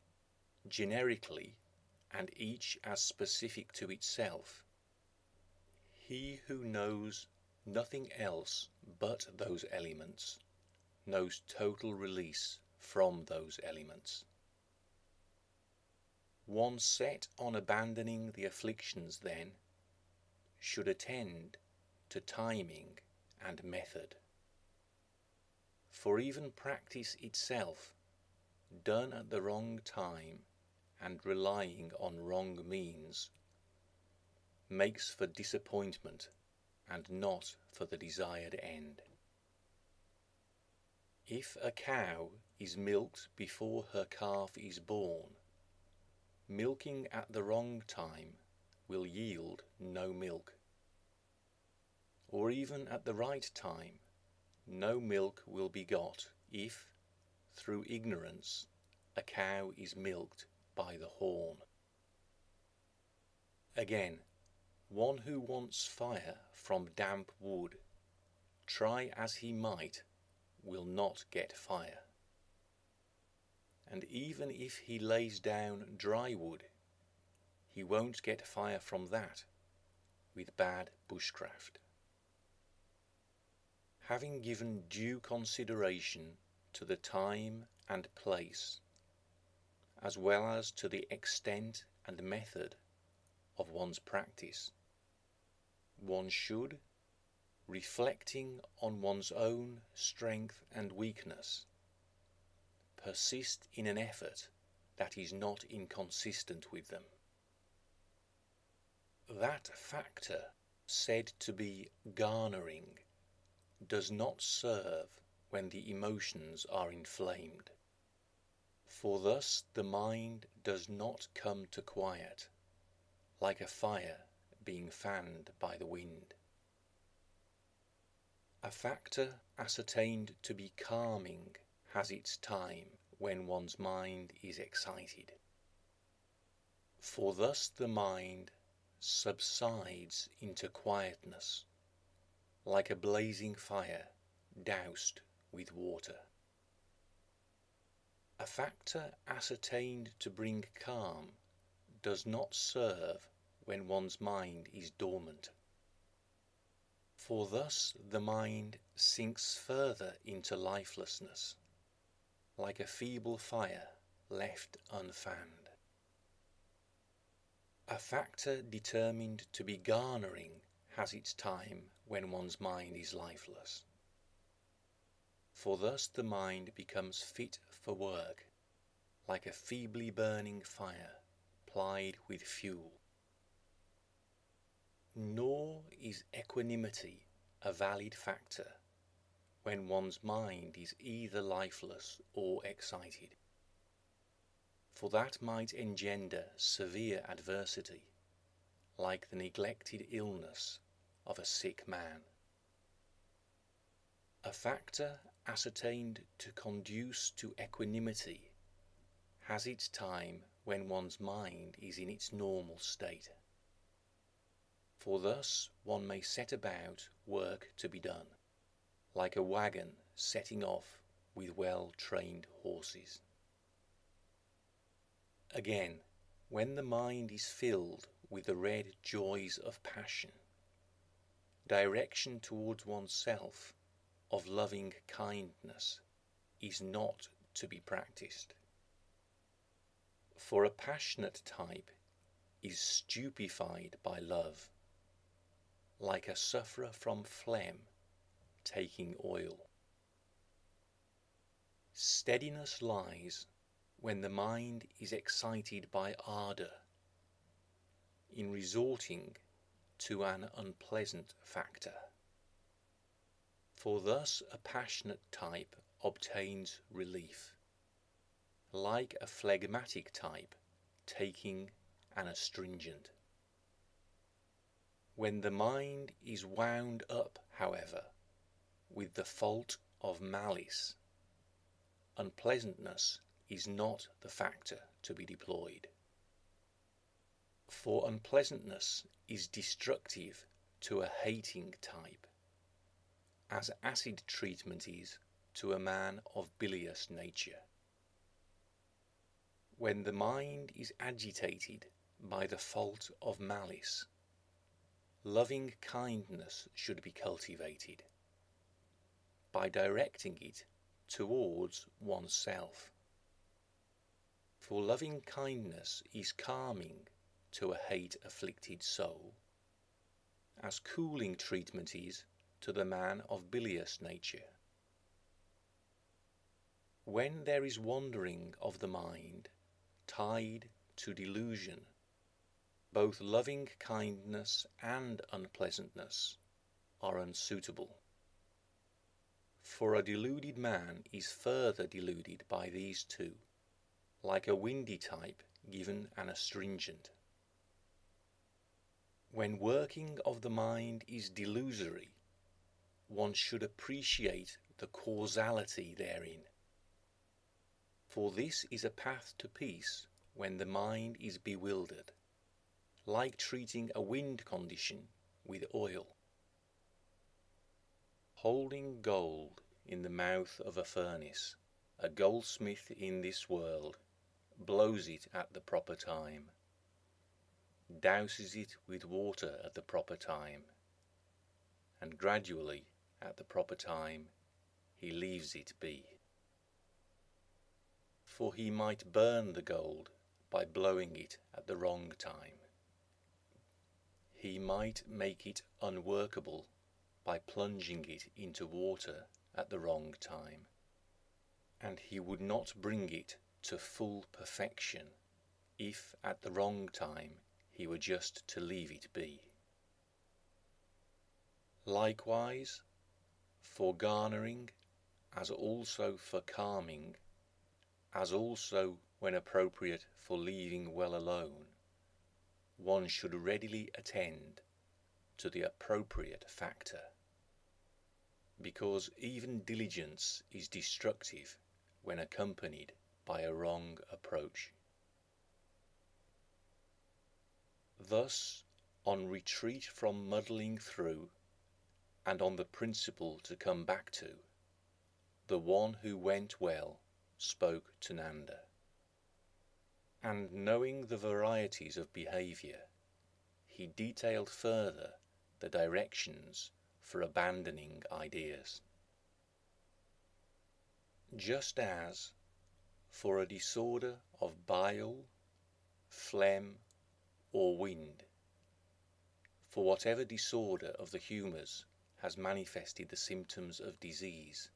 generically, and each as specific to itself, he who knows nothing else but those elements knows total release from those elements. One set on abandoning the afflictions, then, should attend to timing and method. For even practice itself, done at the wrong time and relying on wrong means, makes for disappointment and not for the desired end. If a cow is milked before her calf is born, milking at the wrong time will yield no milk. Or even at the right time, no milk will be got if, through ignorance, a cow is milked by the horn. Again, one who wants fire from damp wood, try as he might, will not get fire. And even if he lays down dry wood, he won't get fire from that with bad bushcraft. Having given due consideration to the time and place, as well as to the extent and method of one's practice, one should, reflecting on one's own strength and weakness, persist in an effort that is not inconsistent with them. That factor said to be garnering does not serve when the emotions are inflamed, for thus the mind does not come to quiet, like a fire being fanned by the wind. A factor ascertained to be calming has its time when one's mind is excited. For thus the mind subsides into quietness, like a blazing fire doused with water. A factor ascertained to bring calm does not serve when one's mind is dormant. For thus the mind sinks further into lifelessness, like a feeble fire left unfanned. A factor determined to be garnering has its time when one's mind is lifeless. For thus the mind becomes fit for work, like a feebly burning fire plied with fuel. Nor is equanimity a valid factor when one's mind is either lifeless or excited, for that might engender severe adversity, like the neglected illness of a sick man. A factor ascertained to conduce to equanimity has its time when one's mind is in its normal state for thus one may set about work to be done, like a wagon setting off with well trained horses. Again, when the mind is filled with the red joys of passion, direction towards oneself of loving kindness is not to be practiced. For a passionate type is stupefied by love like a sufferer from phlegm taking oil. Steadiness lies when the mind is excited by ardour, in resorting to an unpleasant factor. For thus a passionate type obtains relief, like a phlegmatic type taking an astringent. When the mind is wound up, however, with the fault of malice, unpleasantness is not the factor to be deployed. For unpleasantness is destructive to a hating type, as acid treatment is to a man of bilious nature. When the mind is agitated by the fault of malice, loving kindness should be cultivated by directing it towards oneself. For loving kindness is calming to a hate afflicted soul, as cooling treatment is to the man of bilious nature. When there is wandering of the mind, tied to delusion, both loving kindness and unpleasantness are unsuitable. For a deluded man is further deluded by these two, like a windy type given an astringent. When working of the mind is delusory, one should appreciate the causality therein. For this is a path to peace when the mind is bewildered, like treating a wind condition with oil. Holding gold in the mouth of a furnace, a goldsmith in this world blows it at the proper time, douses it with water at the proper time, and gradually, at the proper time, he leaves it be. For he might burn the gold by blowing it at the wrong time. He might make it unworkable by plunging it into water at the wrong time, and he would not bring it to full perfection if at the wrong time he were just to leave it be. Likewise, for garnering, as also for calming, as also when appropriate for leaving well alone, one should readily attend to the appropriate factor because even diligence is destructive when accompanied by a wrong approach. Thus, on retreat from muddling through, and on the principle to come back to, the one who went well spoke to Nanda. And knowing the varieties of behaviour, he detailed further the directions for abandoning ideas. Just as, for a disorder of bile, phlegm, or wind, for whatever disorder of the humours has manifested the symptoms of disease,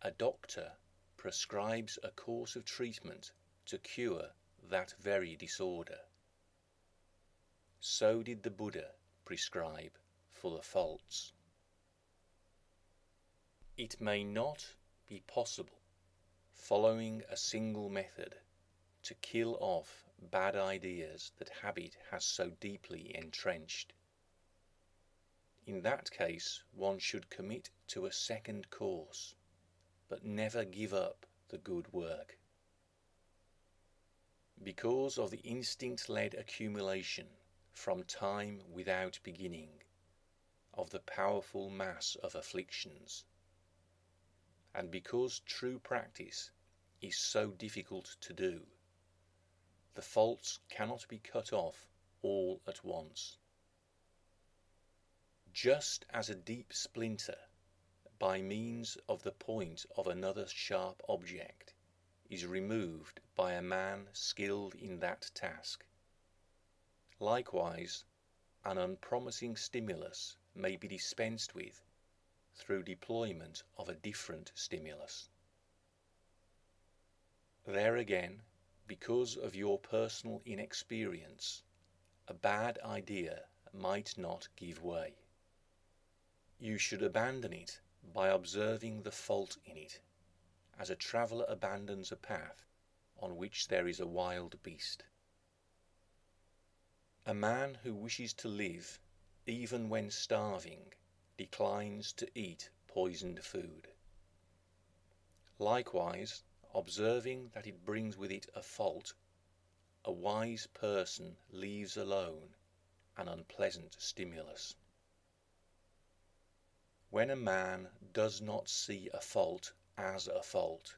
a doctor prescribes a course of treatment to cure that very disorder. So did the Buddha prescribe for the faults. It may not be possible, following a single method, to kill off bad ideas that habit has so deeply entrenched. In that case, one should commit to a second course, but never give up the good work. Because of the instinct led accumulation from time without beginning of the powerful mass of afflictions. And because true practice is so difficult to do, the faults cannot be cut off all at once. Just as a deep splinter, by means of the point of another sharp object, is removed by a man skilled in that task, likewise an unpromising stimulus may be dispensed with through deployment of a different stimulus. There again, because of your personal inexperience, a bad idea might not give way. You should abandon it by observing the fault in it, as a traveller abandons a path on which there is a wild beast. A man who wishes to live even when starving, declines to eat poisoned food. Likewise, observing that it brings with it a fault, a wise person leaves alone an unpleasant stimulus. When a man does not see a fault as a fault,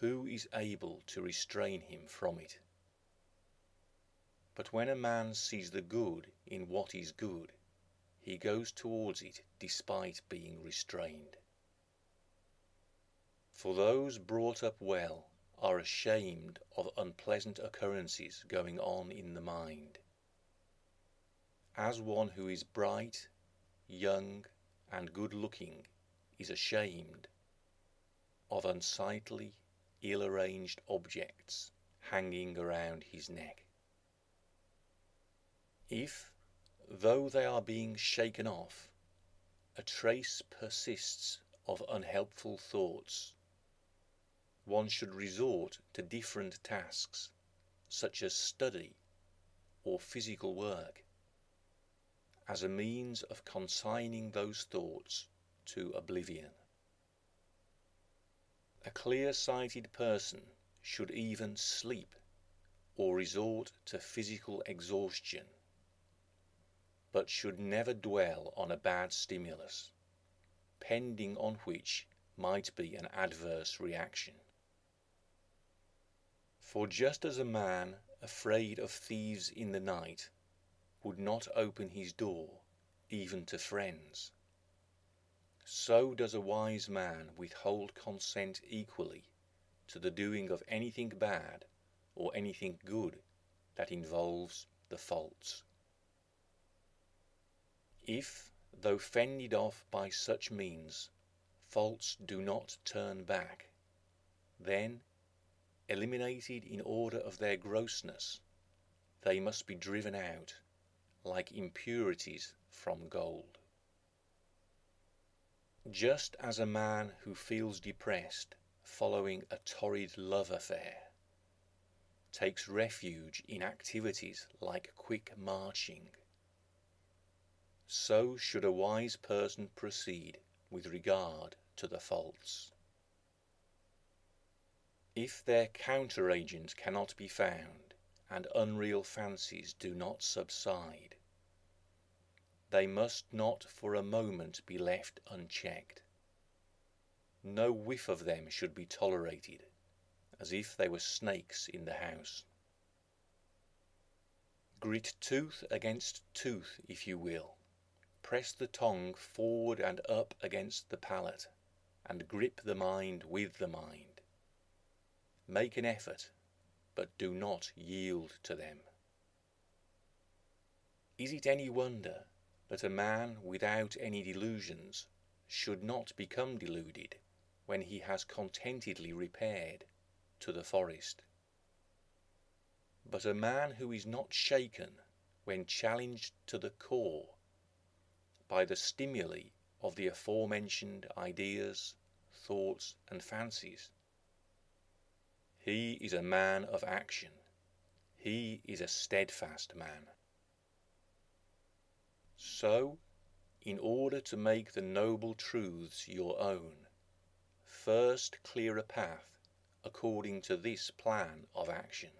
who is able to restrain him from it? But when a man sees the good in what is good, he goes towards it despite being restrained. For those brought up well are ashamed of unpleasant occurrences going on in the mind. As one who is bright, young, and good looking is ashamed, of unsightly, ill arranged objects hanging around his neck. If, though they are being shaken off, a trace persists of unhelpful thoughts, one should resort to different tasks, such as study or physical work, as a means of consigning those thoughts to oblivion. A clear sighted person should even sleep or resort to physical exhaustion, but should never dwell on a bad stimulus, pending on which might be an adverse reaction. For just as a man afraid of thieves in the night would not open his door even to friends, so does a wise man withhold consent equally to the doing of anything bad or anything good that involves the faults. If, though fended off by such means, faults do not turn back, then, eliminated in order of their grossness, they must be driven out, like impurities from gold. Just as a man who feels depressed following a torrid love affair takes refuge in activities like quick marching, so should a wise person proceed with regard to the faults. If their counteragent cannot be found, and unreal fancies do not subside, they must not for a moment be left unchecked. No whiff of them should be tolerated, as if they were snakes in the house. Grit tooth against tooth, if you will. Press the tongue forward and up against the palate, and grip the mind with the mind. Make an effort, but do not yield to them. Is it any wonder that a man without any delusions should not become deluded when he has contentedly repaired to the forest? But a man who is not shaken when challenged to the core by the stimuli of the aforementioned ideas, thoughts, and fancies, he is a man of action. He is a steadfast man. So, in order to make the noble truths your own, first clear a path according to this plan of action.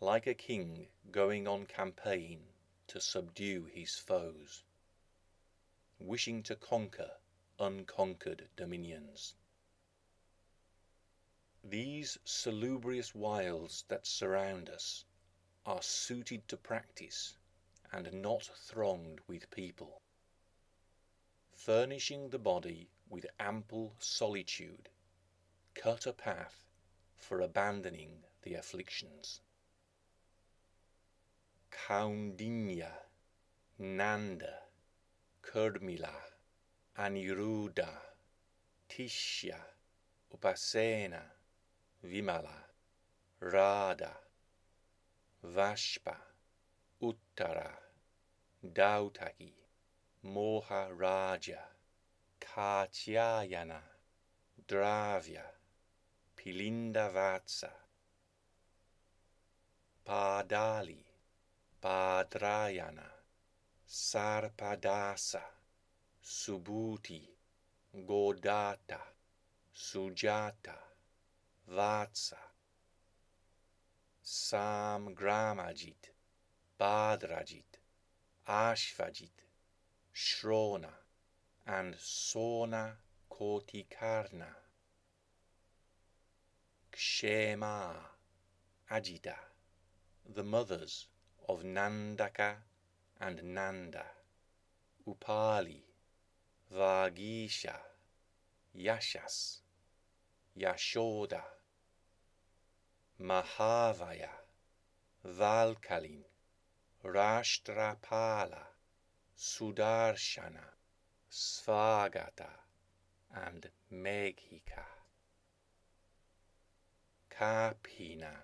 Like a king going on campaign to subdue his foes, wishing to conquer unconquered dominions. These salubrious wilds that surround us are suited to practice and not thronged with people, furnishing the body with ample solitude, cut a path for abandoning the afflictions. Kaundinya, Nanda, Krimila, Aniruddha, Tishya, Upasena, Vimala, Radha, Vashpa, uttara dautagi moharaja katyayana dravya pilindavatsa padali padrayana sarpadasa subuti godata sujata vatsa samgramajit Bhadrajit, Ashvajit, Shrona, and Sona Kotikarna. Kshema, Ajita, the mothers of Nandaka and Nanda, Upali, Vagisha, Yashas, Yashoda, Mahahvaya, Valkalin, Rashtrapala, Sudarshana, Svagata, and Meghika. Kapphina,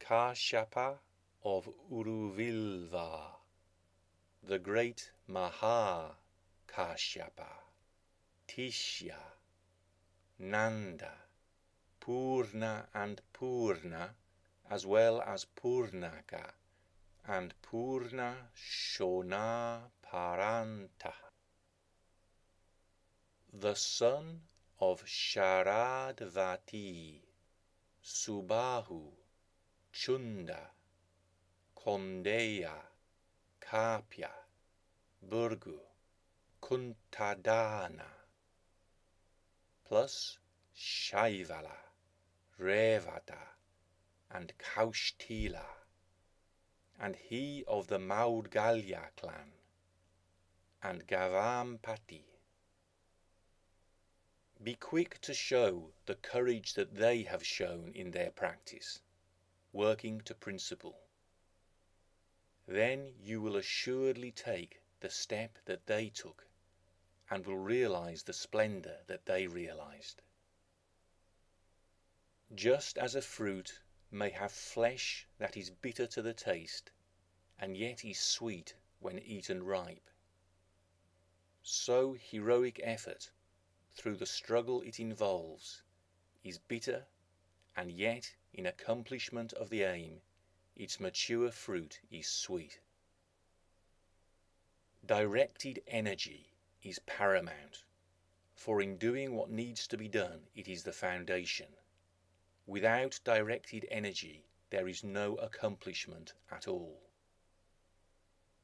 Kashyapa of Uruvilva, the great Maha Kashyapa, Tishya, Nanda, Purna and Purna, as well as Purnaka, and Purna Shona Paranta. The son of Sharadvati, Subahu, Chunda, Kondeya, Kapya, Bhrigu, Kunthadhana, plus Shaivala, Revata, and Kaushtila, and he of the Maudgalya clan, and Gavampati. Be quick to show the courage that they have shown in their practice, working to principle. Then you will assuredly take the step that they took and will realize the splendor that they realized. Just as a fruit may have flesh that is bitter to the taste and yet is sweet when eaten ripe, so heroic effort through the struggle it involves, is bitter, and yet in accomplishment of the aim, its mature fruit is sweet. Directed energy is paramount, for in doing what needs to be done, it is the foundation. Without directed energy, there is no accomplishment at all.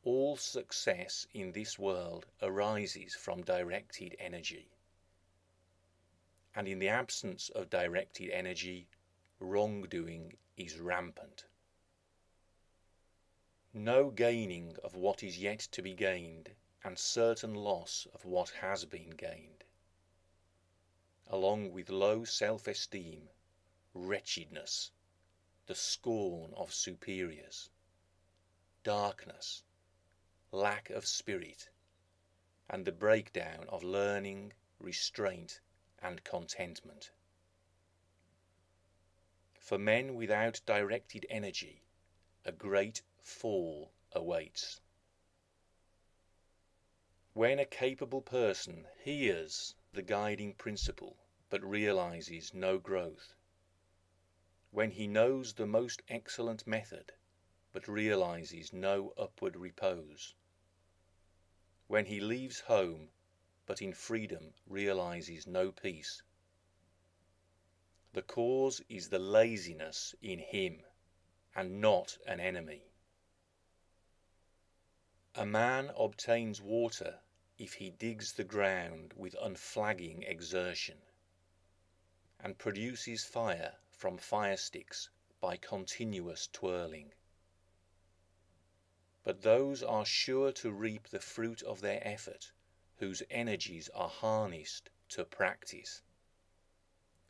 All success in this world arises from directed energy and in the absence of directed energy, wrongdoing is rampant. No gaining of what is yet to be gained, and certain loss of what has been gained. Along with low self esteem, wretchedness, the scorn of superiors, darkness, lack of spirit, and the breakdown of learning, restraint, and contentment. For men without directed energy, a great fall awaits. When a capable person hears the guiding principle but realizes no growth, when he knows the most excellent method but realizes no upward repose, when he leaves home but in freedom realizes no peace. The cause is the laziness in him, and not an enemy. A man obtains water if he digs the ground with unflagging exertion, and produces fire from fire sticks by continuous twirling. But those are sure to reap the fruit of their effort whose energies are harnessed to practice.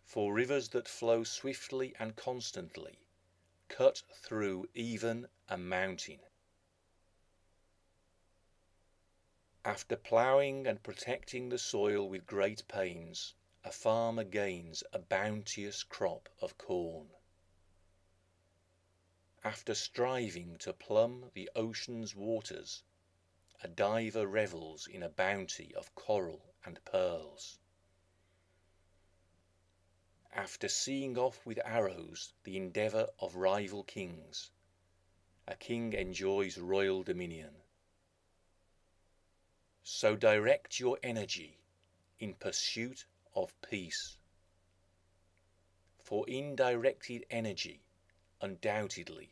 For rivers that flow swiftly and constantly cut through even a mountain. After ploughing and protecting the soil with great pains, a farmer gains a bounteous crop of corn. After striving to plumb the ocean's waters, a diver revels in a bounty of coral and pearls. After seeing off with arrows the endeavour of rival kings, a king enjoys royal dominion. So direct your energy in pursuit of peace. For in directed energy, undoubtedly,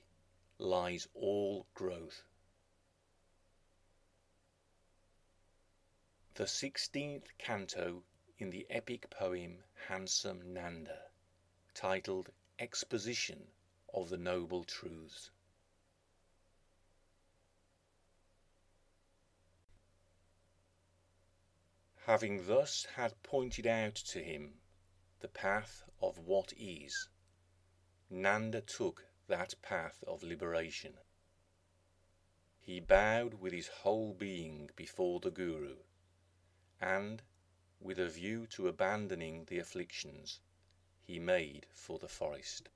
lies all growth. The sixteenth canto in the epic poem Handsome Nanda, titled Exposition of the Noble Truths. Having thus had pointed out to him the path of what is, Nanda took that path of liberation. He bowed with his whole being before the Guru and, with a view to abandoning the afflictions, he made for the forest.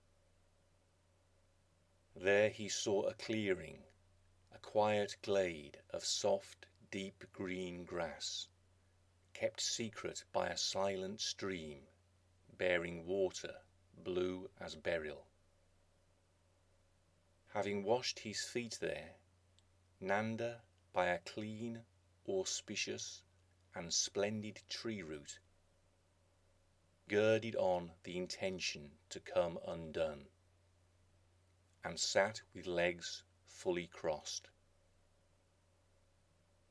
There he saw a clearing, a quiet glade of soft, deep green grass, kept secret by a silent stream bearing water blue as beryl. Having washed his feet there, Nanda, by a clean, auspicious, and splendid tree root, girded on the intention to come undone, and sat with legs fully crossed.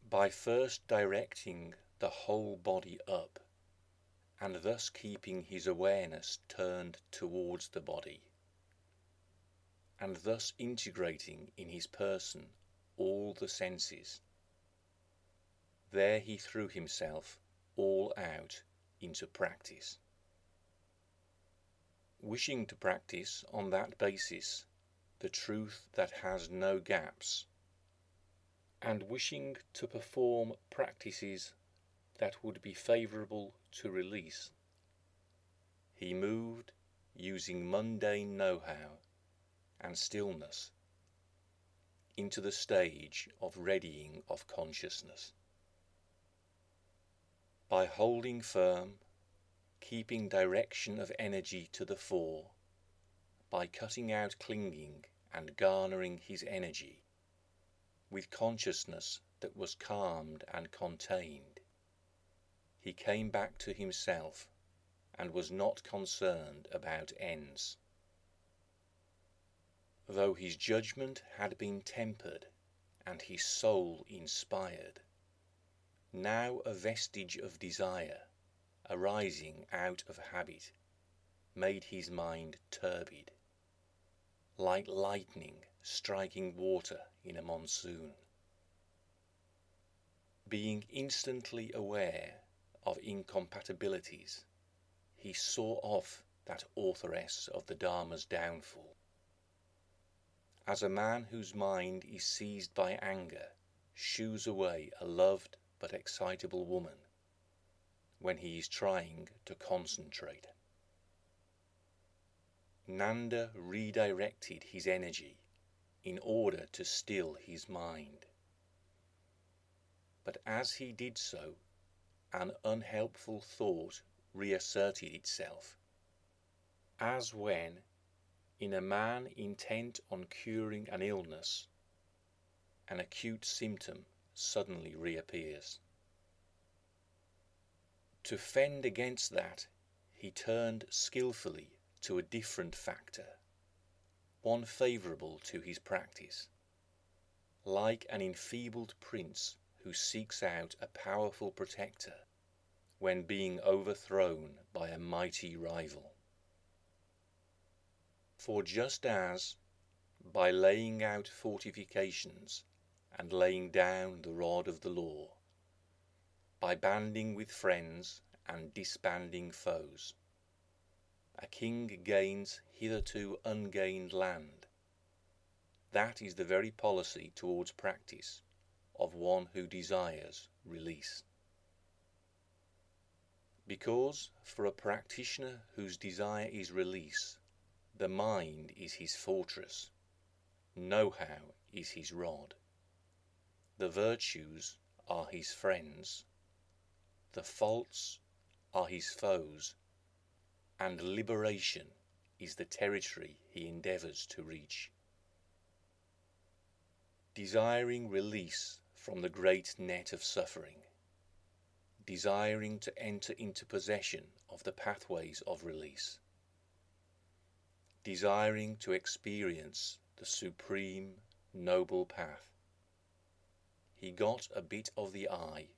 By first directing the whole body up, and thus keeping his awareness turned towards the body, and thus integrating in his person all the senses. There he threw himself all out into practice. Wishing to practice on that basis the truth that has no gaps, and wishing to perform practices that would be favourable to release. He moved using mundane know how and stillness into the stage of readying of consciousness. By holding firm, keeping direction of energy to the fore, by cutting out clinging and garnering his energy, with consciousness that was calmed and contained, he came back to himself and was not concerned about ends. Though his judgment had been tempered and his soul inspired, now a vestige of desire, arising out of habit, made his mind turbid, like lightning striking water in a monsoon. Being instantly aware of incompatibilities, he saw off that authoress of the Dharma's downfall. As a man whose mind is seized by anger shoos away a loved but excitable woman when he is trying to concentrate. Nanda redirected his energy in order to still his mind. But as he did so, an unhelpful thought reasserted itself, as when, in a man intent on curing an illness, an acute symptom suddenly reappears. To fend against that, he turned skilfully to a different factor, one favourable to his practice, like an enfeebled prince who seeks out a powerful protector when being overthrown by a mighty rival. For just as, by laying out fortifications and laying down the rod of the law, by banding with friends and disbanding foes, a king gains hitherto ungained land, that is the very policy towards practice of one who desires release. Because for a practitioner whose desire is release, the mind is his fortress, know-how is his rod, the virtues are his friends, the faults are his foes, and liberation is the territory he endeavours to reach. Desiring release from the great net of suffering, desiring to enter into possession of the pathways of release, desiring to experience the supreme, noble path, he got a bit of the eye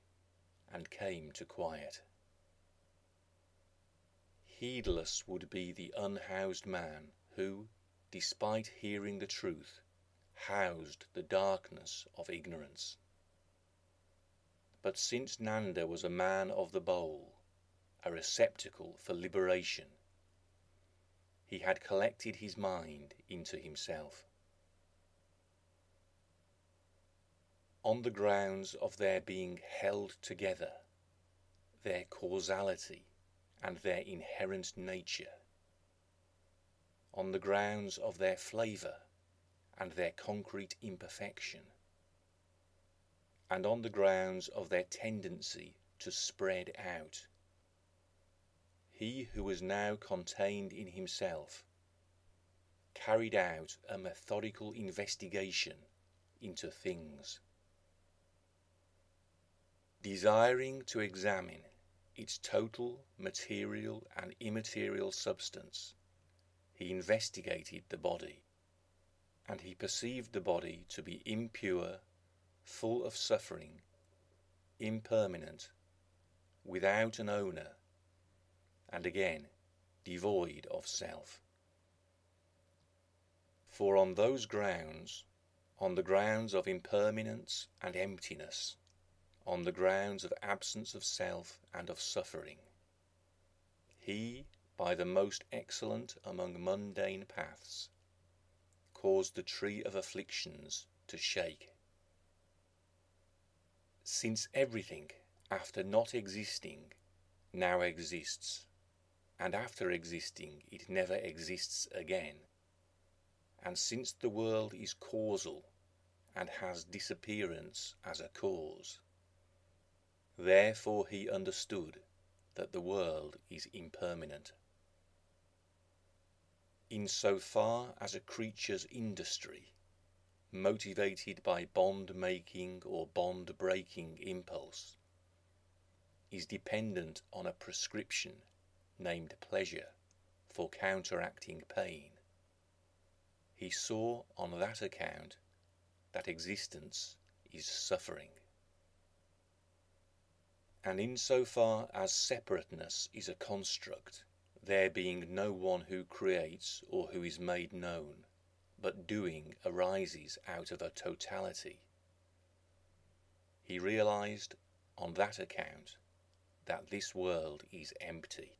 and came to quiet. Heedless would be the unhoused man who, despite hearing the truth, housed the darkness of ignorance. But since Nanda was a man of the bowl, a receptacle for liberation, he had collected his mind into himself. On the grounds of their being held together, their causality and their inherent nature, on the grounds of their flavour and their concrete imperfection, and on the grounds of their tendency to spread out. He who was now contained in himself carried out a methodical investigation into things. Desiring to examine its total material and immaterial substance, he investigated the body, and he perceived the body to be impure, full of suffering, impermanent, without an owner, and again devoid of self. For on those grounds, on the grounds of impermanence and emptiness, on the grounds of absence of self and of suffering, he, by the most excellent among mundane paths, caused the tree of afflictions to shake. Since everything, after not existing, now exists, and after existing it never exists again, and since the world is causal and has disappearance as a cause, therefore he understood that the world is impermanent. In so far as a creature's industry, motivated by bond making or bond breaking impulse, is dependent on a prescription named pleasure for counteracting pain, he saw on that account that existence is suffering. And in so far as separateness is a construct, there being no one who creates or who is made known, but doing arises out of a totality, he realized on that account that this world is empty.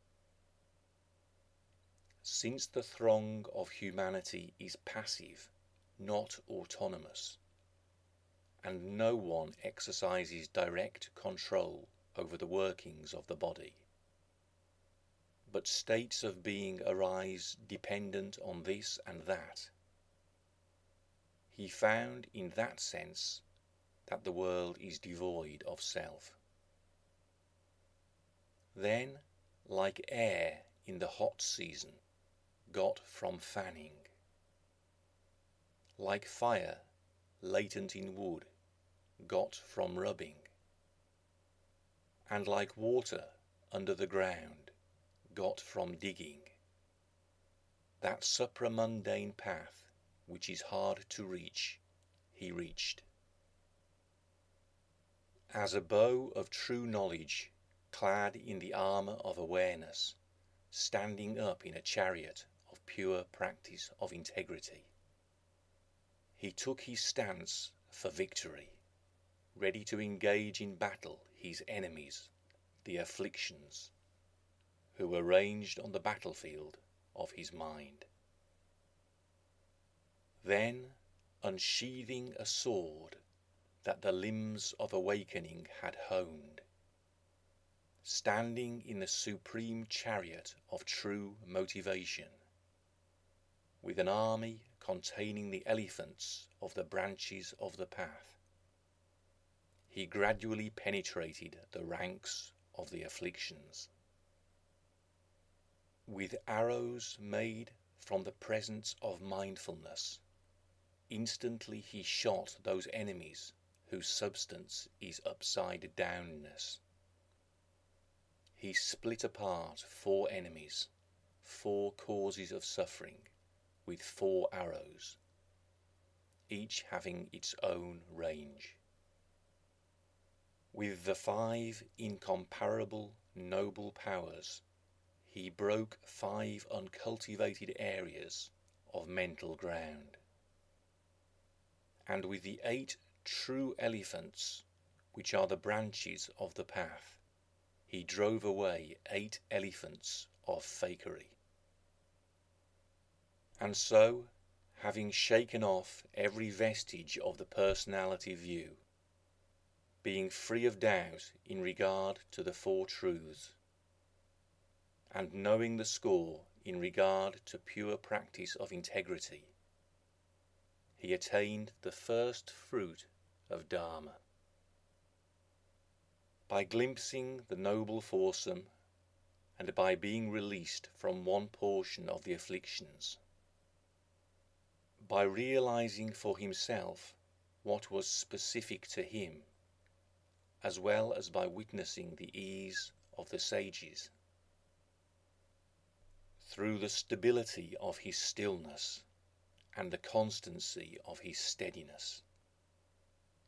Since the throng of humanity is passive, not autonomous, and no one exercises direct control over the workings of the body, but states of being arise dependent on this and that, he found in that sense that the world is devoid of self. Then, like air in the hot season, got from fanning. Like fire, latent in wood, got from rubbing. And like water under the ground, got from digging. That supramundane path, which is hard to reach, he reached. As a bow of true knowledge, clad in the armour of awareness, standing up in a chariot of pure practice of integrity. He took his stance for victory, ready to engage in battle his enemies, the afflictions, who were ranged on the battlefield of his mind. Then, unsheathing a sword that the limbs of awakening had honed, standing in the supreme chariot of true motivation, with an army containing the elephants of the branches of the path. He gradually penetrated the ranks of the afflictions. With arrows made from the presence of mindfulness, instantly he shot those enemies whose substance is upside downness. He split apart four enemies, four causes of suffering, with four arrows, each having its own range. With the five incomparable noble powers, he broke five uncultivated areas of mental ground. And with the eight true elephants, which are the branches of the path, he drove away eight elephants of fakery. And so, having shaken off every vestige of the personality view, being free of doubt in regard to the Four Truths, and knowing the score in regard to pure practice of integrity, he attained the first fruit of Dharma. By glimpsing the noble foursome, and by being released from one portion of the afflictions, by realizing for himself what was specific to him, as well as by witnessing the ease of the sages. Through the stability of his stillness and the constancy of his steadiness,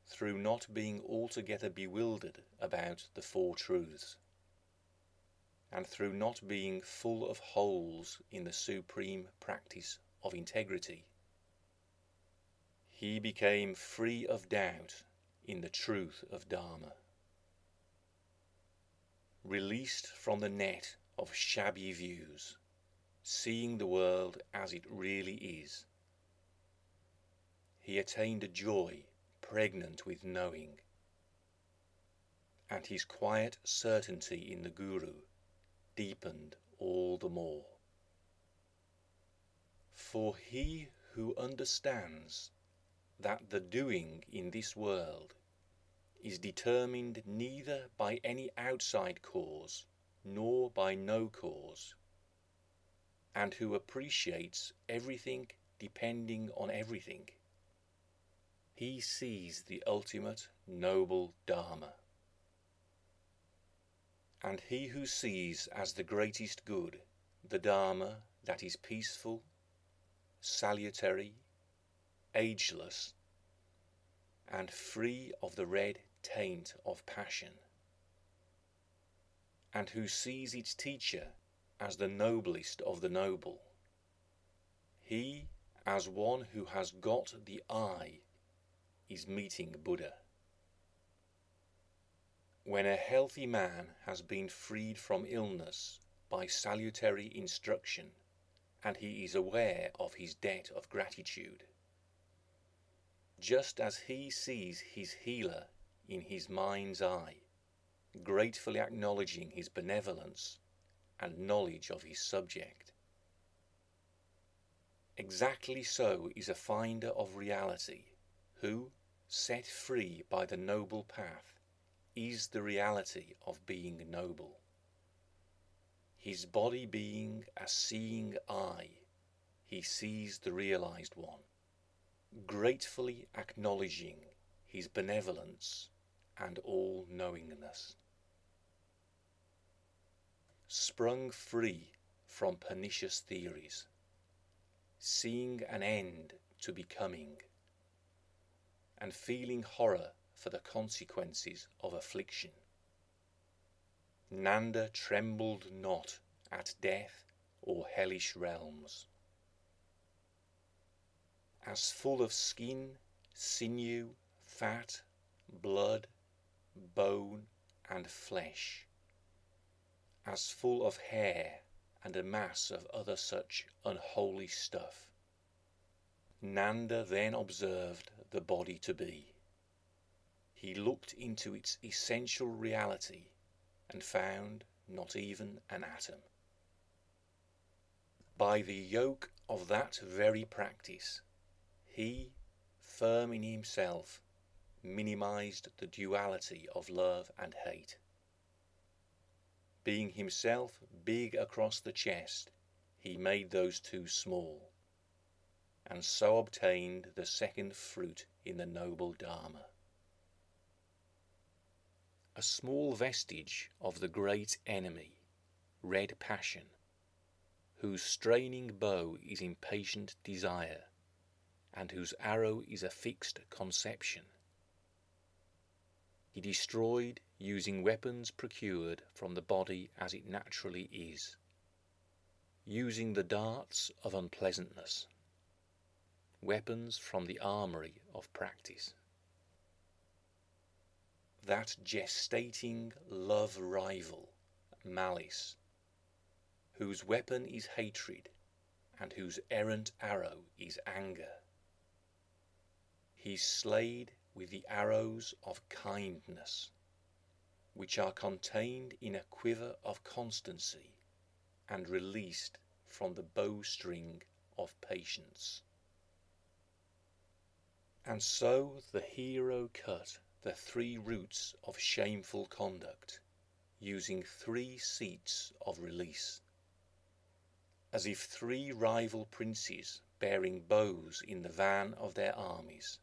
through not being altogether bewildered about the Four Truths, and through not being full of holes in the supreme practice of integrity, he became free of doubt in the truth of Dharma. Released from the net of shabby views, seeing the world as it really is, he attained a joy pregnant with knowing, and his quiet certainty in the Guru deepened all the more. For he who understands that the doing in this world is determined neither by any outside cause nor by no cause, and who appreciates everything depending on everything, he sees the ultimate noble Dharma. And he who sees as the greatest good the Dharma that is peaceful, salutary, ageless, and free of the red taint of passion, and who sees its teacher as the noblest of the noble, he, as one who has got the eye, is meeting Buddha. When a healthy man has been freed from illness by salutary instruction, and he is aware of his debt of gratitude, just as he sees his healer in his mind's eye, gratefully acknowledging his benevolence and knowledge of his subject. Exactly so is a finder of reality who, set free by the noble path, is the reality of being noble. His body being a seeing eye, he sees the realized one, gratefully acknowledging his benevolence and all knowingness. Sprung free from pernicious theories, seeing an end to becoming, and feeling horror for the consequences of affliction. Nanda trembled not at death or hellish realms. As full of skin, sinew, fat, blood, bone, and flesh, as full of hair and a mass of other such unholy stuff. Nanda then observed the body to be. He looked into its essential reality and found not even an atom. By the yoke of that very practice, he, firm in himself, minimized the duality of love and hate. Being himself big across the chest, he made those two small, and so obtained the second fruit in the noble Dharma. A small vestige of the great enemy, red passion, whose straining bow is impatient desire, and whose arrow is a fixed conception. He destroyed using weapons procured from the body as it naturally is, using the darts of unpleasantness, weapons from the armory of practice. That gestating love rival, malice, whose weapon is hatred and whose errant arrow is anger. He slayed with the arrows of kindness, which are contained in a quiver of constancy and released from the bowstring of patience. And so the hero cut the three roots of shameful conduct, using three seats of release, as if three rival princes bearing bows in the van of their armies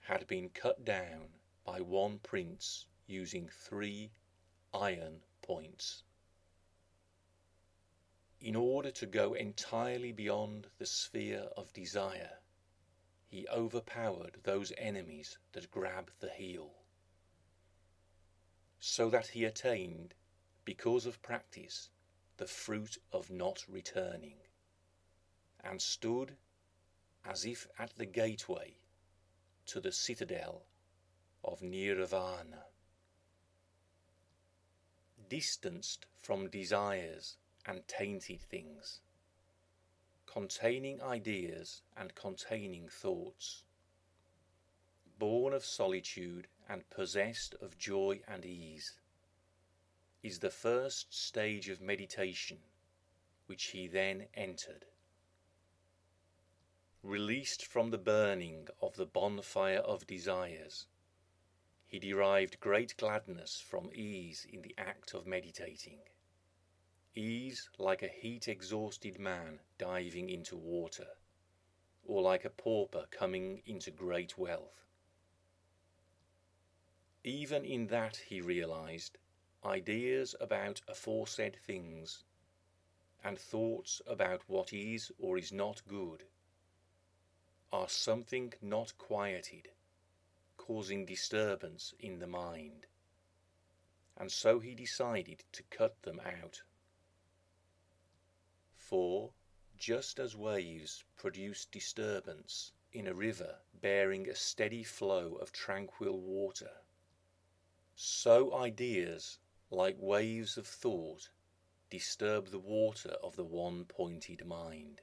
had been cut down by one prince using three iron points. In order to go entirely beyond the sphere of desire, he overpowered those enemies that grab the heel, so that he attained, because of practice, the fruit of not returning, and stood as if at the gateway to the citadel of Nirvana. Distanced from desires and tainted things, containing ideas and containing thoughts, born of solitude and possessed of joy and ease, is the first stage of meditation which he then entered. Released from the burning of the bonfire of desires, he derived great gladness from ease in the act of meditating. Ease like a heat exhausted man diving into water, or like a pauper coming into great wealth. Even in that he realized ideas about aforesaid things and thoughts about what is or is not good are something not quieted, causing disturbance in the mind. And so he decided to cut them out. For, just as waves produce disturbance in a river bearing a steady flow of tranquil water, so ideas, like waves of thought, disturb the water of the one pointed mind.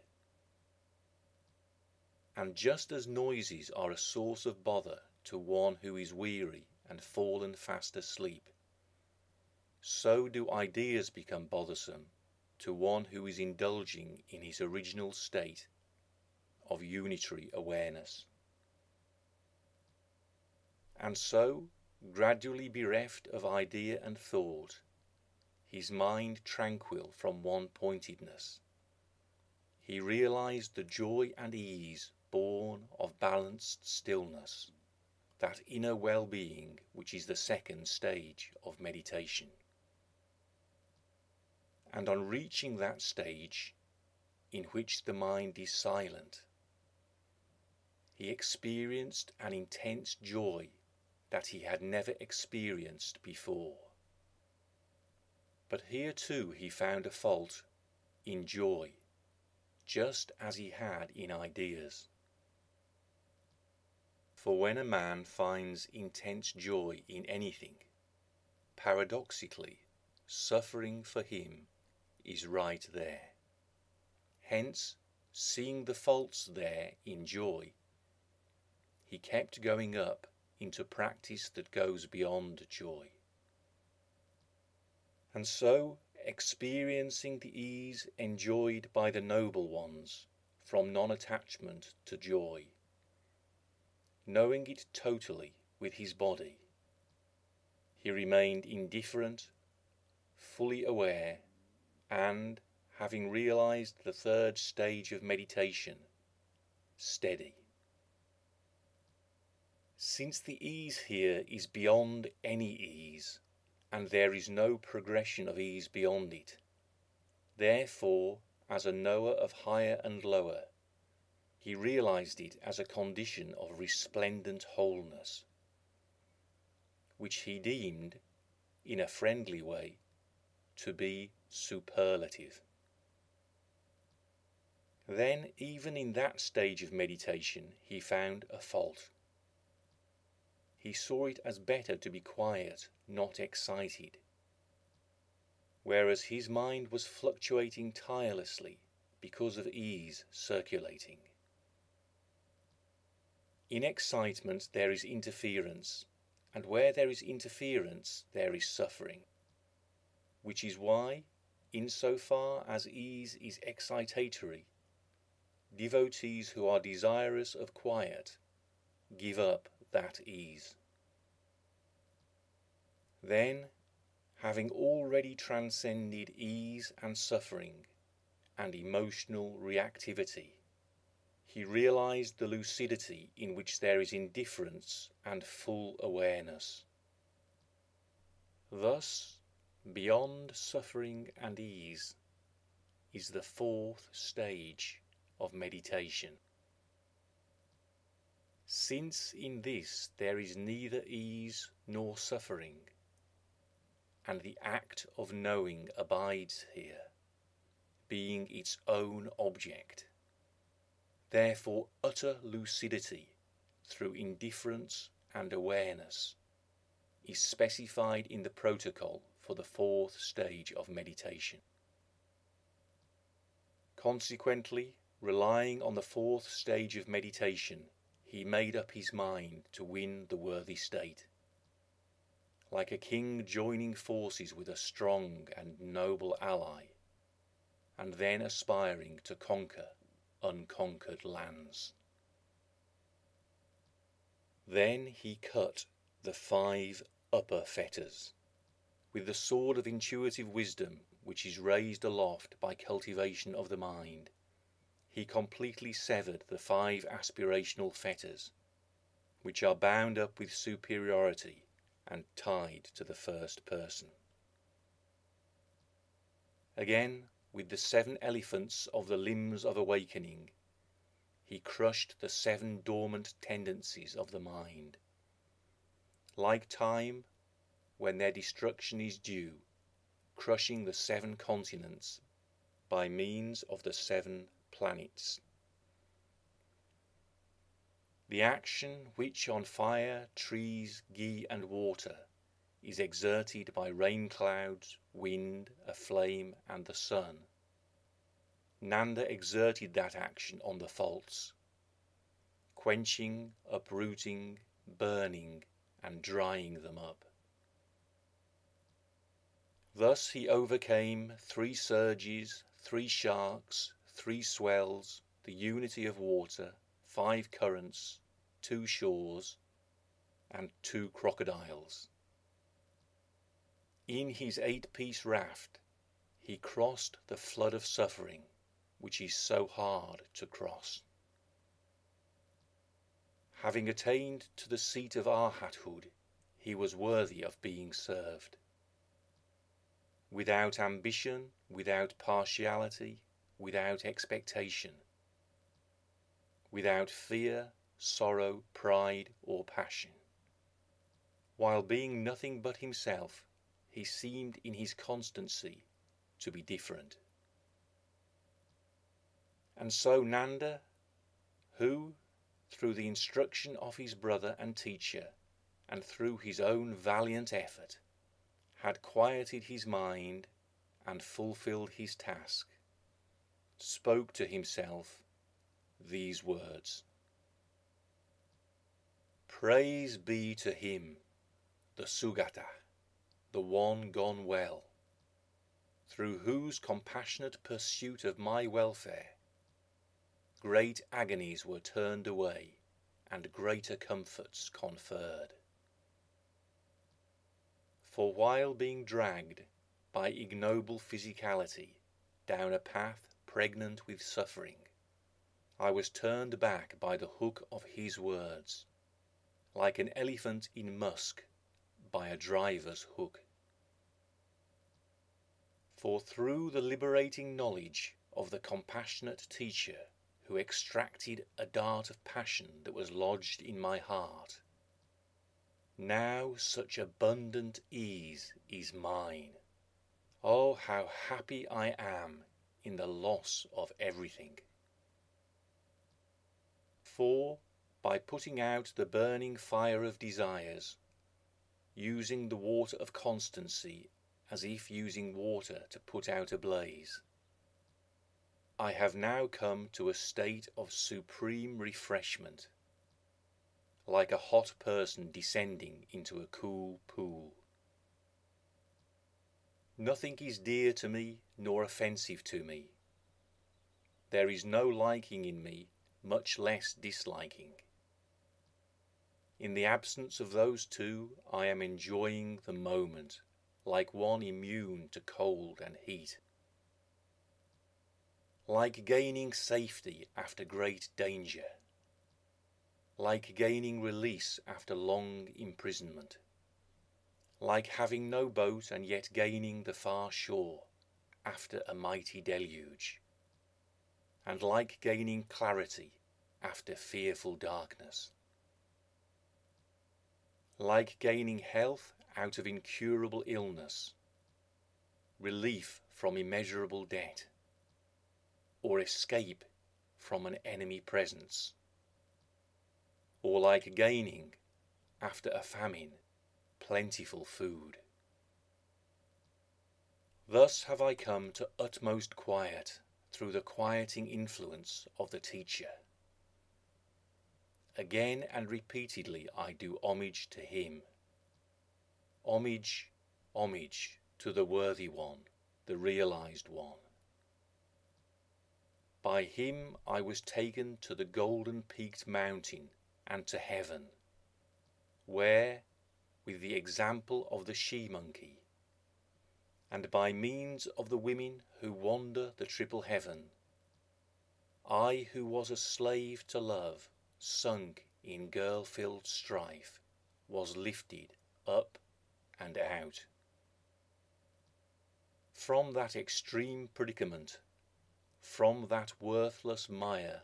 And just as noises are a source of bother to one who is weary and fallen fast asleep, so do ideas become bothersome to one who is indulging in his original state of unitary awareness. And so, gradually bereft of idea and thought, his mind tranquil from one pointedness, he realized the joy and ease born of balanced stillness, that inner well being which is the second stage of meditation. And on reaching that stage, in which the mind is silent, he experienced an intense joy that he had never experienced before. But here too he found a fault in joy, just as he had in ideas. For when a man finds intense joy in anything, paradoxically, suffering for him is right there. Hence, seeing the faults there in joy, he kept going up into practice that goes beyond joy. And so, experiencing the ease enjoyed by the noble ones from non attachment to joy, knowing it totally with his body. He remained indifferent, fully aware, and, having realized the third stage of meditation, steady. Since the ease here is beyond any ease, and there is no progression of ease beyond it, therefore, as a knower of higher and lower, he realized it as a condition of resplendent wholeness, which he deemed, in a friendly way, to be superlative. Then, even in that stage of meditation, he found a fault. He saw it as better to be quiet, not excited. Whereas his mind was fluctuating tirelessly because of ease circulating. In excitement there is interference, and where there is interference there is suffering. Which is why, in so far as ease is excitatory, devotees who are desirous of quiet give up that ease. Then, having already transcended ease and suffering and emotional reactivity, he realized the lucidity in which there is indifference and full awareness. Thus, beyond suffering and ease is the fourth stage of meditation. Since in this there is neither ease nor suffering, and the act of knowing abides here, being its own object, therefore utter lucidity through indifference and awareness is specified in the protocol for the fourth stage of meditation. Consequently, relying on the fourth stage of meditation, he made up his mind to win the worthy state. Like a king joining forces with a strong and noble ally, and then aspiring to conquer unconquered lands. Then he cut the five upper fetters with the sword of intuitive wisdom which is raised aloft by cultivation of the mind he completely severed the five aspirational fetters, which are bound up with superiority and tied to the first person. Again, with the seven elephants of the limbs of awakening, he crushed the seven dormant tendencies of the mind. Like time, when their destruction is due, crushing the seven continents by means of the seven planets. The action which on fire, trees, ghee, and water is exerted by rain clouds, wind, a flame, and the sun. Nanda exerted that action on the faults, quenching, uprooting, burning, and drying them up. Thus he overcame three surges, three sharks, three swells, the unity of water, five currents, two shores, and two crocodiles. In his eight piece raft, he crossed the flood of suffering which is so hard to cross. Having attained to the seat of arhathood, he was worthy of being served. Without ambition, without partiality, without expectation, without fear, sorrow, pride, or passion. While being nothing but himself, he seemed in his constancy to be different. And so Nanda, who, through the instruction of his brother and teacher, and through his own valiant effort, had quieted his mind and fulfilled his task, spoke to himself these words Praise be to him, the Sugata, the one gone well, through whose compassionate pursuit of my welfare great agonies were turned away and greater comforts conferred. For while being dragged by ignoble physicality down a path pregnant with suffering. I was turned back by the hook of his words, like an elephant in musk by a driver's hook. For through the liberating knowledge of the compassionate teacher who extracted a dart of passion that was lodged in my heart, now such abundant ease is mine. Oh, how happy I am in the loss of everything. For, by putting out the burning fire of desires, using the water of constancy as if using water to put out a blaze, I have now come to a state of supreme refreshment, like a hot person descending into a cool pool. Nothing is dear to me nor offensive to me. There is no liking in me, much less disliking. In the absence of those two, I am enjoying the moment, like one immune to cold and heat. Like gaining safety after great danger. Like gaining release after long imprisonment. Like having no boat and yet gaining the far shore after a mighty deluge. And like gaining clarity after fearful darkness like gaining health out of incurable illness, relief from immeasurable debt, or escape from an enemy presence, or like gaining, after a famine, plentiful food. Thus have I come to utmost quiet through the quieting influence of the teacher. Again and repeatedly I do homage to him. Homage, homage to the worthy one, the realized one. By him I was taken to the golden peaked mountain and to heaven, where, with the example of the she monkey, and by means of the women who wander the triple heaven, I who was a slave to love sunk in girl-filled strife, was lifted up and out. From that extreme predicament, from that worthless mire,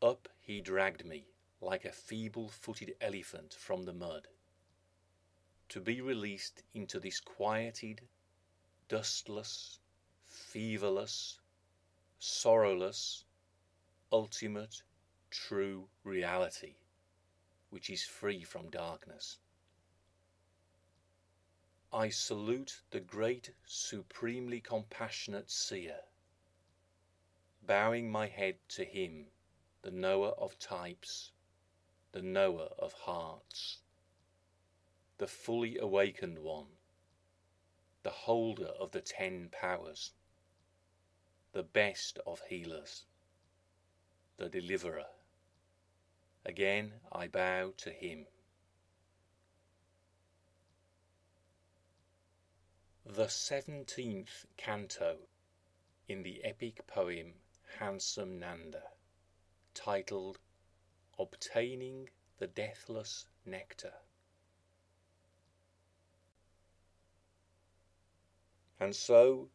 up he dragged me like a feeble-footed elephant from the mud, to be released into this quieted, dustless, feverless, sorrowless, ultimate, true reality, which is free from darkness. I salute the great, supremely compassionate seer, bowing my head to him, the knower of types, the knower of hearts, the fully awakened one, the holder of the ten powers, the best of healers, the deliverer. Again I bow to him. The seventeenth canto in the epic poem Handsome Nanda, titled Obtaining the Deathless Nectar. And so,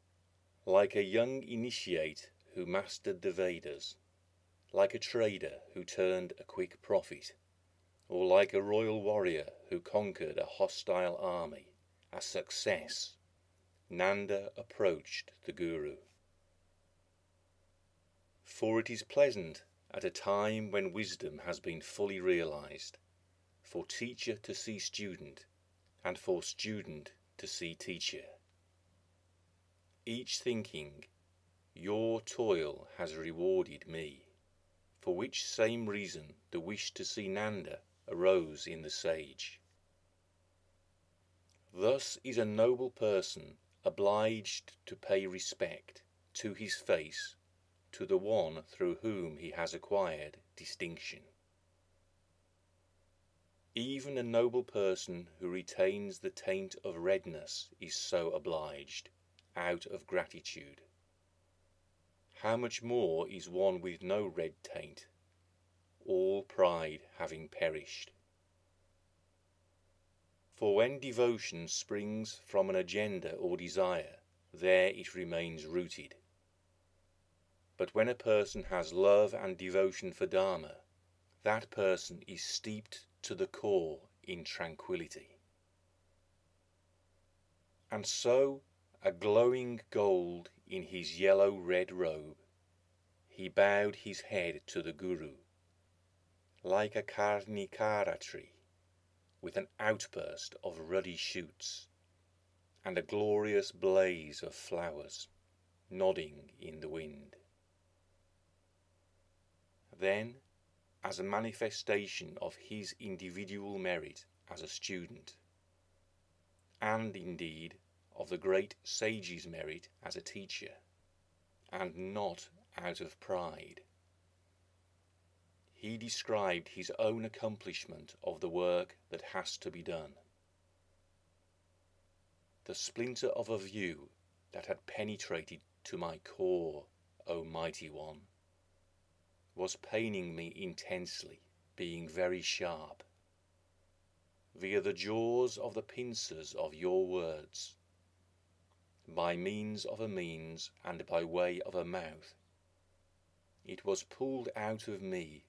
like a young initiate who mastered the Vedas, like a trader who turned a quick profit, or like a royal warrior who conquered a hostile army, a success, Nanda approached the Guru. For it is pleasant at a time when wisdom has been fully realized, for teacher to see student, and for student to see teacher. Each thinking, Your toil has rewarded me for which same reason the wish to see Nanda arose in the sage. Thus is a noble person obliged to pay respect to his face to the one through whom he has acquired distinction. Even a noble person who retains the taint of redness is so obliged, out of gratitude how much more is one with no red taint, all pride having perished? For when devotion springs from an agenda or desire, there it remains rooted. But when a person has love and devotion for Dharma, that person is steeped to the core in tranquility. And so a glowing gold in his yellow-red robe, he bowed his head to the Guru, like a Karnikara tree, with an outburst of ruddy shoots, and a glorious blaze of flowers, nodding in the wind. Then, as a manifestation of his individual merit as a student, and indeed of the great sage's merit as a teacher, and not out of pride. He described his own accomplishment of the work that has to be done. The splinter of a view that had penetrated to my core, O mighty one, was paining me intensely, being very sharp. Via the jaws of the pincers of your words, by means of a means and by way of a mouth, it was pulled out of me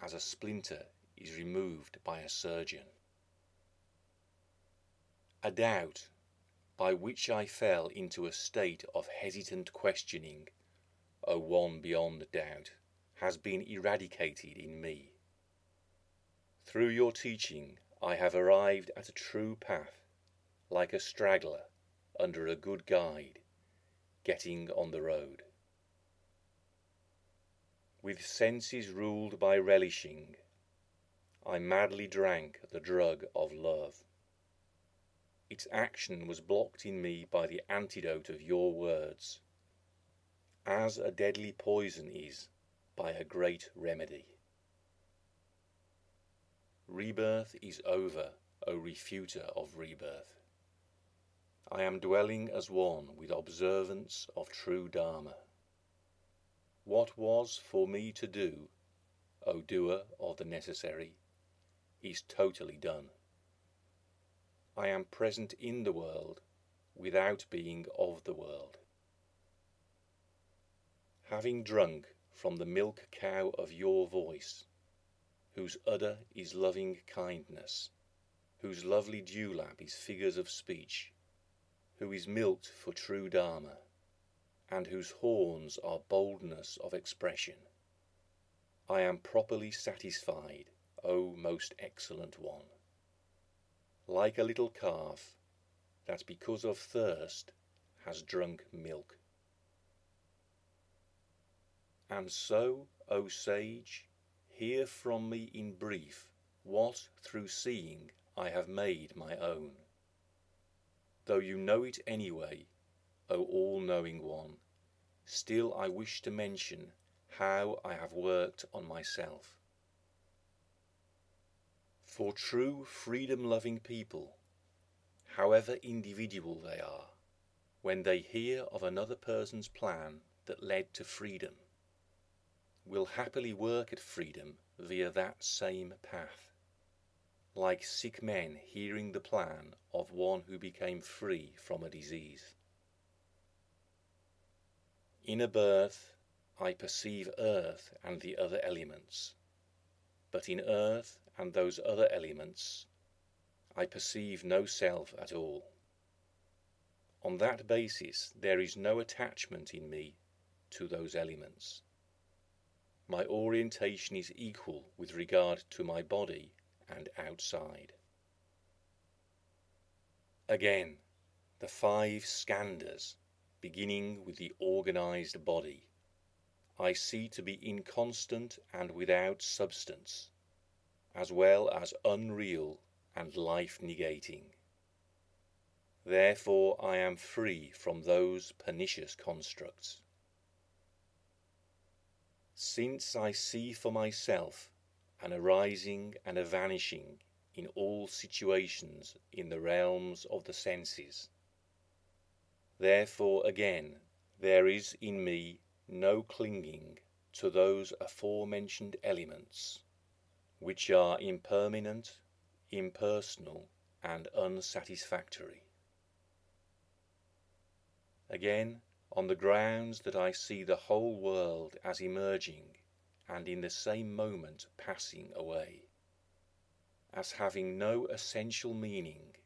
as a splinter is removed by a surgeon. A doubt by which I fell into a state of hesitant questioning, O one beyond doubt, has been eradicated in me. Through your teaching I have arrived at a true path, like a straggler under a good guide, getting on the road. With senses ruled by relishing, I madly drank the drug of love. Its action was blocked in me by the antidote of your words, as a deadly poison is by a great remedy. Rebirth is over, O refuter of rebirth. I am dwelling as one with observance of true Dharma. What was for me to do, O doer of the necessary, is totally done. I am present in the world without being of the world. Having drunk from the milk cow of your voice, whose udder is loving kindness, whose lovely dewlap is figures of speech, who is milked for true Dharma, and whose horns are boldness of expression. I am properly satisfied, O most excellent one. Like a little calf that because of thirst has drunk milk. And so, O sage, hear from me in brief what through seeing I have made my own. Though you know it anyway, O all-knowing one, still I wish to mention how I have worked on myself. For true freedom-loving people, however individual they are, when they hear of another person's plan that led to freedom, will happily work at freedom via that same path, like sick men hearing the plan of one who became free from a disease. In a birth I perceive earth and the other elements, but in earth and those other elements I perceive no self at all. On that basis there is no attachment in me to those elements. My orientation is equal with regard to my body and outside. Again, the five skandhas beginning with the organized body, I see to be inconstant and without substance, as well as unreal and life negating. Therefore I am free from those pernicious constructs. Since I see for myself an arising and a vanishing in all situations in the realms of the senses, Therefore again there is in me no clinging to those aforementioned elements, which are impermanent, impersonal, and unsatisfactory. Again, on the grounds that I see the whole world as emerging and in the same moment passing away, as having no essential meaning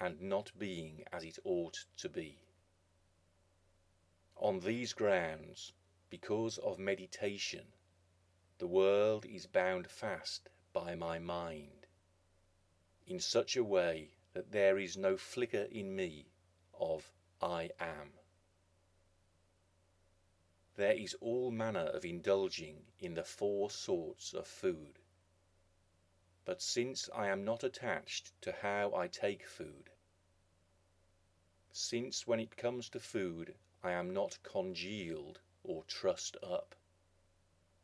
and not being as it ought to be. On these grounds, because of meditation, the world is bound fast by my mind, in such a way that there is no flicker in me of I am. There is all manner of indulging in the four sorts of food. But since I am not attached to how I take food, since when it comes to food I am not congealed or trussed up,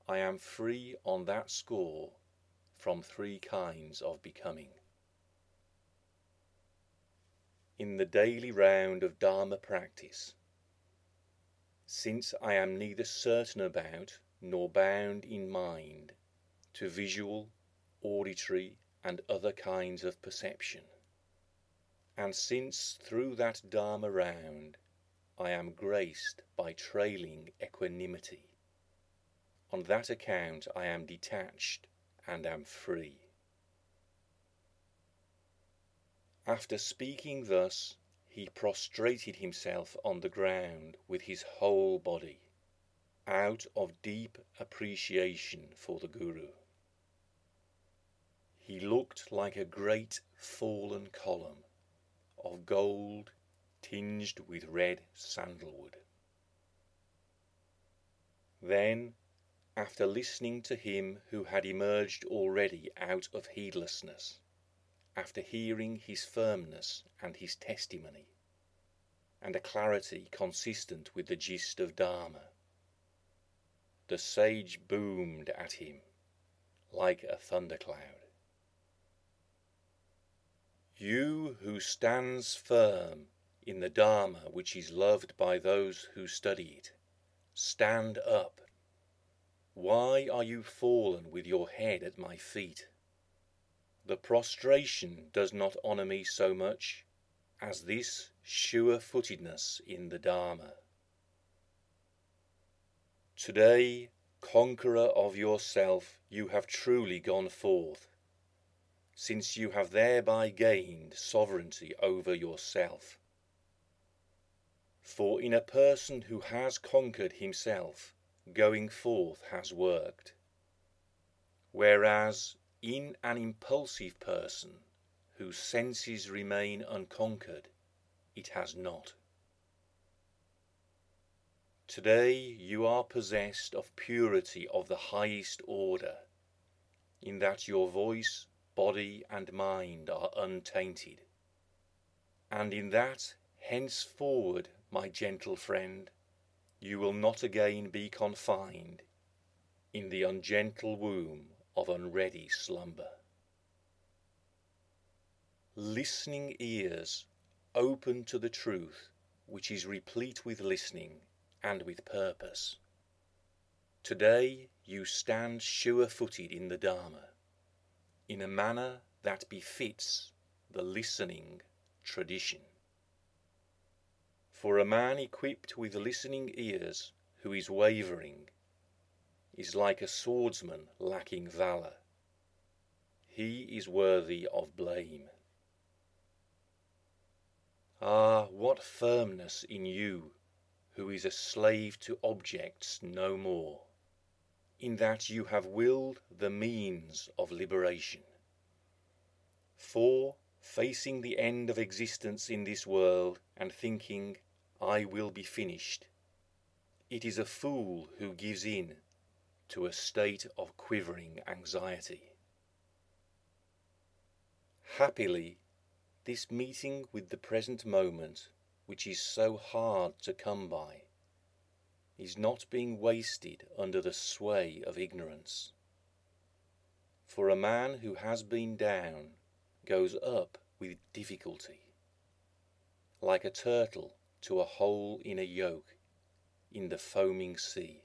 I am free on that score from three kinds of becoming. In the daily round of Dharma practice, since I am neither certain about nor bound in mind to visual, auditory, and other kinds of perception, and since through that Dharma round I am graced by trailing equanimity, on that account I am detached and am free. After speaking thus, he prostrated himself on the ground with his whole body, out of deep appreciation for the Guru. He looked like a great fallen column of gold tinged with red sandalwood. Then, after listening to him who had emerged already out of heedlessness, after hearing his firmness and his testimony, and a clarity consistent with the gist of Dharma. The sage boomed at him like a thundercloud. You who stands firm in the Dharma which is loved by those who study it, stand up. Why are you fallen with your head at my feet? The prostration does not honour me so much as this sure-footedness in the Dharma. Today, conqueror of yourself, you have truly gone forth, since you have thereby gained sovereignty over yourself. For in a person who has conquered himself, going forth has worked, whereas in an impulsive person whose senses remain unconquered, it has not. Today you are possessed of purity of the highest order, in that your voice, body, and mind are untainted, and in that henceforward, my gentle friend, you will not again be confined in the ungentle womb of unready slumber. Listening ears open to the truth which is replete with listening and with purpose. Today you stand sure-footed in the Dharma, in a manner that befits the listening tradition. For a man equipped with listening ears who is wavering is like a swordsman lacking valour. He is worthy of blame. Ah, what firmness in you, who is a slave to objects no more, in that you have willed the means of liberation. For, facing the end of existence in this world and thinking, I will be finished, it is a fool who gives in to a state of quivering anxiety. Happily, this meeting with the present moment, which is so hard to come by, is not being wasted under the sway of ignorance. For a man who has been down goes up with difficulty, like a turtle to a hole in a yoke in the foaming sea.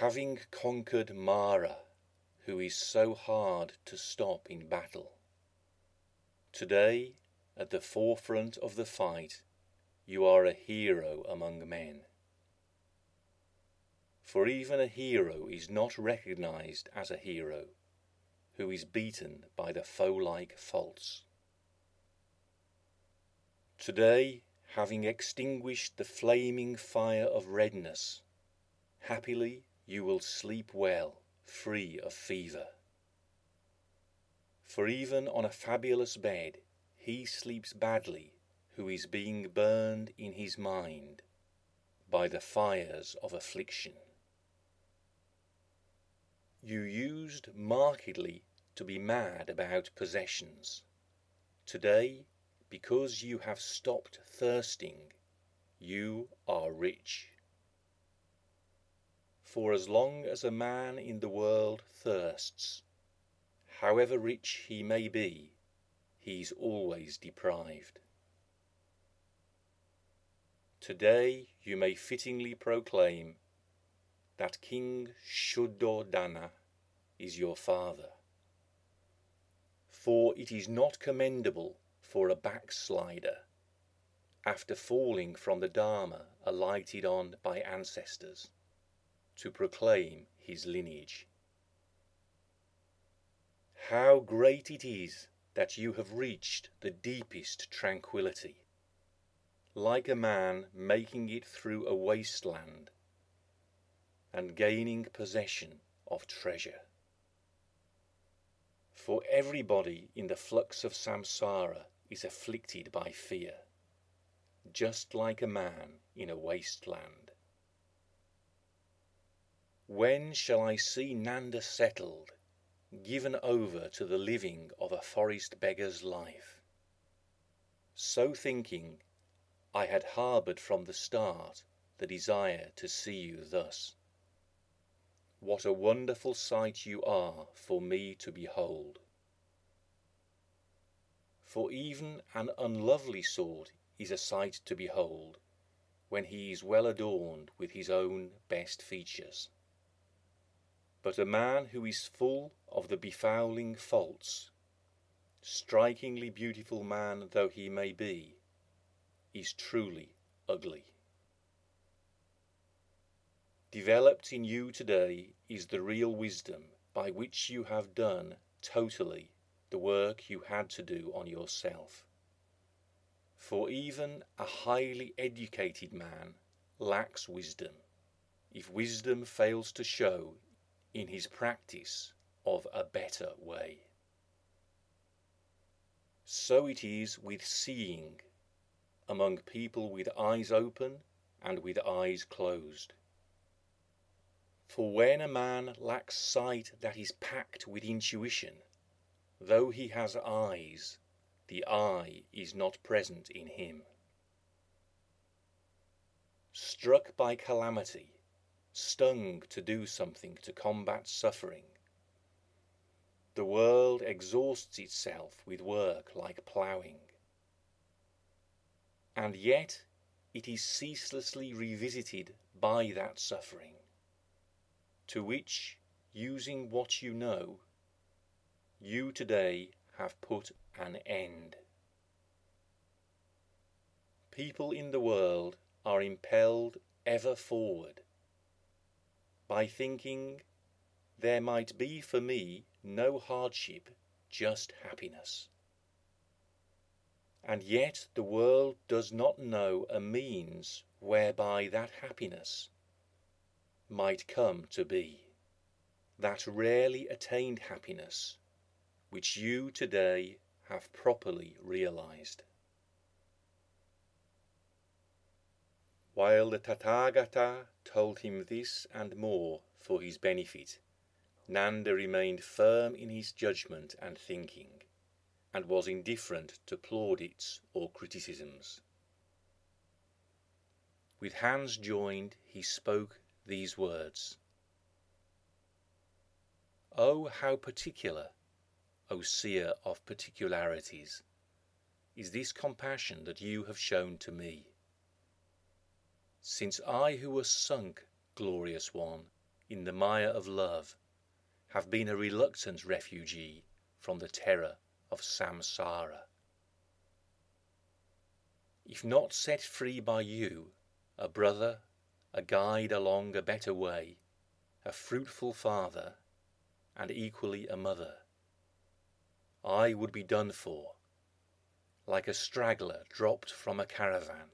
Having conquered Mara, who is so hard to stop in battle, today, at the forefront of the fight, you are a hero among men. For even a hero is not recognized as a hero who is beaten by the foe-like faults. Today, having extinguished the flaming fire of redness, happily you will sleep well, free of fever. For even on a fabulous bed he sleeps badly who is being burned in his mind by the fires of affliction. You used markedly to be mad about possessions. Today, because you have stopped thirsting, you are rich. For as long as a man in the world thirsts, however rich he may be, he is always deprived. Today you may fittingly proclaim that King Shuddhodana is your father. For it is not commendable for a backslider, after falling from the Dharma alighted on by ancestors, to proclaim his lineage. How great it is that you have reached the deepest tranquillity, like a man making it through a wasteland and gaining possession of treasure. For everybody in the flux of samsara is afflicted by fear, just like a man in a wasteland. When shall I see Nanda settled, given over to the living of a forest beggar's life? So thinking, I had harboured from the start the desire to see you thus. What a wonderful sight you are for me to behold! For even an unlovely sort is a sight to behold, when he is well adorned with his own best features. But a man who is full of the befouling faults, strikingly beautiful man though he may be, is truly ugly. Developed in you today is the real wisdom by which you have done totally the work you had to do on yourself. For even a highly educated man lacks wisdom if wisdom fails to show in his practice of a better way. So it is with seeing among people with eyes open and with eyes closed. For when a man lacks sight that is packed with intuition, though he has eyes, the eye is not present in him. Struck by calamity, stung to do something to combat suffering, the world exhausts itself with work like ploughing. And yet it is ceaselessly revisited by that suffering to which, using what you know, you today have put an end. People in the world are impelled ever forward by thinking there might be for me no hardship, just happiness. And yet the world does not know a means whereby that happiness might come to be, that rarely attained happiness which you today have properly realized. While the Tathagata told him this and more for his benefit, Nanda remained firm in his judgment and thinking, and was indifferent to plaudits or criticisms. With hands joined, he spoke these words Oh, how particular, O seer of particularities, is this compassion that you have shown to me! Since I who was sunk, glorious one, in the mire of love, have been a reluctant refugee from the terror of samsara. If not set free by you, a brother, a guide along a better way, a fruitful father, and equally a mother. I would be done for. Like a straggler dropped from a caravan,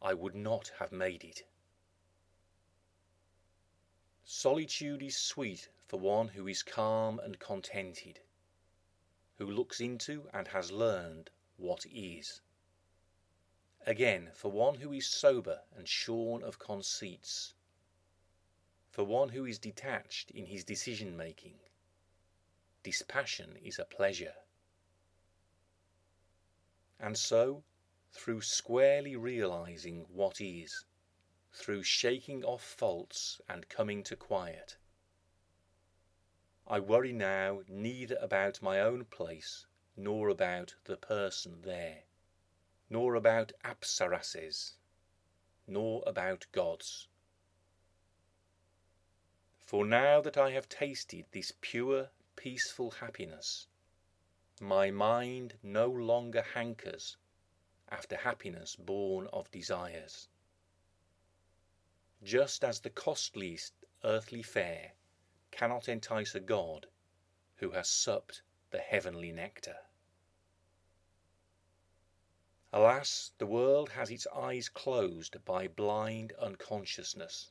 I would not have made it. Solitude is sweet for one who is calm and contented, who looks into and has learned what is. Again, for one who is sober and shorn of conceits, for one who is detached in his decision making, dispassion is a pleasure. And so, through squarely realizing what is, through shaking off faults and coming to quiet, I worry now neither about my own place nor about the person there, nor about apsarases, nor about gods. For now that I have tasted this pure, peaceful happiness, my mind no longer hankers after happiness born of desires. Just as the costliest earthly fare cannot entice a god who has supped the heavenly nectar. Alas, the world has its eyes closed by blind unconsciousness.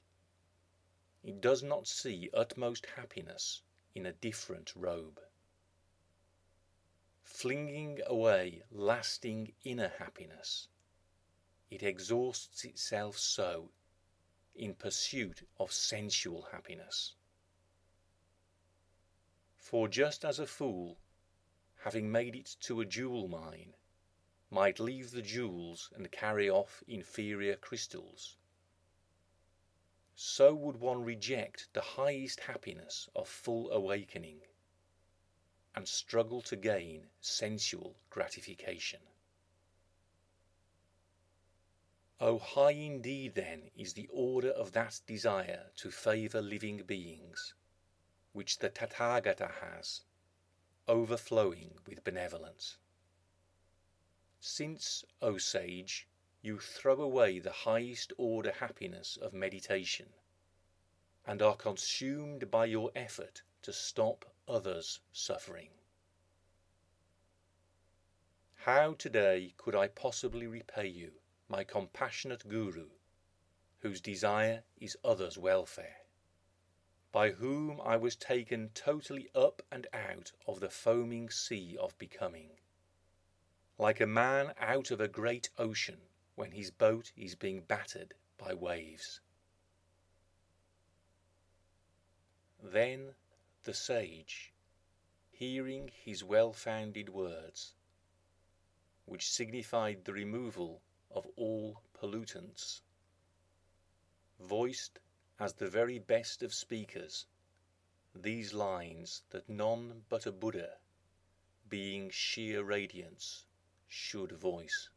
It does not see utmost happiness in a different robe flinging away lasting inner happiness, it exhausts itself so in pursuit of sensual happiness. For just as a fool, having made it to a jewel mine, might leave the jewels and carry off inferior crystals, so would one reject the highest happiness of full awakening and struggle to gain sensual gratification. Oh, high indeed then is the order of that desire to favour living beings, which the Tathagata has, overflowing with benevolence. Since, O sage, you throw away the highest order happiness of meditation, and are consumed by your effort to stop others' suffering. How today could I possibly repay you, my compassionate Guru, whose desire is others' welfare, by whom I was taken totally up and out of the foaming sea of becoming, like a man out of a great ocean when his boat is being battered by waves. Then the sage, hearing his well-founded words, which signified the removal of all pollutants, voiced as the very best of speakers these lines that none but a Buddha, being sheer radiance, should voice.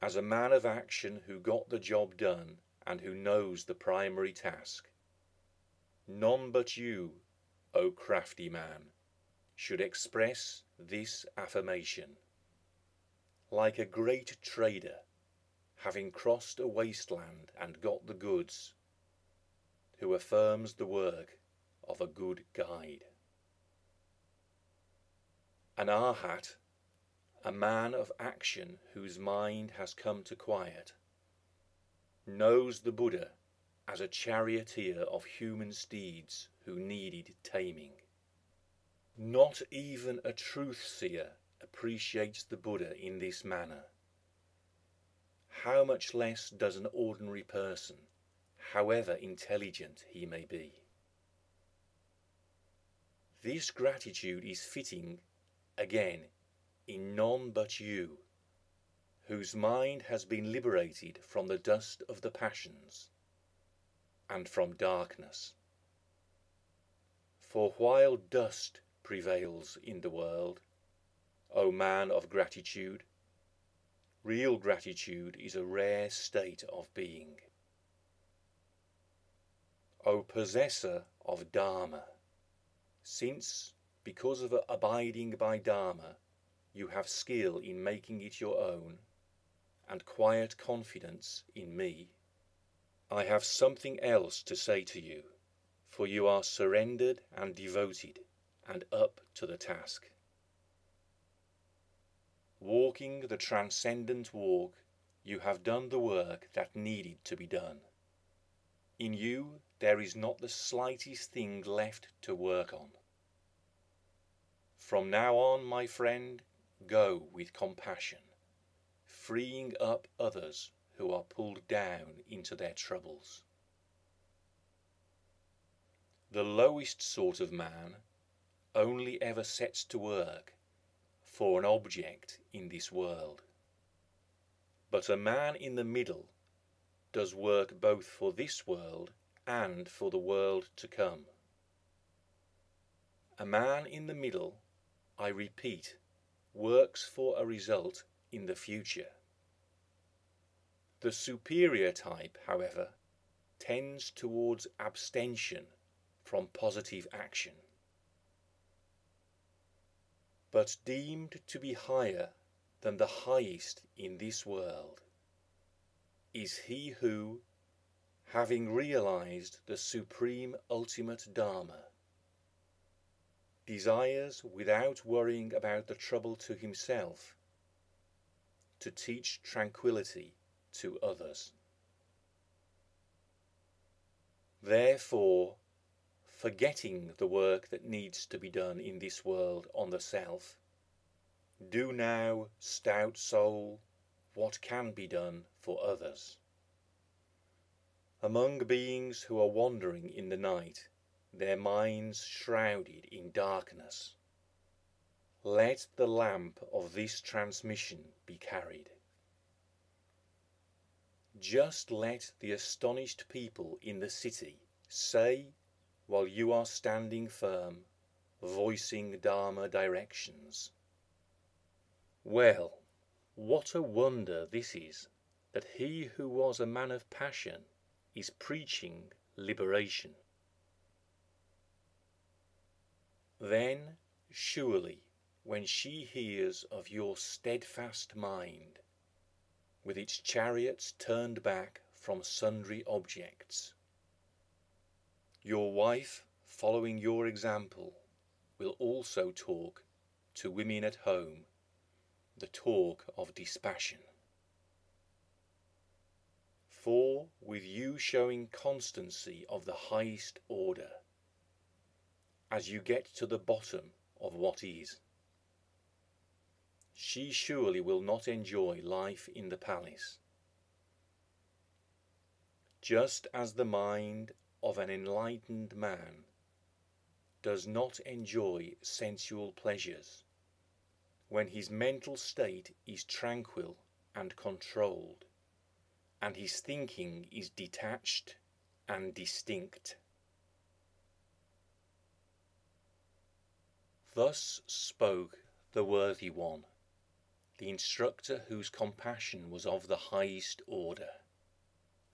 As a man of action who got the job done and who knows the primary task, None but you, O crafty man, should express this affirmation. Like a great trader, having crossed a wasteland and got the goods, who affirms the work of a good guide. An arhat, a man of action whose mind has come to quiet, knows the Buddha as a charioteer of human steeds who needed taming. Not even a truth seer appreciates the Buddha in this manner. How much less does an ordinary person, however intelligent he may be? This gratitude is fitting, again, in none but you, whose mind has been liberated from the dust of the passions and from darkness. For while dust prevails in the world, O man of gratitude, real gratitude is a rare state of being. O possessor of Dharma, since, because of abiding by Dharma, you have skill in making it your own, and quiet confidence in me, I have something else to say to you, for you are surrendered and devoted and up to the task. Walking the transcendent walk, you have done the work that needed to be done. In you there is not the slightest thing left to work on. From now on, my friend, go with compassion, freeing up others who are pulled down into their troubles. The lowest sort of man only ever sets to work for an object in this world. But a man in the middle does work both for this world and for the world to come. A man in the middle, I repeat, works for a result in the future. The superior type, however, tends towards abstention from positive action. But deemed to be higher than the highest in this world is he who, having realized the supreme ultimate Dharma, desires without worrying about the trouble to himself to teach tranquility to others. Therefore, forgetting the work that needs to be done in this world on the self, do now, stout soul, what can be done for others. Among beings who are wandering in the night, their minds shrouded in darkness, let the lamp of this transmission be carried. Just let the astonished people in the city say, while you are standing firm, voicing Dharma directions. Well, what a wonder this is, that he who was a man of passion is preaching liberation. Then, surely, when she hears of your steadfast mind, with its chariots turned back from sundry objects, your wife, following your example, will also talk to women at home the talk of dispassion. For, with you showing constancy of the highest order, as you get to the bottom of what is, she surely will not enjoy life in the palace. Just as the mind of an enlightened man does not enjoy sensual pleasures when his mental state is tranquil and controlled, and his thinking is detached and distinct. Thus spoke the worthy one, the instructor whose compassion was of the highest order,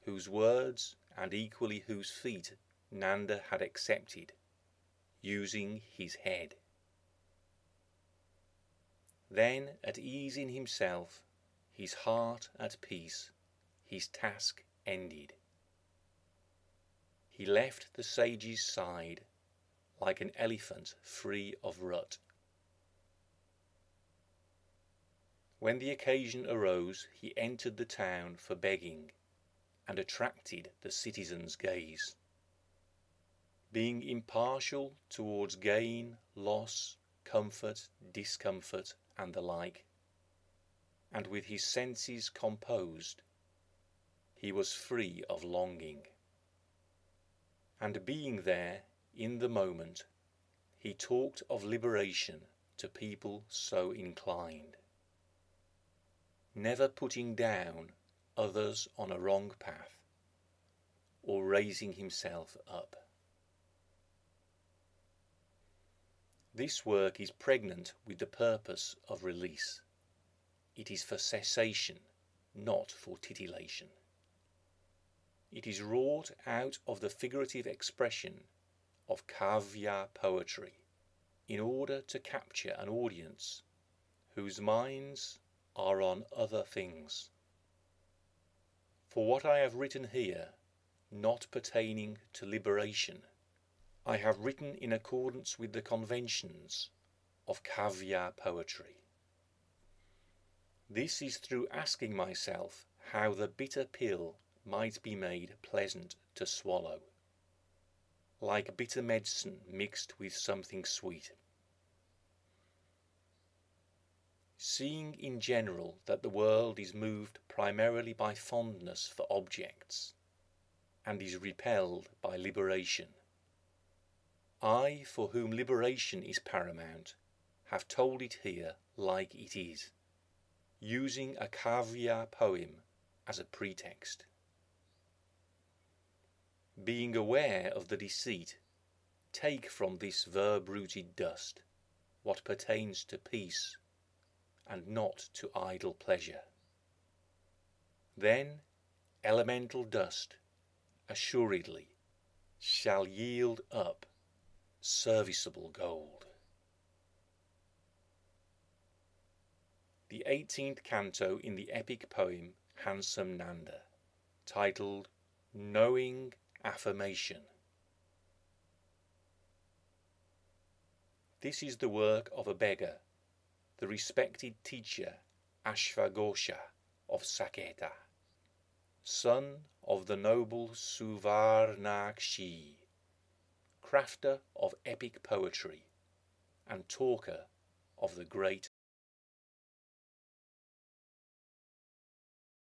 whose words and equally whose feet Nanda had accepted, using his head. Then, at ease in himself, his heart at peace, his task ended. He left the sage's side like an elephant free of rut. When the occasion arose, he entered the town for begging and attracted the citizens' gaze. Being impartial towards gain, loss, comfort, discomfort, and the like, and with his senses composed, he was free of longing. And being there in the moment, he talked of liberation to people so inclined, never putting down others on a wrong path, or raising himself up. This work is pregnant with the purpose of release. It is for cessation, not for titillation. It is wrought out of the figurative expression of Kavya poetry in order to capture an audience whose minds are on other things. For what I have written here, not pertaining to liberation, I have written in accordance with the conventions of Kavya poetry. This is through asking myself how the bitter pill might be made pleasant to swallow, like bitter medicine mixed with something sweet. Seeing in general that the world is moved primarily by fondness for objects, and is repelled by liberation, I, for whom liberation is paramount, have told it here like it is, using a Kavya poem as a pretext. Being aware of the deceit, take from this verb rooted dust what pertains to peace and not to idle pleasure. Then elemental dust assuredly shall yield up serviceable gold. The 18th canto in the epic poem Handsome Nanda, titled Knowing Affirmation. This is the work of a beggar the respected teacher Ashvaghosha of Saketa, son of the noble Suvarnakshi, crafter of epic poetry and talker of the great